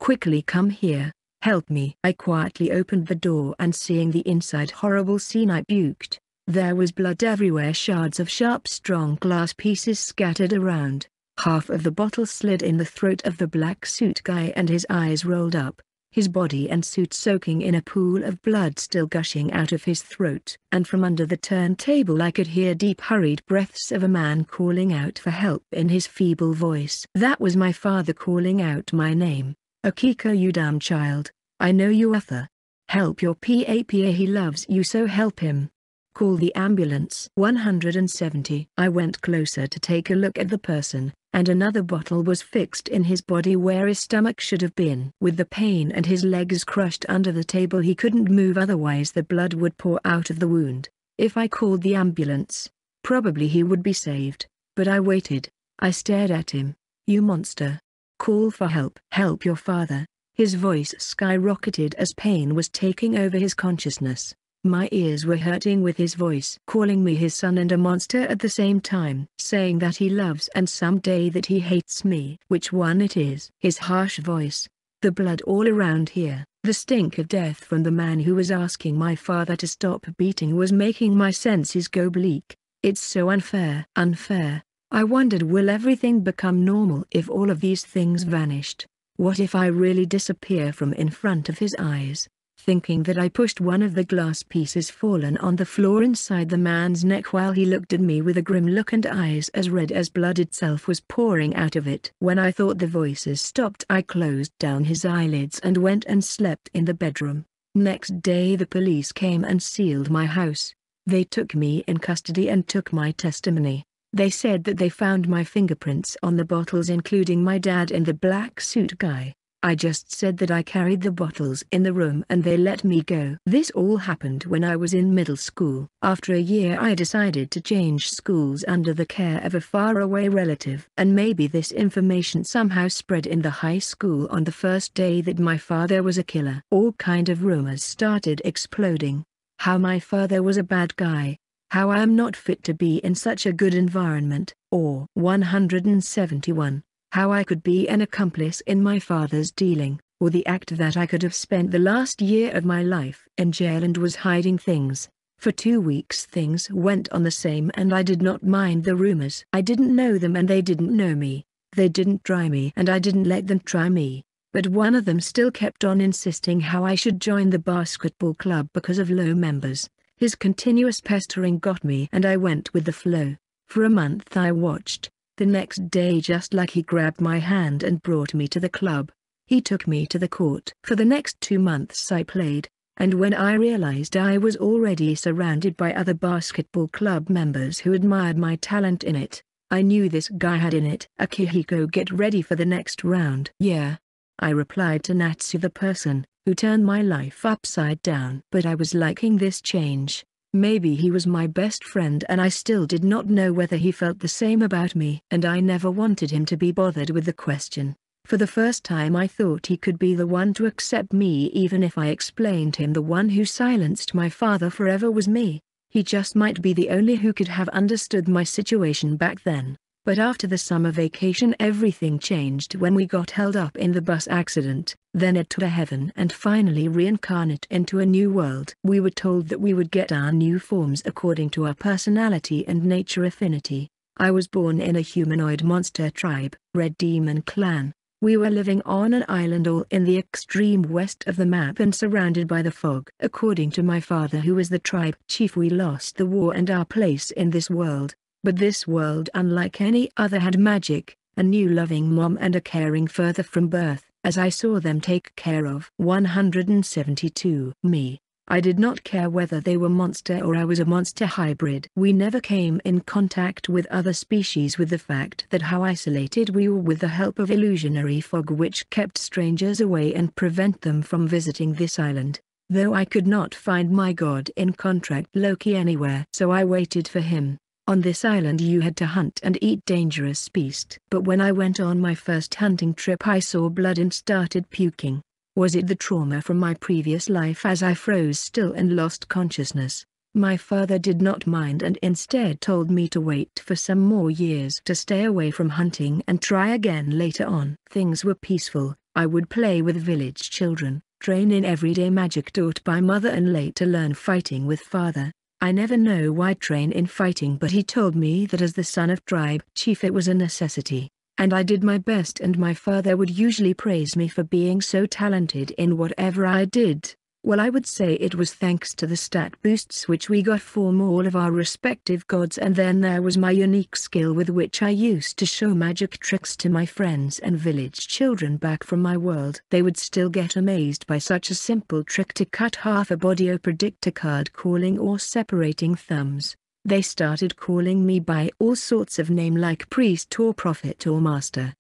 Quickly come here, help me. I quietly opened the door and seeing the inside horrible scene I puked. There was blood everywhere shards of sharp strong glass pieces scattered around. Half of the bottle slid in the throat of the black suit guy and his eyes rolled up his body and suit soaking in a pool of blood still gushing out of his throat. And from under the turntable I could hear deep hurried breaths of a man calling out for help in his feeble voice. That was my father calling out my name. Akihiko you damn child, I know you Arthur. Help your PAPA he loves you so help him. Call the ambulance. 170. I went closer to take a look at the person, and another bottle was fixed in his body where his stomach should have been. With the pain and his legs crushed under the table he couldn't move otherwise the blood would pour out of the wound. If I called the ambulance, probably he would be saved, but I waited. I stared at him. You monster. Call for help. Help your father. His voice skyrocketed as pain was taking over his consciousness. My ears were hurting with his voice calling me his son and a monster at the same time. Saying that he loves and someday that he hates me. Which one it is? His harsh voice. The blood all around here. The stink of death from the man who was asking my father to stop beating was making my senses go bleak. It's so unfair. Unfair. I wondered will everything become normal if all of these things vanished? What if I really disappear from in front of his eyes? Thinking that I pushed one of the glass pieces fallen on the floor inside the man's neck while he looked at me with a grim look and eyes as red as blood itself was pouring out of it. When I thought the voices stopped I closed down his eyelids and went and slept in the bedroom. Next day the police came and sealed my house. They took me in custody and took my testimony. They said that they found my fingerprints on the bottles including my dad and the black suit guy. I just said that I carried the bottles in the room and they let me go. This all happened when I was in middle school. After a year I decided to change schools under the care of a faraway relative. And maybe this information somehow spread in the high school on the first day that my father was a killer. All kind of rumors started exploding. How my father was a bad guy. How I am not fit to be in such a good environment. Or 171 how I could be an accomplice in my father's dealing, or the act that I could have spent the last year of my life in jail and was hiding things. For two weeks things went on the same and I did not mind the rumors. I didn't know them and they didn't know me. They didn't try me and I didn't let them try me. But one of them still kept on insisting how I should join the basketball club because of low members. His continuous pestering got me and I went with the flow. For a month I watched, the next day just like he grabbed my hand and brought me to the club. He took me to the court. For the next two months I played, and when I realized I was already surrounded by other basketball club members who admired my talent in it, I knew this guy had in it. Akihiko get ready for the next round. Yeah. I replied to Natsu the person, who turned my life upside down. But I was liking this change. Maybe he was my best friend and I still did not know whether he felt the same about me. And I never wanted him to be bothered with the question. For the first time I thought he could be the one to accept me even if I explained him the one who silenced my father forever was me. He just might be the only who could have understood my situation back then. But after the summer vacation everything changed when we got held up in the bus accident, then it to heaven and finally reincarnate into a new world. We were told that we would get our new forms according to our personality and nature affinity. I was born in a humanoid monster tribe, Red Demon Clan. We were living on an island all in the extreme west of the map and surrounded by the fog. According to my father who was the tribe chief we lost the war and our place in this world. But this world unlike any other had magic, a new loving mom and a caring father from birth, as I saw them take care of. 172 Me, I did not care whether they were monster or I was a monster hybrid. We never came in contact with other species with the fact that how isolated we were with the help of illusionary fog which kept strangers away and prevent them from visiting this island. Though I could not find my god in contract Loki anywhere. So I waited for him. On this island you had to hunt and eat dangerous beast. But when I went on my first hunting trip I saw blood and started puking. Was it the trauma from my previous life as I froze still and lost consciousness? My father did not mind and instead told me to wait for some more years to stay away from hunting and try again later on. Things were peaceful, I would play with village children, train in everyday magic taught by mother and later learn fighting with father. I never know why train in fighting but he told me that as the son of tribe chief it was a necessity and I did my best and my father would usually praise me for being so talented in whatever I did. Well I would say it was thanks to the stat boosts which we got from all of our respective gods and then there was my unique skill with which I used to show magic tricks to my friends and village children back from my world. They would still get amazed by such a simple trick to cut half a body or predict a card calling or separating thumbs. They started calling me by all sorts of name like priest or prophet or master.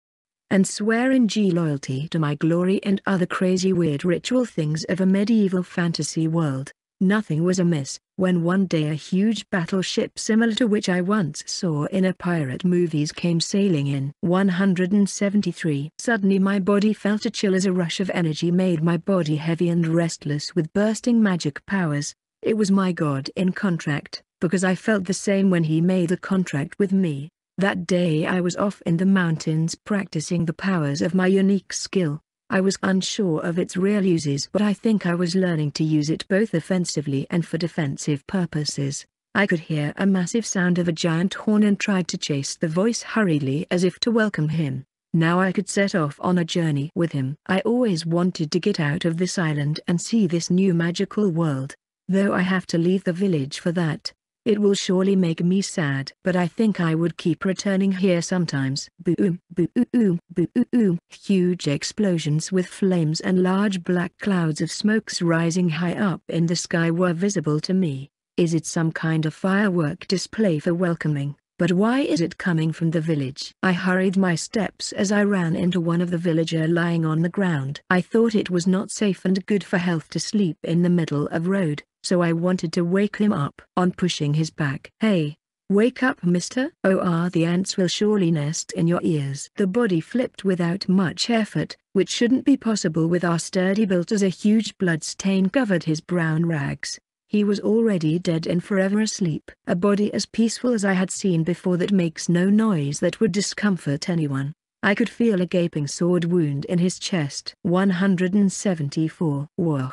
And swear in G loyalty to my glory and other crazy weird ritual things of a medieval fantasy world. Nothing was amiss, when one day a huge battleship similar to which I once saw in a pirate movies came sailing in. 173 Suddenly my body felt a chill as a rush of energy made my body heavy and restless with bursting magic powers. It was my god in contract, because I felt the same when he made a contract with me. That day I was off in the mountains practicing the powers of my unique skill. I was unsure of its real uses but I think I was learning to use it both offensively and for defensive purposes. I could hear a massive sound of a giant horn and tried to chase the voice hurriedly as if to welcome him. Now I could set off on a journey with him. I always wanted to get out of this island and see this new magical world. Though I have to leave the village for that, it will surely make me sad. But I think I would keep returning here sometimes. Boom, boom, boom. Huge explosions with flames and large black clouds of smokes rising high up in the sky were visible to me. Is it some kind of firework display for welcoming? But why is it coming from the village? I hurried my steps as I ran into one of the villager lying on the ground. I thought it was not safe and good for health to sleep in the middle of road so I wanted to wake him up. On pushing his back. Hey, Wake up mister. Oh ah the ants will surely nest in your ears. The body flipped without much effort, which shouldn't be possible with our sturdy built as a huge blood stain covered his brown rags. He was already dead and forever asleep. A body as peaceful as I had seen before that makes no noise that would discomfort anyone. I could feel a gaping sword wound in his chest. 174. Whoa.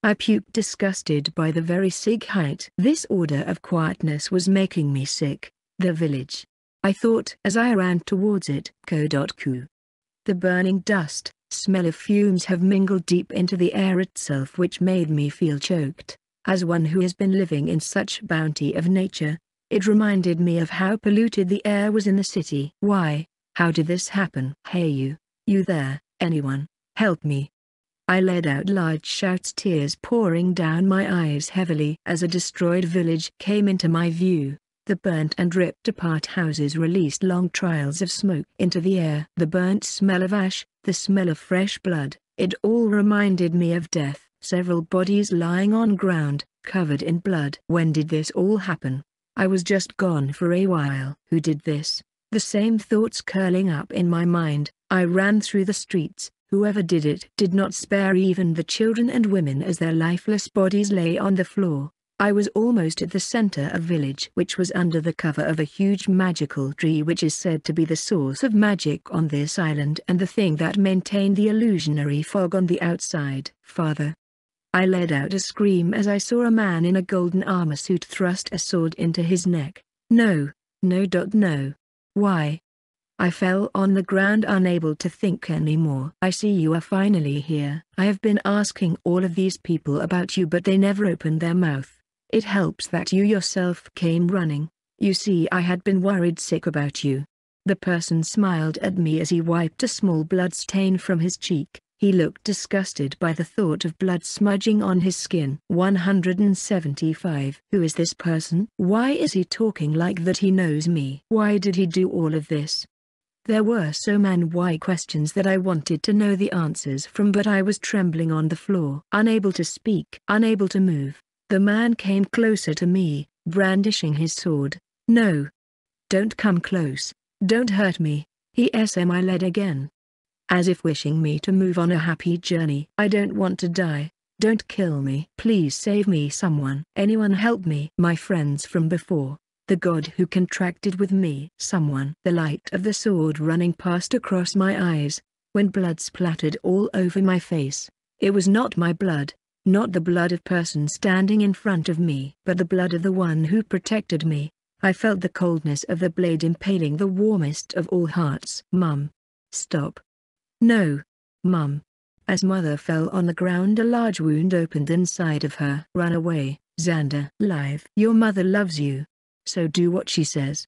I puked disgusted by the very sick height. This order of quietness was making me sick. The village. I thought as I ran towards it. Co.Ku. The burning dust, smell of fumes have mingled deep into the air itself which made me feel choked. As one who has been living in such bounty of nature, it reminded me of how polluted the air was in the city. Why, how did this happen? Hey you, you there, anyone, help me. I let out loud shouts tears pouring down my eyes heavily as a destroyed village came into my view. The burnt and ripped apart houses released long trails of smoke into the air. The burnt smell of ash, the smell of fresh blood, it all reminded me of death. Several bodies lying on ground, covered in blood. When did this all happen? I was just gone for a while. Who did this? The same thoughts curling up in my mind, I ran through the streets, Whoever did it did not spare even the children and women as their lifeless bodies lay on the floor. I was almost at the center of village which was under the cover of a huge magical tree which is said to be the source of magic on this island and the thing that maintained the illusionary fog on the outside. Father. I let out a scream as I saw a man in a golden armor suit thrust a sword into his neck. No, no. No. Why? I fell on the ground unable to think anymore. I see you are finally here. I have been asking all of these people about you but they never opened their mouth. It helps that you yourself came running. You see I had been worried sick about you. The person smiled at me as he wiped a small blood stain from his cheek. He looked disgusted by the thought of blood smudging on his skin. 175. Who is this person? Why is he talking like that he knows me? Why did he do all of this? There were so many why questions that I wanted to know the answers from but I was trembling on the floor. Unable to speak, unable to move. The man came closer to me, brandishing his sword. No. Don't come close. Don't hurt me. He SMI led again. As if wishing me to move on a happy journey. I don't want to die. Don't kill me. Please save me someone. Anyone help me. My friends from before the god who contracted with me. Someone. The light of the sword running past across my eyes, when blood splattered all over my face. It was not my blood, not the blood of person standing in front of me, but the blood of the one who protected me. I felt the coldness of the blade impaling the warmest of all hearts. Mum. Stop. No. Mum. As mother fell on the ground a large wound opened inside of her. Run away, Xander. Live. Your mother loves you so do what she says.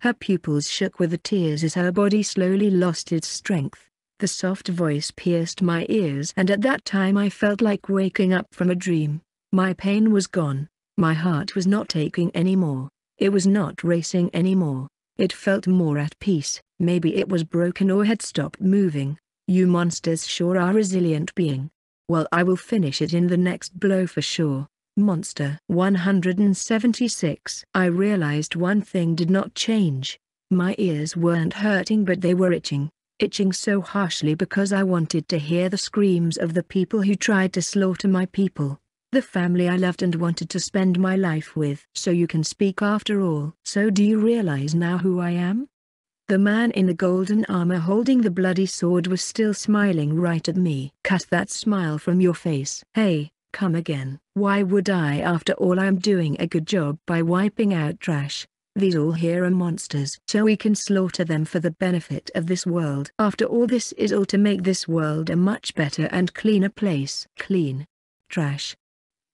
Her pupils shook with the tears as her body slowly lost its strength. The soft voice pierced my ears and at that time I felt like waking up from a dream. My pain was gone. My heart was not aching anymore. It was not racing anymore. It felt more at peace, maybe it was broken or had stopped moving. You monsters sure are resilient being. Well I will finish it in the next blow for sure. Monster 176 I realized one thing did not change. My ears weren't hurting but they were itching, itching so harshly because I wanted to hear the screams of the people who tried to slaughter my people, the family I loved and wanted to spend my life with. So you can speak after all. So do you realize now who I am? The man in the golden armor holding the bloody sword was still smiling right at me. Cut that smile from your face. Hey, come again. Why would I after all I'm doing a good job by wiping out trash. These all here are monsters. So we can slaughter them for the benefit of this world. After all this is all to make this world a much better and cleaner place. Clean. Trash.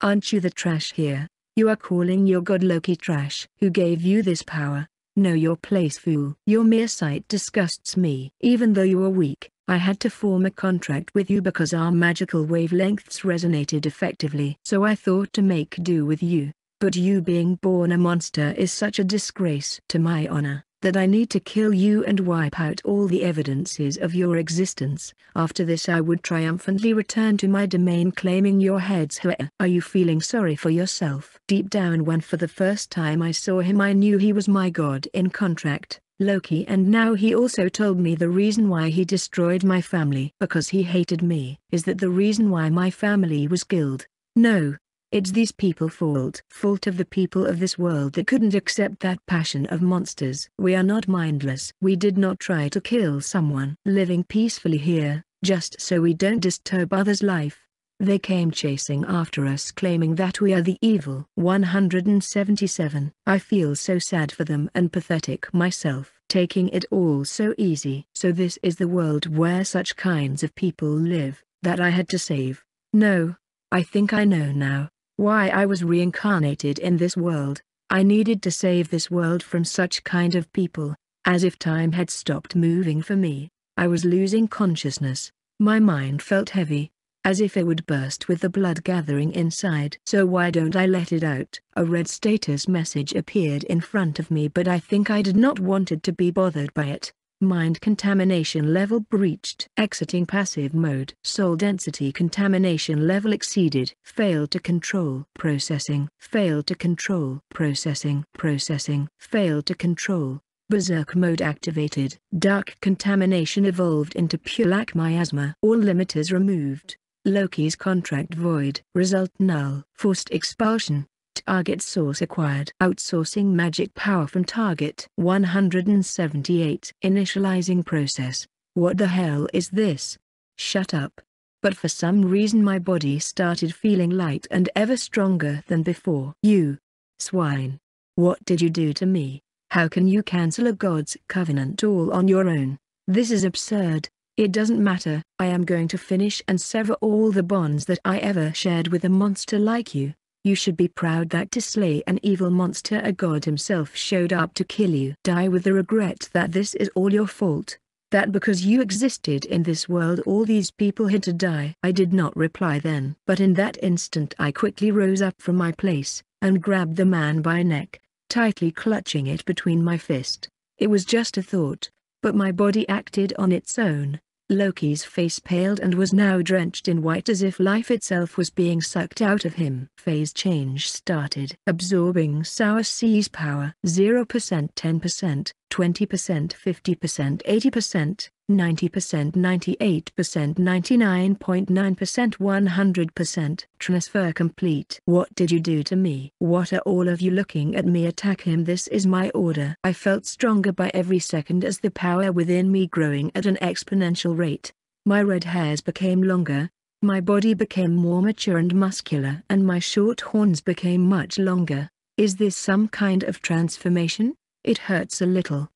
Aren't you the trash here? You are calling your god Loki trash. Who gave you this power? Know your place fool. Your mere sight disgusts me. Even though you are weak, I had to form a contract with you because our magical wavelengths resonated effectively. So I thought to make do with you, but you being born a monster is such a disgrace to my honor, that I need to kill you and wipe out all the evidences of your existence. After this I would triumphantly return to my domain claiming your heads Are you feeling sorry for yourself? Deep down when for the first time I saw him I knew he was my god in contract. Loki and now he also told me the reason why he destroyed my family. Because he hated me. Is that the reason why my family was killed? No. It's these people fault. Fault of the people of this world that couldn't accept that passion of monsters. We are not mindless. We did not try to kill someone. Living peacefully here, just so we don't disturb others' life. They came chasing after us claiming that we are the evil. 177. I feel so sad for them and pathetic myself. Taking it all so easy. So this is the world where such kinds of people live, that I had to save. No. I think I know now, why I was reincarnated in this world. I needed to save this world from such kind of people, as if time had stopped moving for me. I was losing consciousness. My mind felt heavy, as if it would burst with the blood gathering inside. So why don't I let it out? A red status message appeared in front of me but I think I did not wanted to be bothered by it. Mind contamination level breached. Exiting passive mode. Soul density contamination level exceeded. Failed to control. Processing. Failed to control. Processing. Processing. Failed to control. Berserk mode activated. Dark contamination evolved into pure miasma. All limiters removed. Loki's contract void. Result null. Forced expulsion. Target source acquired. Outsourcing magic power from target. 178. Initializing process. What the hell is this? Shut up. But for some reason my body started feeling light and ever stronger than before. You. Swine. What did you do to me? How can you cancel a god's covenant all on your own? This is absurd. It doesn't matter, I am going to finish and sever all the bonds that I ever shared with a monster like you. You should be proud that to slay an evil monster a god himself showed up to kill you. Die with the regret that this is all your fault. That because you existed in this world all these people had to die. I did not reply then. But in that instant I quickly rose up from my place, and grabbed the man by neck, tightly clutching it between my fist. It was just a thought, but my body acted on its own. Loki's face paled and was now drenched in white as if life itself was being sucked out of him. Phase change started. Absorbing source's power. 0% 10%, 20% 50% 80%, 90% 98% 99.9% 100%. Transfer complete. What did you do to me? What are all of you looking at me attack him this is my order. I felt stronger by every second as the power within me growing at an exponential rate. My red hairs became longer, my body became more mature and muscular and my short horns became much longer. Is this some kind of transformation? It hurts a little,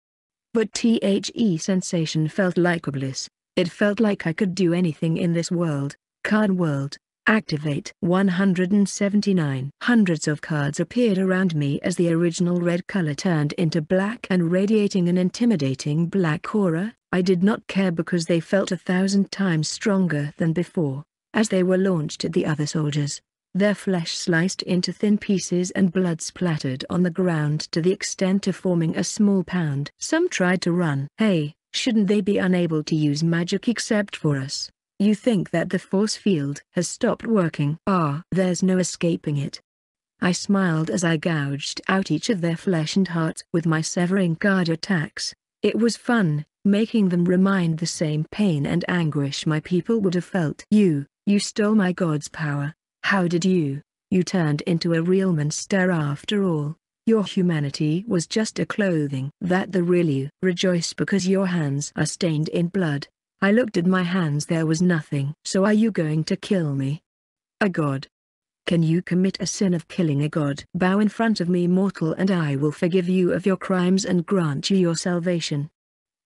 but THE sensation felt like a bliss. It felt like I could do anything in this world. Card world. Activate 179. Hundreds of cards appeared around me as the original red color turned into black and radiating an intimidating black aura. I did not care because they felt a thousand times stronger than before. As they were launched at the other soldiers, their flesh sliced into thin pieces and blood splattered on the ground to the extent of forming a small pound. Some tried to run. Hey, shouldn't they be unable to use magic except for us? You think that the force field has stopped working? Ah, there's no escaping it. I smiled as I gouged out each of their flesh and hearts with my severing guard attacks. It was fun, making them remind the same pain and anguish my people would have felt. You, you stole my god's power. How did you? You turned into a real monster after all. Your humanity was just a clothing. That the real you. Rejoice because your hands are stained in blood. I looked at my hands there was nothing. So are you going to kill me? A god. Can you commit a sin of killing a god? Bow in front of me mortal and I will forgive you of your crimes and grant you your salvation.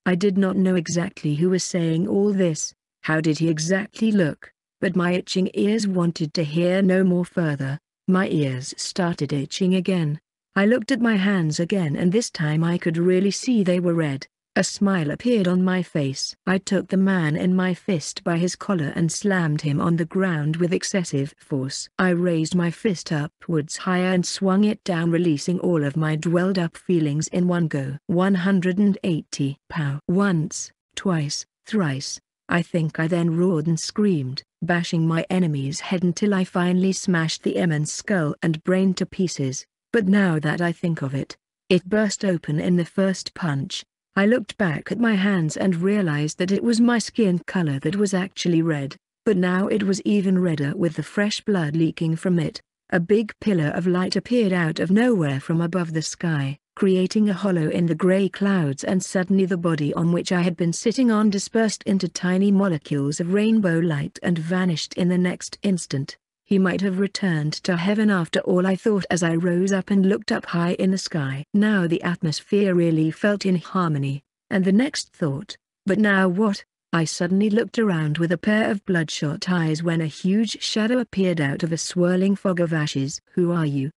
I did not know exactly who was saying all this. How did he exactly look? But my itching ears wanted to hear no more further. My ears started itching again. I looked at my hands again and this time I could really see they were red. A smile appeared on my face. I took the man in my fist by his collar and slammed him on the ground with excessive force. I raised my fist upwards higher and swung it down releasing all of my dwelled up feelings in one go. 180 pow. Once, twice, thrice. I think I then roared and screamed bashing my enemy's head until I finally smashed the immense skull and brain to pieces, but now that I think of it, it burst open in the first punch. I looked back at my hands and realized that it was my skin color that was actually red, but now it was even redder with the fresh blood leaking from it. A big pillar of light appeared out of nowhere from above the sky creating a hollow in the grey clouds and suddenly the body on which I had been sitting on dispersed into tiny molecules of rainbow light and vanished in the next instant. He might have returned to heaven after all I thought as I rose up and looked up high in the sky. Now the atmosphere really felt in harmony, and the next thought, but now what? I suddenly looked around with a pair of bloodshot eyes when a huge shadow appeared out of a swirling fog of ashes. Who are you?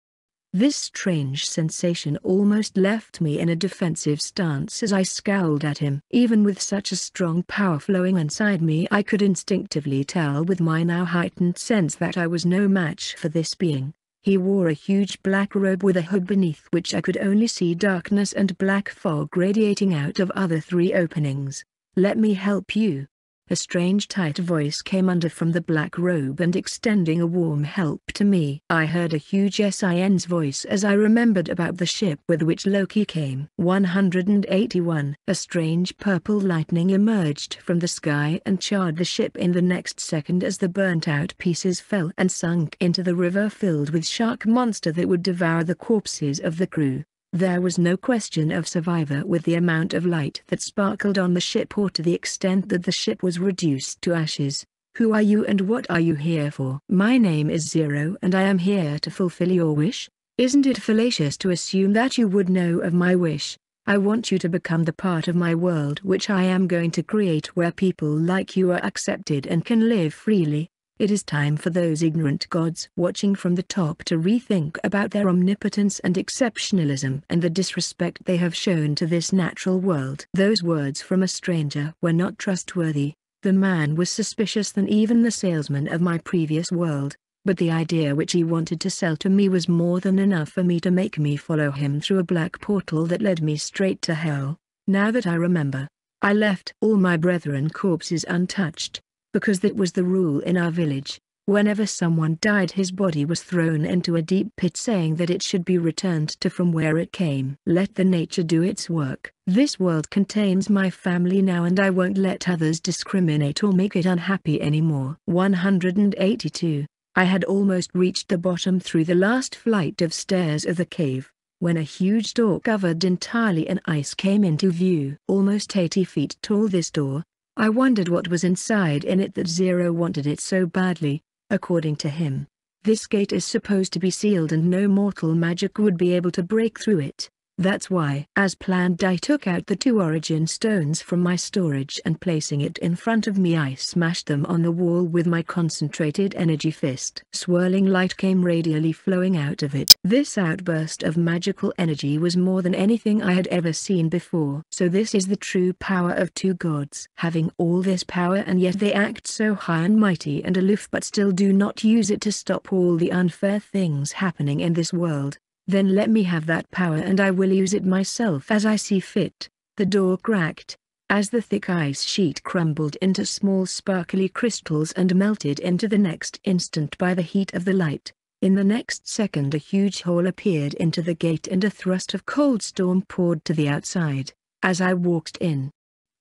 This strange sensation almost left me in a defensive stance as I scowled at him. Even with such a strong power flowing inside me I could instinctively tell with my now heightened sense that I was no match for this being. He wore a huge black robe with a hood beneath which I could only see darkness and black fog radiating out of other three openings. Let me help you, a strange tight voice came under from the black robe and extending a warm help to me. I heard a huge SIN's voice as I remembered about the ship with which Loki came. 181. A strange purple lightning emerged from the sky and charred the ship in the next second as the burnt-out pieces fell and sunk into the river filled with shark monster that would devour the corpses of the crew. There was no question of survivor with the amount of light that sparkled on the ship or to the extent that the ship was reduced to ashes. Who are you and what are you here for? My name is Zero and I am here to fulfill your wish. Isn't it fallacious to assume that you would know of my wish? I want you to become the part of my world which I am going to create where people like you are accepted and can live freely. It is time for those ignorant gods watching from the top to rethink about their omnipotence and exceptionalism and the disrespect they have shown to this natural world. Those words from a stranger were not trustworthy. The man was suspicious than even the salesman of my previous world, but the idea which he wanted to sell to me was more than enough for me to make me follow him through a black portal that led me straight to hell. Now that I remember, I left all my brethren corpses untouched, because that was the rule in our village. Whenever someone died his body was thrown into a deep pit saying that it should be returned to from where it came. Let the nature do its work. This world contains my family now and I won't let others discriminate or make it unhappy anymore. 182. I had almost reached the bottom through the last flight of stairs of the cave, when a huge door covered entirely in ice came into view. Almost 80 feet tall this door, I wondered what was inside in it that Zero wanted it so badly, according to him. This gate is supposed to be sealed and no mortal magic would be able to break through it. That's why. As planned I took out the two origin stones from my storage and placing it in front of me I smashed them on the wall with my concentrated energy fist. Swirling light came radially flowing out of it. This outburst of magical energy was more than anything I had ever seen before. So this is the true power of two gods. Having all this power and yet they act so high and mighty and aloof but still do not use it to stop all the unfair things happening in this world. Then let me have that power and I will use it myself as I see fit. The door cracked, as the thick ice sheet crumbled into small sparkly crystals and melted into the next instant by the heat of the light. In the next second a huge hole appeared into the gate and a thrust of cold storm poured to the outside, as I walked in.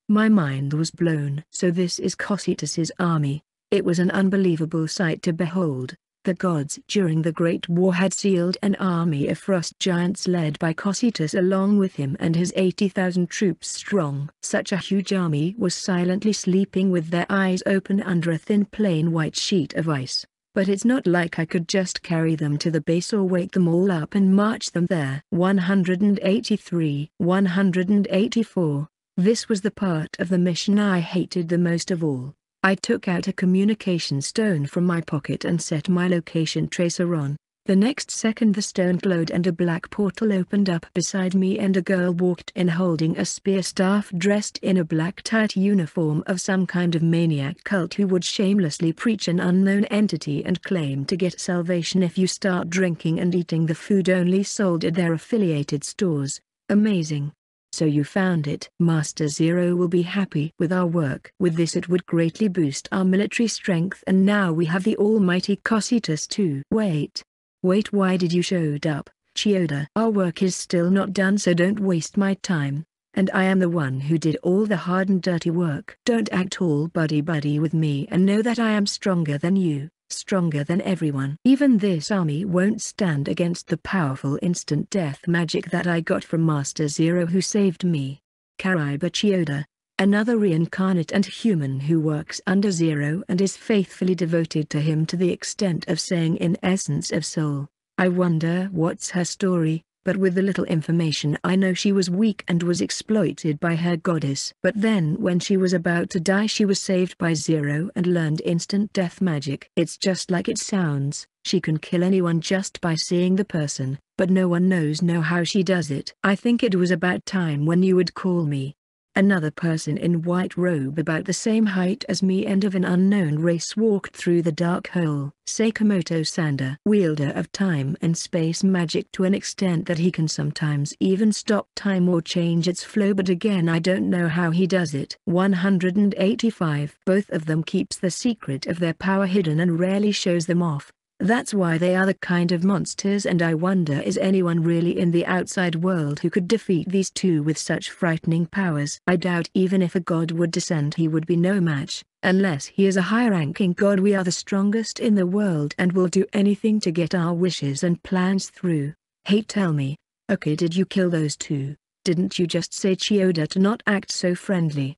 My mind was blown. So this is Cocytus's army. It was an unbelievable sight to behold. The gods during the Great War had sealed an army of frost giants led by Cocytus along with him and his 80,000 troops strong. Such a huge army was silently sleeping with their eyes open under a thin plain white sheet of ice. But it's not like I could just carry them to the base or wake them all up and march them there. 183 184 This was the part of the mission I hated the most of all. I took out a communication stone from my pocket and set my location tracer on. The next second the stone glowed and a black portal opened up beside me and a girl walked in holding a spear staff dressed in a black tight uniform of some kind of maniac cult who would shamelessly preach an unknown entity and claim to get salvation if you start drinking and eating the food only sold at their affiliated stores. Amazing. So you found it. Master Zero will be happy with our work. With this it would greatly boost our military strength and now we have the almighty Cocytus too. Wait. Wait why did you showed up, Chiyoda? Our work is still not done so don't waste my time. And I am the one who did all the hard and dirty work. Don't act all buddy-buddy with me and know that I am stronger than you stronger than everyone. Even this army won't stand against the powerful instant death magic that I got from Master Zero who saved me. Kaiba Chiyoda, another reincarnate and human who works under Zero and is faithfully devoted to him to the extent of saying in essence of soul. I wonder what's her story, but with the little information I know she was weak and was exploited by her goddess. But then when she was about to die she was saved by Zero and learned instant death magic. It's just like it sounds, she can kill anyone just by seeing the person, but no one knows know how she does it. I think it was about time when you would call me, Another person in white robe about the same height as me and of an unknown race walked through the dark hole. Sakamoto Sanda, wielder of time and space magic to an extent that he can sometimes even stop time or change its flow but again I don't know how he does it. 185 Both of them keeps the secret of their power hidden and rarely shows them off. That's why they are the kind of monsters and I wonder is anyone really in the outside world who could defeat these two with such frightening powers. I doubt even if a god would descend he would be no match, unless he is a high-ranking god we are the strongest in the world and will do anything to get our wishes and plans through. Hey tell me, okay did you kill those two, didn't you just say Chiyoda to not act so friendly?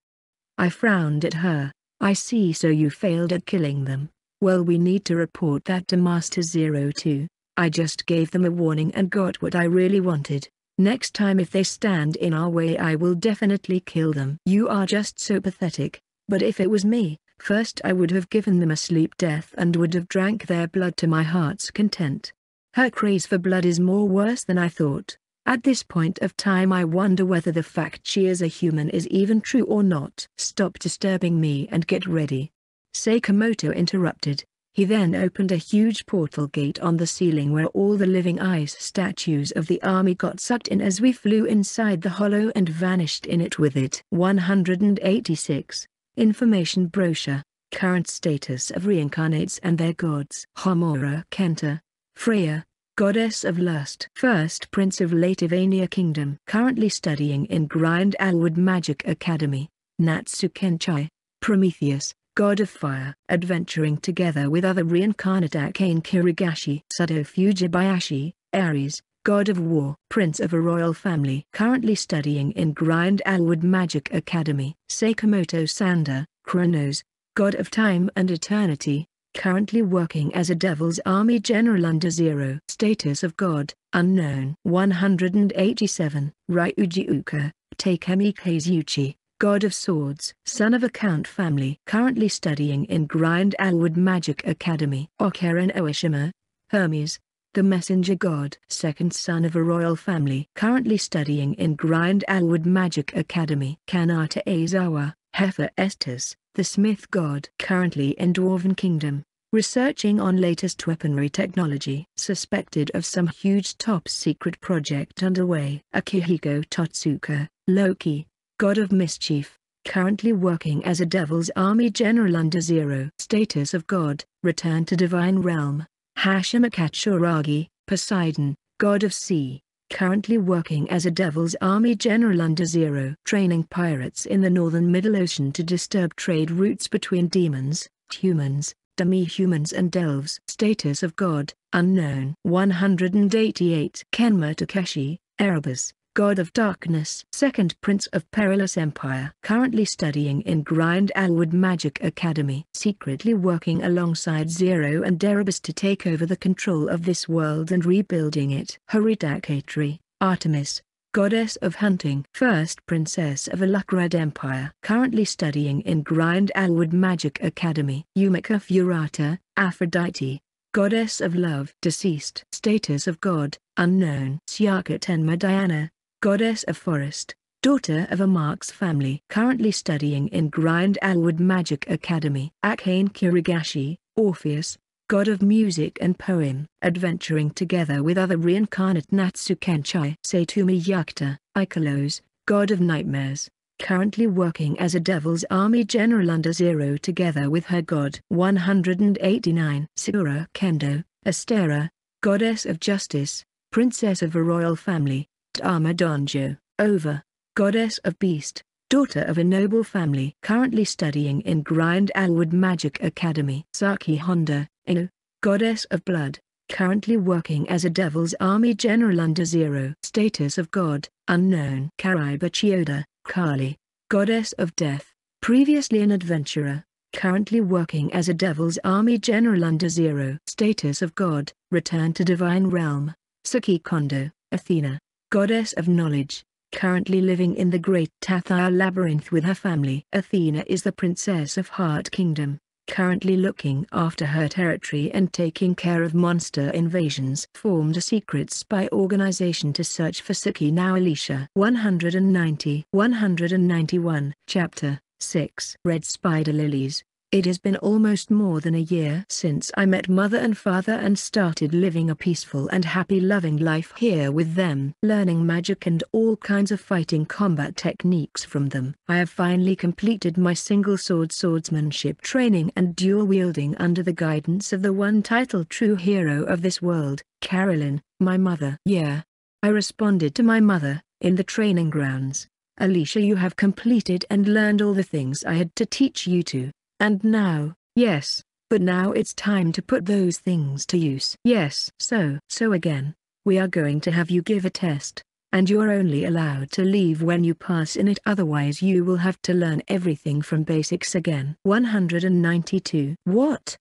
I frowned at her, I see so you failed at killing them. Well we need to report that to Master Zero too. I just gave them a warning and got what I really wanted. Next time if they stand in our way I will definitely kill them. You are just so pathetic. But if it was me, first I would have given them a sleep death and would have drank their blood to my heart's content. Her craze for blood is more worse than I thought. At this point of time I wonder whether the fact she is a human is even true or not. Stop disturbing me and get ready. Sakamoto interrupted. He then opened a huge portal gate on the ceiling where all the living ice statues of the army got sucked in as we flew inside the hollow and vanished in it with it. 186. Information Brochure Current status of reincarnates and their gods. Homura Kenta. Freya, Goddess of Lust. First Prince of Lativania Kingdom. Currently studying in Grind-Alwood Magic Academy. Natsu Kenchai. Prometheus, god of fire, adventuring together with other reincarnate Akane Kirigashi, Sado Fujibayashi, Ares, god of war, prince of a royal family, currently studying in Grind-Alwood Magic Academy, Sakamoto Sanda, Kronos, god of time and eternity, currently working as a Devil's Army general under Zero. Status of God, unknown. 187, Ryuji Uka, Takemi Kazuchi, God of Swords, son of a Count family, currently studying in Grind-Alwood Magic Academy. Okeren Oishima, Hermes, the messenger god, second son of a royal family, currently studying in Grind-Alwood Magic Academy. Kanata Aizawa, Hephaestus, the smith god, currently in Dwarven Kingdom, researching on latest weaponry technology, suspected of some huge top-secret project underway. Akihiko Totsuka, Loki, god of mischief, currently working as a Devil's Army general under Zero. Status of God, return to Divine Realm. Hashima Katsuragi, Poseidon, god of sea, currently working as a Devil's Army general under Zero. Training pirates in the northern Middle Ocean to disturb trade routes between demons, humans, demi-humans and elves. Status of God, unknown. 188 Kenma Takeshi, Erebus, God of Darkness, second Prince of Perilous Empire, currently studying in Grind-Alwood Magic Academy, secretly working alongside Zero and Erebus to take over the control of this world and rebuilding it. Haridakatri, Artemis, Goddess of Hunting, first Princess of Alucrad Empire, currently studying in Grind-Alwood Magic Academy. Yumika Furata, Aphrodite, Goddess of Love, deceased. Status of God, unknown. Syaka Tenma Diana, goddess of forest, daughter of a Marks family. Currently studying in Grind-Alwood Magic Academy. Akane Kirigashi, Orpheus, god of music and poem. Adventuring together with other reincarnate Natsu Kenchai. Satumi Yakta, Ikelos, god of nightmares. Currently working as a Devil's Army general under Zero together with her god. 189. Sakura Kendo, Astraea, goddess of justice, princess of a royal family, Tama Donjo, Over, goddess of beast, daughter of a noble family currently studying in Grind-Alwood Magic Academy. Saki Honda, Inu, goddess of blood, currently working as a Devil's Army general under Zero. Status of God, unknown. Kariba Chiyoda, Kali, goddess of death, previously an adventurer, currently working as a Devil's Army general under Zero. Status of God, return to Divine Realm. Saki Kondo, Athena, goddess of knowledge, currently living in the Great Tathaya Labyrinth with her family. Athena is the princess of Heart Kingdom, currently looking after her territory and taking care of monster invasions. Formed a secret spy organization to search for Saki now Alicia. 190 191 Chapter 6 Red Spider Lilies it has been almost more than a year since I met mother and father and started living a peaceful and happy loving life here with them. Learning magic and all kinds of fighting combat techniques from them. I have finally completed my single sword swordsmanship training and dual wielding under the guidance of the one titled true hero of this world, Caroline, my mother. Yeah. I responded to my mother, in the training grounds. Alicia you have completed and learned all the things I had to teach you to. And now, yes, but now it's time to put those things to use. Yes. So, so again, we are going to have you give a test, and you are only allowed to leave when you pass in it otherwise you will have to learn everything from basics again. 192. What?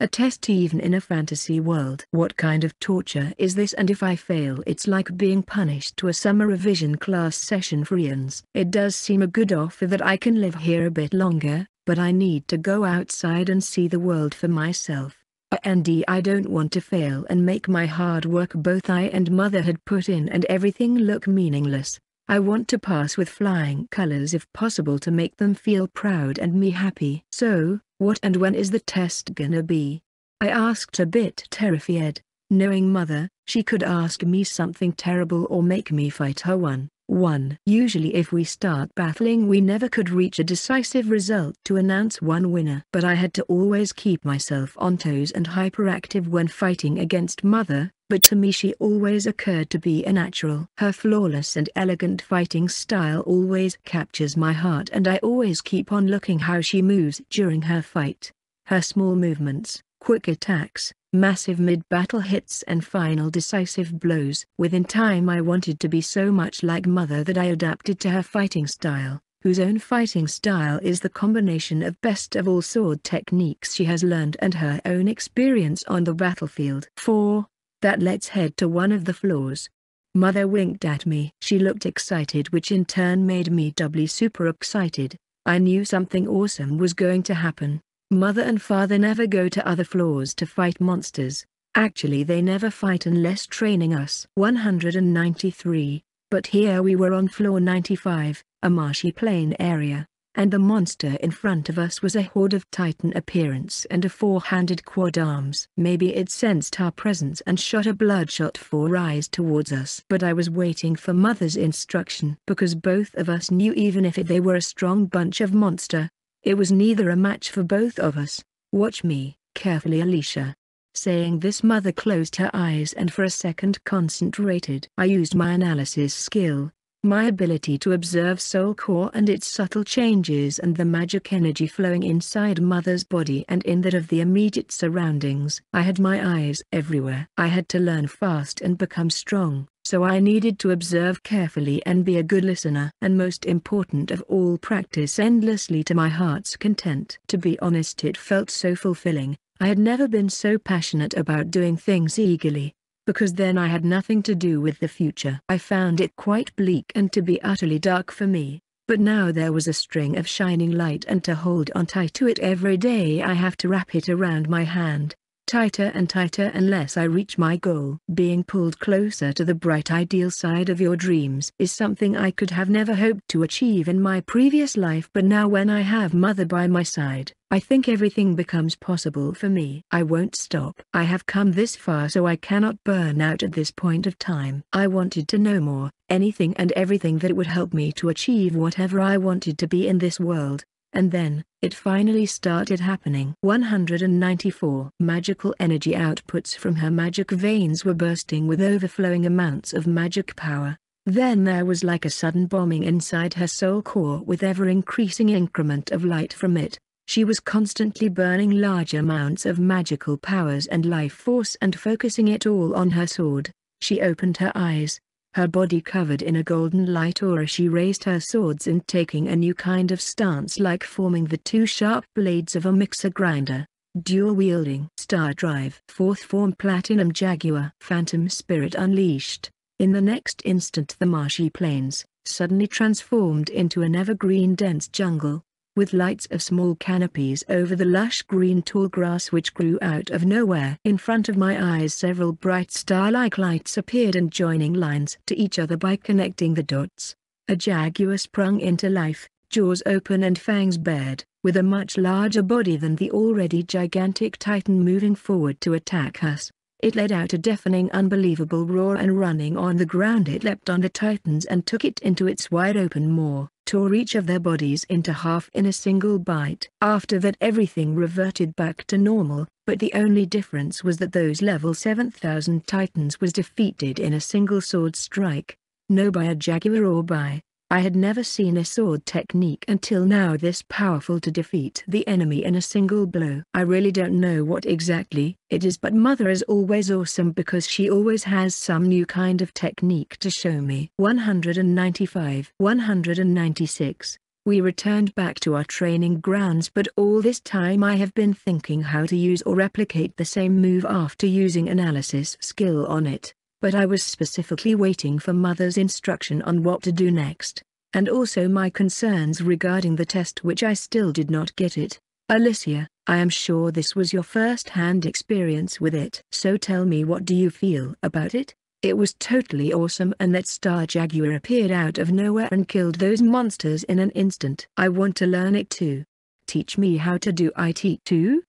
A test even in a fantasy world. What kind of torture is this and if I fail it's like being punished to a summer revision class session for Ians. It does seem a good offer that I can live here a bit longer, but I need to go outside and see the world for myself. And I don't want to fail and make my hard work both I and mother had put in and everything look meaningless. I want to pass with flying colors if possible to make them feel proud and me happy. So, what and when is the test gonna be? I asked a bit terrified. Knowing mother, she could ask me something terrible or make me fight her one. 1. Usually if we start battling we never could reach a decisive result to announce one winner. But I had to always keep myself on toes and hyperactive when fighting against mother, but to me she always occurred to be a natural. Her flawless and elegant fighting style always captures my heart and I always keep on looking how she moves during her fight. Her small movements, quick attacks, massive mid-battle hits and final decisive blows. Within time I wanted to be so much like mother that I adapted to her fighting style, whose own fighting style is the combination of best of all sword techniques she has learned and her own experience on the battlefield. 4. That let's head to one of the floors. Mother winked at me. She looked excited which in turn made me doubly super excited. I knew something awesome was going to happen. Mother and father never go to other floors to fight monsters, actually they never fight unless training us. 193, but here we were on floor 95, a marshy plain area, and the monster in front of us was a horde of titan appearance and a four-handed quad arms. Maybe it sensed our presence and shot a bloodshot four eyes towards us. But I was waiting for mother's instruction because both of us knew even if it, they were a strong bunch of monster, it was neither a match for both of us. Watch me, carefully Alicia. Saying this mother closed her eyes and for a second concentrated. I used my analysis skill, my ability to observe soul core and its subtle changes and the magic energy flowing inside mother's body and in that of the immediate surroundings. I had my eyes everywhere. I had to learn fast and become strong so I needed to observe carefully and be a good listener. And most important of all practice endlessly to my heart's content. To be honest it felt so fulfilling, I had never been so passionate about doing things eagerly, because then I had nothing to do with the future. I found it quite bleak and to be utterly dark for me, but now there was a string of shining light and to hold on tight to it every day I have to wrap it around my hand, tighter and tighter unless I reach my goal. Being pulled closer to the bright ideal side of your dreams is something I could have never hoped to achieve in my previous life but now when I have mother by my side, I think everything becomes possible for me. I won't stop. I have come this far so I cannot burn out at this point of time. I wanted to know more, anything and everything that would help me to achieve whatever I wanted to be in this world, and then, it finally started happening. 194 Magical energy outputs from her magic veins were bursting with overflowing amounts of magic power. Then there was like a sudden bombing inside her soul core with ever-increasing increment of light from it. She was constantly burning large amounts of magical powers and life force and focusing it all on her sword. She opened her eyes, her body covered in a golden light aura she raised her swords and taking a new kind of stance like forming the two sharp blades of a mixer grinder. Dual-wielding Star Drive Fourth Form Platinum Jaguar Phantom Spirit Unleashed. In the next instant the marshy plains, suddenly transformed into an evergreen dense jungle, with lights of small canopies over the lush green tall grass which grew out of nowhere. In front of my eyes several bright star-like lights appeared and joining lines to each other by connecting the dots. A jaguar sprung into life, jaws open and fangs bared, with a much larger body than the already gigantic titan moving forward to attack us. It let out a deafening unbelievable roar and running on the ground it leapt on the titans and took it into its wide open maw, tore each of their bodies into half in a single bite. After that everything reverted back to normal, but the only difference was that those level 7000 titans was defeated in a single sword strike, no by a jaguar or by, I had never seen a sword technique until now this powerful to defeat the enemy in a single blow. I really don't know what exactly it is but mother is always awesome because she always has some new kind of technique to show me. 195 196 We returned back to our training grounds but all this time I have been thinking how to use or replicate the same move after using analysis skill on it, but I was specifically waiting for mother's instruction on what to do next, and also my concerns regarding the test which I still did not get it. Alicia, I am sure this was your first-hand experience with it. So tell me what do you feel about it? It was totally awesome and that Star Jaguar appeared out of nowhere and killed those monsters in an instant. I want to learn it too. Teach me how to do it too?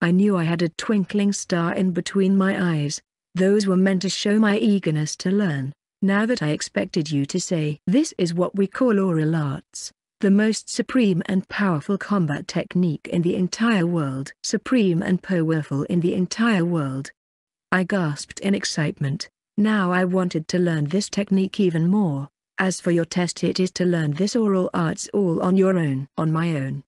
I knew I had a twinkling star in between my eyes. Those were meant to show my eagerness to learn. Now that I expected you to say this is what we call oral arts, the most supreme and powerful combat technique in the entire world. Supreme and powerful in the entire world. I gasped in excitement. Now I wanted to learn this technique even more. As for your test it is to learn this oral arts all on your own. On my own.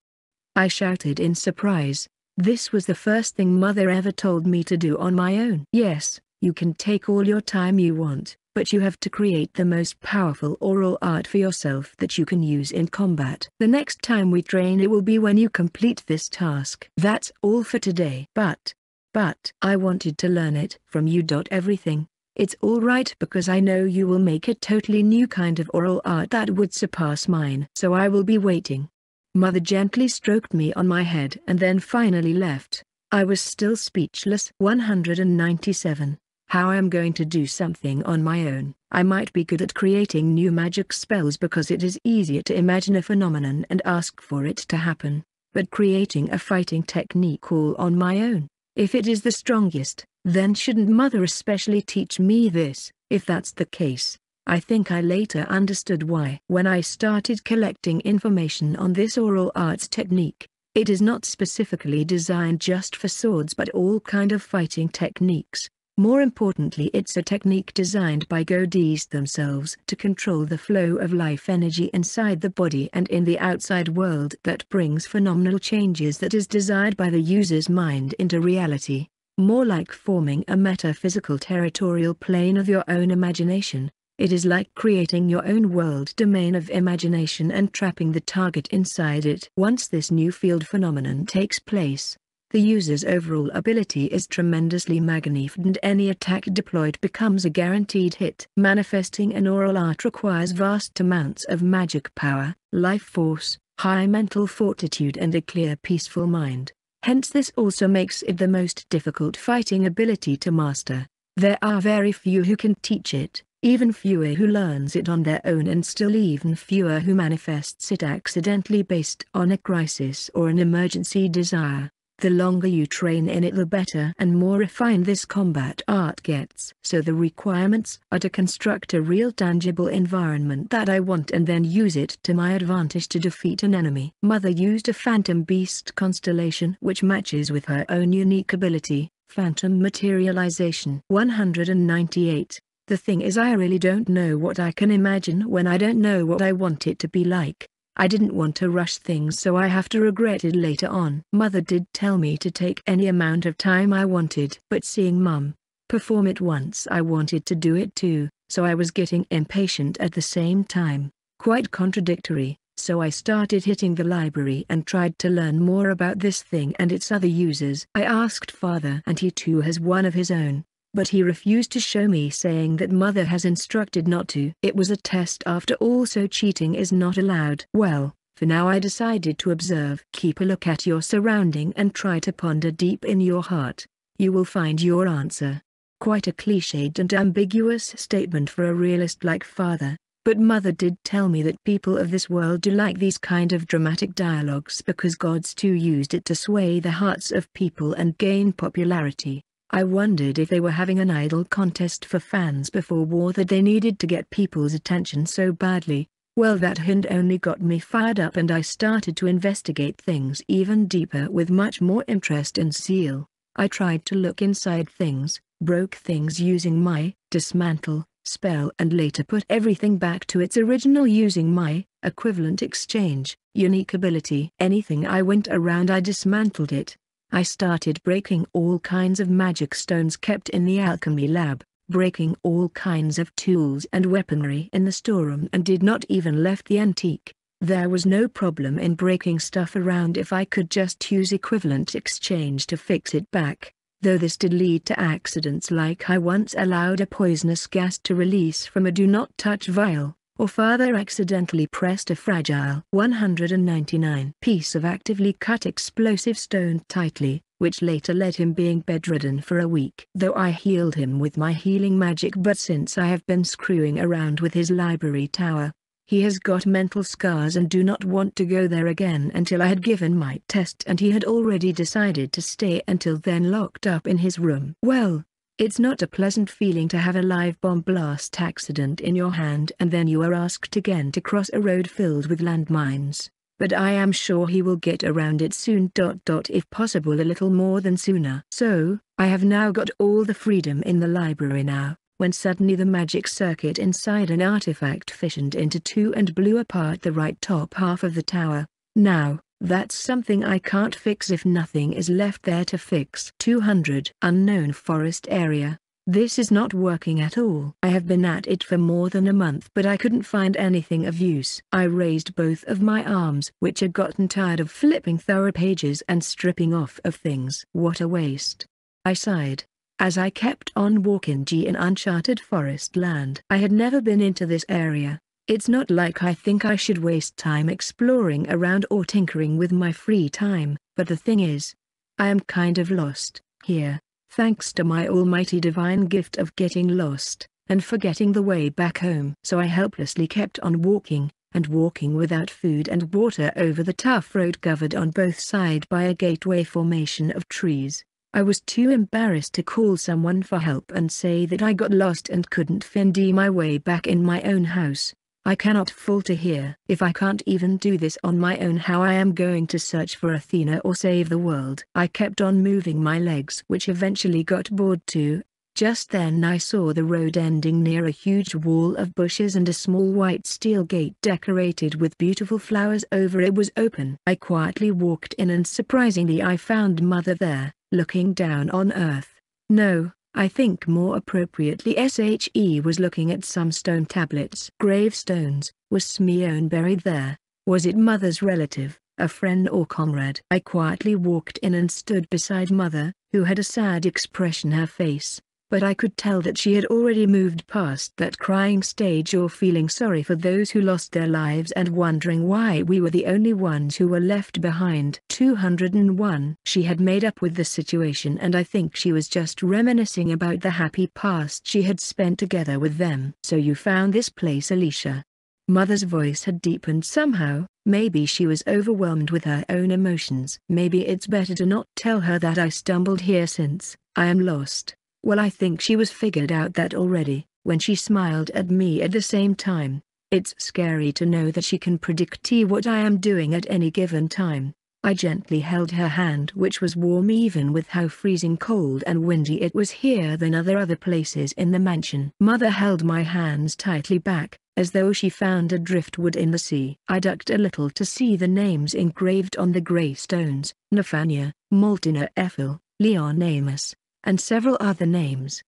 I shouted in surprise. This was the first thing mother ever told me to do on my own. Yes, you can take all your time you want, but you have to create the most powerful oral art for yourself that you can use in combat. The next time we train it will be when you complete this task. That's all for today. But, but I wanted to learn it from you. Everything, it's alright because I know you will make a totally new kind of oral art that would surpass mine. So I will be waiting. Mother gently stroked me on my head and then finally left. I was still speechless. 197. How I am going to do something on my own. I might be good at creating new magic spells because it is easier to imagine a phenomenon and ask for it to happen. But creating a fighting technique all on my own, if it is the strongest, then shouldn't mother especially teach me this, if that's the case? I think I later understood why. When I started collecting information on this oral arts technique, it is not specifically designed just for swords but all kind of fighting techniques. More importantly it's a technique designed by Godis themselves to control the flow of life energy inside the body and in the outside world that brings phenomenal changes that is desired by the user's mind into reality more like forming a metaphysical territorial plane of your own imagination. It is like creating your own world domain of imagination and trapping the target inside it. Once this new field phenomenon takes place, the user's overall ability is tremendously magnified and any attack deployed becomes a guaranteed hit. Manifesting an oral art requires vast amounts of magic power, life force, high mental fortitude and a clear peaceful mind. Hence this also makes it the most difficult fighting ability to master. There are very few who can teach it, even fewer who learns it on their own and still even fewer who manifests it accidentally based on a crisis or an emergency desire. The longer you train in it the better and more refined this combat art gets. So the requirements are to construct a real tangible environment that I want and then use it to my advantage to defeat an enemy. Mother used a phantom beast constellation which matches with her own unique ability, phantom materialization. 198. The thing is I really don't know what I can imagine when I don't know what I want it to be like. I didn't want to rush things so I have to regret it later on. Mother did tell me to take any amount of time I wanted. But seeing mum perform it once I wanted to do it too, so I was getting impatient at the same time. Quite contradictory, so I started hitting the library and tried to learn more about this thing and its other users. I asked father and he too has one of his own, but he refused to show me saying that mother has instructed not to. It was a test after all so cheating is not allowed. Well, for now I decided to observe. Keep a look at your surrounding and try to ponder deep in your heart. You will find your answer. Quite a cliched and ambiguous statement for a realist like father, but mother did tell me that people of this world do like these kind of dramatic dialogues because gods too used it to sway the hearts of people and gain popularity. I wondered if they were having an idol contest for fans before war that they needed to get people's attention so badly. Well that hint only got me fired up and I started to investigate things even deeper with much more interest and zeal. I tried to look inside things, broke things using my dismantle spell and later put everything back to its original using my equivalent exchange, unique ability. Anything I went around I dismantled it, I started breaking all kinds of magic stones kept in the alchemy lab, breaking all kinds of tools and weaponry in the storeroom and did not even left the antique, There was no problem in breaking stuff around if I could just use equivalent exchange to fix it back, though this did lead to accidents like I once allowed a poisonous gas to release from a do not touch vial, or further accidentally pressed a fragile 199 piece of actively cut explosive stone tightly, which later led him being bedridden for a week. Though I healed him with my healing magic but since I have been screwing around with his library tower, he has got mental scars and do not want to go there again until I had given my test and he had already decided to stay until then locked up in his room. Well, it's not a pleasant feeling to have a live bomb blast accident in your hand and then you are asked again to cross a road filled with landmines. But I am sure he will get around it soon. If possible a little more than sooner. So, I have now got all the freedom in the library now when suddenly the magic circuit inside an artifact fissioned into two and blew apart the right top half of the tower. Now, that's something I can't fix if nothing is left there to fix. 200 Unknown Forest Area. This is not working at all. I have been at it for more than a month but I couldn't find anything of use. I raised both of my arms which had gotten tired of flipping through pages and stripping off of things. What a waste. I sighed. As I kept on walking G in uncharted forest land. I had never been into this area. It's not like I think I should waste time exploring around or tinkering with my free time, but the thing is, I am kind of lost, here, thanks to my almighty divine gift of getting lost, and forgetting the way back home. So I helplessly kept on walking, and walking without food and water over the tough road covered on both sides by a gateway formation of trees. I was too embarrassed to call someone for help and say that I got lost and couldn't find my way back in my own house. I cannot falter here. If I can't even do this on my own how I am going to search for Athena or save the world. I kept on moving my legs which eventually got bored too. Just then I saw the road ending near a huge wall of bushes and a small white steel gate decorated with beautiful flowers over it was open. I quietly walked in and surprisingly I found mother there looking down on earth. No, I think more appropriately SHE was looking at some stone tablets. Gravestones, was Smione buried there? Was it mother's relative, a friend or comrade? I quietly walked in and stood beside mother, who had a sad expression her face but I could tell that she had already moved past that crying stage or feeling sorry for those who lost their lives and wondering why we were the only ones who were left behind. 201 She had made up with the situation and I think she was just reminiscing about the happy past she had spent together with them. So you found this place Alicia. Mother's voice had deepened somehow, maybe she was overwhelmed with her own emotions. Maybe it's better to not tell her that I stumbled here since, I am lost. Well I think she was figured out that already, when she smiled at me at the same time. It's scary to know that she can predict what I am doing at any given time. I gently held her hand which was warm even with how freezing cold and windy it was here than other other places in the mansion. Mother held my hands tightly back, as though she found a driftwood in the sea. I ducked a little to see the names engraved on the grey stones, Nathania, Maltina Ethel, Leon Amos, and several other names.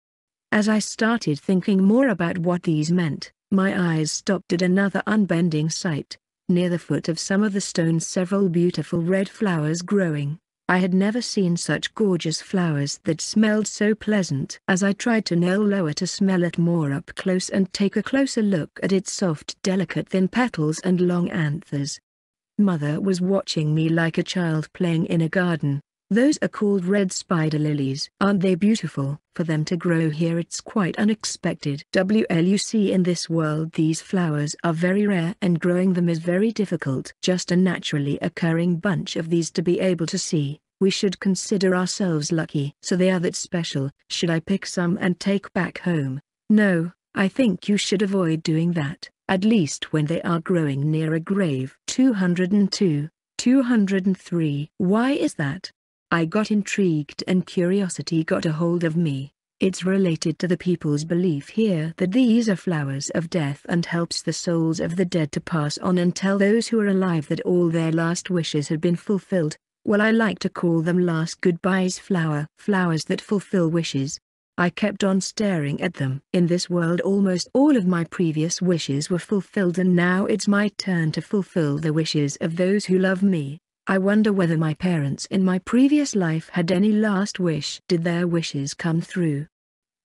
As I started thinking more about what these meant, my eyes stopped at another unbending sight. Near the foot of some of the stones several beautiful red flowers growing. I had never seen such gorgeous flowers that smelled so pleasant. As I tried to kneel lower to smell it more up close and take a closer look at its soft delicate thin petals and long anthers. Mother was watching me like a child playing in a garden. Those are called red spider lilies. Aren't they beautiful? For them to grow here it's quite unexpected. WLUC in this world these flowers are very rare and growing them is very difficult. Just a naturally occurring bunch of these to be able to see. We should consider ourselves lucky. So they are that special. Should I pick some and take back home? No, I think you should avoid doing that, at least when they are growing near a grave. 202, 203. Why is that? I got intrigued and curiosity got a hold of me. It's related to the people's belief here that these are flowers of death and helps the souls of the dead to pass on and tell those who are alive that all their last wishes had been fulfilled. Well I like to call them last goodbyes flower. Flowers that fulfill wishes. I kept on staring at them. In this world almost all of my previous wishes were fulfilled and now it's my turn to fulfill the wishes of those who love me. I wonder whether my parents in my previous life had any last wish. Did their wishes come through?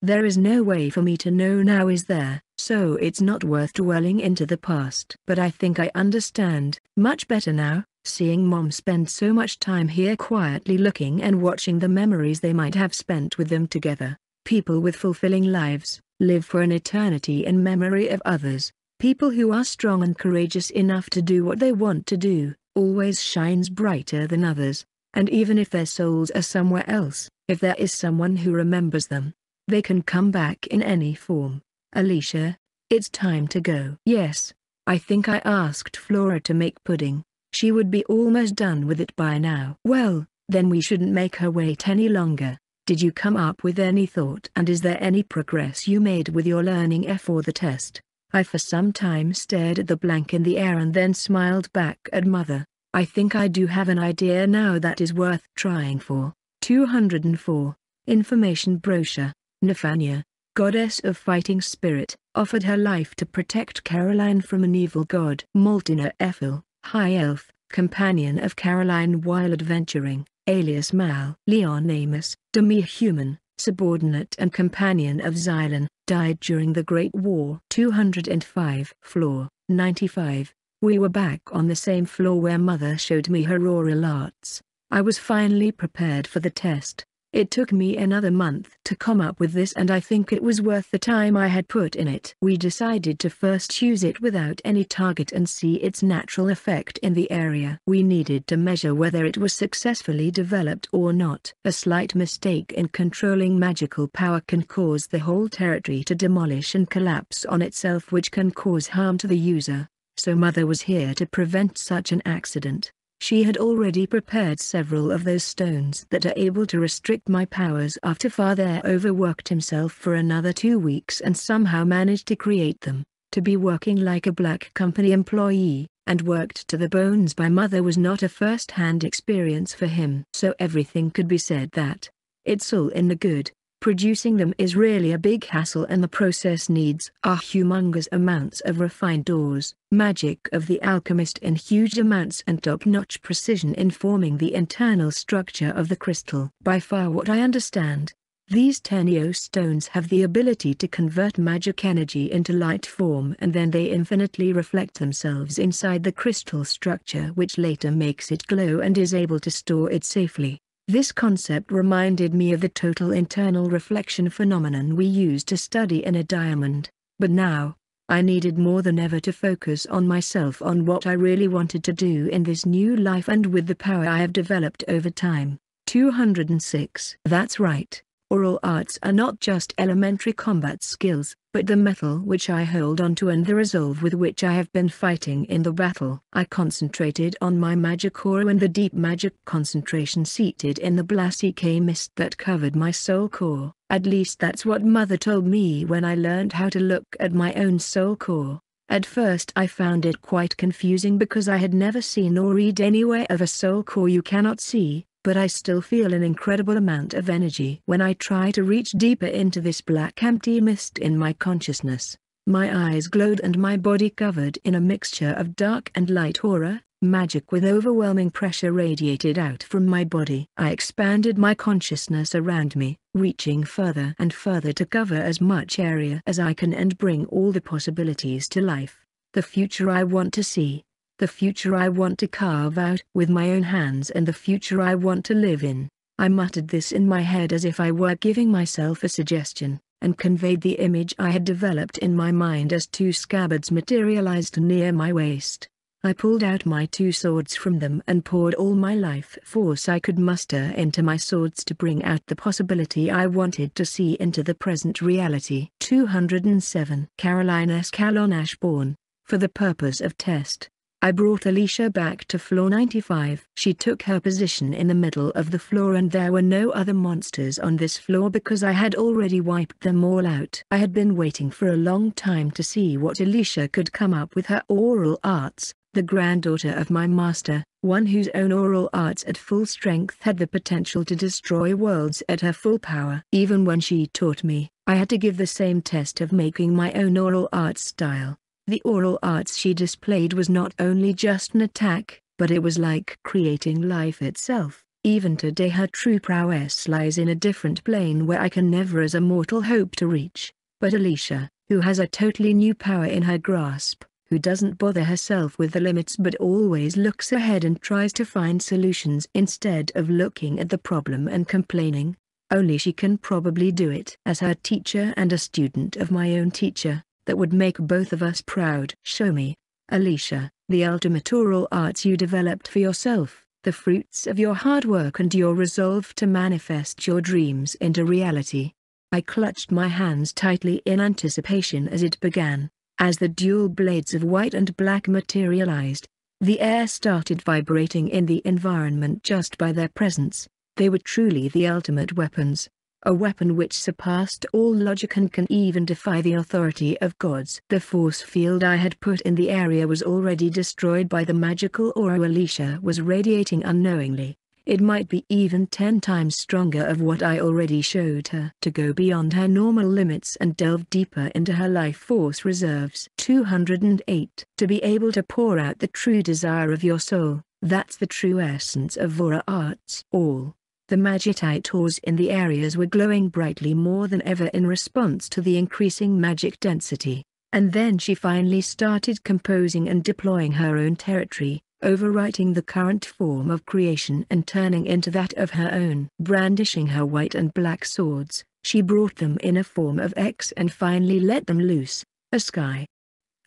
There is no way for me to know now is there, so it's not worth dwelling into the past. But I think I understand, much better now, seeing mom spend so much time here quietly looking and watching the memories they might have spent with them together. People with fulfilling lives, live for an eternity in memory of others. People who are strong and courageous enough to do what they want to do, always shines brighter than others. And even if their souls are somewhere else, if there is someone who remembers them, they can come back in any form. Alicia, it's time to go. Yes, I think I asked Flora to make pudding. She would be almost done with it by now. Well, then we shouldn't make her wait any longer. Did you come up with any thought and is there any progress you made with your learning for the test? I for some time stared at the blank in the air and then smiled back at mother. I think I do have an idea now that is worth trying for. 204. Information Brochure. Nefania, goddess of fighting spirit, offered her life to protect Caroline from an evil god. Maltina Ethel, high elf, companion of Caroline while adventuring alias Mal. Leon Amos, demi-human, subordinate and companion of Xylon, died during the Great War. 205 Floor, 95. We were back on the same floor where mother showed me her oral arts. I was finally prepared for the test. It took me another month to come up with this and I think it was worth the time I had put in it. We decided to first use it without any target and see its natural effect in the area. We needed to measure whether it was successfully developed or not. A slight mistake in controlling magical power can cause the whole territory to demolish and collapse on itself which can cause harm to the user. So mother was here to prevent such an accident. She had already prepared several of those stones that are able to restrict my powers after father overworked himself for another two weeks and somehow managed to create them. To be working like a black company employee, and worked to the bones by mother was not a first-hand experience for him. So everything could be said that, it's all in the good, Producing them is really a big hassle and the process needs a humongous amounts of refined ores, magic of the alchemist in huge amounts and top-notch precision in forming the internal structure of the crystal. By far what I understand, these Tenio stones have the ability to convert magic energy into light form and then they infinitely reflect themselves inside the crystal structure which later makes it glow and is able to store it safely. This concept reminded me of the total internal reflection phenomenon we use to study in a diamond, but now, I needed more than ever to focus on myself on what I really wanted to do in this new life and with the power I have developed over time. 206 That's right. Oral arts are not just elementary combat skills, but the metal which I hold onto and the resolve with which I have been fighting in the battle. I concentrated on my magic aura and the deep magic concentration seated in the Blassique mist that covered my soul core. At least that's what mother told me when I learned how to look at my own soul core. At first I found it quite confusing because I had never seen or read anywhere of a soul core you cannot see, but I still feel an incredible amount of energy when I try to reach deeper into this black empty mist in my consciousness. My eyes glowed and my body covered in a mixture of dark and light aura, magic with overwhelming pressure radiated out from my body. I expanded my consciousness around me, reaching further and further to cover as much area as I can and bring all the possibilities to life. The future I want to see, the future I want to carve out with my own hands and the future I want to live in. I muttered this in my head as if I were giving myself a suggestion, and conveyed the image I had developed in my mind as two scabbards materialized near my waist. I pulled out my two swords from them and poured all my life force I could muster into my swords to bring out the possibility I wanted to see into the present reality. 207 Caroline Escalonash Born, for the purpose of test, I brought Alicia back to floor 95. She took her position in the middle of the floor and there were no other monsters on this floor because I had already wiped them all out. I had been waiting for a long time to see what Alicia could come up with her oral arts, the granddaughter of my master, one whose own oral arts at full strength had the potential to destroy worlds at her full power. Even when she taught me, I had to give the same test of making my own oral arts style. The oral arts she displayed was not only just an attack, but it was like creating life itself. Even today her true prowess lies in a different plane where I can never as a mortal hope to reach. But Alicia, who has a totally new power in her grasp, who doesn't bother herself with the limits but always looks ahead and tries to find solutions instead of looking at the problem and complaining, only she can probably do it. As her teacher and a student of my own teacher, that would make both of us proud. Show me, Alicia, the ultimate arts you developed for yourself the fruits of your hard work and your resolve to manifest your dreams into reality. I clutched my hands tightly in anticipation as it began. As the dual blades of white and black materialized, the air started vibrating in the environment just by their presence. They were truly the ultimate weapons, a weapon which surpassed all logic and can even defy the authority of gods. The force field I had put in the area was already destroyed by the magical aura Alicia was radiating unknowingly. It might be even ten times stronger of what I already showed her. To go beyond her normal limits and delve deeper into her life force reserves. 208. To be able to pour out the true desire of your soul, that's the true essence of Vora arts. All the magitite ores in the areas were glowing brightly more than ever in response to the increasing magic density. And then she finally started composing and deploying her own territory, overwriting the current form of creation and turning into that of her own. Brandishing her white and black swords, she brought them in a form of X and finally let them loose, a sky.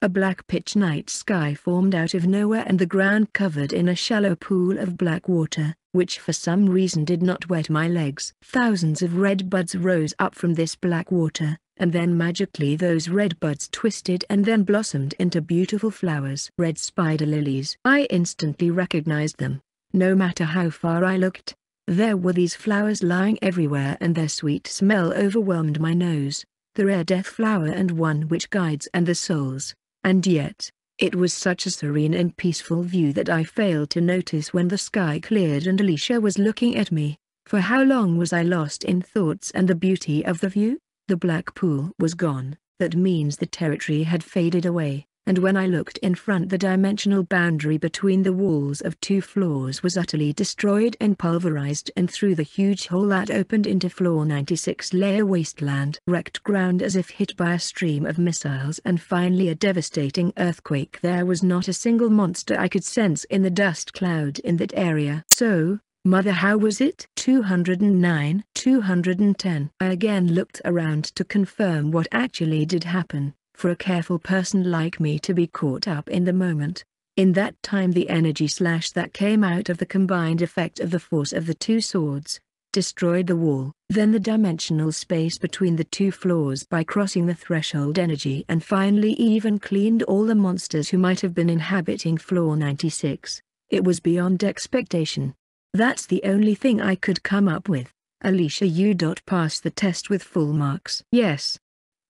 A black pitch night sky formed out of nowhere and the ground covered in a shallow pool of black water, which for some reason did not wet my legs. Thousands of red buds rose up from this black water, and then magically those red buds twisted and then blossomed into beautiful flowers. Red spider lilies. I instantly recognized them. No matter how far I looked, there were these flowers lying everywhere and their sweet smell overwhelmed my nose. The rare death flower and one which guides and the souls. And yet, it was such a serene and peaceful view that I failed to notice when the sky cleared and Alicia was looking at me. For how long was I lost in thoughts and the beauty of the view? The black pool was gone, that means the territory had faded away and when I looked in front the dimensional boundary between the walls of two floors was utterly destroyed and pulverized and through the huge hole that opened into floor 96 lay a wasteland wrecked ground as if hit by a stream of missiles and finally a devastating earthquake there was not a single monster I could sense in the dust cloud in that area. So, Mother how was it? 209, 210. I again looked around to confirm what actually did happen for a careful person like me to be caught up in the moment. In that time the energy slash that came out of the combined effect of the force of the two swords, destroyed the wall, then the dimensional space between the two floors by crossing the threshold energy and finally even cleaned all the monsters who might have been inhabiting floor 96. It was beyond expectation. That's the only thing I could come up with. Alicia you. Passed the test with full marks. Yes,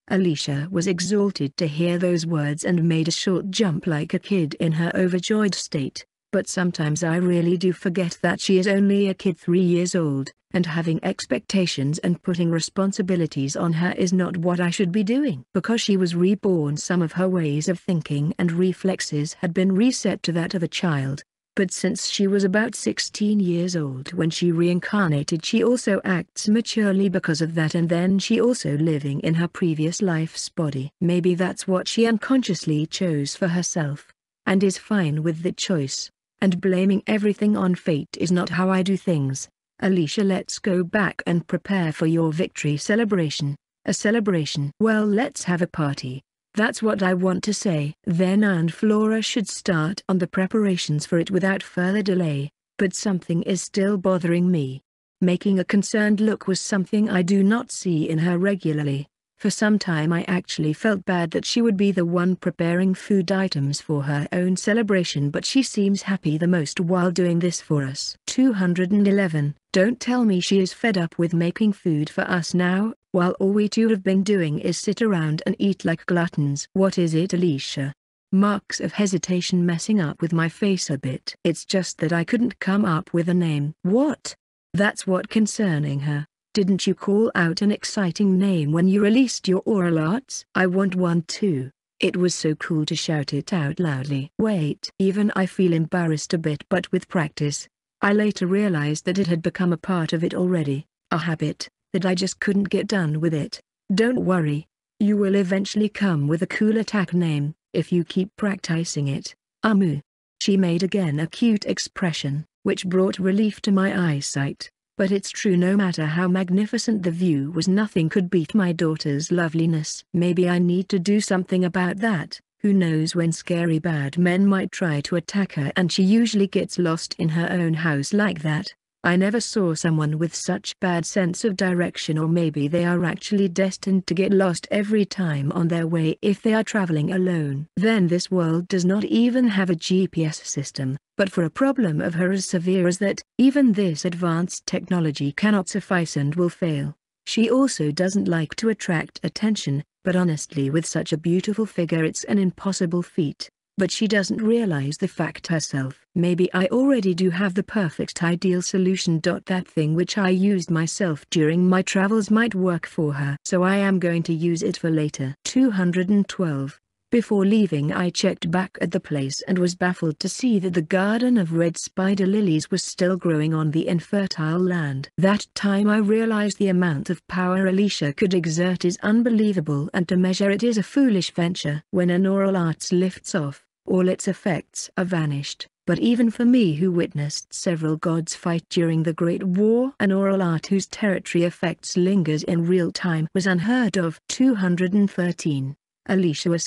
Alicia was exalted to hear those words and made a short jump like a kid in her overjoyed state, but sometimes I really do forget that she is only a kid three years old, and having expectations and putting responsibilities on her is not what I should be doing. Because she was reborn some of her ways of thinking and reflexes had been reset to that of a child, but since she was about 16 years old when she reincarnated she also acts maturely because of that and then she also living in her previous life's body. Maybe that's what she unconsciously chose for herself, and is fine with the choice, and blaming everything on fate is not how I do things. Alicia let's go back and prepare for your victory celebration. A celebration? Well let's have a party. That's what I want to say. Then and Flora should start on the preparations for it without further delay, but something is still bothering me. Making a concerned look was something I do not see in her regularly. For some time I actually felt bad that she would be the one preparing food items for her own celebration but she seems happy the most while doing this for us. 211. Don't tell me she is fed up with making food for us now, while all we two have been doing is sit around and eat like gluttons. What is it Alicia? marks of hesitation messing up with my face a bit. It's just that I couldn't come up with a name. What? That's what concerning her. Didn't you call out an exciting name when you released your oral arts? I want one too. It was so cool to shout it out loudly. Wait. Even I feel embarrassed a bit but with practice. I later realized that it had become a part of it already, a habit, that I just couldn't get done with it. Don't worry. You will eventually come with a cool attack name, if you keep practicing it. Amu. She made again a cute expression, which brought relief to my eyesight. But it's true no matter how magnificent the view was nothing could beat my daughter's loveliness. Maybe I need to do something about that, who knows when scary bad men might try to attack her and she usually gets lost in her own house like that. I never saw someone with such bad sense of direction or maybe they are actually destined to get lost every time on their way if they are traveling alone. Then this world does not even have a GPS system, but for a problem of her as severe as that, even this advanced technology cannot suffice and will fail. She also doesn't like to attract attention, but honestly with such a beautiful figure it's an impossible feat but she doesn't realize the fact herself. Maybe I already do have the perfect ideal solution. That thing which I used myself during my travels might work for her. So I am going to use it for later. 212. Before leaving I checked back at the place and was baffled to see that the garden of red spider lilies was still growing on the infertile land. That time I realized the amount of power Alicia could exert is unbelievable and to measure it is a foolish venture. When an oral arts lifts off, all its effects are vanished. But even for me who witnessed several gods fight during the Great War an oral art whose territory effects lingers in real time was unheard of. 213. Alicia was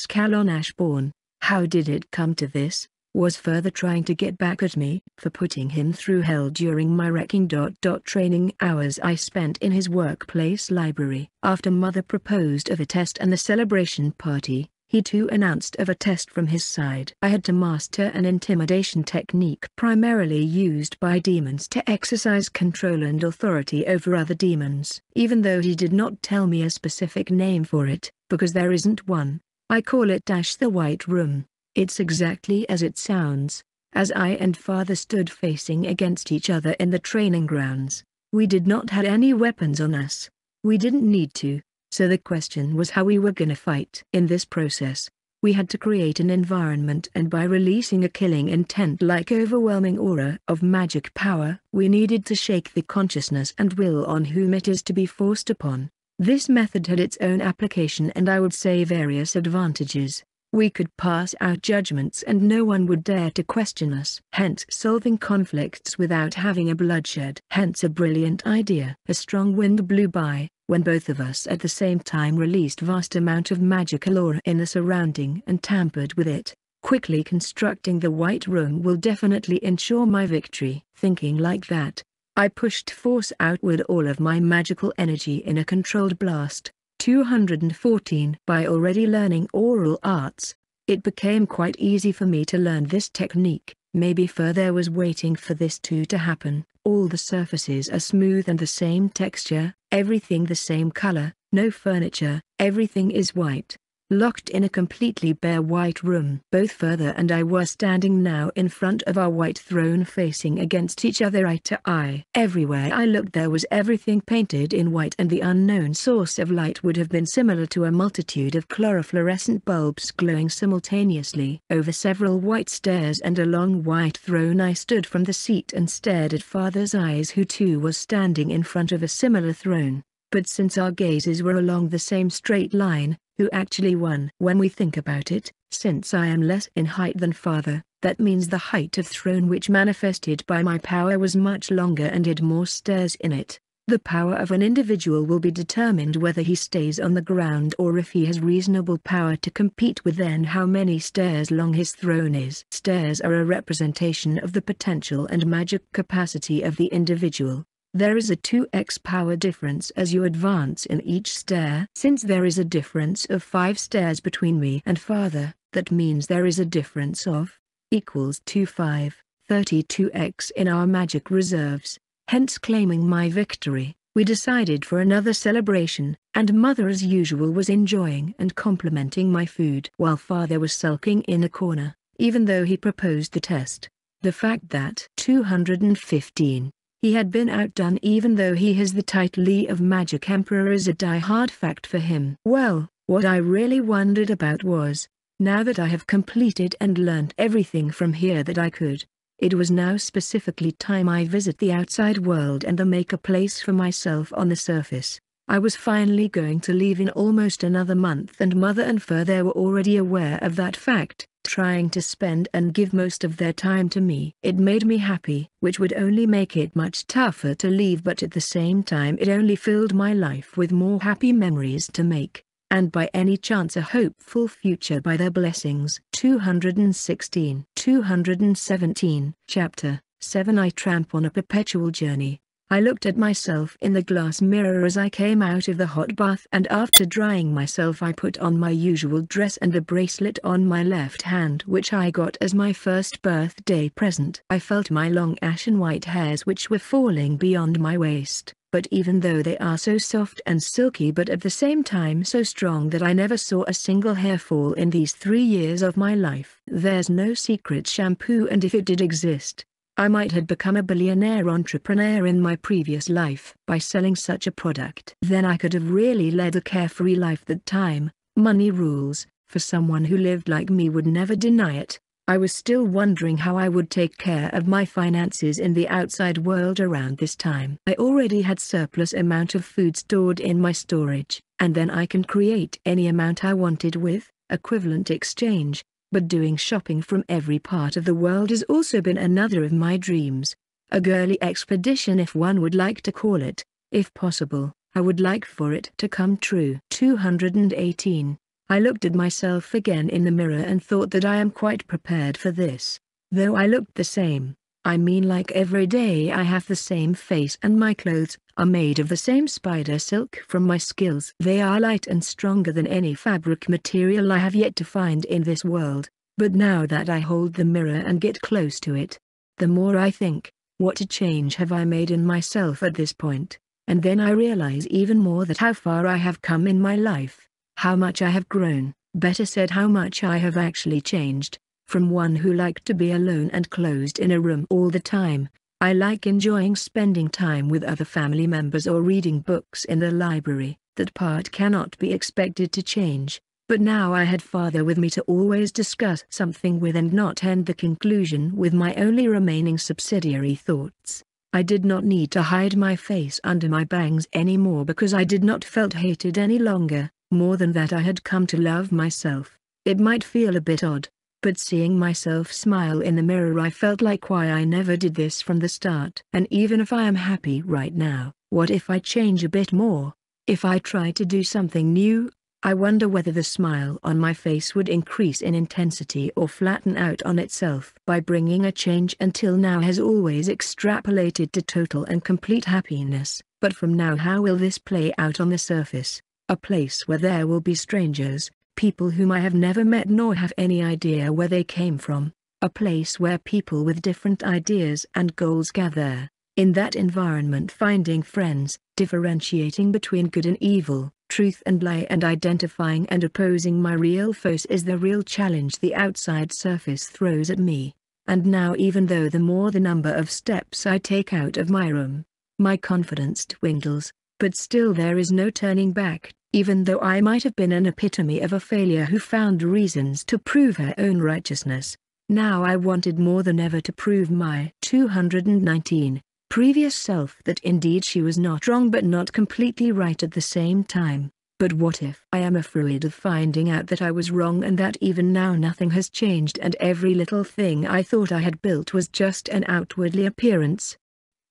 Ashbourne. How did it come to this? Was further trying to get back at me for putting him through hell during my wrecking. dot dot Training hours I spent in his workplace library. After mother proposed of a test and the celebration party, he too announced of a test from his side. I had to master an intimidation technique primarily used by demons to exercise control and authority over other demons. Even though he did not tell me a specific name for it, because there isn't one, I call it Dash the White Room. It's exactly as it sounds. As I and father stood facing against each other in the training grounds, we did not have any weapons on us. We didn't need to. So the question was how we were gonna fight. In this process, we had to create an environment and by releasing a killing intent like overwhelming aura of magic power, we needed to shake the consciousness and will on whom it is to be forced upon. This method had its own application and I would say various advantages. We could pass out judgments and no one would dare to question us. Hence solving conflicts without having a bloodshed. Hence a brilliant idea. A strong wind blew by, when both of us at the same time released vast amount of magical aura in the surrounding and tampered with it. Quickly constructing the white room will definitely ensure my victory. Thinking like that, I pushed force outward all of my magical energy in a controlled blast. 214 By already learning oral arts, it became quite easy for me to learn this technique. Maybe further was waiting for this too to happen. All the surfaces are smooth and the same texture, everything the same color, no furniture, everything is white locked in a completely bare white room. Both Further and I were standing now in front of our white throne facing against each other eye to eye. Everywhere I looked there was everything painted in white and the unknown source of light would have been similar to a multitude of chlorophorescent bulbs glowing simultaneously. Over several white stairs and a long white throne I stood from the seat and stared at father's eyes who too was standing in front of a similar throne. But since our gazes were along the same straight line, who actually won. When we think about it, since I am less in height than father, that means the height of throne which manifested by my power was much longer and had more stairs in it. The power of an individual will be determined whether he stays on the ground or if he has reasonable power to compete with then how many stairs long his throne is. Stairs are a representation of the potential and magic capacity of the individual. There is a 2x power difference as you advance in each stair. Since there is a difference of 5 stairs between me and father, that means there is a difference of equals 25, 32x in our magic reserves, hence claiming my victory, We decided for another celebration, and mother as usual was enjoying and complimenting my food while father was sulking in a corner, even though he proposed the test. The fact that 215, he had been outdone even though he has the title of Magic Emperor is a die-hard fact for him. Well, what I really wondered about was, now that I have completed and learnt everything from here that I could, it was now specifically time I visit the outside world and the make a place for myself on the surface. I was finally going to leave in almost another month and mother and father were already aware of that fact, trying to spend and give most of their time to me. It made me happy, which would only make it much tougher to leave but at the same time it only filled my life with more happy memories to make and by any chance a hopeful future by their blessings. 216 217 Chapter 7 I tramp on a perpetual journey. I looked at myself in the glass mirror as I came out of the hot bath and after drying myself I put on my usual dress and the bracelet on my left hand which I got as my first birthday present. I felt my long ashen white hairs which were falling beyond my waist but even though they are so soft and silky but at the same time so strong that I never saw a single hair fall in these three years of my life. There's no secret shampoo and if it did exist, I might had become a billionaire entrepreneur in my previous life by selling such a product. Then I could have really led a carefree life that time, money rules, for someone who lived like me would never deny it. I was still wondering how I would take care of my finances in the outside world around this time. I already had surplus amount of food stored in my storage, and then I can create any amount I wanted with, equivalent exchange, but doing shopping from every part of the world has also been another of my dreams. A girly expedition if one would like to call it, if possible, I would like for it to come true. 218 I looked at myself again in the mirror and thought that I am quite prepared for this. Though I looked the same, I mean like every day I have the same face and my clothes are made of the same spider silk from my skills. They are light and stronger than any fabric material I have yet to find in this world, but now that I hold the mirror and get close to it, the more I think, what a change have I made in myself at this point, and then I realize even more that how far I have come in my life how much I have grown, better said how much I have actually changed, from one who liked to be alone and closed in a room all the time, I like enjoying spending time with other family members or reading books in the library, that part cannot be expected to change, but now I had father with me to always discuss something with and not end the conclusion with my only remaining subsidiary thoughts. I did not need to hide my face under my bangs anymore because I did not felt hated any longer, more than that I had come to love myself. It might feel a bit odd, but seeing myself smile in the mirror I felt like why I never did this from the start. And even if I am happy right now, what if I change a bit more? If I try to do something new, I wonder whether the smile on my face would increase in intensity or flatten out on itself. By bringing a change until now has always extrapolated to total and complete happiness, but from now how will this play out on the surface? a place where there will be strangers, people whom I have never met nor have any idea where they came from, a place where people with different ideas and goals gather, in that environment finding friends, differentiating between good and evil, truth and lie and identifying and opposing my real foes is the real challenge the outside surface throws at me. And now even though the more the number of steps I take out of my room, my confidence dwindles, but still there is no turning back, even though I might have been an epitome of a failure who found reasons to prove her own righteousness. Now I wanted more than ever to prove my 219 previous self that indeed she was not wrong but not completely right at the same time. But what if I am afraid of finding out that I was wrong and that even now nothing has changed and every little thing I thought I had built was just an outwardly appearance?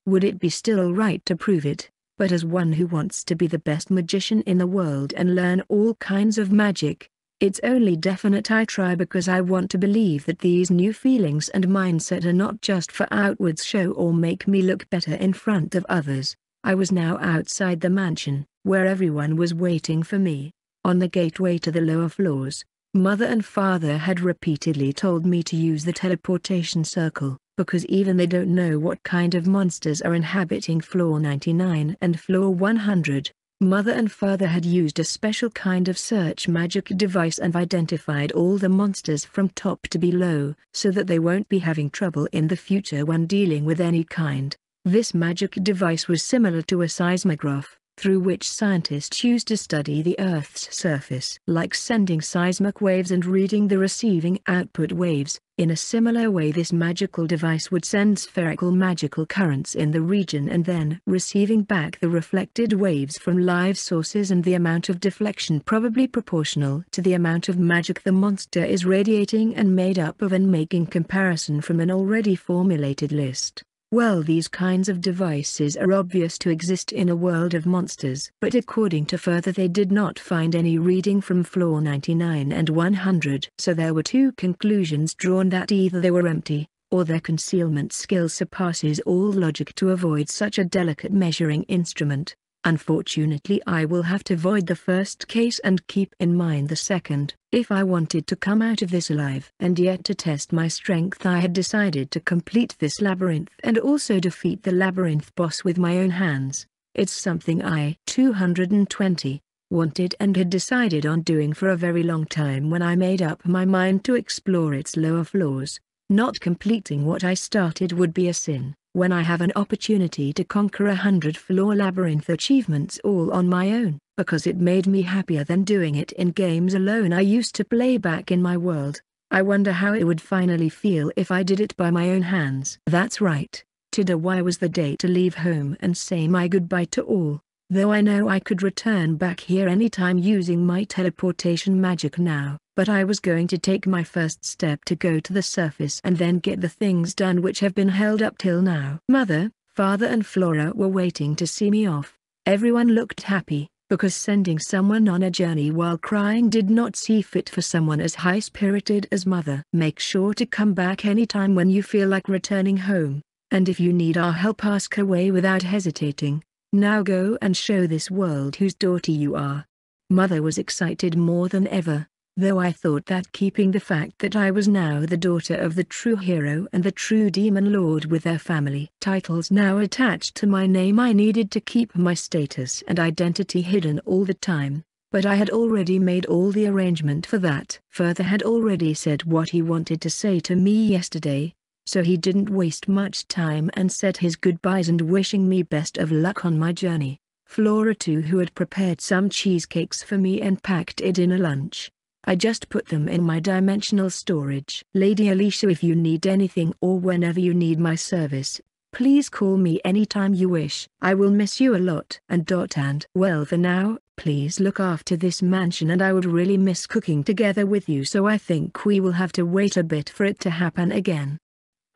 Would it be still right to prove it? But as one who wants to be the best magician in the world and learn all kinds of magic. It's only definite I try because I want to believe that these new feelings and mindset are not just for outwards show or make me look better in front of others. I was now outside the mansion, where everyone was waiting for me. On the gateway to the lower floors, Mother and father had repeatedly told me to use the teleportation circle, because even they don't know what kind of monsters are inhabiting floor 99 and floor 100. Mother and father had used a special kind of search magic device and identified all the monsters from top to below, so that they won't be having trouble in the future when dealing with any kind. This magic device was similar to a seismograph, through which scientists use to study the Earth's surface. Like sending seismic waves and reading the receiving output waves, in a similar way this magical device would send spherical magical currents in the region and then receiving back the reflected waves from live sources and the amount of deflection probably proportional to the amount of magic the monster is radiating and made up of and making comparison from an already formulated list. Well these kinds of devices are obvious to exist in a world of monsters. But according to further they did not find any reading from floor 99 and 100. So there were two conclusions drawn that either they were empty, or their concealment skill surpasses all logic to avoid such a delicate measuring instrument. Unfortunately I will have to void the first case and keep in mind the second. If I wanted to come out of this alive and yet to test my strength I had decided to complete this labyrinth and also defeat the labyrinth boss with my own hands. It's something I 220 wanted and had decided on doing for a very long time when I made up my mind to explore its lower floors. Not completing what I started would be a sin when I have an opportunity to conquer a hundred floor labyrinth achievements all on my own, because it made me happier than doing it in games alone I used to play back in my world. I wonder how it would finally feel if I did it by my own hands. That's right. Today was the day to leave home and say my goodbye to all, though I know I could return back here anytime using my teleportation magic now but I was going to take my first step to go to the surface and then get the things done which have been held up till now. Mother, father and Flora were waiting to see me off. Everyone looked happy, because sending someone on a journey while crying did not see fit for someone as high-spirited as mother. Make sure to come back anytime when you feel like returning home, and if you need our help ask away without hesitating. Now go and show this world whose daughter you are. Mother was excited more than ever, though I thought that keeping the fact that I was now the daughter of the true hero and the true demon lord with their family titles now attached to my name I needed to keep my status and identity hidden all the time, but I had already made all the arrangement for that. Further had already said what he wanted to say to me yesterday, so he didn't waste much time and said his goodbyes and wishing me best of luck on my journey. Flora too who had prepared some cheesecakes for me and packed it in a lunch I just put them in my dimensional storage. Lady Alicia if you need anything or whenever you need my service, please call me anytime you wish. I will miss you a lot. And dot and well for now, please look after this mansion and I would really miss cooking together with you so I think we will have to wait a bit for it to happen again.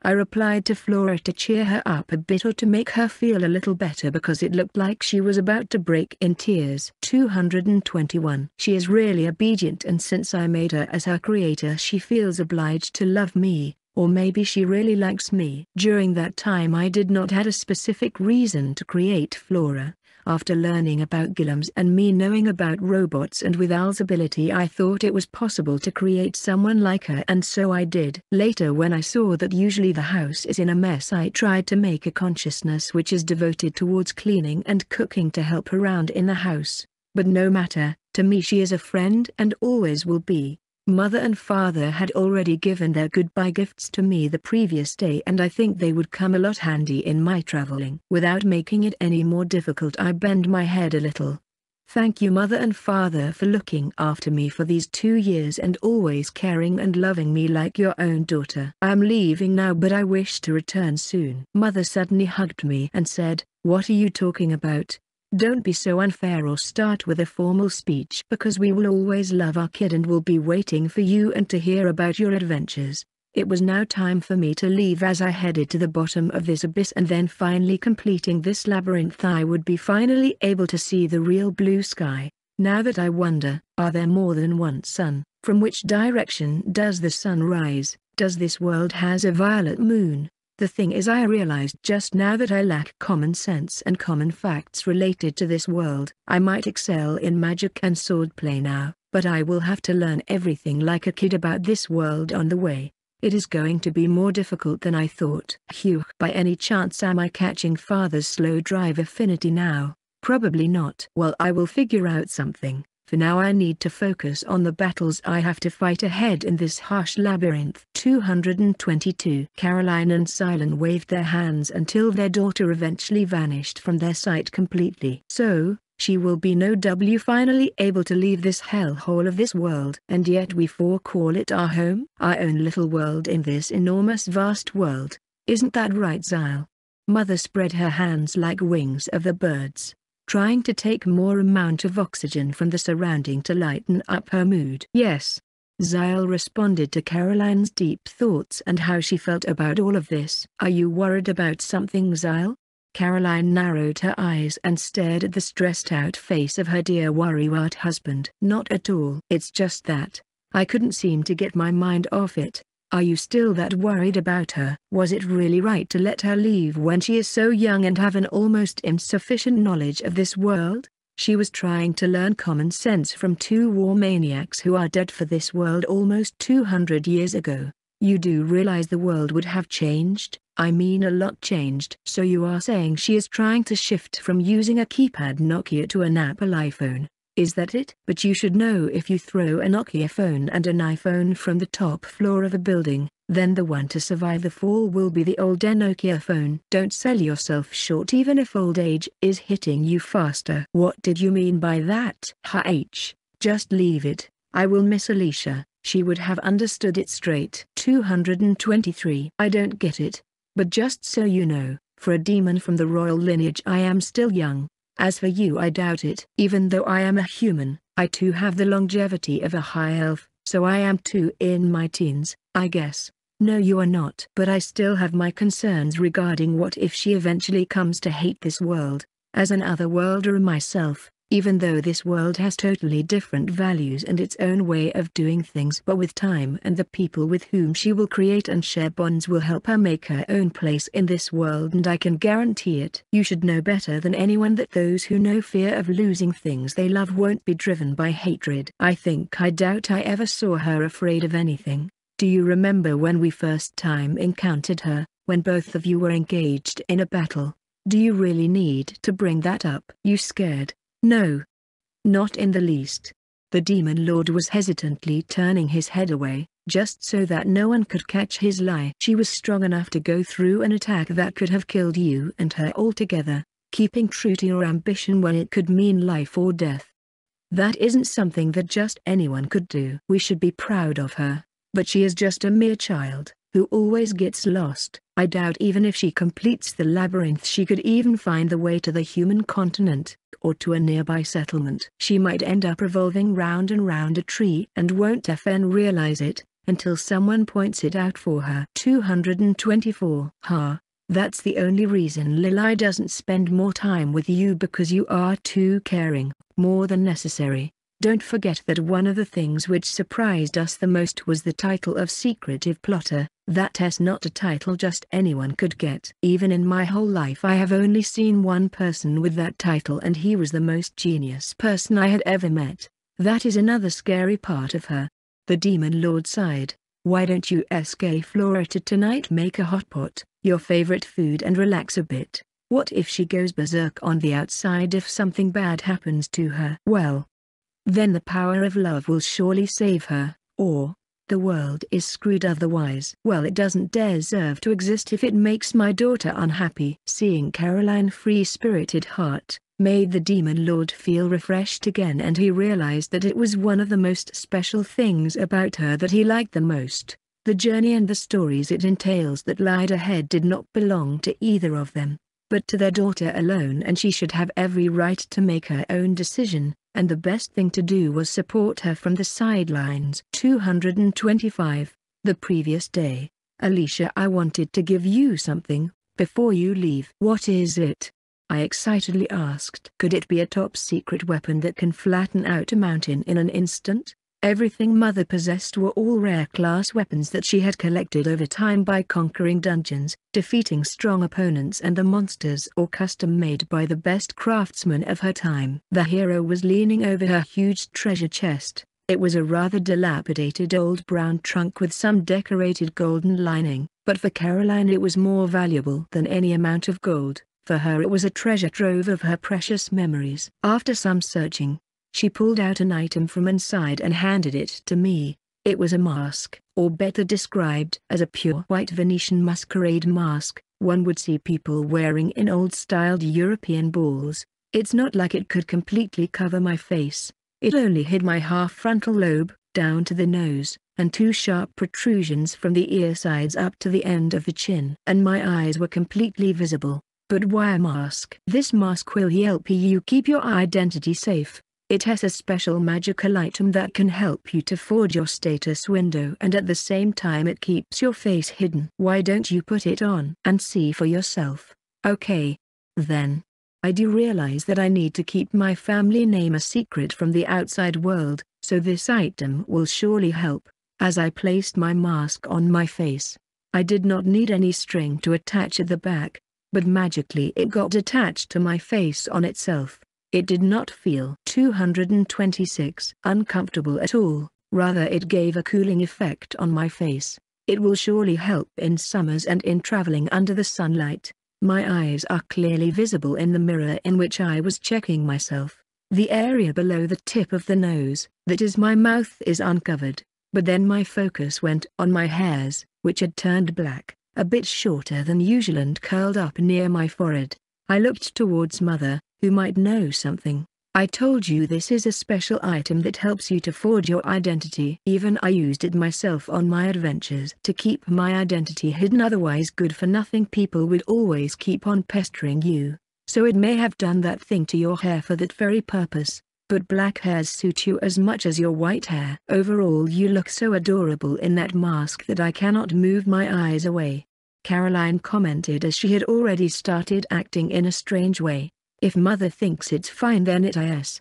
I replied to Flora to cheer her up a bit or to make her feel a little better because it looked like she was about to break in tears. 221 She is really obedient and since I made her as her creator she feels obliged to love me, or maybe she really likes me. During that time I did not had a specific reason to create Flora. After learning about golems and me knowing about robots and with Al's ability I thought it was possible to create someone like her and so I did. Later when I saw that usually the house is in a mess I tried to make a consciousness which is devoted towards cleaning and cooking to help around in the house. But no matter, to me she is a friend and always will be. Mother and father had already given their goodbye gifts to me the previous day and I think they would come a lot handy in my traveling. Without making it any more difficult I bend my head a little. Thank you mother and father for looking after me for these two years and always caring and loving me like your own daughter. I am leaving now but I wish to return soon. Mother suddenly hugged me and said, what are you talking about? Don't be so unfair or start with a formal speech because we will always love our kid and will be waiting for you and to hear about your adventures. It was now time for me to leave as I headed to the bottom of this abyss and then finally completing this labyrinth I would be finally able to see the real blue sky. Now that I wonder, are there more than one sun? From which direction does the sun rise? Does this world has a violet moon? The thing is I realized just now that I lack common sense and common facts related to this world. I might excel in magic and swordplay now, But I will have to learn everything like a kid about this world on the way. It is going to be more difficult than I thought. Phew. By any chance am I catching father's slow drive affinity now? Probably not. Well I will figure out something. For now I need to focus on the battles I have to fight ahead in this harsh labyrinth. 222 Caroline and Silen waved their hands until their daughter eventually vanished from their sight completely. So, she will be no W finally able to leave this hellhole of this world. And yet we four call it our home? Our own little world in this enormous vast world. Isn't that right Zyle? Mother spread her hands like wings of the birds, trying to take more amount of oxygen from the surrounding to lighten up her mood. Yes. Zyle responded to Caroline's deep thoughts and how she felt about all of this. Are you worried about something Zyle? Caroline narrowed her eyes and stared at the stressed-out face of her dear worrywart husband. Not at all. It's just that. I couldn't seem to get my mind off it. Are you still that worried about her? Was it really right to let her leave when she is so young and have an almost insufficient knowledge of this world? She was trying to learn common sense from two war maniacs who are dead for this world almost 200 years ago. You do realize the world would have changed? I mean a lot changed. So you are saying she is trying to shift from using a keypad Nokia to an Apple iPhone. Is that it? But you should know if you throw a Nokia phone and an iPhone from the top floor of a building, then the one to survive the fall will be the old Nokia phone. Don't sell yourself short even if old age is hitting you faster. What did you mean by that? H. Just leave it. I will miss Alicia. She would have understood it straight. 223. I don't get it. But just so you know, for a demon from the royal lineage I am still young. As for you I doubt it. Even though I am a human, I too have the longevity of a high elf, so I am too in my teens, I guess. No you are not. But I still have my concerns regarding what if she eventually comes to hate this world. As an otherworlder myself, even though this world has totally different values and its own way of doing things but with time and the people with whom she will create and share bonds will help her make her own place in this world and I can guarantee it. You should know better than anyone that those who know fear of losing things they love won't be driven by hatred. I think I doubt I ever saw her afraid of anything. Do you remember when we first time encountered her, when both of you were engaged in a battle? Do you really need to bring that up? You scared? No. Not in the least. The demon lord was hesitantly turning his head away, just so that no one could catch his lie. She was strong enough to go through an attack that could have killed you and her altogether, keeping true to your ambition when it could mean life or death. That isn't something that just anyone could do. We should be proud of her, but she is just a mere child who always gets lost. I doubt even if she completes the labyrinth she could even find the way to the human continent, or to a nearby settlement. She might end up revolving round and round a tree and won't FN realize it, until someone points it out for her. 224. Ha, that's the only reason Lily doesn't spend more time with you because you are too caring, more than necessary. Don't forget that one of the things which surprised us the most was the title of Secretive Plotter. That is not a title just anyone could get. Even in my whole life I have only seen one person with that title and he was the most genius person I had ever met. That is another scary part of her. The Demon Lord sighed. Why don't you SK Flora to tonight make a hot pot, your favorite food and relax a bit? What if she goes berserk on the outside if something bad happens to her? Well, then the power of love will surely save her, or, the world is screwed otherwise. Well it doesn't deserve to exist if it makes my daughter unhappy. Seeing Caroline's free-spirited heart, made the demon lord feel refreshed again and he realized that it was one of the most special things about her that he liked the most. The journey and the stories it entails that lied ahead did not belong to either of them, but to their daughter alone and she should have every right to make her own decision and the best thing to do was support her from the sidelines. 225. The previous day, Alicia I wanted to give you something, before you leave. What is it? I excitedly asked. Could it be a top secret weapon that can flatten out a mountain in an instant? Everything Mother possessed were all rare class weapons that she had collected over time by conquering dungeons, defeating strong opponents and the monsters or custom made by the best craftsmen of her time. The hero was leaning over her huge treasure chest, It was a rather dilapidated old brown trunk with some decorated golden lining, but for Caroline it was more valuable than any amount of gold. For her it was a treasure trove of her precious memories. After some searching, she pulled out an item from inside and handed it to me. It was a mask, or better described as a pure white Venetian masquerade mask, one would see people wearing in old-styled European balls. It's not like it could completely cover my face. It only hid my half-frontal lobe, down to the nose, and two sharp protrusions from the ear sides up to the end of the chin. And my eyes were completely visible. But why a mask? This mask will help you keep your identity safe. It has a special magical item that can help you to forge your status window and at the same time it keeps your face hidden. Why don't you put it on and see for yourself? Okay. Then. I do realize that I need to keep my family name a secret from the outside world, so this item will surely help. As I placed my mask on my face, I did not need any string to attach at the back, but magically it got attached to my face on itself. It did not feel 226 uncomfortable at all, rather it gave a cooling effect on my face. It will surely help in summers and in traveling under the sunlight. My eyes are clearly visible in the mirror in which I was checking myself. The area below the tip of the nose, that is my mouth is uncovered, but then my focus went on my hairs, which had turned black a bit shorter than usual and curled up near my forehead. I looked towards mother, who might know something. I told you this is a special item that helps you to forge your identity. Even I used it myself on my adventures to keep my identity hidden otherwise good for nothing people would always keep on pestering you. So it may have done that thing to your hair for that very purpose but black hairs suit you as much as your white hair. Overall you look so adorable in that mask that I cannot move my eyes away. Caroline commented as she had already started acting in a strange way. If mother thinks it's fine then it is.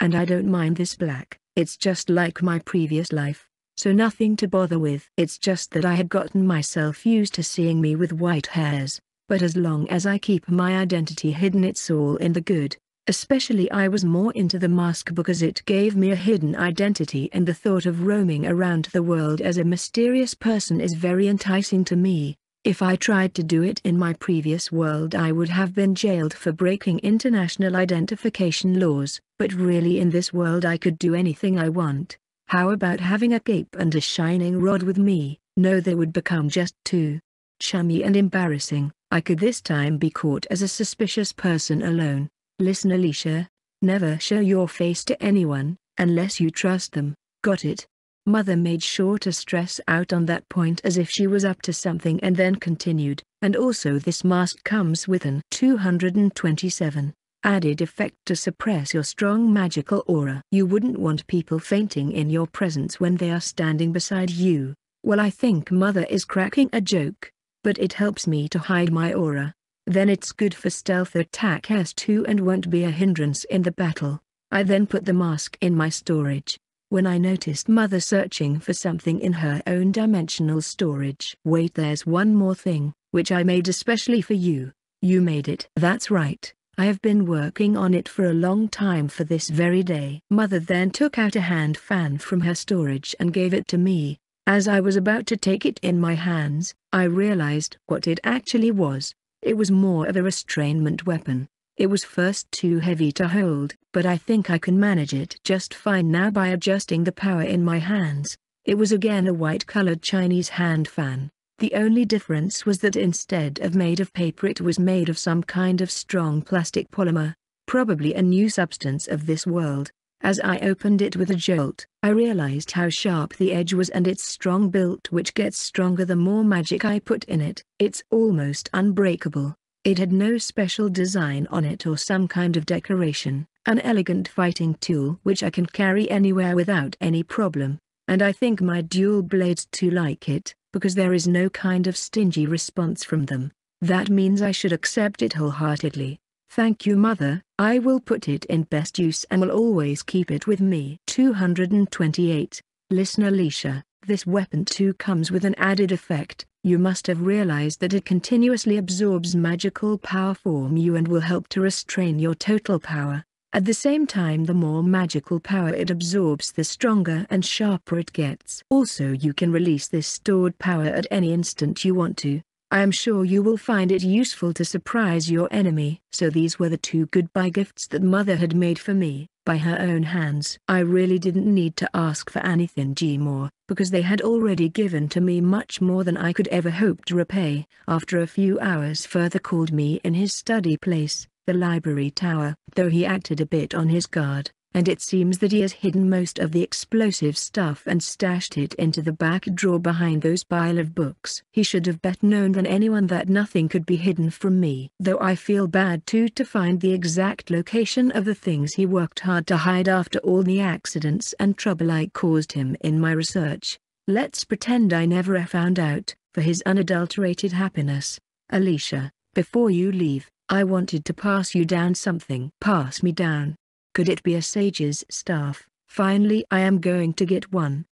And I don't mind this black, it's just like my previous life. So nothing to bother with. It's just that I had gotten myself used to seeing me with white hairs. But as long as I keep my identity hidden it's all in the good. Especially I was more into the mask because it gave me a hidden identity and the thought of roaming around the world as a mysterious person is very enticing to me. If I tried to do it in my previous world I would have been jailed for breaking international identification laws, but really in this world I could do anything I want. How about having a cape and a shining rod with me? No they would become just too chummy and embarrassing. I could this time be caught as a suspicious person alone. Listen Alicia, never show your face to anyone, unless you trust them, got it? Mother made sure to stress out on that point as if she was up to something and then continued, and also this mask comes with an 227 added effect to suppress your strong magical aura. You wouldn't want people fainting in your presence when they are standing beside you. Well I think mother is cracking a joke, but it helps me to hide my aura, then it's good for stealth attacks too and won't be a hindrance in the battle. I then put the mask in my storage. When I noticed mother searching for something in her own dimensional storage. Wait there's one more thing, which I made especially for you. You made it. That's right. I have been working on it for a long time for this very day. Mother then took out a hand fan from her storage and gave it to me. As I was about to take it in my hands, I realized what it actually was. It was more of a restrainment weapon. It was first too heavy to hold, but I think I can manage it just fine now by adjusting the power in my hands. It was again a white-colored Chinese hand fan. The only difference was that instead of made of paper it was made of some kind of strong plastic polymer, probably a new substance of this world. As I opened it with a jolt, I realized how sharp the edge was and its strong built which gets stronger the more magic I put in it. It's almost unbreakable. It had no special design on it or some kind of decoration, an elegant fighting tool which I can carry anywhere without any problem. And I think my dual blades too like it, because there is no kind of stingy response from them. That means I should accept it wholeheartedly. Thank you mother, I will put it in best use and will always keep it with me. 228. Listen Alicia, this weapon too comes with an added effect. You must have realized that it continuously absorbs magical power from you and will help to restrain your total power. At the same time the more magical power it absorbs the stronger and sharper it gets. Also you can release this stored power at any instant you want to. I am sure you will find it useful to surprise your enemy. So these were the two goodbye gifts that mother had made for me, by her own hands. I really didn't need to ask for anything G more, because they had already given to me much more than I could ever hope to repay. After a few hours further called me in his study place, the library tower. Though he acted a bit on his guard, and it seems that he has hidden most of the explosive stuff and stashed it into the back drawer behind those pile of books. He should have better known than anyone that nothing could be hidden from me. Though I feel bad too to find the exact location of the things he worked hard to hide after all the accidents and trouble I caused him in my research. Let's pretend I never found out, for his unadulterated happiness. Alicia, before you leave, I wanted to pass you down something. Pass me down. Could it be a sage's staff? Finally I am going to get one.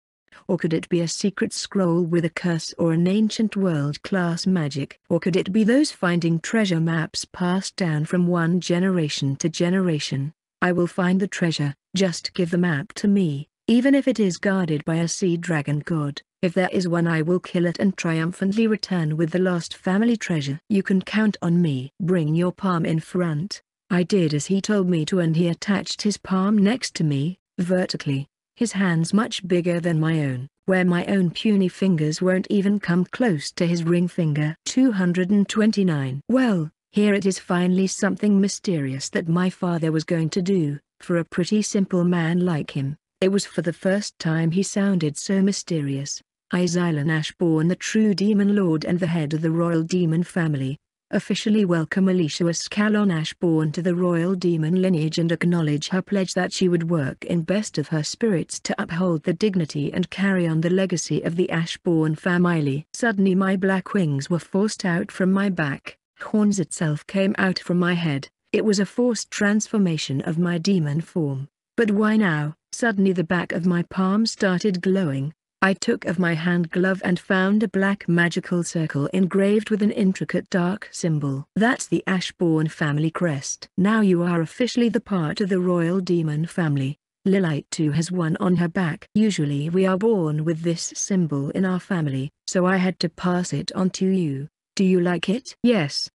Or could it be a secret scroll with a curse or an ancient world-class magic? Or could it be those finding treasure maps passed down from one generation to generation? I will find the treasure, just give the map to me, even if it is guarded by a sea dragon god. If there is one I will kill it and triumphantly return with the lost family treasure. You can count on me. Bring your palm in front. I did as he told me to and he attached his palm next to me, vertically, his hands much bigger than my own, where my own puny fingers won't even come close to his ring finger. 229 Well, here it is finally something mysterious that my father was going to do, for a pretty simple man like him. It was for the first time he sounded so mysterious. I Xylon Ashbourne the true demon lord and the head of the royal demon family, officially welcome Alicia Ascalon Ashbourne to the royal demon lineage and acknowledge her pledge that she would work in best of her spirits to uphold the dignity and carry on the legacy of the Ashbourne family. Suddenly my black wings were forced out from my back, horns itself came out from my head, it was a forced transformation of my demon form. But why now? Suddenly the back of my palm started glowing, I took of my hand glove and found a black magical circle engraved with an intricate dark symbol. That's the Ashbourne family crest. Now you are officially the part of the royal demon family. Lilite too has one on her back. Usually we are born with this symbol in our family, so I had to pass it on to you. Do you like it? Yes.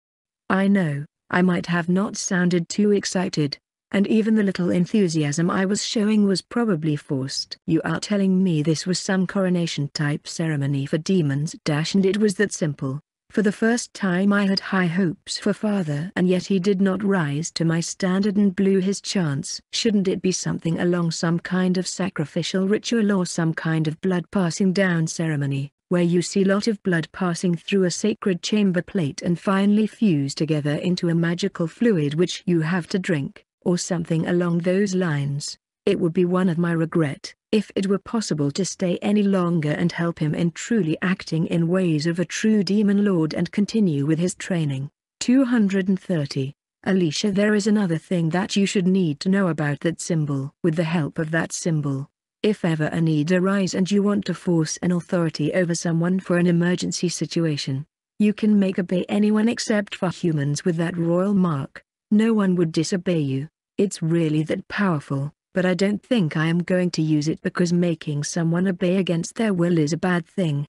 I know, I might have not sounded too excited, and even the little enthusiasm I was showing was probably forced. You are telling me this was some coronation-type ceremony for demons dash and it was that simple. For the first time I had high hopes for father and yet he did not rise to my standard and blew his chance. Shouldn't it be something along some kind of sacrificial ritual or some kind of blood passing down ceremony, where you see lot of blood passing through a sacred chamber plate and finally fuse together into a magical fluid which you have to drink? Or something along those lines. It would be one of my regret, if it were possible to stay any longer and help him in truly acting in ways of a true demon lord and continue with his training. 230. Alicia there is another thing that you should need to know about that symbol. With the help of that symbol, if ever a need arise and you want to force an authority over someone for an emergency situation, you can make obey anyone except for humans with that royal mark. No one would disobey you. It's really that powerful, but I don't think I am going to use it because making someone obey against their will is a bad thing.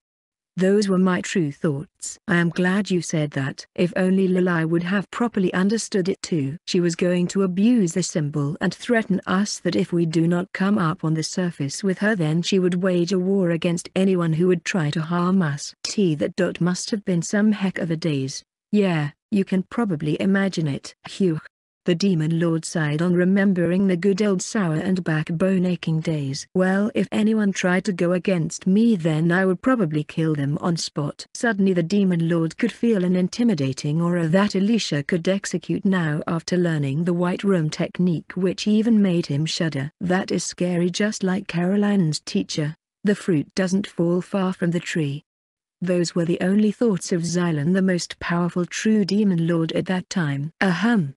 Those were my true thoughts. I am glad you said that. If only Lilai would have properly understood it too. She was going to abuse the symbol and threaten us that if we do not come up on the surface with her then she would wage a war against anyone who would try to harm us. T that dot must have been some heck of a days. Yeah, you can probably imagine it. Phew. The demon lord sighed on remembering the good old sour and backbone-aching days. Well if anyone tried to go against me then I would probably kill them on spot. Suddenly the demon lord could feel an intimidating aura that Alicia could execute now after learning the white room technique which even made him shudder. That is scary just like Caroline's teacher. The fruit doesn't fall far from the tree. Those were the only thoughts of Xylon the most powerful true demon lord at that time. Ahem.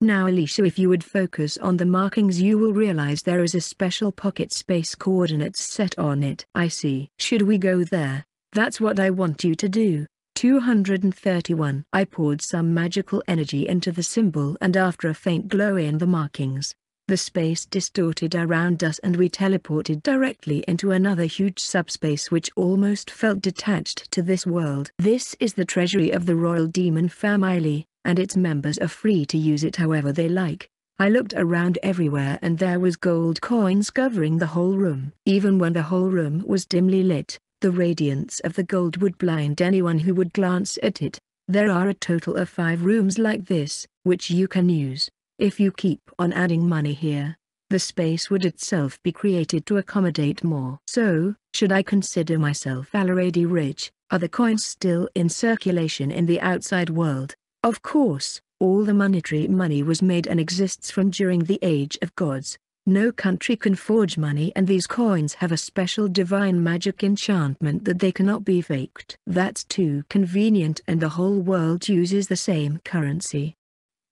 Now Alicia if you would focus on the markings you will realize there is a special pocket space coordinates set on it. I see. Should we go there? That's what I want you to do. 231 I poured some magical energy into the symbol and after a faint glow in the markings, The space distorted around us and we teleported directly into another huge subspace which almost felt detached to this world. This is the treasury of the royal demon family, and its members are free to use it however they like. I looked around everywhere and there was gold coins covering the whole room. Even when the whole room was dimly lit, the radiance of the gold would blind anyone who would glance at it. There are a total of five rooms like this, which you can use. If you keep on adding money here, the space would itself be created to accommodate more. So, should I consider myself already rich, are the coins still in circulation in the outside world? Of course, all the monetary money was made and exists from during the age of gods. No country can forge money and these coins have a special divine magic enchantment that they cannot be faked. That's too convenient and the whole world uses the same currency.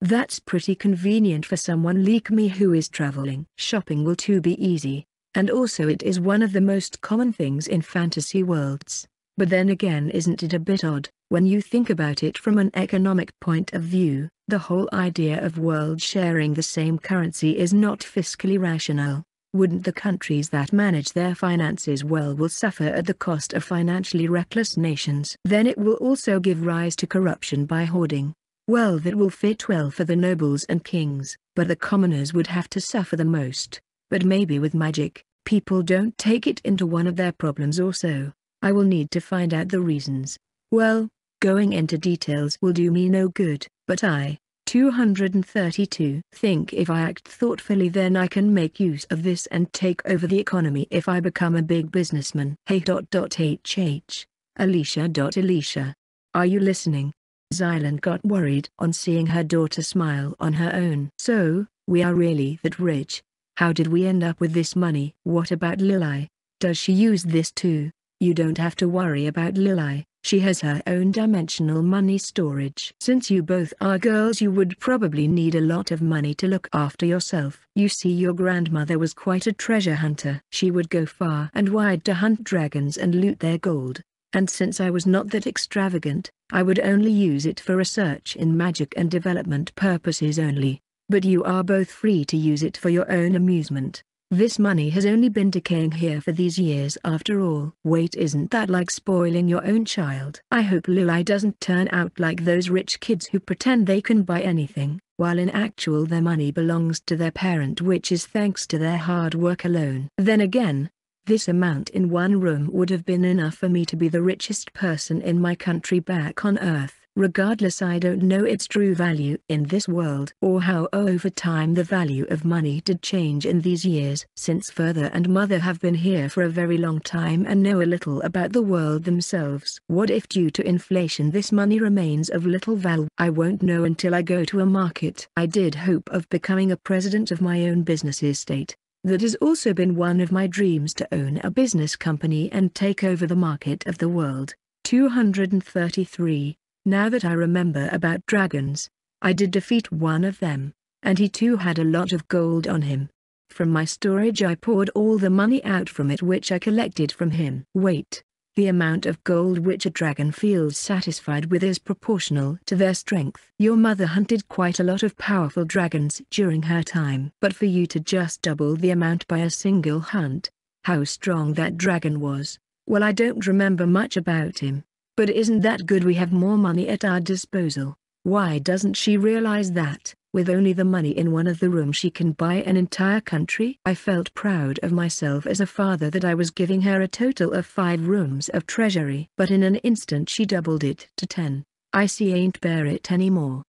That's pretty convenient for someone like me who is traveling. Shopping will too be easy, and also it is one of the most common things in fantasy worlds. But then again isn't it a bit odd, when you think about it from an economic point of view, the whole idea of world sharing the same currency is not fiscally rational. Wouldn't the countries that manage their finances well will suffer at the cost of financially reckless nations? Then it will also give rise to corruption by hoarding, well that will fit well for the nobles and kings, but the commoners would have to suffer the most. But maybe with magic, people don't take it into one of their problems or so. I will need to find out the reasons. Well, going into details will do me no good, but I, 232 think if I act thoughtfully then I can make use of this and take over the economy if I become a big businessman. Hey dot hh. Alicia Alicia. Are you listening? Xylon got worried on seeing her daughter smile on her own. So, we are really that rich. How did we end up with this money? What about Lily? Does she use this too? You don't have to worry about Lily, she has her own dimensional money storage. Since you both are girls you would probably need a lot of money to look after yourself. You see your grandmother was quite a treasure hunter. She would go far and wide to hunt dragons and loot their gold. And since I was not that extravagant, I would only use it for research in magic and development purposes only. But you are both free to use it for your own amusement. This money has only been decaying here for these years after all. Wait isn't that like spoiling your own child? I hope Lily doesn't turn out like those rich kids who pretend they can buy anything, while in actual their money belongs to their parent which is thanks to their hard work alone. Then again, this amount in one room would have been enough for me to be the richest person in my country back on Earth. Regardless I don't know its true value in this world or how over time the value of money did change in these years since father and mother have been here for a very long time and know a little about the world themselves. What if due to inflation this money remains of little value? I won't know until I go to a market. I did hope of becoming a president of my own business estate, that has also been one of my dreams to own a business company and take over the market of the world. 233. Now that I remember about dragons, I did defeat one of them, and he too had a lot of gold on him. From my storage I poured all the money out from it which I collected from him. Wait, the amount of gold which a dragon feels satisfied with is proportional to their strength. Your mother hunted quite a lot of powerful dragons during her time. But for you to just double the amount by a single hunt, how strong that dragon was, well I don't remember much about him. But isn't that good we have more money at our disposal? Why doesn't she realize that? With only the money in one of the rooms she can buy an entire country. I felt proud of myself as a father that I was giving her a total of five rooms of treasury. But in an instant she doubled it to ten. I see ain't bear it anymore.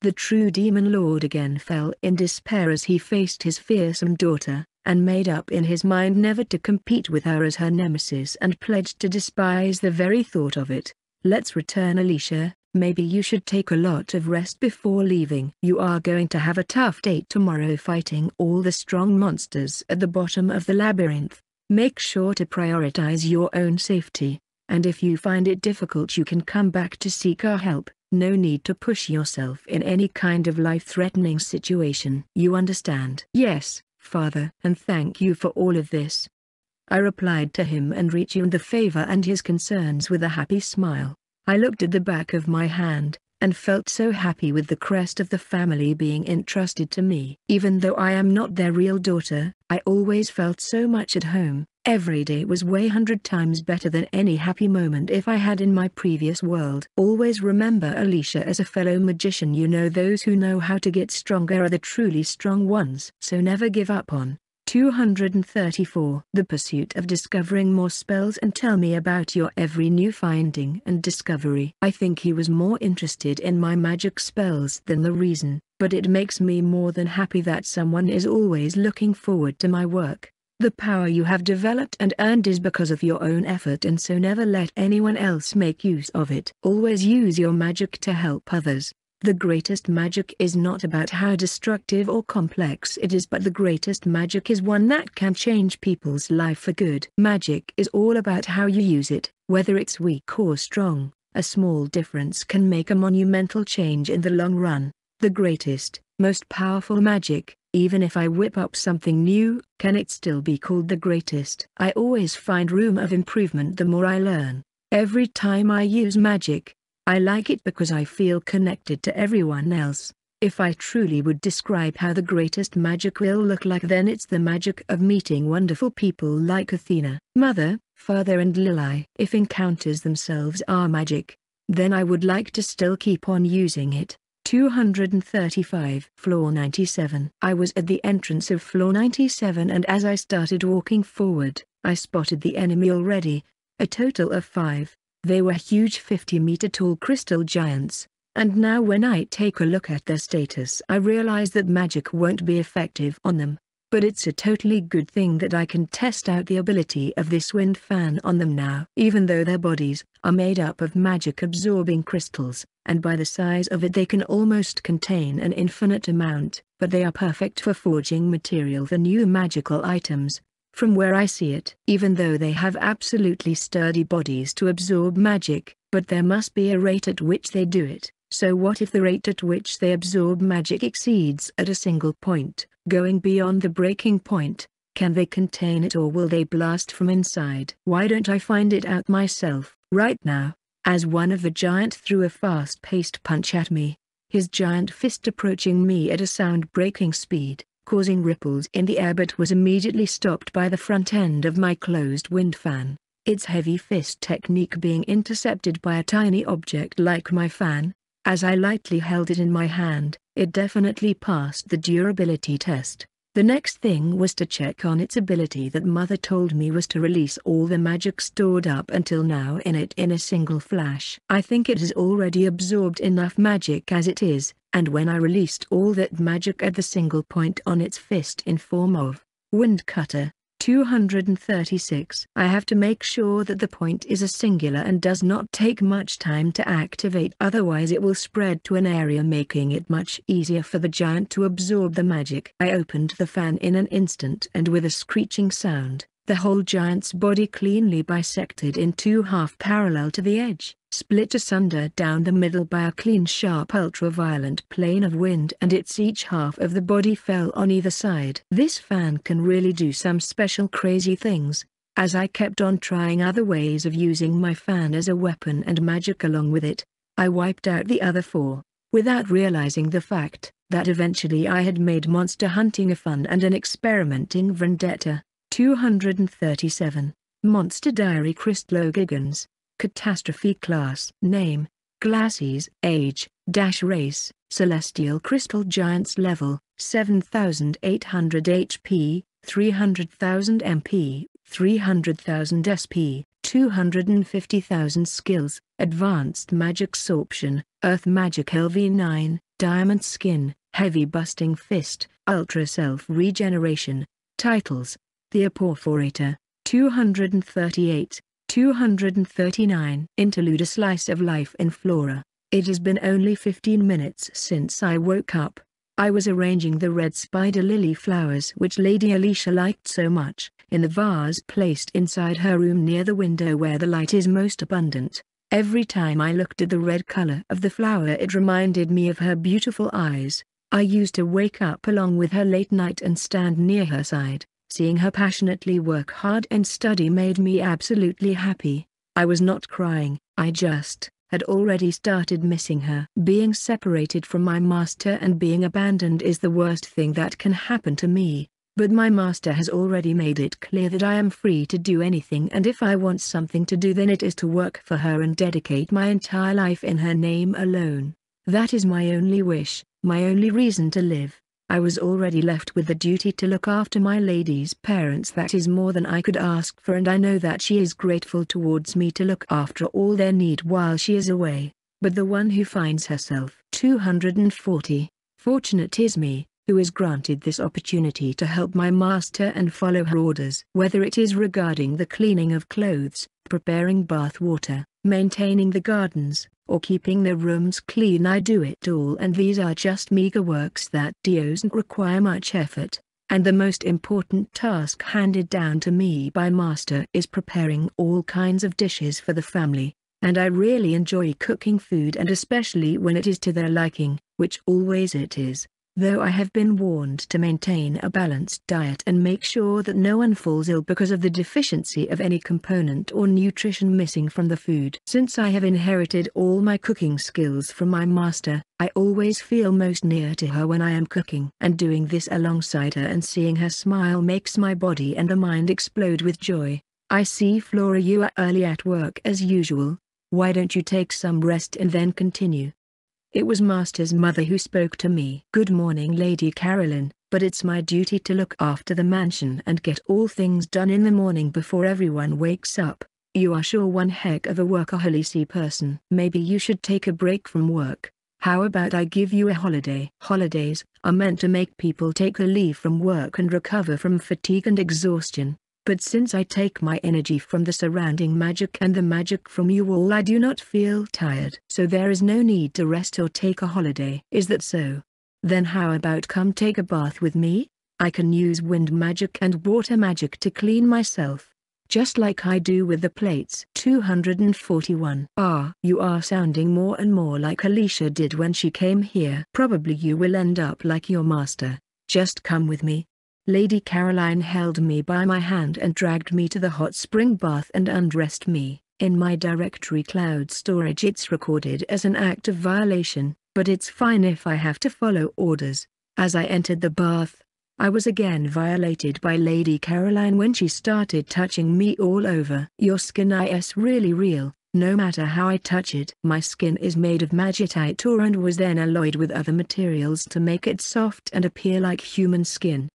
The true demon lord again fell in despair as he faced his fearsome daughter, and made up in his mind never to compete with her as her nemesis and pledged to despise the very thought of it. Let's return Alicia, Maybe you should take a lot of rest before leaving. You are going to have a tough day tomorrow fighting all the strong monsters at the bottom of the labyrinth. Make sure to prioritize your own safety, and if you find it difficult you can come back to seek our help. No need to push yourself in any kind of life-threatening situation. You understand? Yes, father. And thank you for all of this. I replied to him and returned the favor and his concerns with a happy smile. I looked at the back of my hand, and felt so happy with the crest of the family being entrusted to me. Even though I am not their real daughter, I always felt so much at home, every day was way hundred times better than any happy moment if I had in my previous world. Always remember Alicia as a fellow magician you know those who know how to get stronger are the truly strong ones. So never give up on, 234. The pursuit of discovering more spells and tell me about your every new finding and discovery. I think he was more interested in my magic spells than the reason, but it makes me more than happy that someone is always looking forward to my work. The power you have developed and earned is because of your own effort and so never let anyone else make use of it. Always use your magic to help others. The greatest magic is not about how destructive or complex it is but the greatest magic is one that can change people's life for good. Magic is all about how you use it, whether it's weak or strong. A small difference can make a monumental change in the long run. The greatest, most powerful magic, even if I whip up something new, can it still be called the greatest? I always find room of improvement the more I learn. Every time I use magic, I like it because I feel connected to everyone else. If I truly would describe how the greatest magic will look like then it's the magic of meeting wonderful people like Athena, Mother, Father and Lili. If encounters themselves are magic, then I would like to still keep on using it. 235 Floor 97 I was at the entrance of floor 97 and as I started walking forward, I spotted the enemy already, a total of five. They were huge 50-meter tall crystal giants, and now when I take a look at their status I realize that magic won't be effective on them. But it's a totally good thing that I can test out the ability of this wind fan on them now. Even though their bodies are made up of magic-absorbing crystals, and by the size of it they can almost contain an infinite amount, but they are perfect for forging material for new magical items, from where I see it. Even though they have absolutely sturdy bodies to absorb magic, but there must be a rate at which they do it. So what if the rate at which they absorb magic exceeds at a single point, going beyond the breaking point? Can they contain it or will they blast from inside? Why don't I find it out myself, right now? As one of the giant threw a fast-paced punch at me, his giant fist approaching me at a sound-breaking speed causing ripples in the air but was immediately stopped by the front end of my closed wind fan, its heavy fist technique being intercepted by a tiny object like my fan. As I lightly held it in my hand, it definitely passed the durability test. The next thing was to check on its ability that mother told me was to release all the magic stored up until now in it in a single flash. I think it has already absorbed enough magic as it is, and when I released all that magic at the single point on its fist in form of wind cutter, 236. I have to make sure that the point is a singular and does not take much time to activate otherwise it will spread to an area making it much easier for the giant to absorb the magic. I opened the fan in an instant and with a screeching sound, the whole giant's body cleanly bisected in two half parallel to the edge, split asunder down the middle by a clean sharp ultra-violent plane of wind and its each half of the body fell on either side. This fan can really do some special crazy things, as I kept on trying other ways of using my fan as a weapon and magic along with it, I wiped out the other four, without realizing the fact, that eventually I had made monster hunting a fun and an experimenting vendetta. 237. Monster Diary Crystallogigans. Catastrophe Class Name, Glacies Age, Dash Race, Celestial Crystal Giants Level, 7800 HP, 300,000 MP, 300,000 SP, 250,000 Skills, Advanced Magic Sorption, Earth Magic LV9, Diamond Skin, Heavy Busting Fist, Ultra Self Regeneration, Titles, the Aporphorator, 238, 239. Interlude A slice of life in Flora. It has been only 15 minutes since I woke up. I was arranging the red spider lily flowers which Lady Alicia liked so much, in the vase placed inside her room near the window where the light is most abundant. Every time I looked at the red color of the flower it reminded me of her beautiful eyes. I used to wake up along with her late night and stand near her side, Seeing her passionately work hard and study made me absolutely happy. I was not crying, I just had already started missing her. Being separated from my master and being abandoned is the worst thing that can happen to me. But my master has already made it clear that I am free to do anything and if I want something to do then it is to work for her and dedicate my entire life in her name alone. That is my only wish, my only reason to live. I was already left with the duty to look after my lady's parents that is more than I could ask for and I know that she is grateful towards me to look after all their need while she is away. But the one who finds herself 240, fortunate is me, who is granted this opportunity to help my master and follow her orders. Whether it is regarding the cleaning of clothes, preparing bath water, maintaining the gardens, or keeping the rooms clean I do it all and these are just meager works that doesn't require much effort. And the most important task handed down to me by master is preparing all kinds of dishes for the family, and I really enjoy cooking food and especially when it is to their liking, which always it is though I have been warned to maintain a balanced diet and make sure that no one falls ill because of the deficiency of any component or nutrition missing from the food. Since I have inherited all my cooking skills from my master, I always feel most near to her when I am cooking. And doing this alongside her and seeing her smile makes my body and the mind explode with joy. I see Flora you are early at work as usual. Why don't you take some rest and then continue? It was Master's mother who spoke to me. Good morning Lady Caroline, but it's my duty to look after the mansion and get all things done in the morning before everyone wakes up. You are sure one heck of a workaholic person. Maybe you should take a break from work. How about I give you a holiday? Holidays are meant to make people take a leave from work and recover from fatigue and exhaustion. But since I take my energy from the surrounding magic and the magic from you all I do not feel tired. So there is no need to rest or take a holiday. Is that so? Then how about come take a bath with me? I can use wind magic and water magic to clean myself. Just like I do with the plates. 241. Ah, you are sounding more and more like Alicia did when she came here. Probably you will end up like your master. Just come with me, Lady Caroline held me by my hand and dragged me to the hot spring bath and undressed me. In my directory cloud storage it's recorded as an act of violation, but it's fine if I have to follow orders. As I entered the bath, I was again violated by Lady Caroline when she started touching me all over. Your skin is really real, no matter how I touch it. My skin is made of magitite ore and was then alloyed with other materials to make it soft and appear like human skin.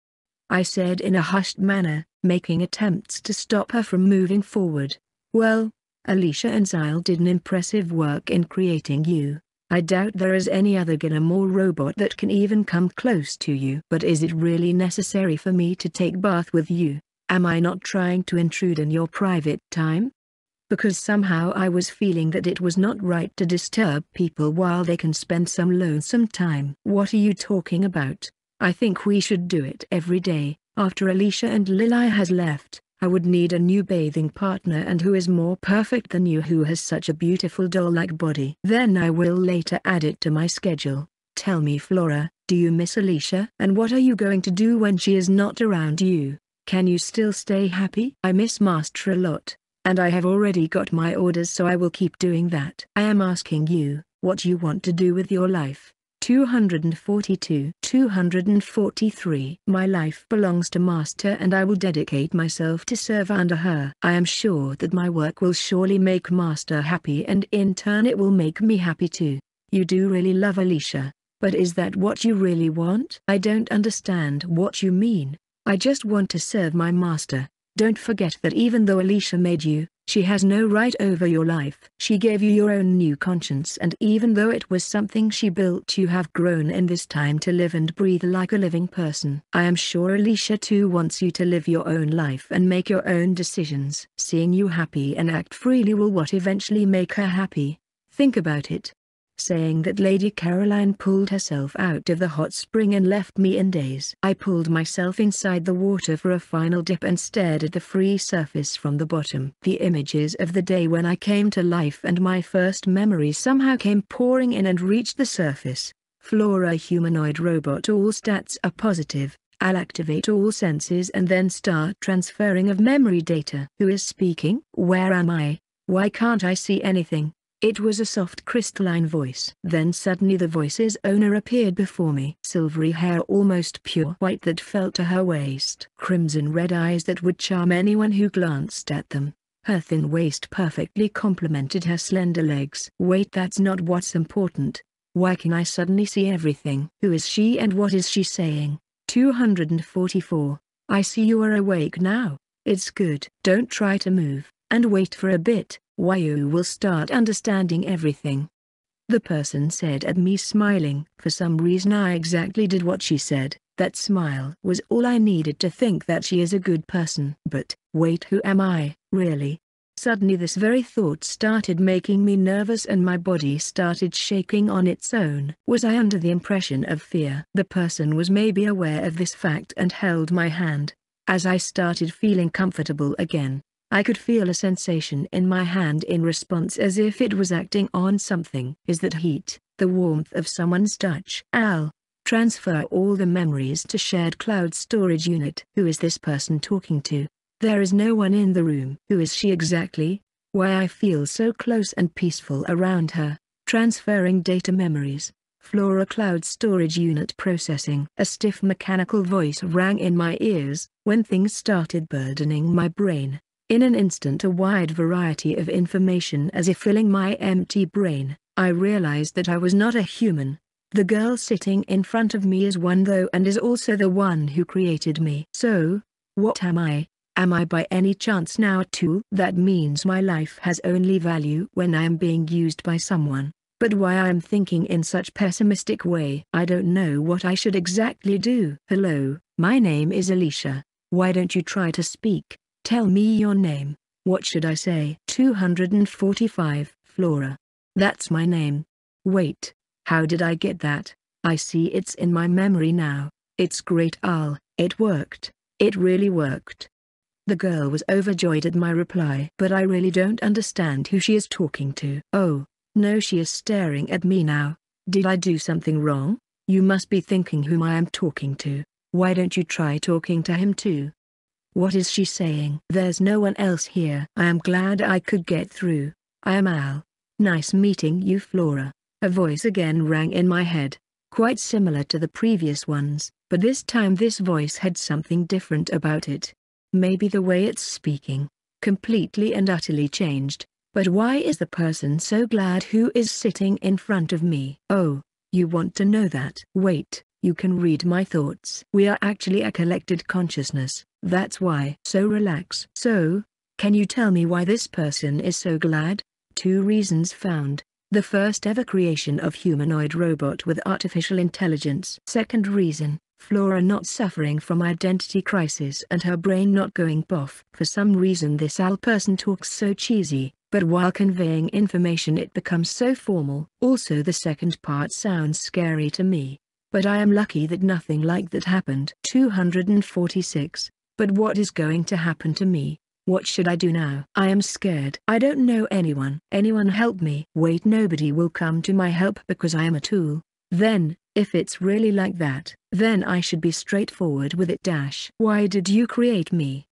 I said in a hushed manner, making attempts to stop her from moving forward. Well, Alicia and Zyle did an impressive work in creating you. I doubt there is any other golem robot that can even come close to you. But is it really necessary for me to take bath with you? Am I not trying to intrude in your private time? Because somehow I was feeling that it was not right to disturb people while they can spend some lonesome time. What are you talking about? I think we should do it every day. After Alicia and Lily has left, I would need a new bathing partner and who is more perfect than you who has such a beautiful doll-like body. Then I will later add it to my schedule. Tell me Flora, do you miss Alicia? And what are you going to do when she is not around you? Can you still stay happy? I miss Master a lot, and I have already got my orders so I will keep doing that. I am asking you, what you want to do with your life. 242 243 My life belongs to Master and I will dedicate myself to serve under her. I am sure that my work will surely make Master happy and in turn it will make me happy too. You do really love Alicia, but is that what you really want? I don't understand what you mean. I just want to serve my master. Don't forget that even though Alicia made you, she has no right over your life. She gave you your own new conscience and even though it was something she built you have grown in this time to live and breathe like a living person. I am sure Alicia too wants you to live your own life and make your own decisions. Seeing you happy and act freely will what eventually make her happy. Think about it saying that Lady Caroline pulled herself out of the hot spring and left me in daze. I pulled myself inside the water for a final dip and stared at the free surface from the bottom. The images of the day when I came to life and my first memories somehow came pouring in and reached the surface. Flora humanoid robot all stats are positive. I'll activate all senses and then start transferring of memory data. Who is speaking? Where am I? Why can't I see anything? It was a soft crystalline voice. Then suddenly the voice's owner appeared before me. Silvery hair almost pure white that fell to her waist. Crimson red eyes that would charm anyone who glanced at them. Her thin waist perfectly complemented her slender legs. Wait that's not what's important. Why can I suddenly see everything? Who is she and what is she saying? 244. I see you are awake now. It's good. Don't try to move, and wait for a bit, why you will start understanding everything. The person said at me smiling. For some reason I exactly did what she said. That smile was all I needed to think that she is a good person. But, wait who am I, really? Suddenly this very thought started making me nervous and my body started shaking on its own. Was I under the impression of fear? The person was maybe aware of this fact and held my hand. As I started feeling comfortable again, I could feel a sensation in my hand in response as if it was acting on something. Is that heat, the warmth of someone's touch? Al. Transfer all the memories to shared cloud storage unit. Who is this person talking to? There is no one in the room. Who is she exactly? Why I feel so close and peaceful around her. Transferring data memories. Flora Cloud Storage Unit Processing. A stiff mechanical voice rang in my ears, when things started burdening my brain. In an instant a wide variety of information as if filling my empty brain, I realized that I was not a human. The girl sitting in front of me is one though and is also the one who created me. So, what am I? Am I by any chance now a tool? That means my life has only value when I am being used by someone. But why I am thinking in such pessimistic way? I don't know what I should exactly do. Hello, my name is Alicia. Why don't you try to speak? Tell me your name. What should I say? 245, Flora. That's my name. Wait, how did I get that? I see it's in my memory now. It's great Al, it worked. It really worked. The girl was overjoyed at my reply. But I really don't understand who she is talking to. Oh, no she is staring at me now. Did I do something wrong? You must be thinking whom I am talking to. Why don't you try talking to him too? What is she saying? There's no one else here. I am glad I could get through. I am Al. Nice meeting you Flora. A voice again rang in my head, quite similar to the previous ones, but this time this voice had something different about it. Maybe the way it's speaking, completely and utterly changed. But why is the person so glad who is sitting in front of me? Oh, you want to know that? Wait, you can read my thoughts. We are actually a collected consciousness, that's why. So relax. So, can you tell me why this person is so glad? Two reasons found. The first ever creation of humanoid robot with artificial intelligence. Second reason, Flora not suffering from identity crisis and her brain not going boff. For some reason this Al person talks so cheesy, but while conveying information it becomes so formal. Also the second part sounds scary to me. But I am lucky that nothing like that happened. 246. But what is going to happen to me? What should I do now? I am scared. I don't know anyone. Anyone help me. Wait nobody will come to my help because I am a tool. Then, if it's really like that, then I should be straightforward with it dash. Why did you create me?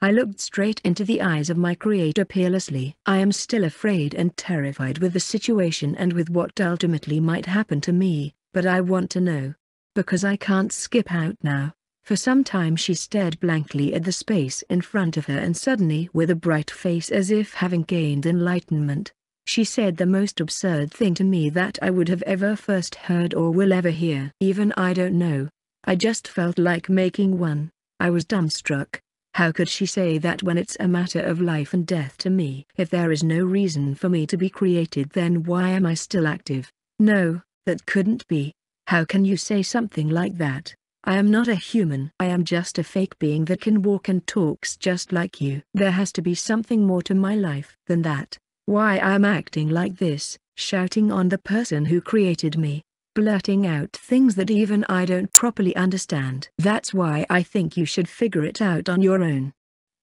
I looked straight into the eyes of my creator peerlessly. I am still afraid and terrified with the situation and with what ultimately might happen to me, but I want to know. Because I can't skip out now. For some time she stared blankly at the space in front of her and suddenly with a bright face as if having gained enlightenment, she said the most absurd thing to me that I would have ever first heard or will ever hear. Even I don't know. I just felt like making one. I was dumbstruck. How could she say that when it's a matter of life and death to me? If there is no reason for me to be created then why am I still active? No, that couldn't be. How can you say something like that? I am not a human. I am just a fake being that can walk and talks just like you. There has to be something more to my life than that. Why I am acting like this, shouting on the person who created me, blurting out things that even I don't properly understand. That's why I think you should figure it out on your own.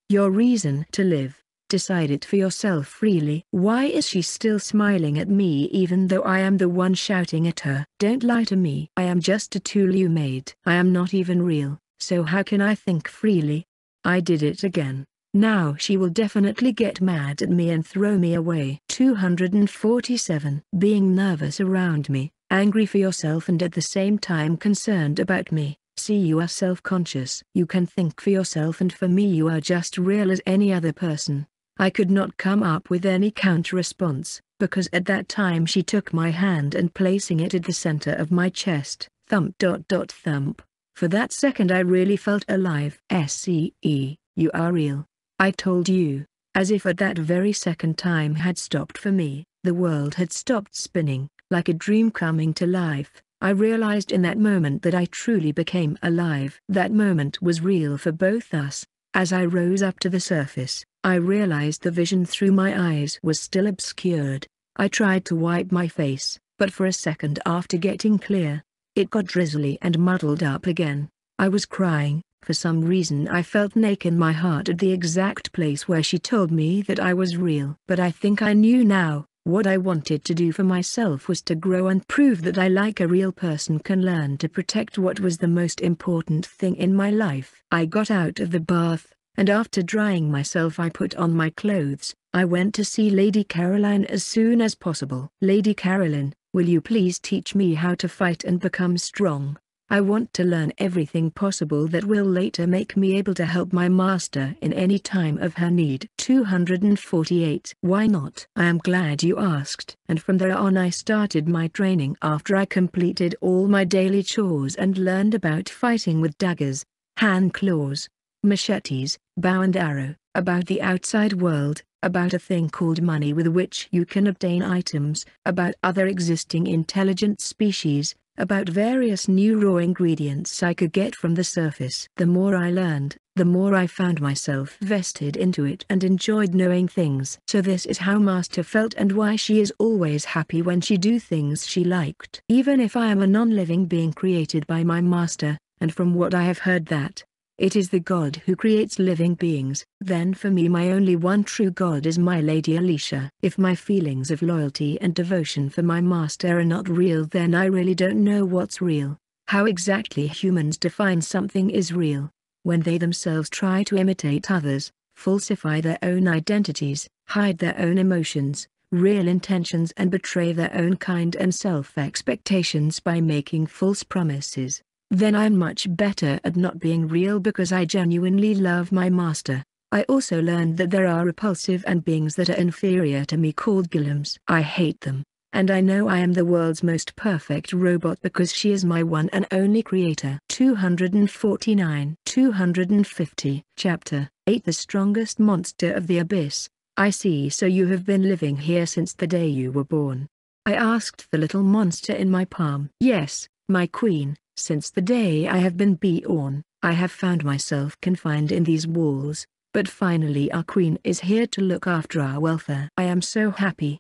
Your reason to live Decide it for yourself freely. Why is she still smiling at me even though I am the one shouting at her? Don't lie to me. I am just a tool you made. I am not even real, so how can I think freely? I did it again. Now she will definitely get mad at me and throw me away. 247 Being nervous around me, angry for yourself and at the same time concerned about me. See you are self-conscious. You can think for yourself and for me you are just real as any other person. I could not come up with any counter-response, because at that time she took my hand and placing it at the center of my chest, thump dot dot thump. For that second I really felt alive. SCE, you are real. I told you, as if at that very second time had stopped for me, the world had stopped spinning, like a dream coming to life. I realized in that moment that I truly became alive. That moment was real for both us. As I rose up to the surface, I realized the vision through my eyes was still obscured. I tried to wipe my face, but for a second after getting clear, it got drizzly and muddled up again. I was crying, for some reason I felt ache in my heart at the exact place where she told me that I was real. But I think I knew now, what I wanted to do for myself was to grow and prove that I like a real person can learn to protect what was the most important thing in my life. I got out of the bath, and after drying myself I put on my clothes. I went to see Lady Caroline as soon as possible. Lady Caroline, will you please teach me how to fight and become strong? I want to learn everything possible that will later make me able to help my master in any time of her need. 248 Why not? I am glad you asked. And from there on I started my training after I completed all my daily chores and learned about fighting with daggers, hand claws, machetes, bow and arrow, about the outside world, about a thing called money with which you can obtain items, about other existing intelligent species, about various new raw ingredients I could get from the surface. The more I learned, the more I found myself vested into it and enjoyed knowing things. So this is how Master felt and why she is always happy when she do things she liked. Even if I am a non-living being created by my Master, and from what I have heard that, it is the God who creates living beings. Then for me my only one true God is my Lady Alicia. If my feelings of loyalty and devotion for my master are not real then I really don't know what's real. How exactly humans define something is real. When they themselves try to imitate others, falsify their own identities, hide their own emotions, real intentions and betray their own kind and self-expectations by making false promises then I'm much better at not being real because I genuinely love my master. I also learned that there are repulsive and beings that are inferior to me called golems. I hate them, and I know I am the world's most perfect robot because she is my one and only creator. 249 250 Chapter 8 The strongest monster of the abyss. I see so you have been living here since the day you were born. I asked the little monster in my palm. Yes, my queen, since the day I have been born, I have found myself confined in these walls, but finally our queen is here to look after our welfare. I am so happy.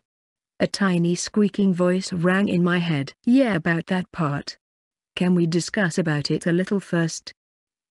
A tiny squeaking voice rang in my head. Yeah about that part. Can we discuss about it a little first?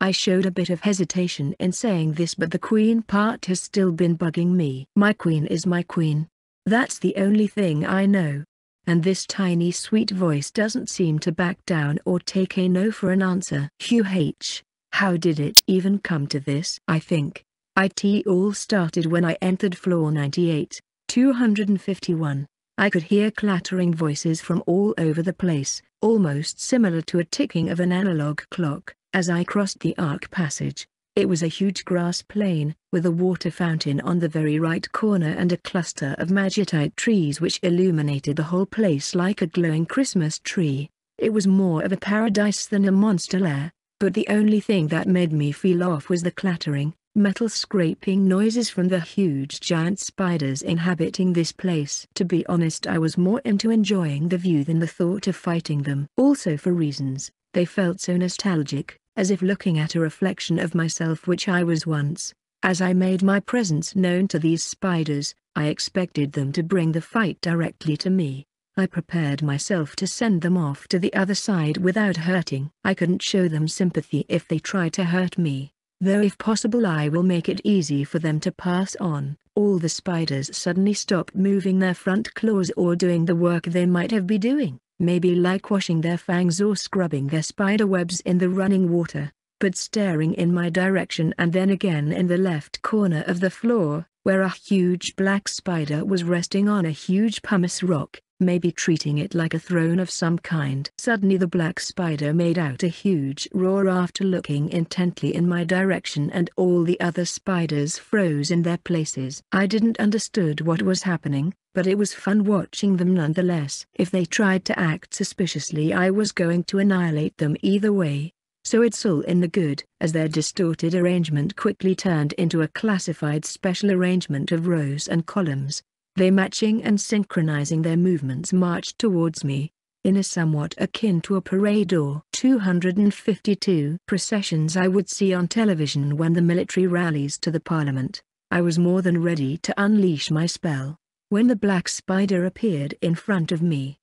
I showed a bit of hesitation in saying this but the queen part has still been bugging me. My queen is my queen. That's the only thing I know and this tiny sweet voice doesn't seem to back down or take a no for an answer. Hugh H. how did it even come to this? I think, it all started when I entered floor 98, 251. I could hear clattering voices from all over the place, almost similar to a ticking of an analog clock, as I crossed the arc passage. It was a huge grass plain, with a water fountain on the very right corner and a cluster of magicite trees which illuminated the whole place like a glowing Christmas tree. It was more of a paradise than a monster lair, but the only thing that made me feel off was the clattering, metal scraping noises from the huge giant spiders inhabiting this place. To be honest I was more into enjoying the view than the thought of fighting them. Also for reasons, they felt so nostalgic, as if looking at a reflection of myself which I was once. As I made my presence known to these spiders, I expected them to bring the fight directly to me. I prepared myself to send them off to the other side without hurting. I couldn't show them sympathy if they try to hurt me, though if possible I will make it easy for them to pass on. All the spiders suddenly stop moving their front claws or doing the work they might have been doing maybe like washing their fangs or scrubbing their spider webs in the running water. but staring in my direction and then again in the left corner of the floor, where a huge black spider was resting on a huge pumice rock, maybe treating it like a throne of some kind. Suddenly the black spider made out a huge roar after looking intently in my direction and all the other spiders froze in their places. I didn't understood what was happening, but it was fun watching them nonetheless. If they tried to act suspiciously I was going to annihilate them either way. So it's all in the good, as their distorted arrangement quickly turned into a classified special arrangement of rows and columns. They matching and synchronizing their movements marched towards me, in a somewhat akin to a parade or 252 processions I would see on television when the military rallies to the parliament. I was more than ready to unleash my spell, when the black spider appeared in front of me.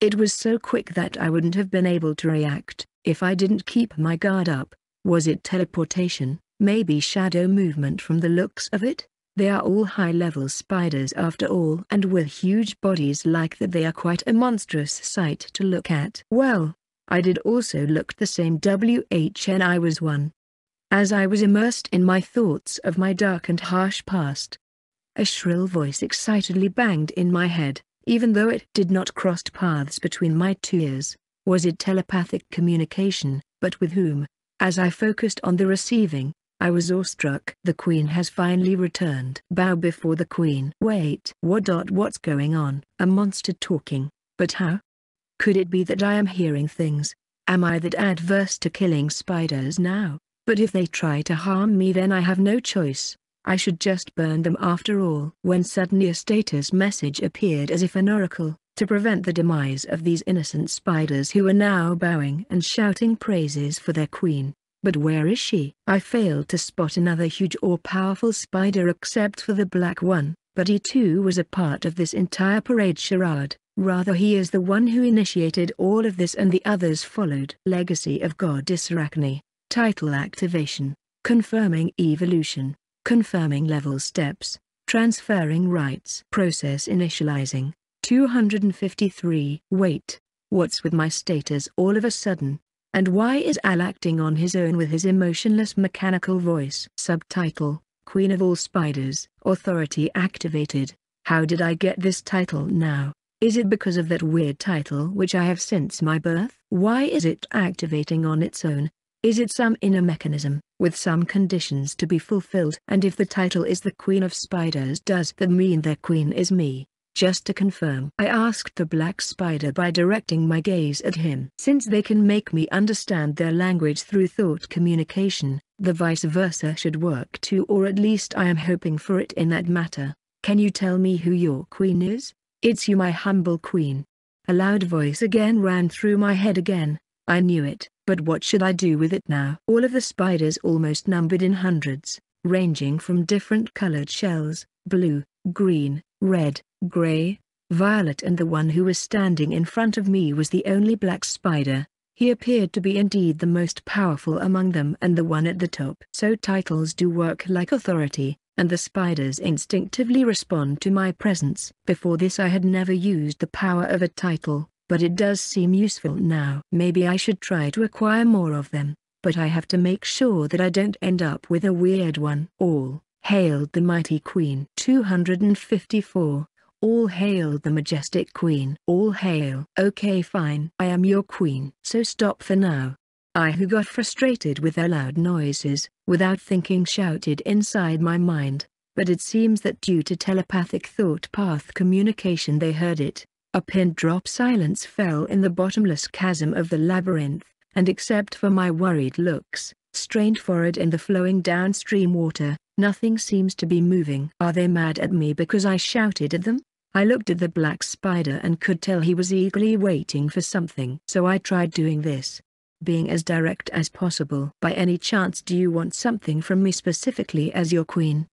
It was so quick that I wouldn't have been able to react, if I didn't keep my guard up. Was it teleportation, maybe shadow movement from the looks of it? They are all high-level spiders after all and with huge bodies like that they are quite a monstrous sight to look at. Well, I did also look the same WHN I was one. As I was immersed in my thoughts of my dark and harsh past, a shrill voice excitedly banged in my head, even though it did not cross paths between my two ears. Was it telepathic communication, but with whom? As I focused on the receiving, I was awestruck. The queen has finally returned. Bow before the queen. Wait. What dot what's going on? A monster talking. But how? Could it be that I am hearing things? Am I that adverse to killing spiders now? But if they try to harm me then I have no choice. I should just burn them after all. When suddenly a status message appeared as if an oracle, to prevent the demise of these innocent spiders who were now bowing and shouting praises for their queen. But where is she? I failed to spot another huge or powerful spider except for the black one, but he too was a part of this entire parade charade. Rather he is the one who initiated all of this and the others followed. Legacy of Goddess Arachne. Title activation. Confirming evolution. Confirming level steps. Transferring rights. Process initializing. 253. Wait. What's with my status all of a sudden? And why is Al acting on his own with his emotionless mechanical voice? Subtitle, Queen of All Spiders, Authority Activated. How did I get this title now? Is it because of that weird title which I have since my birth? Why is it activating on its own? Is it some inner mechanism, with some conditions to be fulfilled? And if the title is the Queen of Spiders does that mean their queen is me? Just to confirm, I asked the black spider by directing my gaze at him. Since they can make me understand their language through thought communication, the vice versa should work too or at least I am hoping for it in that matter. Can you tell me who your queen is? It's you my humble queen. A loud voice again ran through my head again. I knew it, but what should I do with it now? All of the spiders almost numbered in hundreds, ranging from different colored shells, blue, green, red, gray, violet and the one who was standing in front of me was the only black spider. He appeared to be indeed the most powerful among them and the one at the top. So titles do work like authority, and the spiders instinctively respond to my presence. Before this I had never used the power of a title, but it does seem useful now. Maybe I should try to acquire more of them, but I have to make sure that I don't end up with a weird one. All hailed the mighty queen. 254 all hail the majestic queen. All hail. Okay fine. I am your queen. So stop for now. I who got frustrated with their loud noises, without thinking shouted inside my mind, but it seems that due to telepathic thought path communication they heard it. A pin drop silence fell in the bottomless chasm of the labyrinth, and except for my worried looks, strained forward in the flowing downstream water, nothing seems to be moving. Are they mad at me because I shouted at them? I looked at the black spider and could tell he was eagerly waiting for something. So I tried doing this. Being as direct as possible. By any chance do you want something from me specifically as your queen?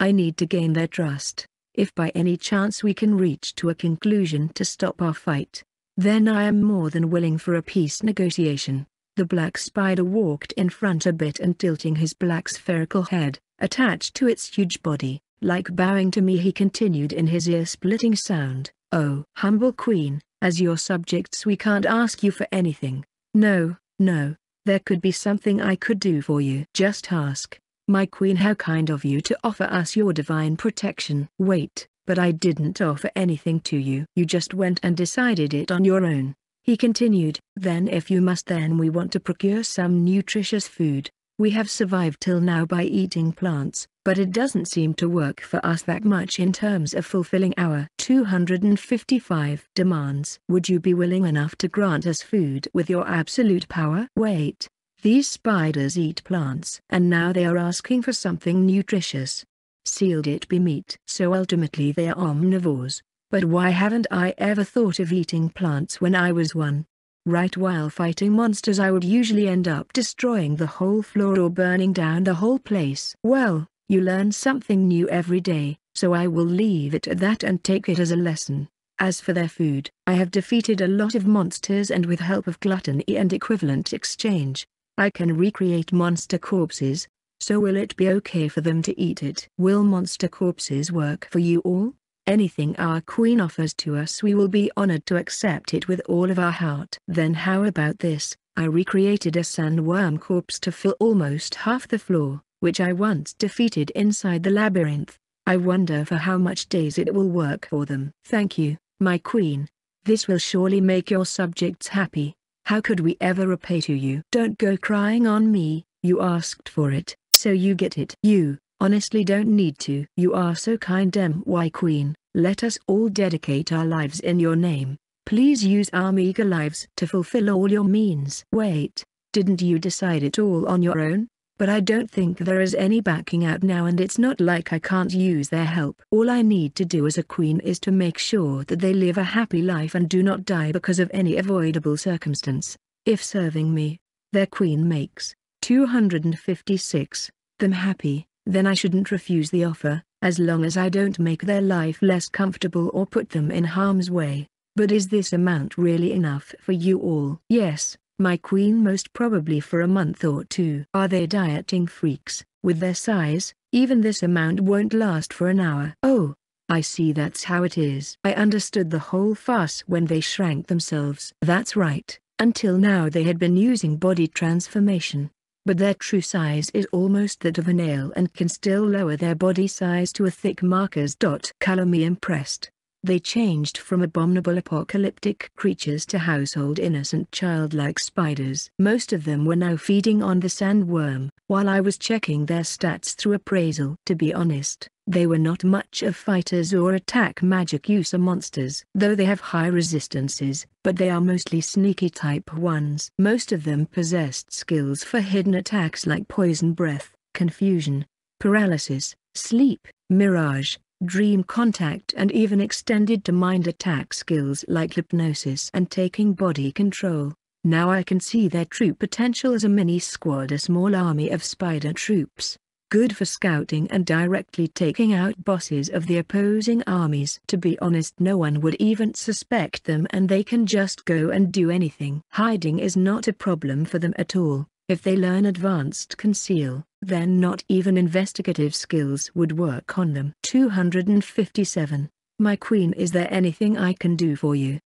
I need to gain their trust. If by any chance we can reach to a conclusion to stop our fight, then I am more than willing for a peace negotiation. The black spider walked in front a bit and tilting his black spherical head, attached to its huge body, like bowing to me he continued in his ear-splitting sound, Oh, humble queen, as your subjects we can't ask you for anything. No, no, There could be something I could do for you. Just ask. My queen how kind of you to offer us your divine protection. Wait, but I didn't offer anything to you. You just went and decided it on your own. He continued, then if you must then we want to procure some nutritious food. We have survived till now by eating plants, but it doesn't seem to work for us that much in terms of fulfilling our 255 demands. Would you be willing enough to grant us food with your absolute power? Wait. These spiders eat plants. And now they are asking for something nutritious. Sealed it be meat. So ultimately they are omnivores. But why haven't I ever thought of eating plants when I was one? Right while fighting monsters I would usually end up destroying the whole floor or burning down the whole place. Well, you learn something new every day, so I will leave it at that and take it as a lesson. As for their food, I have defeated a lot of monsters and with help of gluttony and equivalent exchange, I can recreate monster corpses, so will it be okay for them to eat it? Will monster corpses work for you all? Anything our queen offers to us we will be honored to accept it with all of our heart. Then how about this, I recreated a sandworm corpse to fill almost half the floor, which I once defeated inside the labyrinth. I wonder for how much days it will work for them. Thank you, my queen. This will surely make your subjects happy. How could we ever repay to you? Don't go crying on me, you asked for it, so you get it. You, honestly don't need to. You are so kind my queen, let us all dedicate our lives in your name. Please use our meager lives to fulfill all your means. Wait, didn't you decide it all on your own? But I don't think there is any backing out now and it's not like I can't use their help. All I need to do as a queen is to make sure that they live a happy life and do not die because of any avoidable circumstance. If serving me, their queen makes 256 them happy, then I shouldn't refuse the offer, as long as I don't make their life less comfortable or put them in harm's way. But is this amount really enough for you all? Yes, my queen most probably for a month or two. Are they dieting freaks? With their size, even this amount won't last for an hour. Oh, I see that's how it is. I understood the whole fuss when they shrank themselves. That's right, until now they had been using body transformation but their true size is almost that of a nail and can still lower their body size to a thick marker's dot. Color me impressed. They changed from abominable apocalyptic creatures to household innocent childlike spiders. Most of them were now feeding on the sandworm, while I was checking their stats through appraisal. To be honest, they were not much of fighters or attack magic user monsters. Though they have high resistances, but they are mostly sneaky type ones. Most of them possessed skills for hidden attacks like poison breath, confusion, paralysis, sleep, mirage, dream contact and even extended to mind attack skills like hypnosis and taking body control. Now I can see their true potential as a mini squad a small army of spider troops good for scouting and directly taking out bosses of the opposing armies. To be honest no one would even suspect them and they can just go and do anything. Hiding is not a problem for them at all. If they learn advanced conceal, then not even investigative skills would work on them. 257. My queen is there anything I can do for you?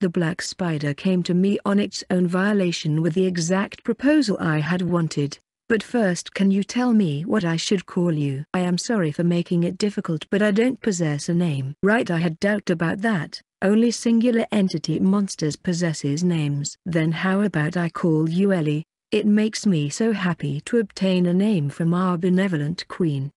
The black spider came to me on its own violation with the exact proposal I had wanted. But first can you tell me what I should call you? I am sorry for making it difficult but I don't possess a name. Right I had doubt about that, only singular entity monsters possesses names. Then how about I call you Ellie, it makes me so happy to obtain a name from our benevolent queen.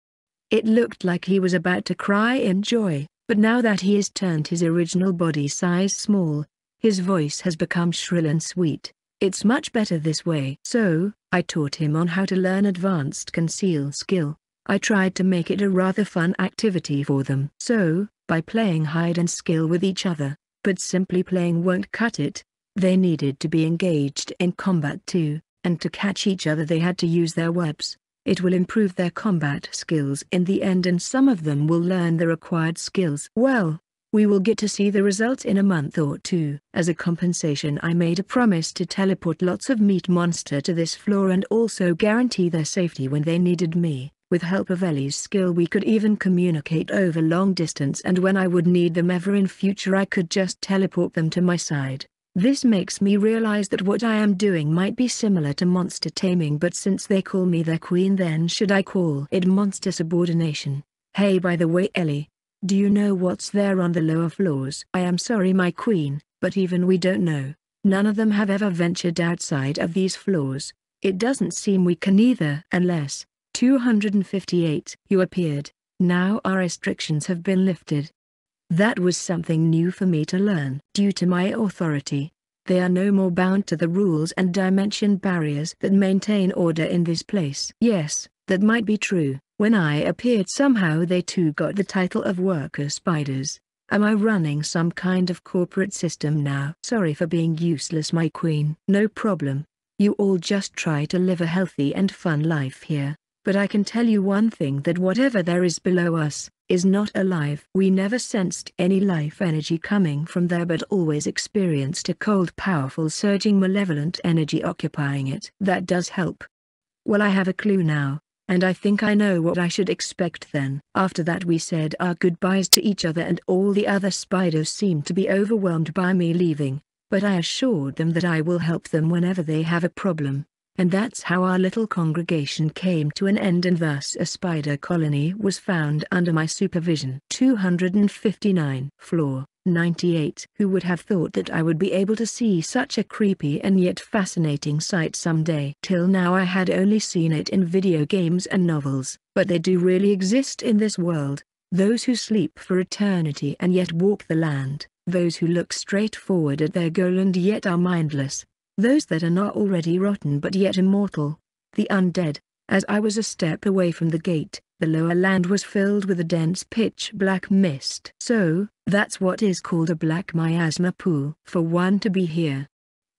It looked like he was about to cry in joy, but now that he has turned his original body size small, his voice has become shrill and sweet. It's much better this way. So, I taught him on how to learn advanced conceal skill. I tried to make it a rather fun activity for them. So, by playing hide and skill with each other, but simply playing won't cut it. They needed to be engaged in combat too, and to catch each other they had to use their webs. It will improve their combat skills in the end and some of them will learn the required skills. Well, we will get to see the results in a month or two. As a compensation I made a promise to teleport lots of meat monster to this floor and also guarantee their safety when they needed me. With help of Ellie's skill we could even communicate over long distance and when I would need them ever in future I could just teleport them to my side. This makes me realize that what I am doing might be similar to monster taming but since they call me their queen then should I call it monster subordination. Hey by the way Ellie. Do you know what's there on the lower floors? I am sorry my queen, but even we don't know. None of them have ever ventured outside of these floors. It doesn't seem we can either unless, 258, you appeared. Now our restrictions have been lifted. That was something new for me to learn. Due to my authority, they are no more bound to the rules and dimension barriers that maintain order in this place. Yes, that might be true. When I appeared somehow they too got the title of worker spiders. Am I running some kind of corporate system now? Sorry for being useless my queen. No problem. You all just try to live a healthy and fun life here. But I can tell you one thing that whatever there is below us, is not alive. We never sensed any life energy coming from there but always experienced a cold powerful surging malevolent energy occupying it. That does help. Well I have a clue now, and I think I know what I should expect then. After that we said our goodbyes to each other and all the other spiders seemed to be overwhelmed by me leaving, but I assured them that I will help them whenever they have a problem. And that's how our little congregation came to an end and thus a spider colony was found under my supervision. 259 Floor 98 Who would have thought that I would be able to see such a creepy and yet fascinating sight someday? Till now I had only seen it in video games and novels, but they do really exist in this world. Those who sleep for eternity and yet walk the land, those who look straight forward at their goal and yet are mindless, those that are not already rotten but yet immortal, the undead. As I was a step away from the gate, the lower land was filled with a dense pitch black mist. So, that's what is called a black miasma pool. For one to be here,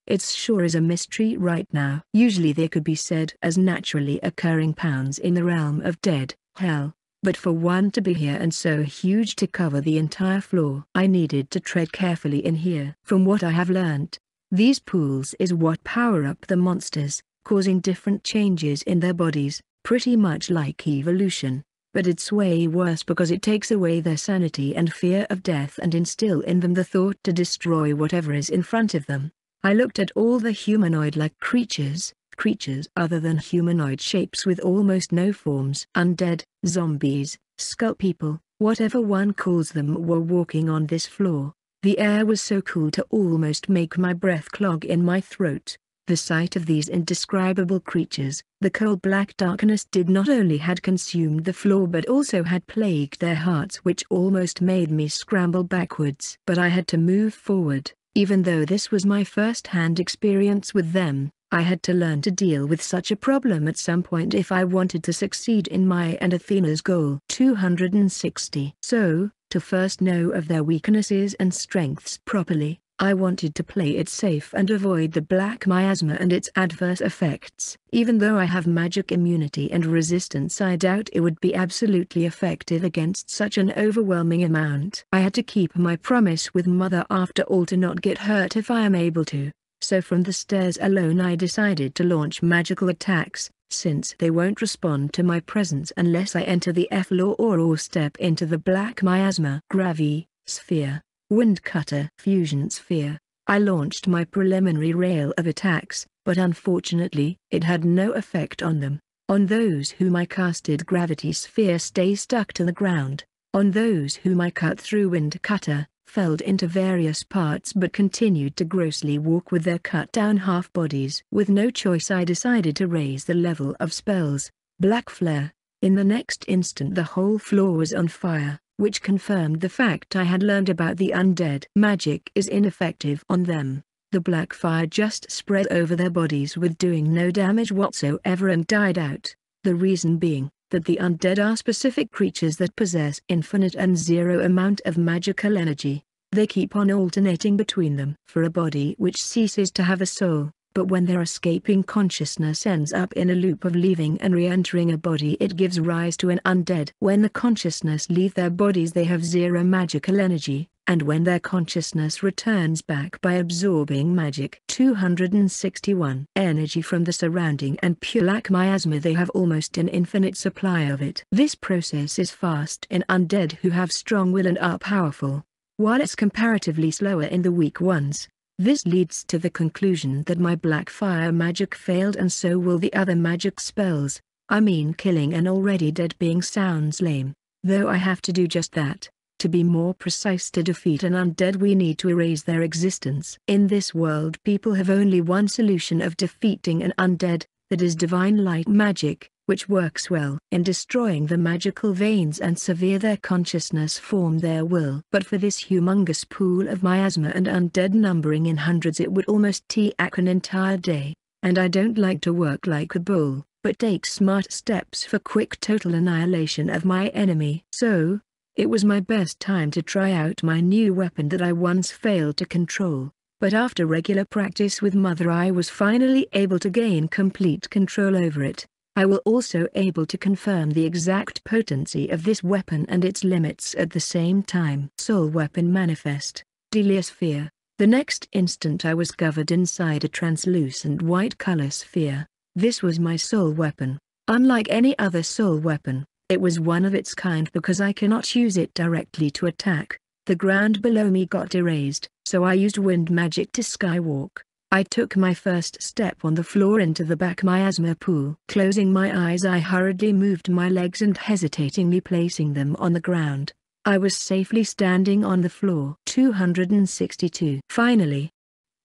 it's sure is a mystery right now. Usually they could be said as naturally occurring pounds in the realm of dead, hell, but for one to be here and so huge to cover the entire floor. I needed to tread carefully in here. From what I have learnt, these pools is what power up the monsters, causing different changes in their bodies, pretty much like evolution. But it's way worse because it takes away their sanity and fear of death and instill in them the thought to destroy whatever is in front of them. I looked at all the humanoid-like creatures, creatures other than humanoid shapes with almost no forms. Undead, zombies, skull people, whatever one calls them were walking on this floor. The air was so cool to almost make my breath clog in my throat. The sight of these indescribable creatures, the cold black darkness did not only had consumed the floor but also had plagued their hearts which almost made me scramble backwards. But I had to move forward, even though this was my first-hand experience with them. I had to learn to deal with such a problem at some point if I wanted to succeed in my and Athena's goal. 260. So, to first know of their weaknesses and strengths properly, I wanted to play it safe and avoid the black miasma and its adverse effects. Even though I have magic immunity and resistance I doubt it would be absolutely effective against such an overwhelming amount. I had to keep my promise with mother after all to not get hurt if I am able to, so from the stairs alone I decided to launch magical attacks, since they won't respond to my presence unless I enter the F-Law or, or step into the Black Miasma. Gravi, Sphere, Wind Cutter, Fusion Sphere. I launched my preliminary rail of attacks, but unfortunately, it had no effect on them. On those whom I casted Gravity Sphere stay stuck to the ground. On those whom I cut through Wind Cutter, felled into various parts but continued to grossly walk with their cut-down half-bodies. With no choice I decided to raise the level of spells. Black Flare. In the next instant the whole floor was on fire, which confirmed the fact I had learned about the undead. Magic is ineffective on them. The black fire just spread over their bodies with doing no damage whatsoever and died out. The reason being, that the undead are specific creatures that possess infinite and zero amount of magical energy. They keep on alternating between them. For a body which ceases to have a soul, but when their escaping consciousness ends up in a loop of leaving and re-entering a body it gives rise to an undead. When the consciousness leave their bodies they have zero magical energy, and when their consciousness returns back by absorbing magic 261 energy from the surrounding and pure lack miasma they have almost an infinite supply of it. This process is fast in undead who have strong will and are powerful, while it's comparatively slower in the weak ones. This leads to the conclusion that my black fire magic failed and so will the other magic spells. I mean killing an already dead being sounds lame, though I have to do just that. To be more precise to defeat an undead we need to erase their existence. In this world people have only one solution of defeating an undead, that is divine light magic which works well in destroying the magical veins and severe their consciousness form their will. But for this humongous pool of miasma and undead numbering in hundreds it would almost take an entire day, and I don't like to work like a bull, but take smart steps for quick total annihilation of my enemy. So, it was my best time to try out my new weapon that I once failed to control. But after regular practice with Mother I was finally able to gain complete control over it. I will also able to confirm the exact potency of this weapon and its limits at the same time. Soul Weapon Manifest, Deliosphere. The next instant I was covered inside a translucent white color sphere. This was my soul weapon. Unlike any other soul weapon, it was one of its kind because I cannot use it directly to attack. The ground below me got erased, so I used wind magic to skywalk. I took my first step on the floor into the black miasma pool. Closing my eyes I hurriedly moved my legs and hesitatingly placing them on the ground. I was safely standing on the floor. 262. Finally.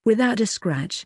Without a scratch.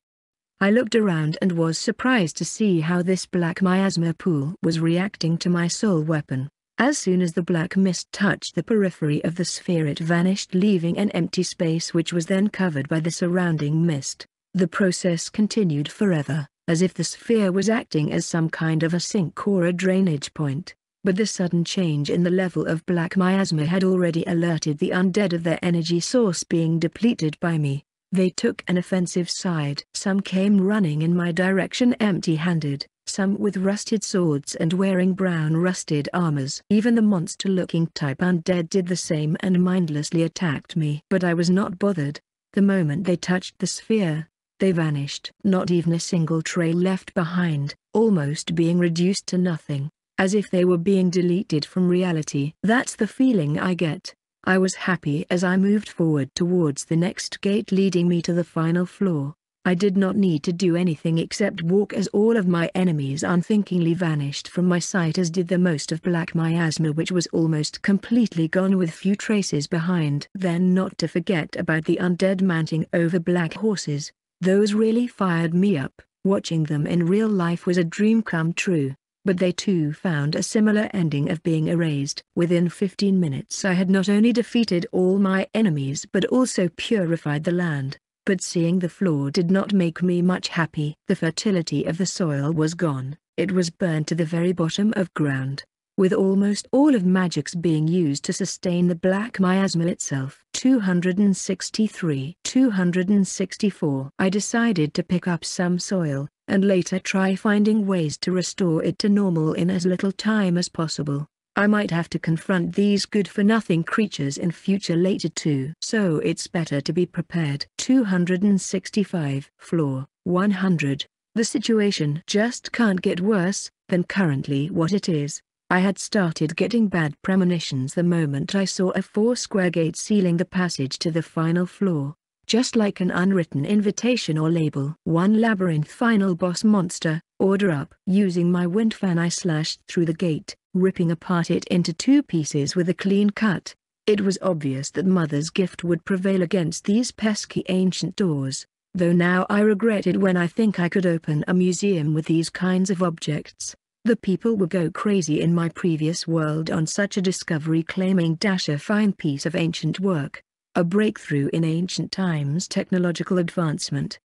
I looked around and was surprised to see how this black miasma pool was reacting to my soul weapon. As soon as the black mist touched the periphery of the sphere it vanished leaving an empty space which was then covered by the surrounding mist. The process continued forever, as if the sphere was acting as some kind of a sink or a drainage point. But the sudden change in the level of black miasma had already alerted the undead of their energy source being depleted by me. They took an offensive side. Some came running in my direction empty-handed, some with rusted swords and wearing brown rusted armors. Even the monster-looking type undead did the same and mindlessly attacked me. But I was not bothered. The moment they touched the sphere, they vanished. Not even a single trail left behind, almost being reduced to nothing, as if they were being deleted from reality. That's the feeling I get. I was happy as I moved forward towards the next gate leading me to the final floor. I did not need to do anything except walk as all of my enemies unthinkingly vanished from my sight as did the most of Black Miasma which was almost completely gone with few traces behind. Then not to forget about the undead mounting over black horses, those really fired me up, watching them in real life was a dream come true. But they too found a similar ending of being erased. Within 15 minutes I had not only defeated all my enemies but also purified the land. But seeing the floor did not make me much happy. The fertility of the soil was gone, it was burned to the very bottom of ground with almost all of magics being used to sustain the black miasma itself. 263 264 I decided to pick up some soil, and later try finding ways to restore it to normal in as little time as possible. I might have to confront these good-for-nothing creatures in future later too. So it's better to be prepared. 265 Floor 100 The situation just can't get worse than currently what it is. I had started getting bad premonitions the moment I saw a four-square gate sealing the passage to the final floor, just like an unwritten invitation or label. One labyrinth final boss monster, order up. Using my wind fan I slashed through the gate, ripping apart it into two pieces with a clean cut. It was obvious that Mother's gift would prevail against these pesky ancient doors, though now I regret it when I think I could open a museum with these kinds of objects. The people would go crazy in my previous world on such a discovery claiming dash a fine piece of ancient work, a breakthrough in ancient times technological advancement.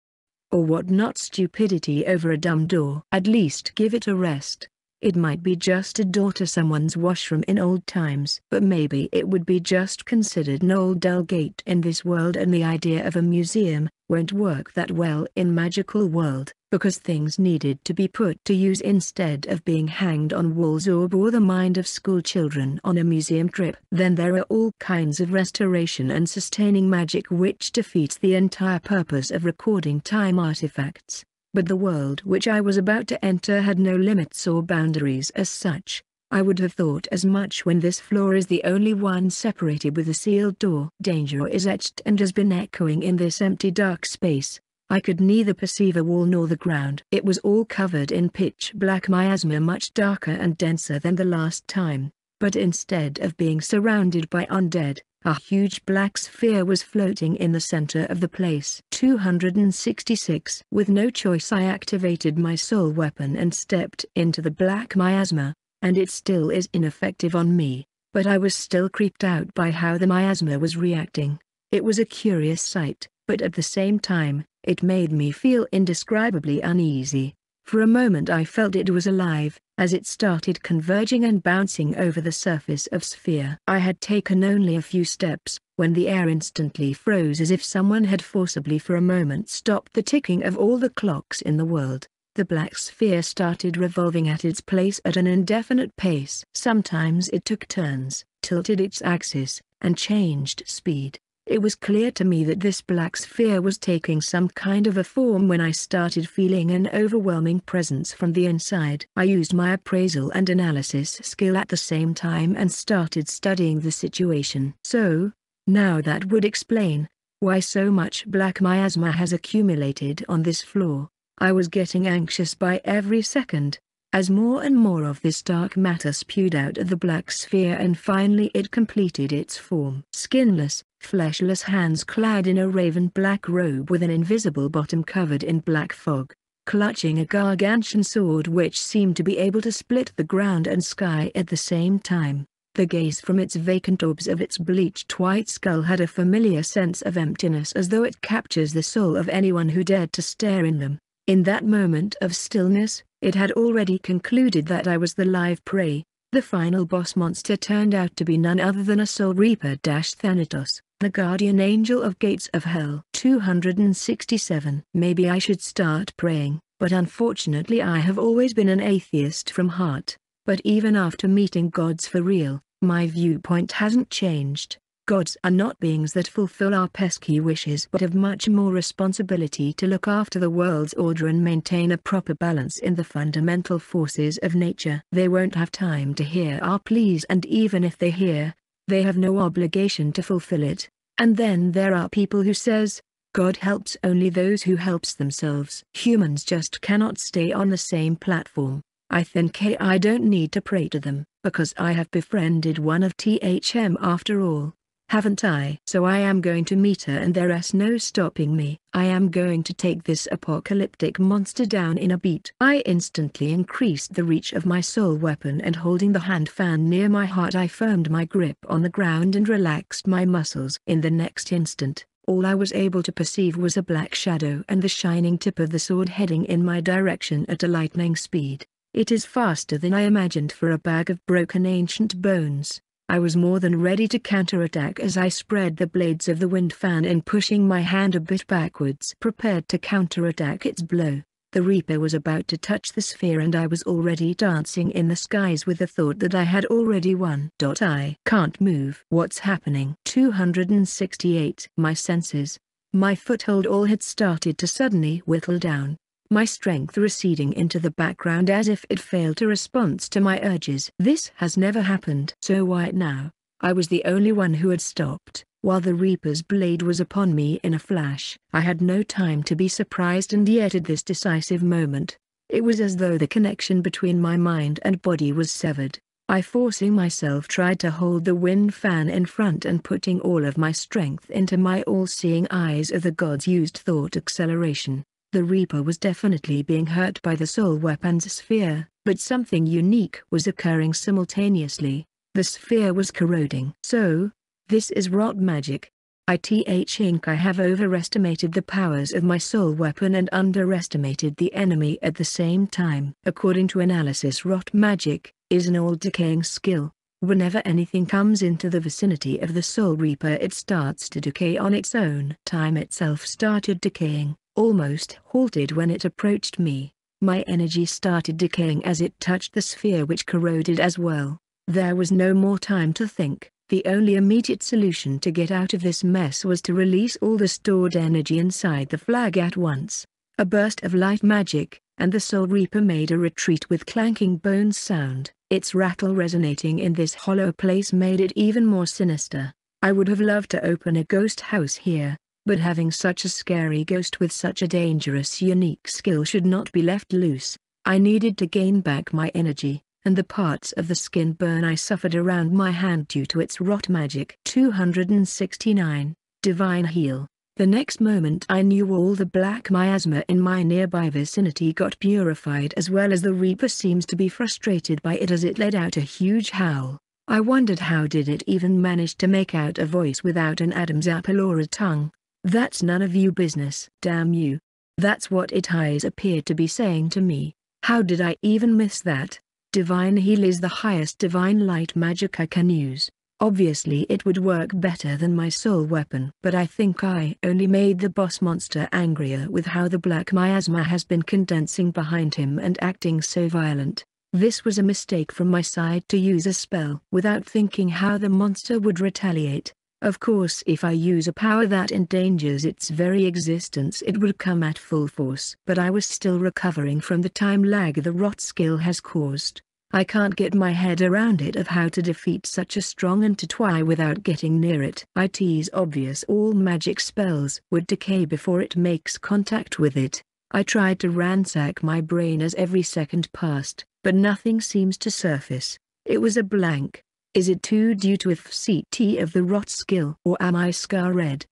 Or what not stupidity over a dumb door. At least give it a rest. It might be just a door to someone's washroom in old times. But maybe it would be just considered an old dull gate in this world and the idea of a museum, won't work that well in magical world because things needed to be put to use instead of being hanged on walls or bore the mind of school children on a museum trip. Then there are all kinds of restoration and sustaining magic which defeats the entire purpose of recording time artifacts. But the world which I was about to enter had no limits or boundaries as such. I would have thought as much when this floor is the only one separated with a sealed door. Danger is etched and has been echoing in this empty dark space. I could neither perceive a wall nor the ground. It was all covered in pitch black miasma much darker and denser than the last time, but instead of being surrounded by undead, a huge black sphere was floating in the center of the place. 266 With no choice I activated my soul weapon and stepped into the black miasma and it still is ineffective on me, but I was still creeped out by how the miasma was reacting. It was a curious sight, but at the same time, it made me feel indescribably uneasy. For a moment I felt it was alive, as it started converging and bouncing over the surface of sphere. I had taken only a few steps, when the air instantly froze as if someone had forcibly for a moment stopped the ticking of all the clocks in the world. The black sphere started revolving at its place at an indefinite pace. Sometimes it took turns, tilted its axis, and changed speed. It was clear to me that this black sphere was taking some kind of a form when I started feeling an overwhelming presence from the inside. I used my appraisal and analysis skill at the same time and started studying the situation. So, now that would explain, why so much black miasma has accumulated on this floor. I was getting anxious by every second, as more and more of this dark matter spewed out of the black sphere and finally it completed its form. Skinless, fleshless hands clad in a raven black robe with an invisible bottom covered in black fog, clutching a gargantuan sword which seemed to be able to split the ground and sky at the same time. The gaze from its vacant orbs of its bleached white skull had a familiar sense of emptiness as though it captures the soul of anyone who dared to stare in them. In that moment of stillness, it had already concluded that I was the live prey. The final boss monster turned out to be none other than a Soul Reaper dash Thanatos, the guardian angel of gates of hell. 267 Maybe I should start praying, but unfortunately I have always been an atheist from heart. But even after meeting gods for real, my viewpoint hasn't changed. Gods are not beings that fulfill our pesky wishes but have much more responsibility to look after the world's order and maintain a proper balance in the fundamental forces of nature. They won't have time to hear our pleas and even if they hear, they have no obligation to fulfill it. And then there are people who says, God helps only those who helps themselves. Humans just cannot stay on the same platform. I think I don't need to pray to them, because I have befriended one of THM after all haven't I? So I am going to meet her and there's no stopping me. I am going to take this apocalyptic monster down in a beat. I instantly increased the reach of my soul weapon and holding the hand fan near my heart I firmed my grip on the ground and relaxed my muscles. In the next instant, all I was able to perceive was a black shadow and the shining tip of the sword heading in my direction at a lightning speed. It is faster than I imagined for a bag of broken ancient bones. I was more than ready to counterattack as I spread the blades of the wind fan and pushing my hand a bit backwards prepared to counterattack its blow. The Reaper was about to touch the sphere and I was already dancing in the skies with the thought that I had already won. I can't move. What's happening? 268 My senses, my foothold all had started to suddenly whittle down my strength receding into the background as if it failed to respond to my urges. This has never happened. So why now? I was the only one who had stopped, while the Reaper's blade was upon me in a flash. I had no time to be surprised and yet at this decisive moment, it was as though the connection between my mind and body was severed. I forcing myself tried to hold the wind fan in front and putting all of my strength into my all-seeing eyes of the gods used thought acceleration. The Reaper was definitely being hurt by the soul weapon's sphere, but something unique was occurring simultaneously. The sphere was corroding. So, this is rot magic. I think I have overestimated the powers of my soul weapon and underestimated the enemy at the same time. According to analysis rot magic, is an old decaying skill. Whenever anything comes into the vicinity of the Soul Reaper it starts to decay on its own. Time itself started decaying almost halted when it approached me. My energy started decaying as it touched the sphere which corroded as well. There was no more time to think. The only immediate solution to get out of this mess was to release all the stored energy inside the flag at once. A burst of light magic, and the Soul Reaper made a retreat with clanking bones sound. Its rattle resonating in this hollow place made it even more sinister. I would have loved to open a ghost house here, but having such a scary ghost with such a dangerous unique skill should not be left loose. I needed to gain back my energy, and the parts of the skin burn I suffered around my hand due to its rot magic. 269, Divine Heal. The next moment I knew all the black miasma in my nearby vicinity got purified as well as the Reaper seems to be frustrated by it as it let out a huge howl. I wondered how did it even manage to make out a voice without an Adam's apple or a tongue. That's none of you business. Damn you. That's what its eyes appeared to be saying to me. How did I even miss that? Divine Heal is the highest divine light magic I can use. Obviously it would work better than my soul weapon. But I think I only made the boss monster angrier with how the black miasma has been condensing behind him and acting so violent. This was a mistake from my side to use a spell without thinking how the monster would retaliate. Of course if I use a power that endangers its very existence it would come at full force. But I was still recovering from the time lag the rot skill has caused. I can't get my head around it of how to defeat such a strong entity without getting near it. It's obvious all magic spells would decay before it makes contact with it. I tried to ransack my brain as every second passed, but nothing seems to surface. It was a blank. Is it too due to FCT of the rot skill or am I scar-red?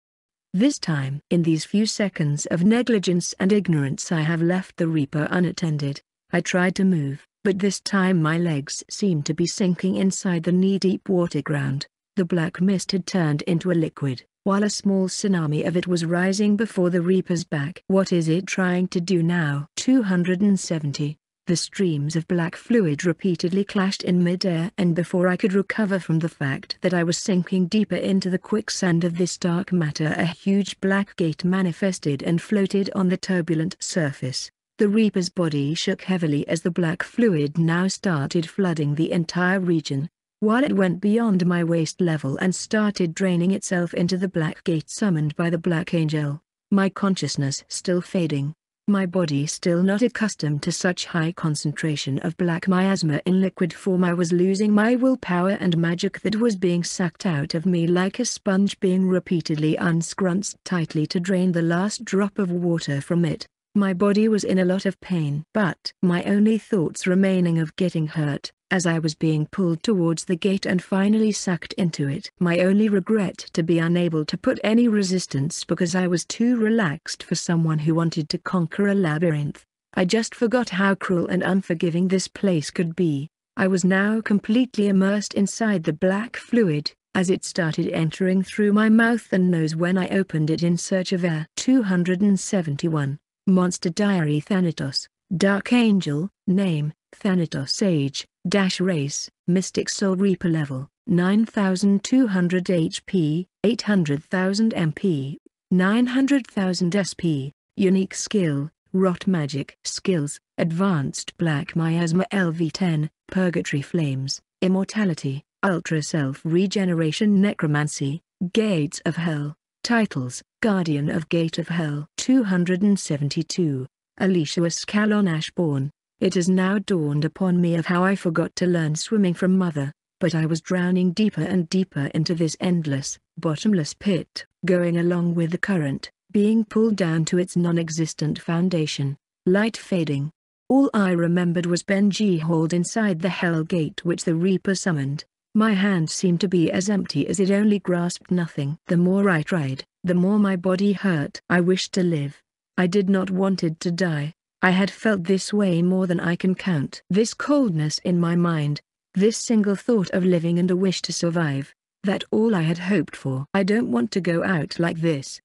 This time, in these few seconds of negligence and ignorance I have left the Reaper unattended. I tried to move, but this time my legs seemed to be sinking inside the knee-deep water ground. The black mist had turned into a liquid, while a small tsunami of it was rising before the Reaper's back. What is it trying to do now? 270. The streams of black fluid repeatedly clashed in midair and before I could recover from the fact that I was sinking deeper into the quicksand of this dark matter a huge black gate manifested and floated on the turbulent surface. The Reaper's body shook heavily as the black fluid now started flooding the entire region, while it went beyond my waist level and started draining itself into the black gate summoned by the Black Angel. My consciousness still fading, my body still not accustomed to such high concentration of black miasma in liquid form I was losing my willpower and magic that was being sucked out of me like a sponge being repeatedly unscrunched tightly to drain the last drop of water from it. My body was in a lot of pain. But my only thoughts remaining of getting hurt, as I was being pulled towards the gate and finally sucked into it. My only regret to be unable to put any resistance because I was too relaxed for someone who wanted to conquer a labyrinth. I just forgot how cruel and unforgiving this place could be. I was now completely immersed inside the black fluid, as it started entering through my mouth and nose when I opened it in search of air. 271 Monster Diary Thanatos, Dark Angel, Name, Thanatos Sage, Dash Race, Mystic Soul Reaper Level, 9200 HP, 800,000 MP, 900,000 SP, Unique Skill, Rot Magic Skills, Advanced Black Miasma LV10, Purgatory Flames, Immortality, Ultra Self-Regeneration Necromancy, Gates of Hell, Titles, Guardian of Gate of Hell 272, Alicia Escalonash Born. It has now dawned upon me of how I forgot to learn swimming from mother, but I was drowning deeper and deeper into this endless, bottomless pit, going along with the current, being pulled down to its non-existent foundation, light fading. All I remembered was Benji hauled inside the Hell Gate which the Reaper summoned, my hand seemed to be as empty as it only grasped nothing. The more I tried, the more my body hurt. I wished to live. I did not wanted to die. I had felt this way more than I can count. This coldness in my mind, this single thought of living and a wish to survive, that all I had hoped for. I don't want to go out like this.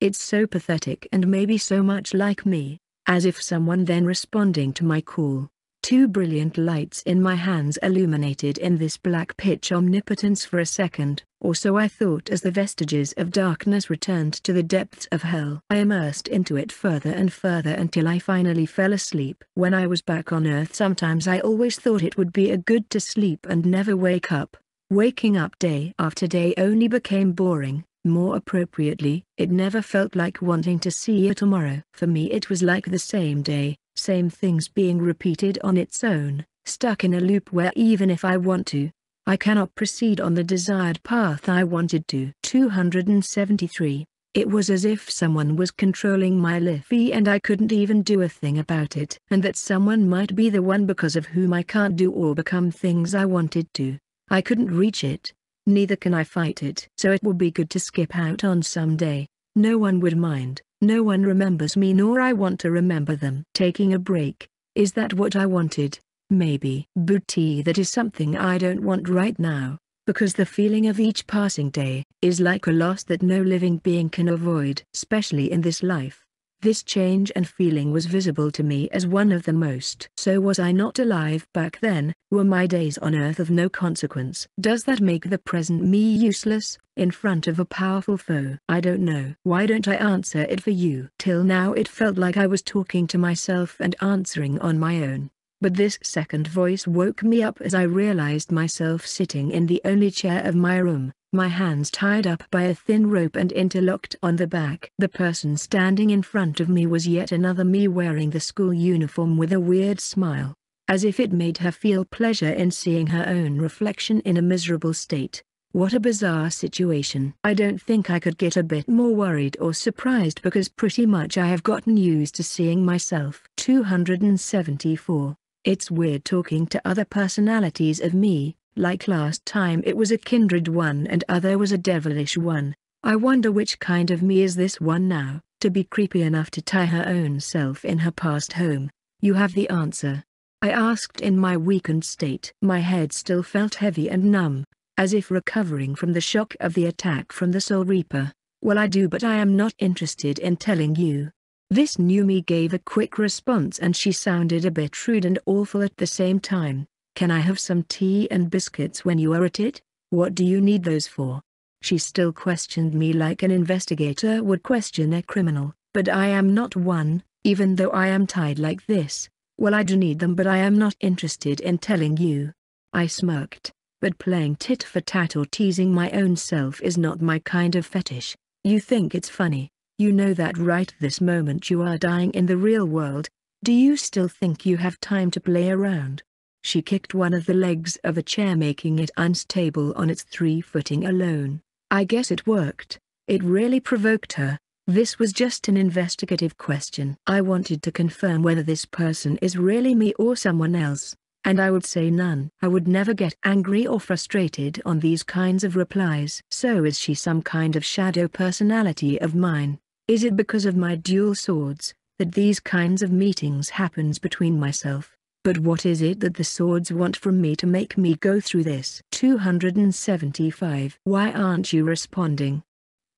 It's so pathetic and maybe so much like me, as if someone then responding to my call, Two brilliant lights in my hands illuminated in this black pitch omnipotence for a second, or so I thought as the vestiges of darkness returned to the depths of hell. I immersed into it further and further until I finally fell asleep. When I was back on earth sometimes I always thought it would be a good to sleep and never wake up. Waking up day after day only became boring, more appropriately, it never felt like wanting to see a tomorrow. For me it was like the same day, Same things being repeated on its own, stuck in a loop where even if I want to, I cannot proceed on the desired path I wanted to. 273. It was as if someone was controlling my life and I couldn't even do a thing about it. And that someone might be the one because of whom I can't do or become things I wanted to. I couldn't reach it. Neither can I fight it. So it would be good to skip out on some day. No one would mind. No one remembers me nor I want to remember them. Taking a break. Is that what I wanted? Maybe. Booty that is something I don't want right now, because the feeling of each passing day is like a loss that no living being can avoid. Especially in this life. This change and feeling was visible to me as one of the most. So was I not alive back then, were my days on earth of no consequence. Does that make the present me useless, in front of a powerful foe? I don't know. Why don't I answer it for you? Till now it felt like I was talking to myself and answering on my own. But this second voice woke me up as I realized myself sitting in the only chair of my room, my hands tied up by a thin rope and interlocked on the back. The person standing in front of me was yet another me wearing the school uniform with a weird smile, as if it made her feel pleasure in seeing her own reflection in a miserable state. What a bizarre situation. I don't think I could get a bit more worried or surprised because pretty much I have gotten used to seeing myself. 274 it's weird talking to other personalities of me, like last time it was a kindred one and other was a devilish one. I wonder which kind of me is this one now, to be creepy enough to tie her own self in her past home. You have the answer. I asked in my weakened state. My head still felt heavy and numb, as if recovering from the shock of the attack from the Soul Reaper. Well I do but I am not interested in telling you. This new me gave a quick response and she sounded a bit rude and awful at the same time. Can I have some tea and biscuits when you are at it? What do you need those for? She still questioned me like an investigator would question a criminal, but I am not one, even though I am tied like this. Well I do need them but I am not interested in telling you. I smirked, but playing tit for tat or teasing my own self is not my kind of fetish. You think it's funny, you know that right this moment you are dying in the real world. Do you still think you have time to play around? She kicked one of the legs of a chair making it unstable on its three-footing alone. I guess it worked. It really provoked her. This was just an investigative question. I wanted to confirm whether this person is really me or someone else, and I would say none. I would never get angry or frustrated on these kinds of replies. So is she some kind of shadow personality of mine? Is it because of my dual swords, that these kinds of meetings happens between myself? But what is it that the swords want from me to make me go through this? 275 Why aren't you responding?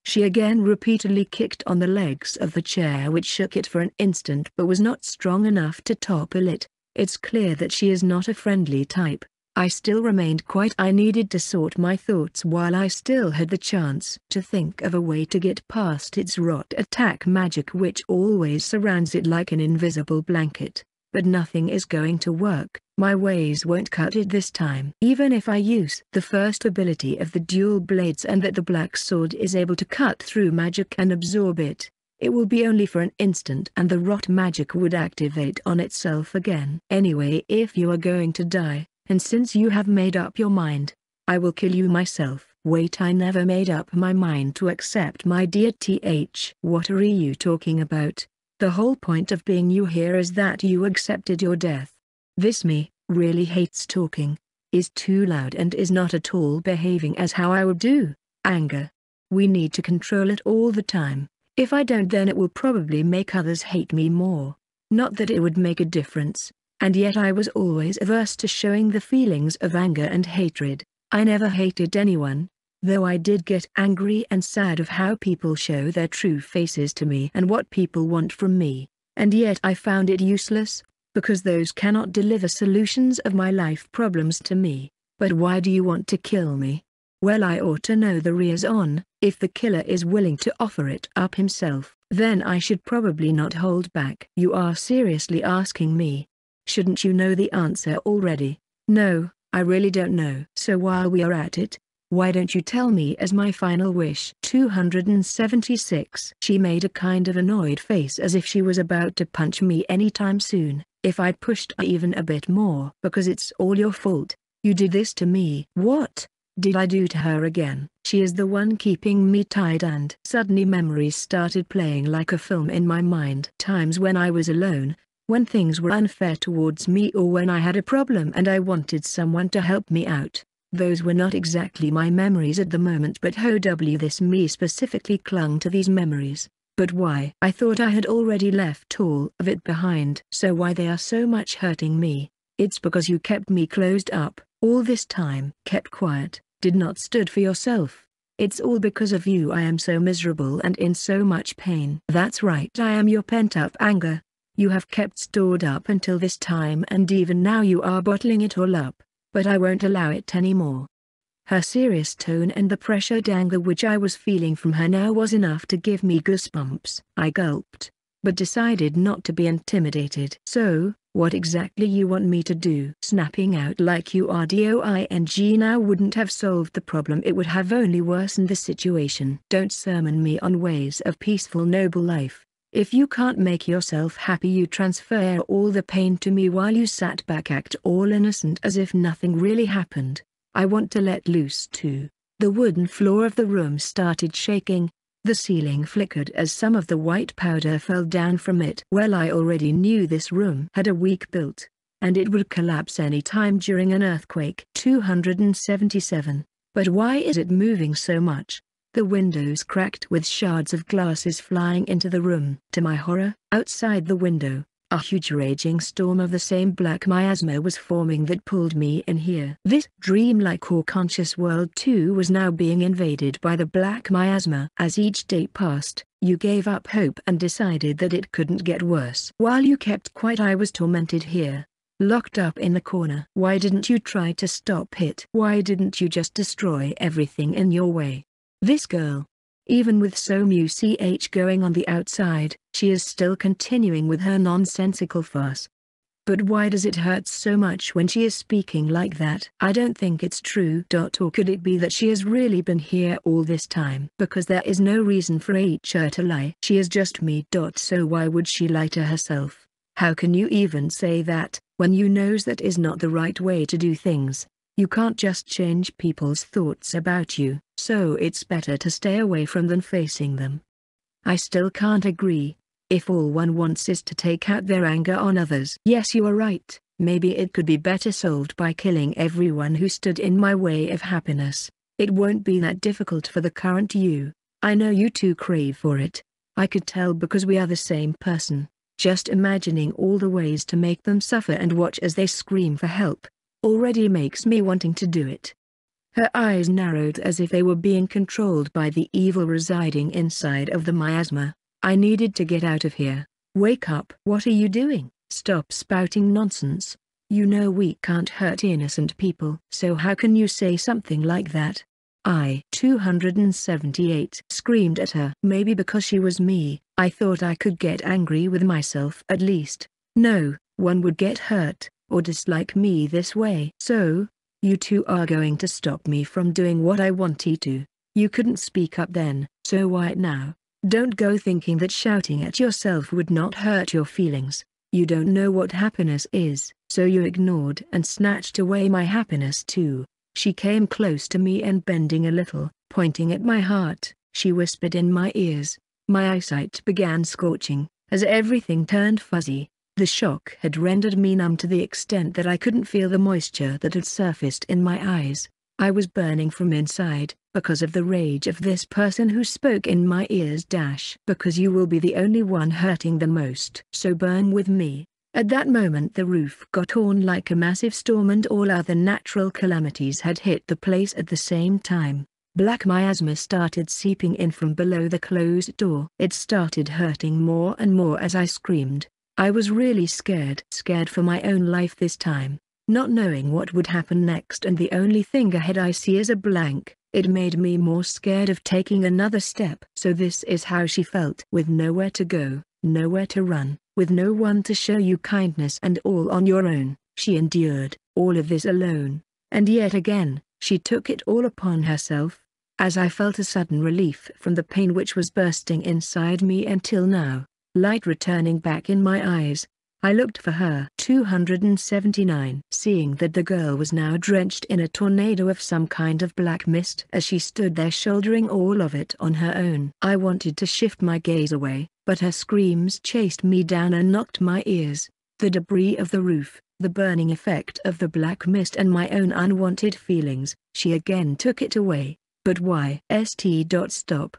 She again repeatedly kicked on the legs of the chair which shook it for an instant but was not strong enough to topple it. It's clear that she is not a friendly type. I still remained quiet. I needed to sort my thoughts while I still had the chance to think of a way to get past its rot attack magic which always surrounds it like an invisible blanket. But nothing is going to work, my ways won't cut it this time. Even if I use the first ability of the dual blades and that the black sword is able to cut through magic and absorb it, it will be only for an instant and the rot magic would activate on itself again. Anyway if you are going to die, and since you have made up your mind, I will kill you myself. Wait I never made up my mind to accept my dear TH. What are you talking about? The whole point of being you here is that you accepted your death. This me, really hates talking, is too loud and is not at all behaving as how I would do. Anger. We need to control it all the time. If I don't then it will probably make others hate me more. Not that it would make a difference, and yet I was always averse to showing the feelings of anger and hatred. I never hated anyone, though I did get angry and sad of how people show their true faces to me and what people want from me, and yet I found it useless, because those cannot deliver solutions of my life problems to me. But why do you want to kill me? Well I ought to know the reason, if the killer is willing to offer it up himself, then I should probably not hold back. You are seriously asking me, Shouldn't you know the answer already? No, I really don't know. So while we are at it, Why don't you tell me as my final wish? 276. She made a kind of annoyed face as if she was about to punch me anytime soon, if I pushed even a bit more. Because it's all your fault. You did this to me. What? did I do to her again? She is the one keeping me tied and suddenly memories started playing like a film in my mind. Times when I was alone, when things were unfair towards me or when I had a problem and I wanted someone to help me out. Those were not exactly my memories at the moment but how w this me specifically clung to these memories. But why? I thought I had already left all of it behind. So why they are so much hurting me? It's because you kept me closed up, all this time. Kept quiet, did not stood for yourself. It's all because of you I am so miserable and in so much pain. That's right I am your pent-up anger. You have kept stored up until this time and even now you are bottling it all up, but I won't allow it anymore. Her serious tone and the pressured anger which I was feeling from her now was enough to give me goosebumps. I gulped, but decided not to be intimidated. So, what exactly you want me to do? Snapping out like you are doing now wouldn't have solved the problem it would have only worsened the situation. Don't sermon me on ways of peaceful noble life. If you can't make yourself happy you transfer all the pain to me while you sat back act all innocent as if nothing really happened. I want to let loose too. The wooden floor of the room started shaking, the ceiling flickered as some of the white powder fell down from it. Well I already knew this room had a weak built, and it would collapse any time during an earthquake. 277. But why is it moving so much? The windows cracked with shards of glasses flying into the room. To my horror, outside the window, a huge raging storm of the same black miasma was forming that pulled me in here. This dreamlike or conscious world too was now being invaded by the black miasma. As each day passed, you gave up hope and decided that it couldn't get worse. While you kept quiet I was tormented here, locked up in the corner. Why didn't you try to stop it? Why didn't you just destroy everything in your way? This girl, even with so much going on the outside, she is still continuing with her nonsensical fuss. But why does it hurt so much when she is speaking like that? I don't think it's true. Dot or could it be that she has really been here all this time? Because there is no reason for her to lie. She is just me. Dot so why would she lie to herself? How can you even say that, when you knows that is not the right way to do things? You can't just change people's thoughts about you, so it's better to stay away from than facing them. I still can't agree. If all one wants is to take out their anger on others. Yes you are right, maybe it could be better solved by killing everyone who stood in my way of happiness. It won't be that difficult for the current you. I know you too crave for it. I could tell because we are the same person. Just imagining all the ways to make them suffer and watch as they scream for help already makes me wanting to do it. Her eyes narrowed as if they were being controlled by the evil residing inside of the miasma. I needed to get out of here. Wake up. What are you doing? Stop spouting nonsense. You know we can't hurt innocent people. So how can you say something like that? I 278 screamed at her. Maybe because she was me, I thought I could get angry with myself at least. No, one would get hurt or dislike me this way. So, you two are going to stop me from doing what I wanted to. You couldn't speak up then, so why now? Don't go thinking that shouting at yourself would not hurt your feelings. You don't know what happiness is, so you ignored and snatched away my happiness too. She came close to me and bending a little, pointing at my heart, she whispered in my ears. My eyesight began scorching, as everything turned fuzzy, the shock had rendered me numb to the extent that I couldn't feel the moisture that had surfaced in my eyes. I was burning from inside, because of the rage of this person who spoke in my ears dash because you will be the only one hurting the most. So burn with me. At that moment the roof got torn like a massive storm and all other natural calamities had hit the place at the same time. Black miasma started seeping in from below the closed door. It started hurting more and more as I screamed. I was really scared. Scared for my own life this time, not knowing what would happen next and the only thing ahead I see is a blank. It made me more scared of taking another step. So this is how she felt. With nowhere to go, nowhere to run, with no one to show you kindness and all on your own, she endured all of this alone. And yet again, She took it all upon herself, as I felt a sudden relief from the pain which was bursting inside me until now, light returning back in my eyes, I looked for her. 279 Seeing that the girl was now drenched in a tornado of some kind of black mist as she stood there shouldering all of it on her own. I wanted to shift my gaze away, but her screams chased me down and knocked my ears. The debris of the roof, the burning effect of the black mist and my own unwanted feelings, she again took it away. But why? St. Stop.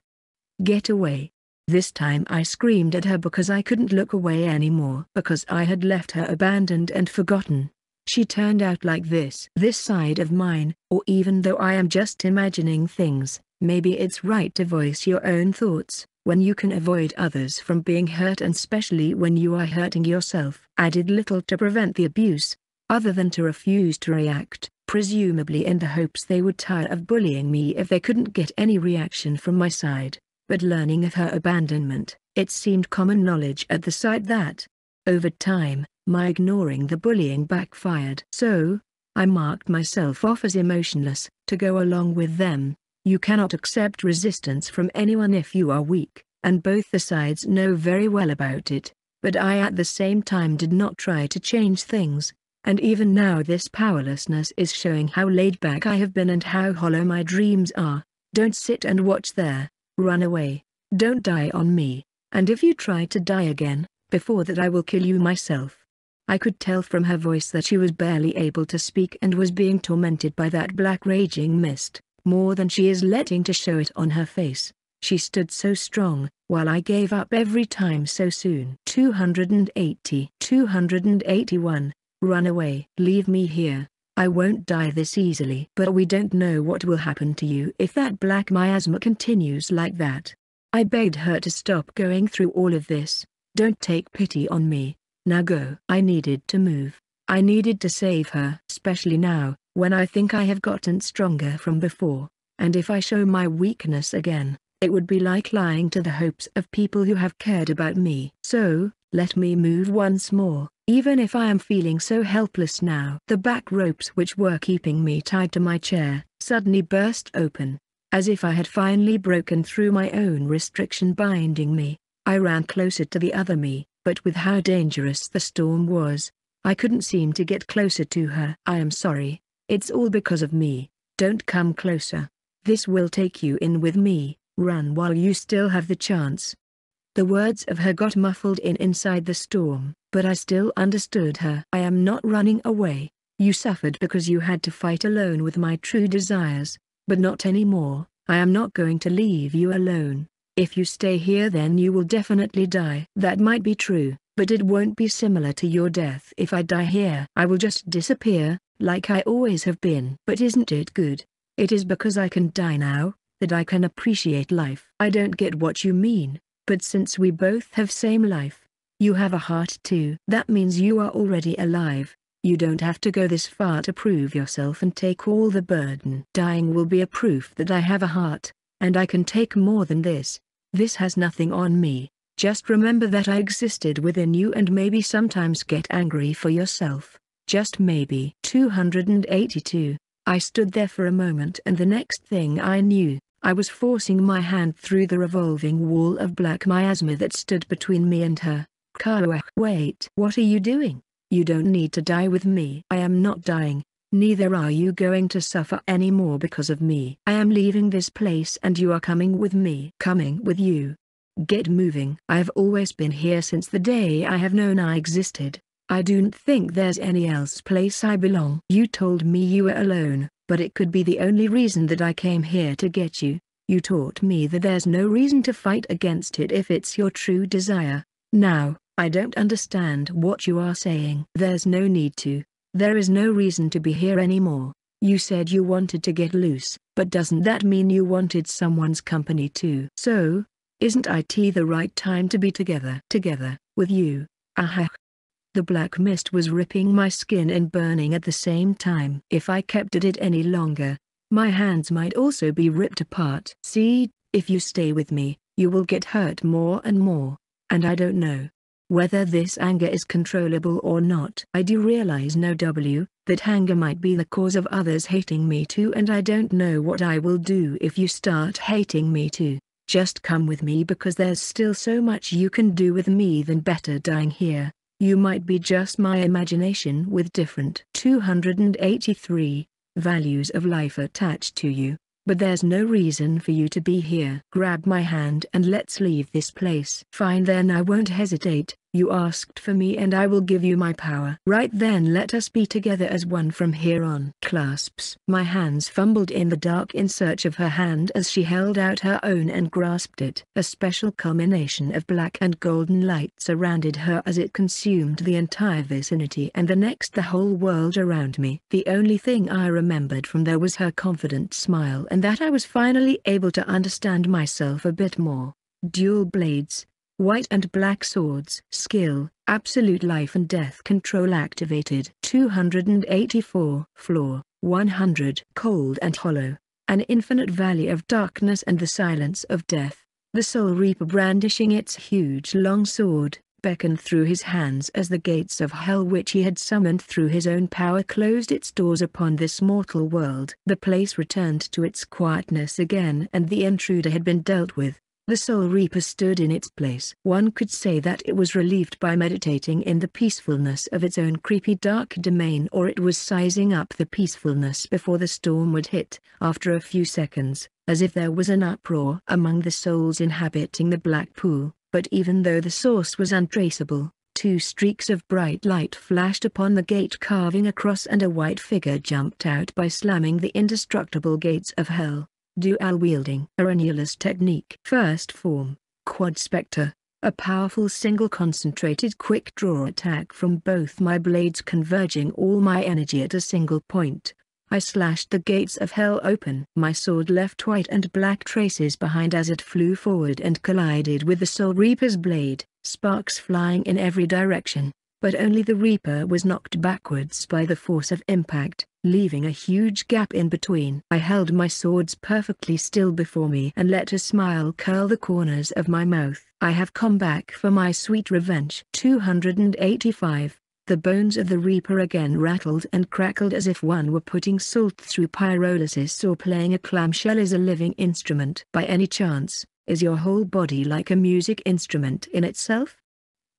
Get away. This time I screamed at her because I couldn't look away anymore because I had left her abandoned and forgotten. She turned out like this. This side of mine, or even though I am just imagining things, maybe it's right to voice your own thoughts, when you can avoid others from being hurt and especially when you are hurting yourself. I did little to prevent the abuse, other than to refuse to react, presumably in the hopes they would tire of bullying me if they couldn't get any reaction from my side but learning of her abandonment, it seemed common knowledge at the site that, over time, my ignoring the bullying backfired. So, I marked myself off as emotionless, to go along with them. You cannot accept resistance from anyone if you are weak, and both the sides know very well about it, but I at the same time did not try to change things, and even now this powerlessness is showing how laid back I have been and how hollow my dreams are. Don't sit and watch there, Run away. Don't die on me. And if you try to die again, before that I will kill you myself. I could tell from her voice that she was barely able to speak and was being tormented by that black raging mist, more than she is letting to show it on her face. She stood so strong, while I gave up every time so soon. 280 281 Run away. Leave me here. I won't die this easily. But we don't know what will happen to you if that black miasma continues like that. I begged her to stop going through all of this. Don't take pity on me. Now go. I needed to move. I needed to save her. Especially now, when I think I have gotten stronger from before. And if I show my weakness again, it would be like lying to the hopes of people who have cared about me. So, let me move once more. Even if I am feeling so helpless now. The back ropes which were keeping me tied to my chair, suddenly burst open. As if I had finally broken through my own restriction binding me, I ran closer to the other me, but with how dangerous the storm was, I couldn't seem to get closer to her. I am sorry, it's all because of me, don't come closer. This will take you in with me, run while you still have the chance. The words of her got muffled in inside the storm, but I still understood her. I am not running away. You suffered because you had to fight alone with my true desires, but not anymore. I am not going to leave you alone. If you stay here then you will definitely die. That might be true, but it won't be similar to your death. If I die here, I will just disappear, like I always have been. But isn't it good? It is because I can die now, that I can appreciate life. I don't get what you mean, but since we both have same life, you have a heart too. That means you are already alive. You don't have to go this far to prove yourself and take all the burden. Dying will be a proof that I have a heart, and I can take more than this. This has nothing on me. Just remember that I existed within you and maybe sometimes get angry for yourself. Just maybe. 282. I stood there for a moment and the next thing I knew, I was forcing my hand through the revolving wall of black miasma that stood between me and her. Kawa. Wait. What are you doing? You don't need to die with me. I am not dying. Neither are you going to suffer anymore because of me. I am leaving this place and you are coming with me. Coming with you. Get moving. I have always been here since the day I have known I existed. I don't think there's any else place I belong. You told me you were alone, but it could be the only reason that I came here to get you. You taught me that there's no reason to fight against it if it's your true desire. Now, I don't understand what you are saying. There's no need to. There is no reason to be here anymore. You said you wanted to get loose, but doesn't that mean you wanted someone's company too? So, isn't it the right time to be together? Together, with you. Ah Aha. The black mist was ripping my skin and burning at the same time. If I kept at it any longer, my hands might also be ripped apart. See, if you stay with me, you will get hurt more and more, and I don't know. Whether this anger is controllable or not. I do realize no W, that anger might be the cause of others hating me too and I don't know what I will do if you start hating me too. Just come with me because there's still so much you can do with me than better dying here. You might be just my imagination with different 283 values of life attached to you. But there's no reason for you to be here. Grab my hand and let's leave this place. Fine then I won't hesitate. You asked for me and I will give you my power. Right then let us be together as one from here on. Clasps. My hands fumbled in the dark in search of her hand as she held out her own and grasped it. A special culmination of black and golden light surrounded her as it consumed the entire vicinity and the next the whole world around me. The only thing I remembered from there was her confident smile and that I was finally able to understand myself a bit more. Dual blades, White and black swords. Skill, absolute life and death control activated. 284. Floor, 100. Cold and hollow. An infinite valley of darkness and the silence of death. The Soul Reaper brandishing its huge long sword, beckoned through his hands as the gates of hell which he had summoned through his own power closed its doors upon this mortal world. The place returned to its quietness again and the intruder had been dealt with. The Soul Reaper stood in its place. One could say that it was relieved by meditating in the peacefulness of its own creepy dark domain or it was sizing up the peacefulness before the storm would hit. After a few seconds, as if there was an uproar among the souls inhabiting the black pool, but even though the source was untraceable, two streaks of bright light flashed upon the gate carving across and a white figure jumped out by slamming the indestructible gates of hell dual-wielding Arenula's technique. First form, Quad Spectre, a powerful single concentrated quick draw attack from both my blades converging all my energy at a single point. I slashed the gates of hell open. My sword left white and black traces behind as it flew forward and collided with the Soul Reaper's blade, sparks flying in every direction but only the Reaper was knocked backwards by the force of impact, leaving a huge gap in between. I held my swords perfectly still before me and let a smile curl the corners of my mouth. I have come back for my sweet revenge. 285. The bones of the Reaper again rattled and crackled as if one were putting salt through pyrolysis or playing a clamshell as a living instrument. By any chance, is your whole body like a music instrument in itself?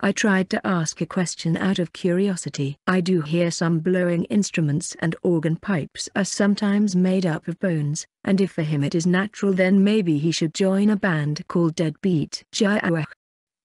I tried to ask a question out of curiosity. I do hear some blowing instruments and organ pipes are sometimes made up of bones, and if for him it is natural then maybe he should join a band called Deadbeat Jaiawah.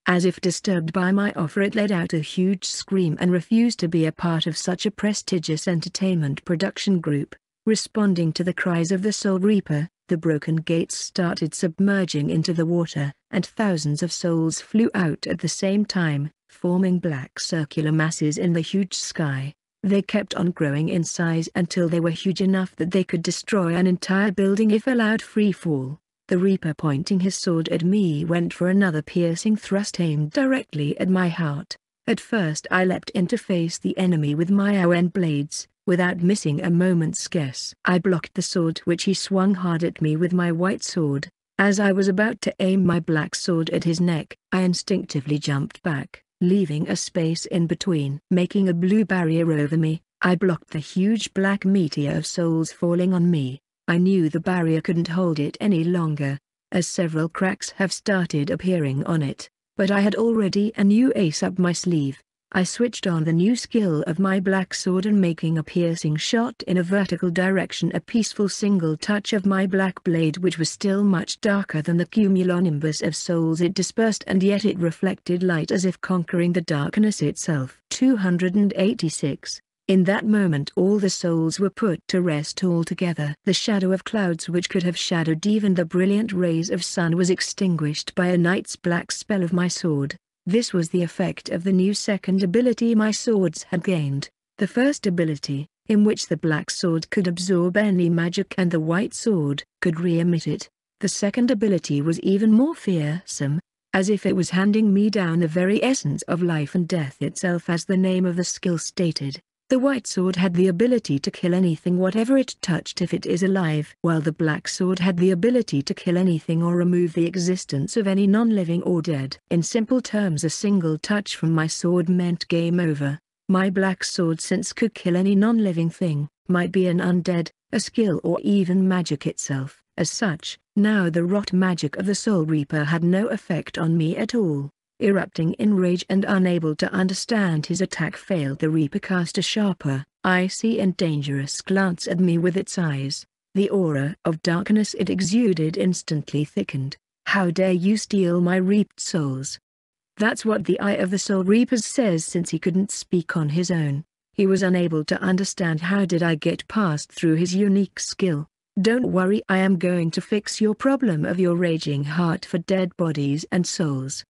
As if disturbed by my offer it let out a huge scream and refused to be a part of such a prestigious entertainment production group. Responding to the cries of the Soul Reaper, the broken gates started submerging into the water, and thousands of souls flew out at the same time, forming black circular masses in the huge sky. They kept on growing in size until they were huge enough that they could destroy an entire building if allowed free fall. The Reaper pointing his sword at me went for another piercing thrust aimed directly at my heart. At first I leapt in to face the enemy with my own blades, Without missing a moment's guess, I blocked the sword which he swung hard at me with my white sword. As I was about to aim my black sword at his neck, I instinctively jumped back, leaving a space in between. Making a blue barrier over me, I blocked the huge black meteor of souls falling on me. I knew the barrier couldn't hold it any longer, as several cracks have started appearing on it, but I had already a new ace up my sleeve. I switched on the new skill of my black sword and making a piercing shot in a vertical direction a peaceful single touch of my black blade which was still much darker than the cumulonimbus of souls it dispersed and yet it reflected light as if conquering the darkness itself. 286 in that moment all the souls were put to rest altogether. The shadow of clouds which could have shadowed even the brilliant rays of sun was extinguished by a night's black spell of my sword. This was the effect of the new second ability my swords had gained. The first ability, in which the black sword could absorb any magic and the white sword could re-emit it. The second ability was even more fearsome, as if it was handing me down the very essence of life and death itself as the name of the skill stated. The white sword had the ability to kill anything whatever it touched if it is alive, while the black sword had the ability to kill anything or remove the existence of any non-living or dead. In simple terms a single touch from my sword meant game over. My black sword since could kill any non-living thing, might be an undead, a skill or even magic itself. As such, now the rot magic of the Soul Reaper had no effect on me at all. Erupting in rage and unable to understand his attack failed the Reaper cast a sharper, icy and dangerous glance at me with its eyes. The aura of darkness it exuded instantly thickened. How dare you steal my reaped souls? That's what the Eye of the Soul Reapers says since he couldn't speak on his own. He was unable to understand how did I get past through his unique skill. Don't worry I am going to fix your problem of your raging heart for dead bodies and souls.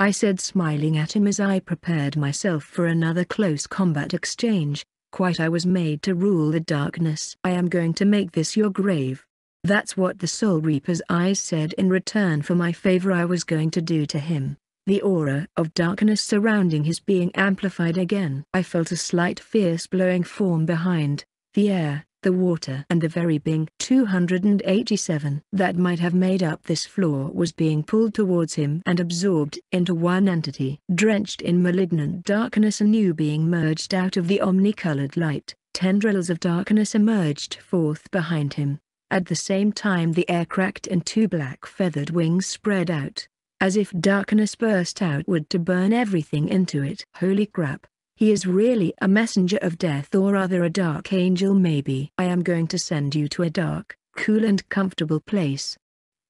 I said smiling at him as I prepared myself for another close combat exchange. Quite I was made to rule the darkness. I am going to make this your grave. That's what the Soul Reaper's eyes said in return for my favor I was going to do to him. The aura of darkness surrounding his being amplified again. I felt a slight fierce blowing form behind, the air, the water and the very being 287 that might have made up this floor was being pulled towards him and absorbed into one entity. Drenched in malignant darkness a new being merged out of the omnicolored light, tendrils of darkness emerged forth behind him. At the same time the air cracked and two black feathered wings spread out, as if darkness burst outward to burn everything into it. Holy crap. He is really a messenger of death or rather a dark angel maybe. I am going to send you to a dark, cool and comfortable place.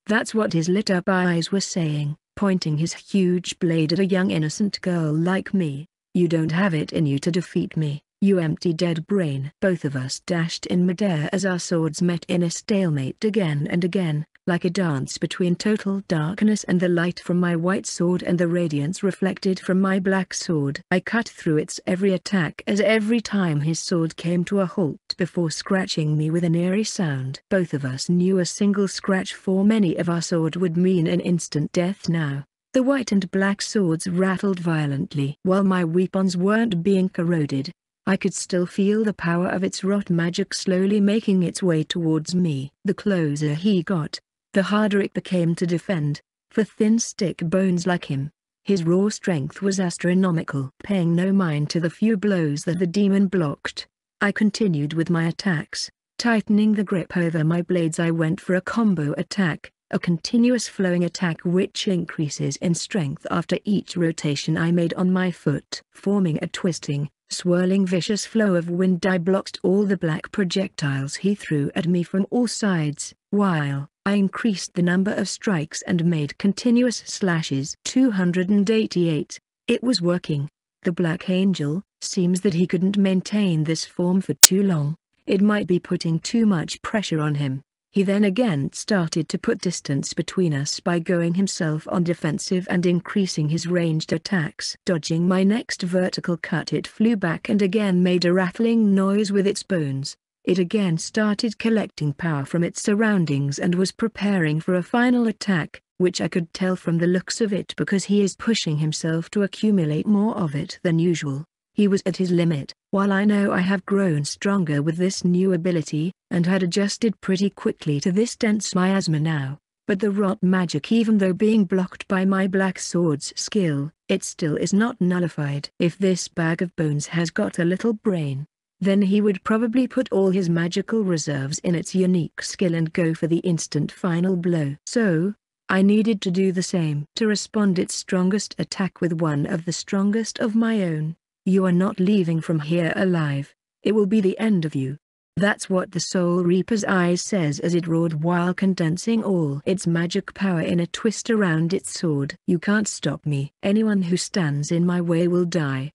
That's what his lit up eyes were saying, pointing his huge blade at a young innocent girl like me. You don't have it in you to defeat me, you empty dead brain. Both of us dashed in midair as our swords met in a stalemate again and again, like a dance between total darkness and the light from my white sword and the radiance reflected from my black sword. I cut through its every attack as every time his sword came to a halt before scratching me with an eerie sound. Both of us knew a single scratch for many of our sword would mean an instant death now. The white and black swords rattled violently. While my weapons weren't being corroded, I could still feel the power of its rot magic slowly making its way towards me. The closer he got, the harder it became to defend, for thin stick bones like him. His raw strength was astronomical. Paying no mind to the few blows that the demon blocked, I continued with my attacks. Tightening the grip over my blades I went for a combo attack, a continuous flowing attack which increases in strength after each rotation I made on my foot. Forming a twisting, swirling vicious flow of wind I blocked all the black projectiles he threw at me from all sides, while, I increased the number of strikes and made continuous slashes. 288. It was working. The Black Angel, seems that he couldn't maintain this form for too long. It might be putting too much pressure on him. He then again started to put distance between us by going himself on defensive and increasing his ranged attacks. Dodging my next vertical cut it flew back and again made a rattling noise with its bones. It again started collecting power from its surroundings and was preparing for a final attack, which I could tell from the looks of it because he is pushing himself to accumulate more of it than usual. He was at his limit, while I know I have grown stronger with this new ability, and had adjusted pretty quickly to this dense miasma now. But the rot magic even though being blocked by my black sword's skill, it still is not nullified. If this bag of bones has got a little brain, then he would probably put all his magical reserves in its unique skill and go for the instant final blow. So, I needed to do the same. To respond its strongest attack with one of the strongest of my own. You are not leaving from here alive. It will be the end of you. That's what the Soul Reaper's eyes says as it roared while condensing all its magic power in a twist around its sword. You can't stop me. Anyone who stands in my way will die.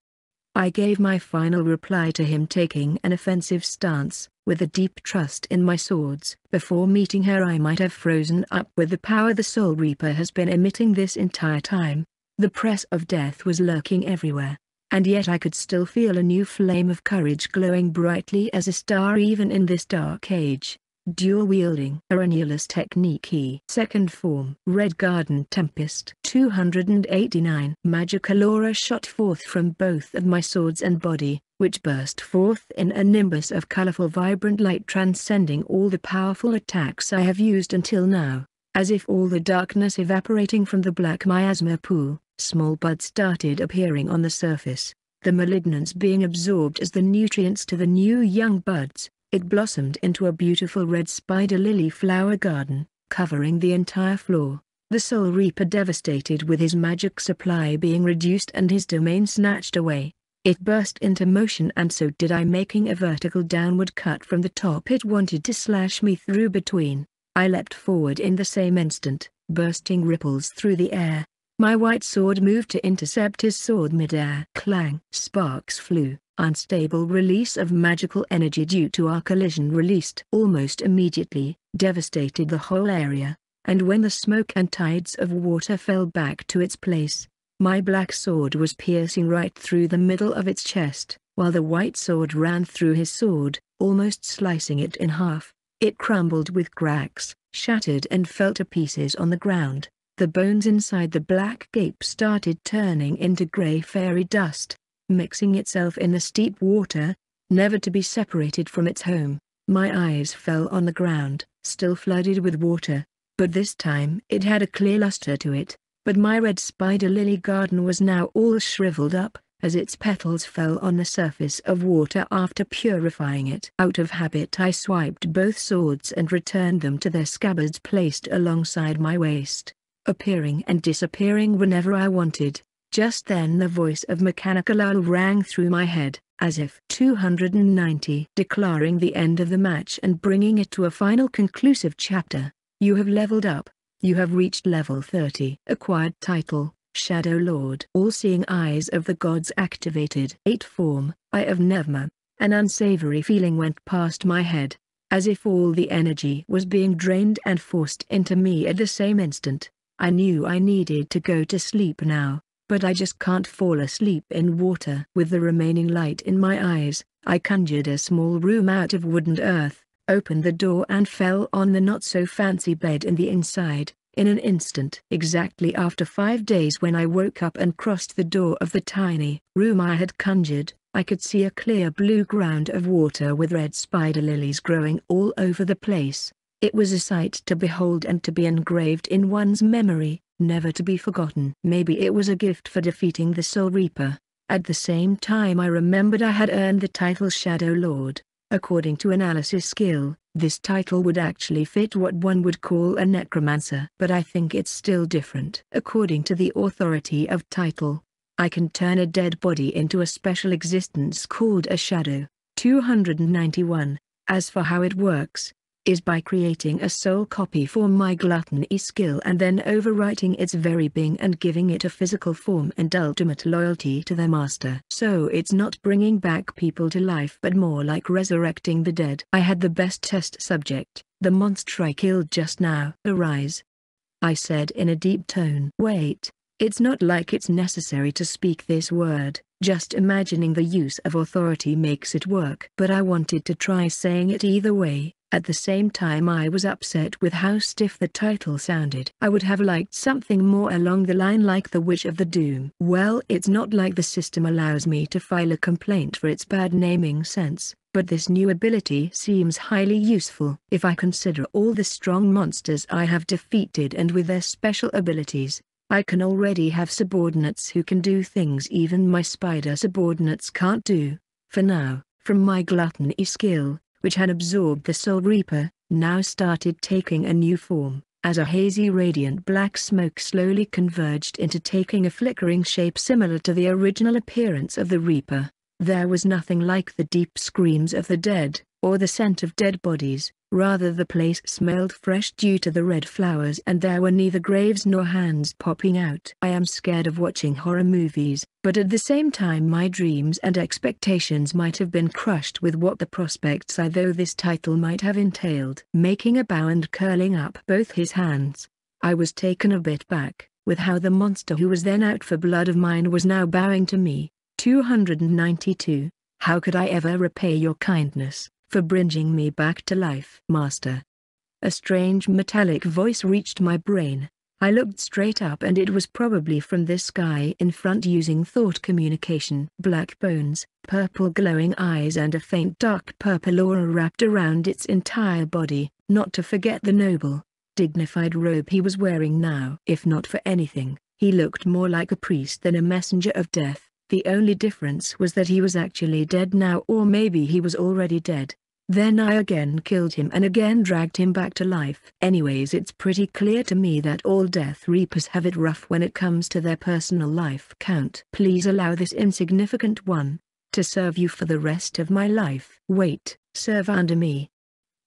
I gave my final reply to him taking an offensive stance, with a deep trust in my swords. Before meeting her I might have frozen up with the power the Soul Reaper has been emitting this entire time. The press of death was lurking everywhere. And yet I could still feel a new flame of courage glowing brightly as a star even in this dark age. Dual wielding Arenulus technique second form Red Garden Tempest 289 Magical aura shot forth from both of my swords and body, which burst forth in a nimbus of colorful vibrant light transcending all the powerful attacks I have used until now. As if all the darkness evaporating from the black miasma pool, small buds started appearing on the surface. the malignance being absorbed as the nutrients to the new young buds, it blossomed into a beautiful red spider lily flower garden, covering the entire floor. The Soul Reaper devastated with his magic supply being reduced and his domain snatched away. It burst into motion and so did I making a vertical downward cut from the top it wanted to slash me through between. I leapt forward in the same instant, bursting ripples through the air. My white sword moved to intercept his sword midair. Clang! Sparks flew, unstable release of magical energy due to our collision released almost immediately, devastated the whole area and when the smoke and tides of water fell back to its place, my black sword was piercing right through the middle of its chest, while the white sword ran through his sword, almost slicing it in half. It crumbled with cracks, shattered and fell to pieces on the ground. The bones inside the black gape started turning into grey fairy dust, mixing itself in the steep water, never to be separated from its home. My eyes fell on the ground, still flooded with water, but this time it had a clear luster to it, but my red spider lily garden was now all shriveled up, as its petals fell on the surface of water after purifying it. Out of habit I swiped both swords and returned them to their scabbards placed alongside my waist, appearing and disappearing whenever I wanted. Just then the voice of Mechanical Owl rang through my head, as if 290 declaring the end of the match and bringing it to a final conclusive chapter. You have leveled up. You have reached level 30. Acquired title, Shadow Lord. All-seeing eyes of the gods activated. 8 form, Eye of Nevma. An unsavory feeling went past my head, as if all the energy was being drained and forced into me at the same instant. I knew I needed to go to sleep now, but I just can't fall asleep in water. With the remaining light in my eyes, I conjured a small room out of wooden earth, opened the door and fell on the not-so-fancy bed in the inside, in an instant. Exactly after five days when I woke up and crossed the door of the tiny room I had conjured, I could see a clear blue ground of water with red spider lilies growing all over the place. It was a sight to behold and to be engraved in one's memory, never to be forgotten. Maybe it was a gift for defeating the Soul Reaper. At the same time I remembered I had earned the title Shadow Lord. According to analysis skill, this title would actually fit what one would call a necromancer. But I think it's still different. According to the authority of title, I can turn a dead body into a special existence called a shadow. 291. As for how it works, is by creating a soul copy for my gluttony skill and then overwriting its very being and giving it a physical form and ultimate loyalty to their master. So it's not bringing back people to life but more like resurrecting the dead. I had the best test subject, the monster I killed just now. Arise. I said in a deep tone. Wait, it's not like it's necessary to speak this word, just imagining the use of authority makes it work. But I wanted to try saying it either way, at the same time I was upset with how stiff the title sounded. I would have liked something more along the line like the Witch of the Doom. Well it's not like the system allows me to file a complaint for its bad naming sense, but this new ability seems highly useful. If I consider all the strong monsters I have defeated and with their special abilities, I can already have subordinates who can do things even my spider subordinates can't do. For now, from my gluttony skill, which had absorbed the Soul Reaper, now started taking a new form, as a hazy radiant black smoke slowly converged into taking a flickering shape similar to the original appearance of the Reaper. There was nothing like the deep screams of the dead, or the scent of dead bodies, Rather the place smelled fresh due to the red flowers and there were neither graves nor hands popping out. I am scared of watching horror movies, but at the same time my dreams and expectations might have been crushed with what the prospects I though this title might have entailed. Making a bow and curling up both his hands, I was taken a bit back, with how the monster who was then out for blood of mine was now bowing to me. 292. How could I ever repay your kindness? For bringing me back to life. Master. A strange metallic voice reached my brain. I looked straight up and it was probably from this guy in front using thought communication. Black bones, purple glowing eyes and a faint dark purple aura wrapped around its entire body, not to forget the noble, dignified robe he was wearing now. If not for anything, he looked more like a priest than a messenger of death. The only difference was that he was actually dead now or maybe he was already dead. Then I again killed him and again dragged him back to life. Anyways it's pretty clear to me that all Death Reapers have it rough when it comes to their personal life count. Please allow this insignificant one to serve you for the rest of my life. Wait, serve under me.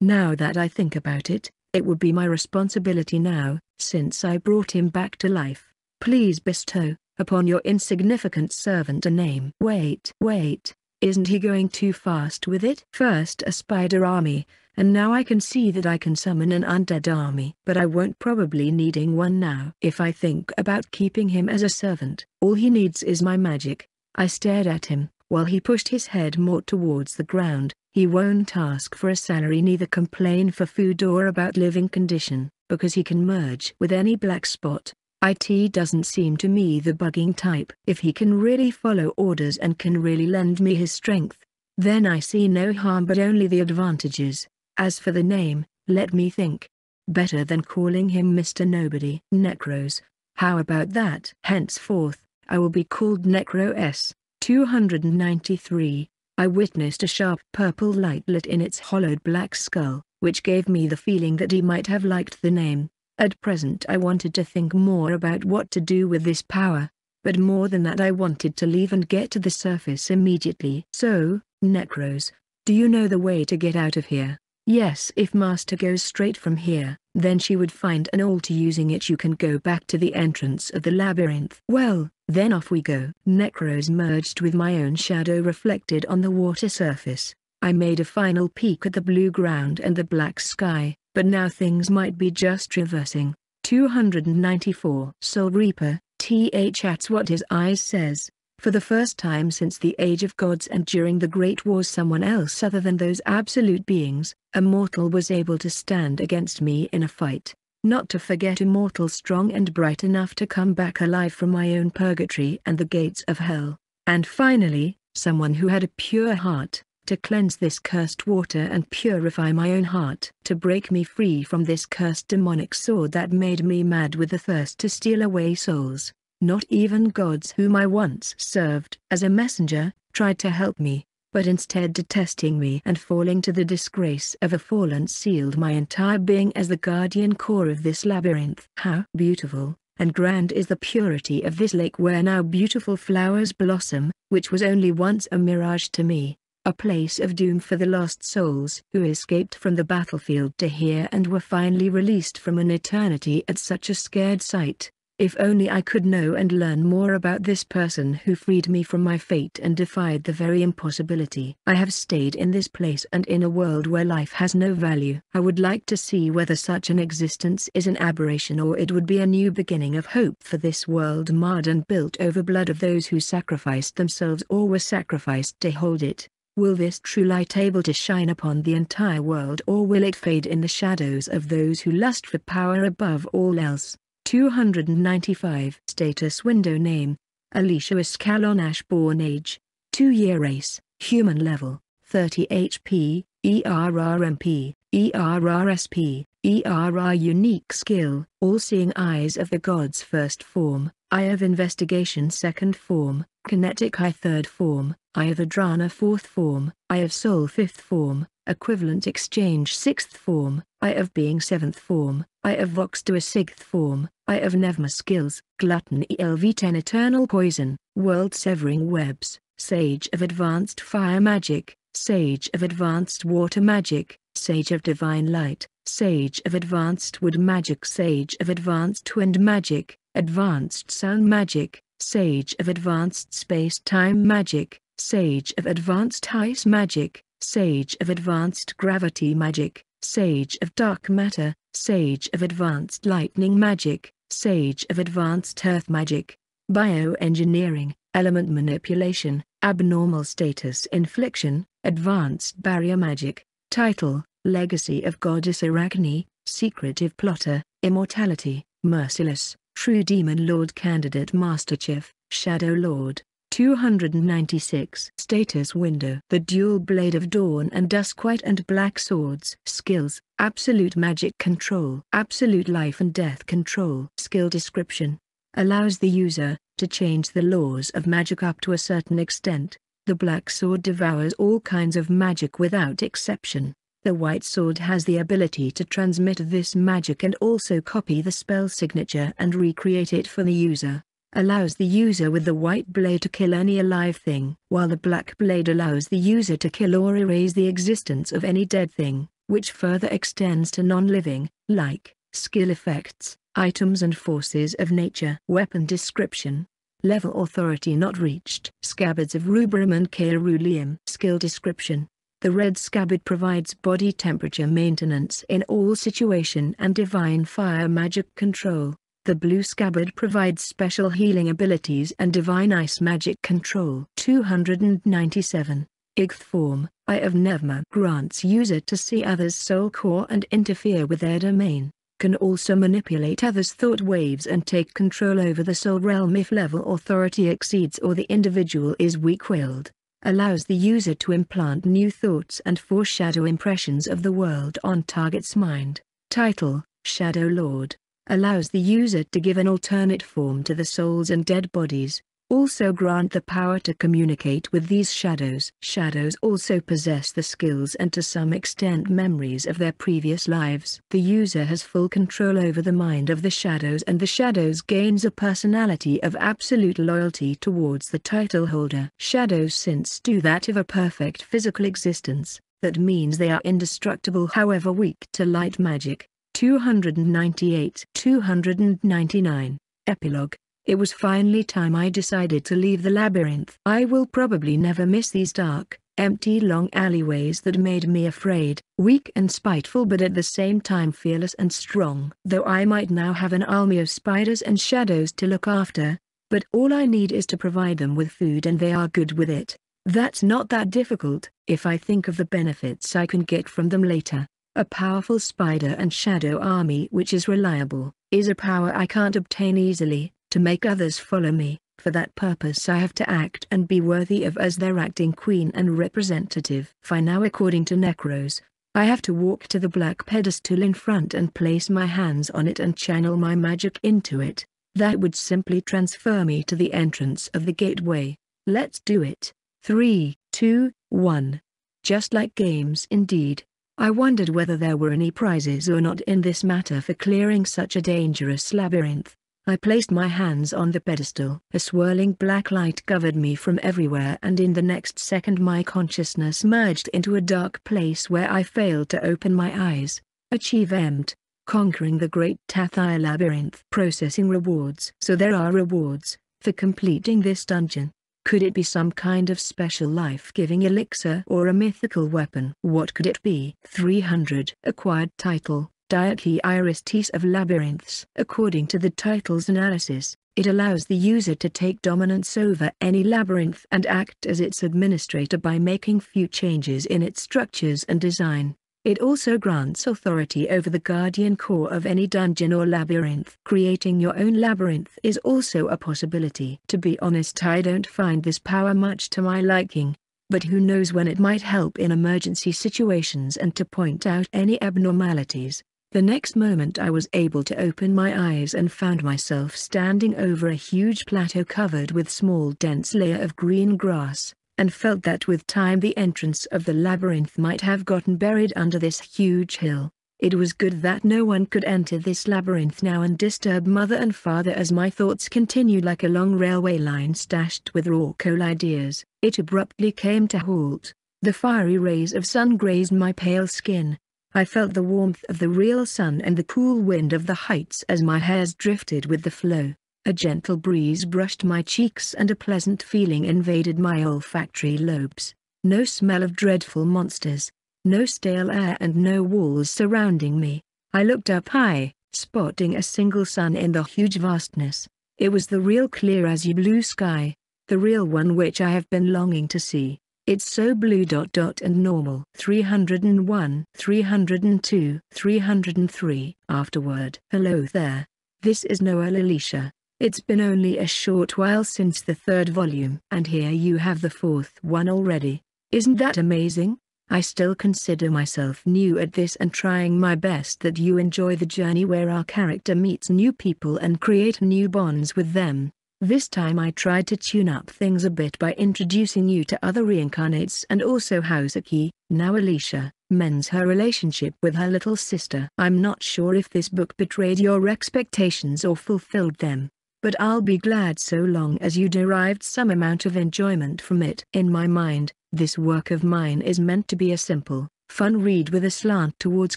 Now that I think about it, it would be my responsibility now, since I brought him back to life. Please bestow, upon your insignificant servant a name. Wait, wait, isn't he going too fast with it? First a spider army, and now I can see that I can summon an undead army. But I won't probably needing one now. If I think about keeping him as a servant, all he needs is my magic. I stared at him, while he pushed his head more towards the ground. He won't ask for a salary neither complain for food or about living condition, because he can merge with any black spot. IT doesn't seem to me the bugging type. If he can really follow orders and can really lend me his strength, then I see no harm but only the advantages. As for the name, let me think. Better than calling him Mr. Nobody. Necros. How about that? Henceforth, I will be called Necros. 293. I witnessed a sharp purple light lit in its hollowed black skull, which gave me the feeling that he might have liked the name. At present I wanted to think more about what to do with this power, but more than that I wanted to leave and get to the surface immediately. So, Necros, do you know the way to get out of here? Yes if Master goes straight from here, then she would find an altar using it you can go back to the entrance of the labyrinth. Well, then off we go. Necros merged with my own shadow reflected on the water surface. I made a final peek at the blue ground and the black sky, but now things might be just reversing. 294 Soul Reaper, th that's what his eyes says. For the first time since the age of gods and during the Great Wars someone else other than those absolute beings, a mortal was able to stand against me in a fight. Not to forget a mortal strong and bright enough to come back alive from my own purgatory and the gates of hell. And finally, someone who had a pure heart, to cleanse this cursed water and purify my own heart, to break me free from this cursed demonic sword that made me mad with the thirst to steal away souls. Not even gods whom I once served as a messenger, tried to help me, but instead detesting me and falling to the disgrace of a fallen sealed my entire being as the guardian core of this labyrinth. How beautiful, and grand is the purity of this lake where now beautiful flowers blossom, which was only once a mirage to me a place of doom for the lost souls who escaped from the battlefield to here and were finally released from an eternity at such a scared sight. If only I could know and learn more about this person who freed me from my fate and defied the very impossibility. I have stayed in this place and in a world where life has no value. I would like to see whether such an existence is an aberration or it would be a new beginning of hope for this world marred and built over blood of those who sacrificed themselves or were sacrificed to hold it. Will this true light able to shine upon the entire world or will it fade in the shadows of those who lust for power above all else? 295 Status Window Name. Alicia Escalonash Ashborn Age. 2-year race. Human Level. 30 HP ERRMP ERRSP ERR Unique Skill. All-Seeing Eyes of the Gods First Form. Eye of Investigation Second Form. Kinetic Eye Third Form Eye of Adrana Fourth Form Eye of Soul Fifth Form Equivalent Exchange Sixth Form Eye of Being Seventh Form Eye of Vox to a Sixth Form Eye of Nevma Skills Glutton ELV10 Eternal Poison World Severing Webs Sage of Advanced Fire Magic Sage of Advanced Water Magic Sage of Divine Light Sage of Advanced Wood Magic Sage of Advanced Wind Magic, Advanced Sound Magic, Sage of Advanced Space-Time Magic, Sage of Advanced Ice Magic, Sage of Advanced Gravity Magic, Sage of Dark Matter, Sage of Advanced Lightning Magic, Sage of Advanced Earth Magic, Bioengineering, Element Manipulation, Abnormal Status Infliction, Advanced Barrier Magic, Title, Legacy of Goddess Arachne, Secretive Plotter, Immortality, Merciless, True Demon Lord Candidate Master Chief, Shadow Lord. 296 Status Window The Dual Blade of Dawn and Dusk White and Black Swords Skills, Absolute Magic Control Absolute Life and Death Control Skill Description Allows the user, to change the laws of magic up to a certain extent. The black sword devours all kinds of magic without exception. The white sword has the ability to transmit this magic and also copy the spell signature and recreate it for the user. Allows the user with the white blade to kill any alive thing, while the black blade allows the user to kill or erase the existence of any dead thing, which further extends to non-living, like, skill effects, items and forces of nature. Weapon description Level authority not reached. Scabbards of Rubrum and Caeruleum. Skill description. The red scabbard provides body temperature maintenance in all situation and divine fire magic control. The blue scabbard provides special healing abilities and divine ice magic control. 297. Igth form, Eye of Nevma grants user to see others' soul core and interfere with their domain can also manipulate others' thought waves and take control over the soul realm if level authority exceeds or the individual is weak-willed, allows the user to implant new thoughts and foreshadow impressions of the world on target's mind. Title, Shadow Lord, allows the user to give an alternate form to the souls and dead bodies, also grant the power to communicate with these shadows. Shadows also possess the skills and to some extent memories of their previous lives. The user has full control over the mind of the shadows and the shadows gains a personality of absolute loyalty towards the title holder. Shadows since do that of a perfect physical existence, that means they are indestructible however weak to light magic. 298 299 Epilogue it was finally time I decided to leave the labyrinth. I will probably never miss these dark, empty long alleyways that made me afraid, weak and spiteful but at the same time fearless and strong. Though I might now have an army of spiders and shadows to look after, but all I need is to provide them with food and they are good with it. That's not that difficult, if I think of the benefits I can get from them later. A powerful spider and shadow army which is reliable, is a power I can't obtain easily, to make others follow me. For that purpose I have to act and be worthy of as their acting queen and representative. For now according to Necros, I have to walk to the black pedestal in front and place my hands on it and channel my magic into it. That would simply transfer me to the entrance of the gateway. Let's do it. 3, 2, 1. Just like games indeed. I wondered whether there were any prizes or not in this matter for clearing such a dangerous labyrinth. I placed my hands on the pedestal. A swirling black light covered me from everywhere and in the next second my consciousness merged into a dark place where I failed to open my eyes. Achieve Achievement. Conquering the Great Tathai Labyrinth. Processing rewards. So there are rewards, for completing this dungeon. Could it be some kind of special life-giving elixir or a mythical weapon? What could it be? 300. Acquired title. Diarchy Iristes of Labyrinths. According to the title's analysis, it allows the user to take dominance over any labyrinth and act as its administrator by making few changes in its structures and design. It also grants authority over the guardian core of any dungeon or labyrinth. Creating your own labyrinth is also a possibility. To be honest I don't find this power much to my liking, but who knows when it might help in emergency situations and to point out any abnormalities. The next moment I was able to open my eyes and found myself standing over a huge plateau covered with small dense layer of green grass, and felt that with time the entrance of the labyrinth might have gotten buried under this huge hill. It was good that no one could enter this labyrinth now and disturb mother and father as my thoughts continued like a long railway line stashed with raw coal ideas. It abruptly came to halt. The fiery rays of sun grazed my pale skin, I felt the warmth of the real sun and the cool wind of the heights as my hairs drifted with the flow. A gentle breeze brushed my cheeks and a pleasant feeling invaded my olfactory lobes. No smell of dreadful monsters, no stale air and no walls surrounding me. I looked up high, spotting a single sun in the huge vastness. It was the real clear as you blue sky, the real one which I have been longing to see. It's so blue dot dot and normal. 301, 302, 303. Afterward. Hello there. This is Noel Alicia. It's been only a short while since the third volume. And here you have the fourth one already. Isn't that amazing? I still consider myself new at this and trying my best that you enjoy the journey where our character meets new people and create new bonds with them. This time I tried to tune up things a bit by introducing you to other reincarnates and also how Houseki, now Alicia, mends her relationship with her little sister. I'm not sure if this book betrayed your expectations or fulfilled them, but I'll be glad so long as you derived some amount of enjoyment from it. In my mind, this work of mine is meant to be a simple, fun read with a slant towards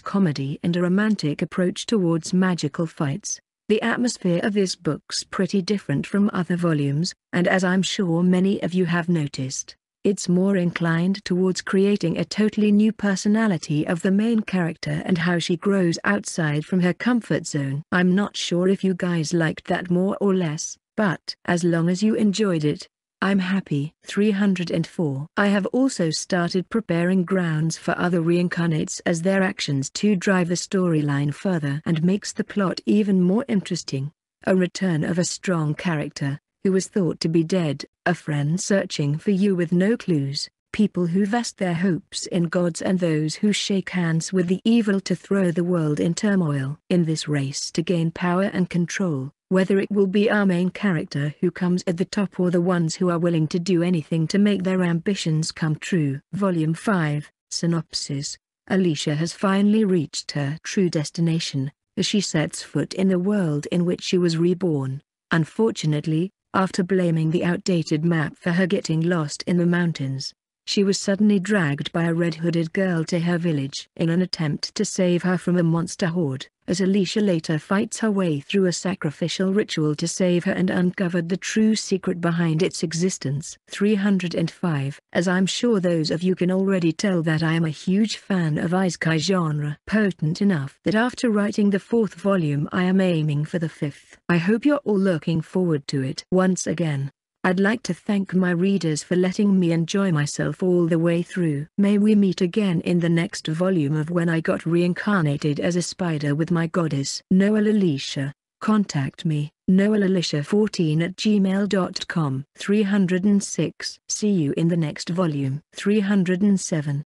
comedy and a romantic approach towards magical fights. The atmosphere of this book's pretty different from other volumes, and as I'm sure many of you have noticed, it's more inclined towards creating a totally new personality of the main character and how she grows outside from her comfort zone. I'm not sure if you guys liked that more or less, but as long as you enjoyed it, I'm happy. 304. I have also started preparing grounds for other reincarnates as their actions to drive the storyline further and makes the plot even more interesting. A return of a strong character, who was thought to be dead, a friend searching for you with no clues, people who vest their hopes in gods and those who shake hands with the evil to throw the world in turmoil. In this race to gain power and control, whether it will be our main character who comes at the top or the ones who are willing to do anything to make their ambitions come true. Volume 5, Synopsis Alicia has finally reached her true destination, as she sets foot in the world in which she was reborn. Unfortunately, after blaming the outdated map for her getting lost in the mountains, she was suddenly dragged by a red-hooded girl to her village in an attempt to save her from a monster horde as Alicia later fights her way through a sacrificial ritual to save her and uncovered the true secret behind its existence. 305 As I'm sure those of you can already tell that I am a huge fan of isekai genre. Potent enough that after writing the fourth volume I am aiming for the fifth. I hope you're all looking forward to it. Once again, I'd like to thank my readers for letting me enjoy myself all the way through. May we meet again in the next volume of When I Got Reincarnated as a Spider with My Goddess. Noel Alicia. Contact me, noelalicia14 at gmail.com. 306. See you in the next volume. 307.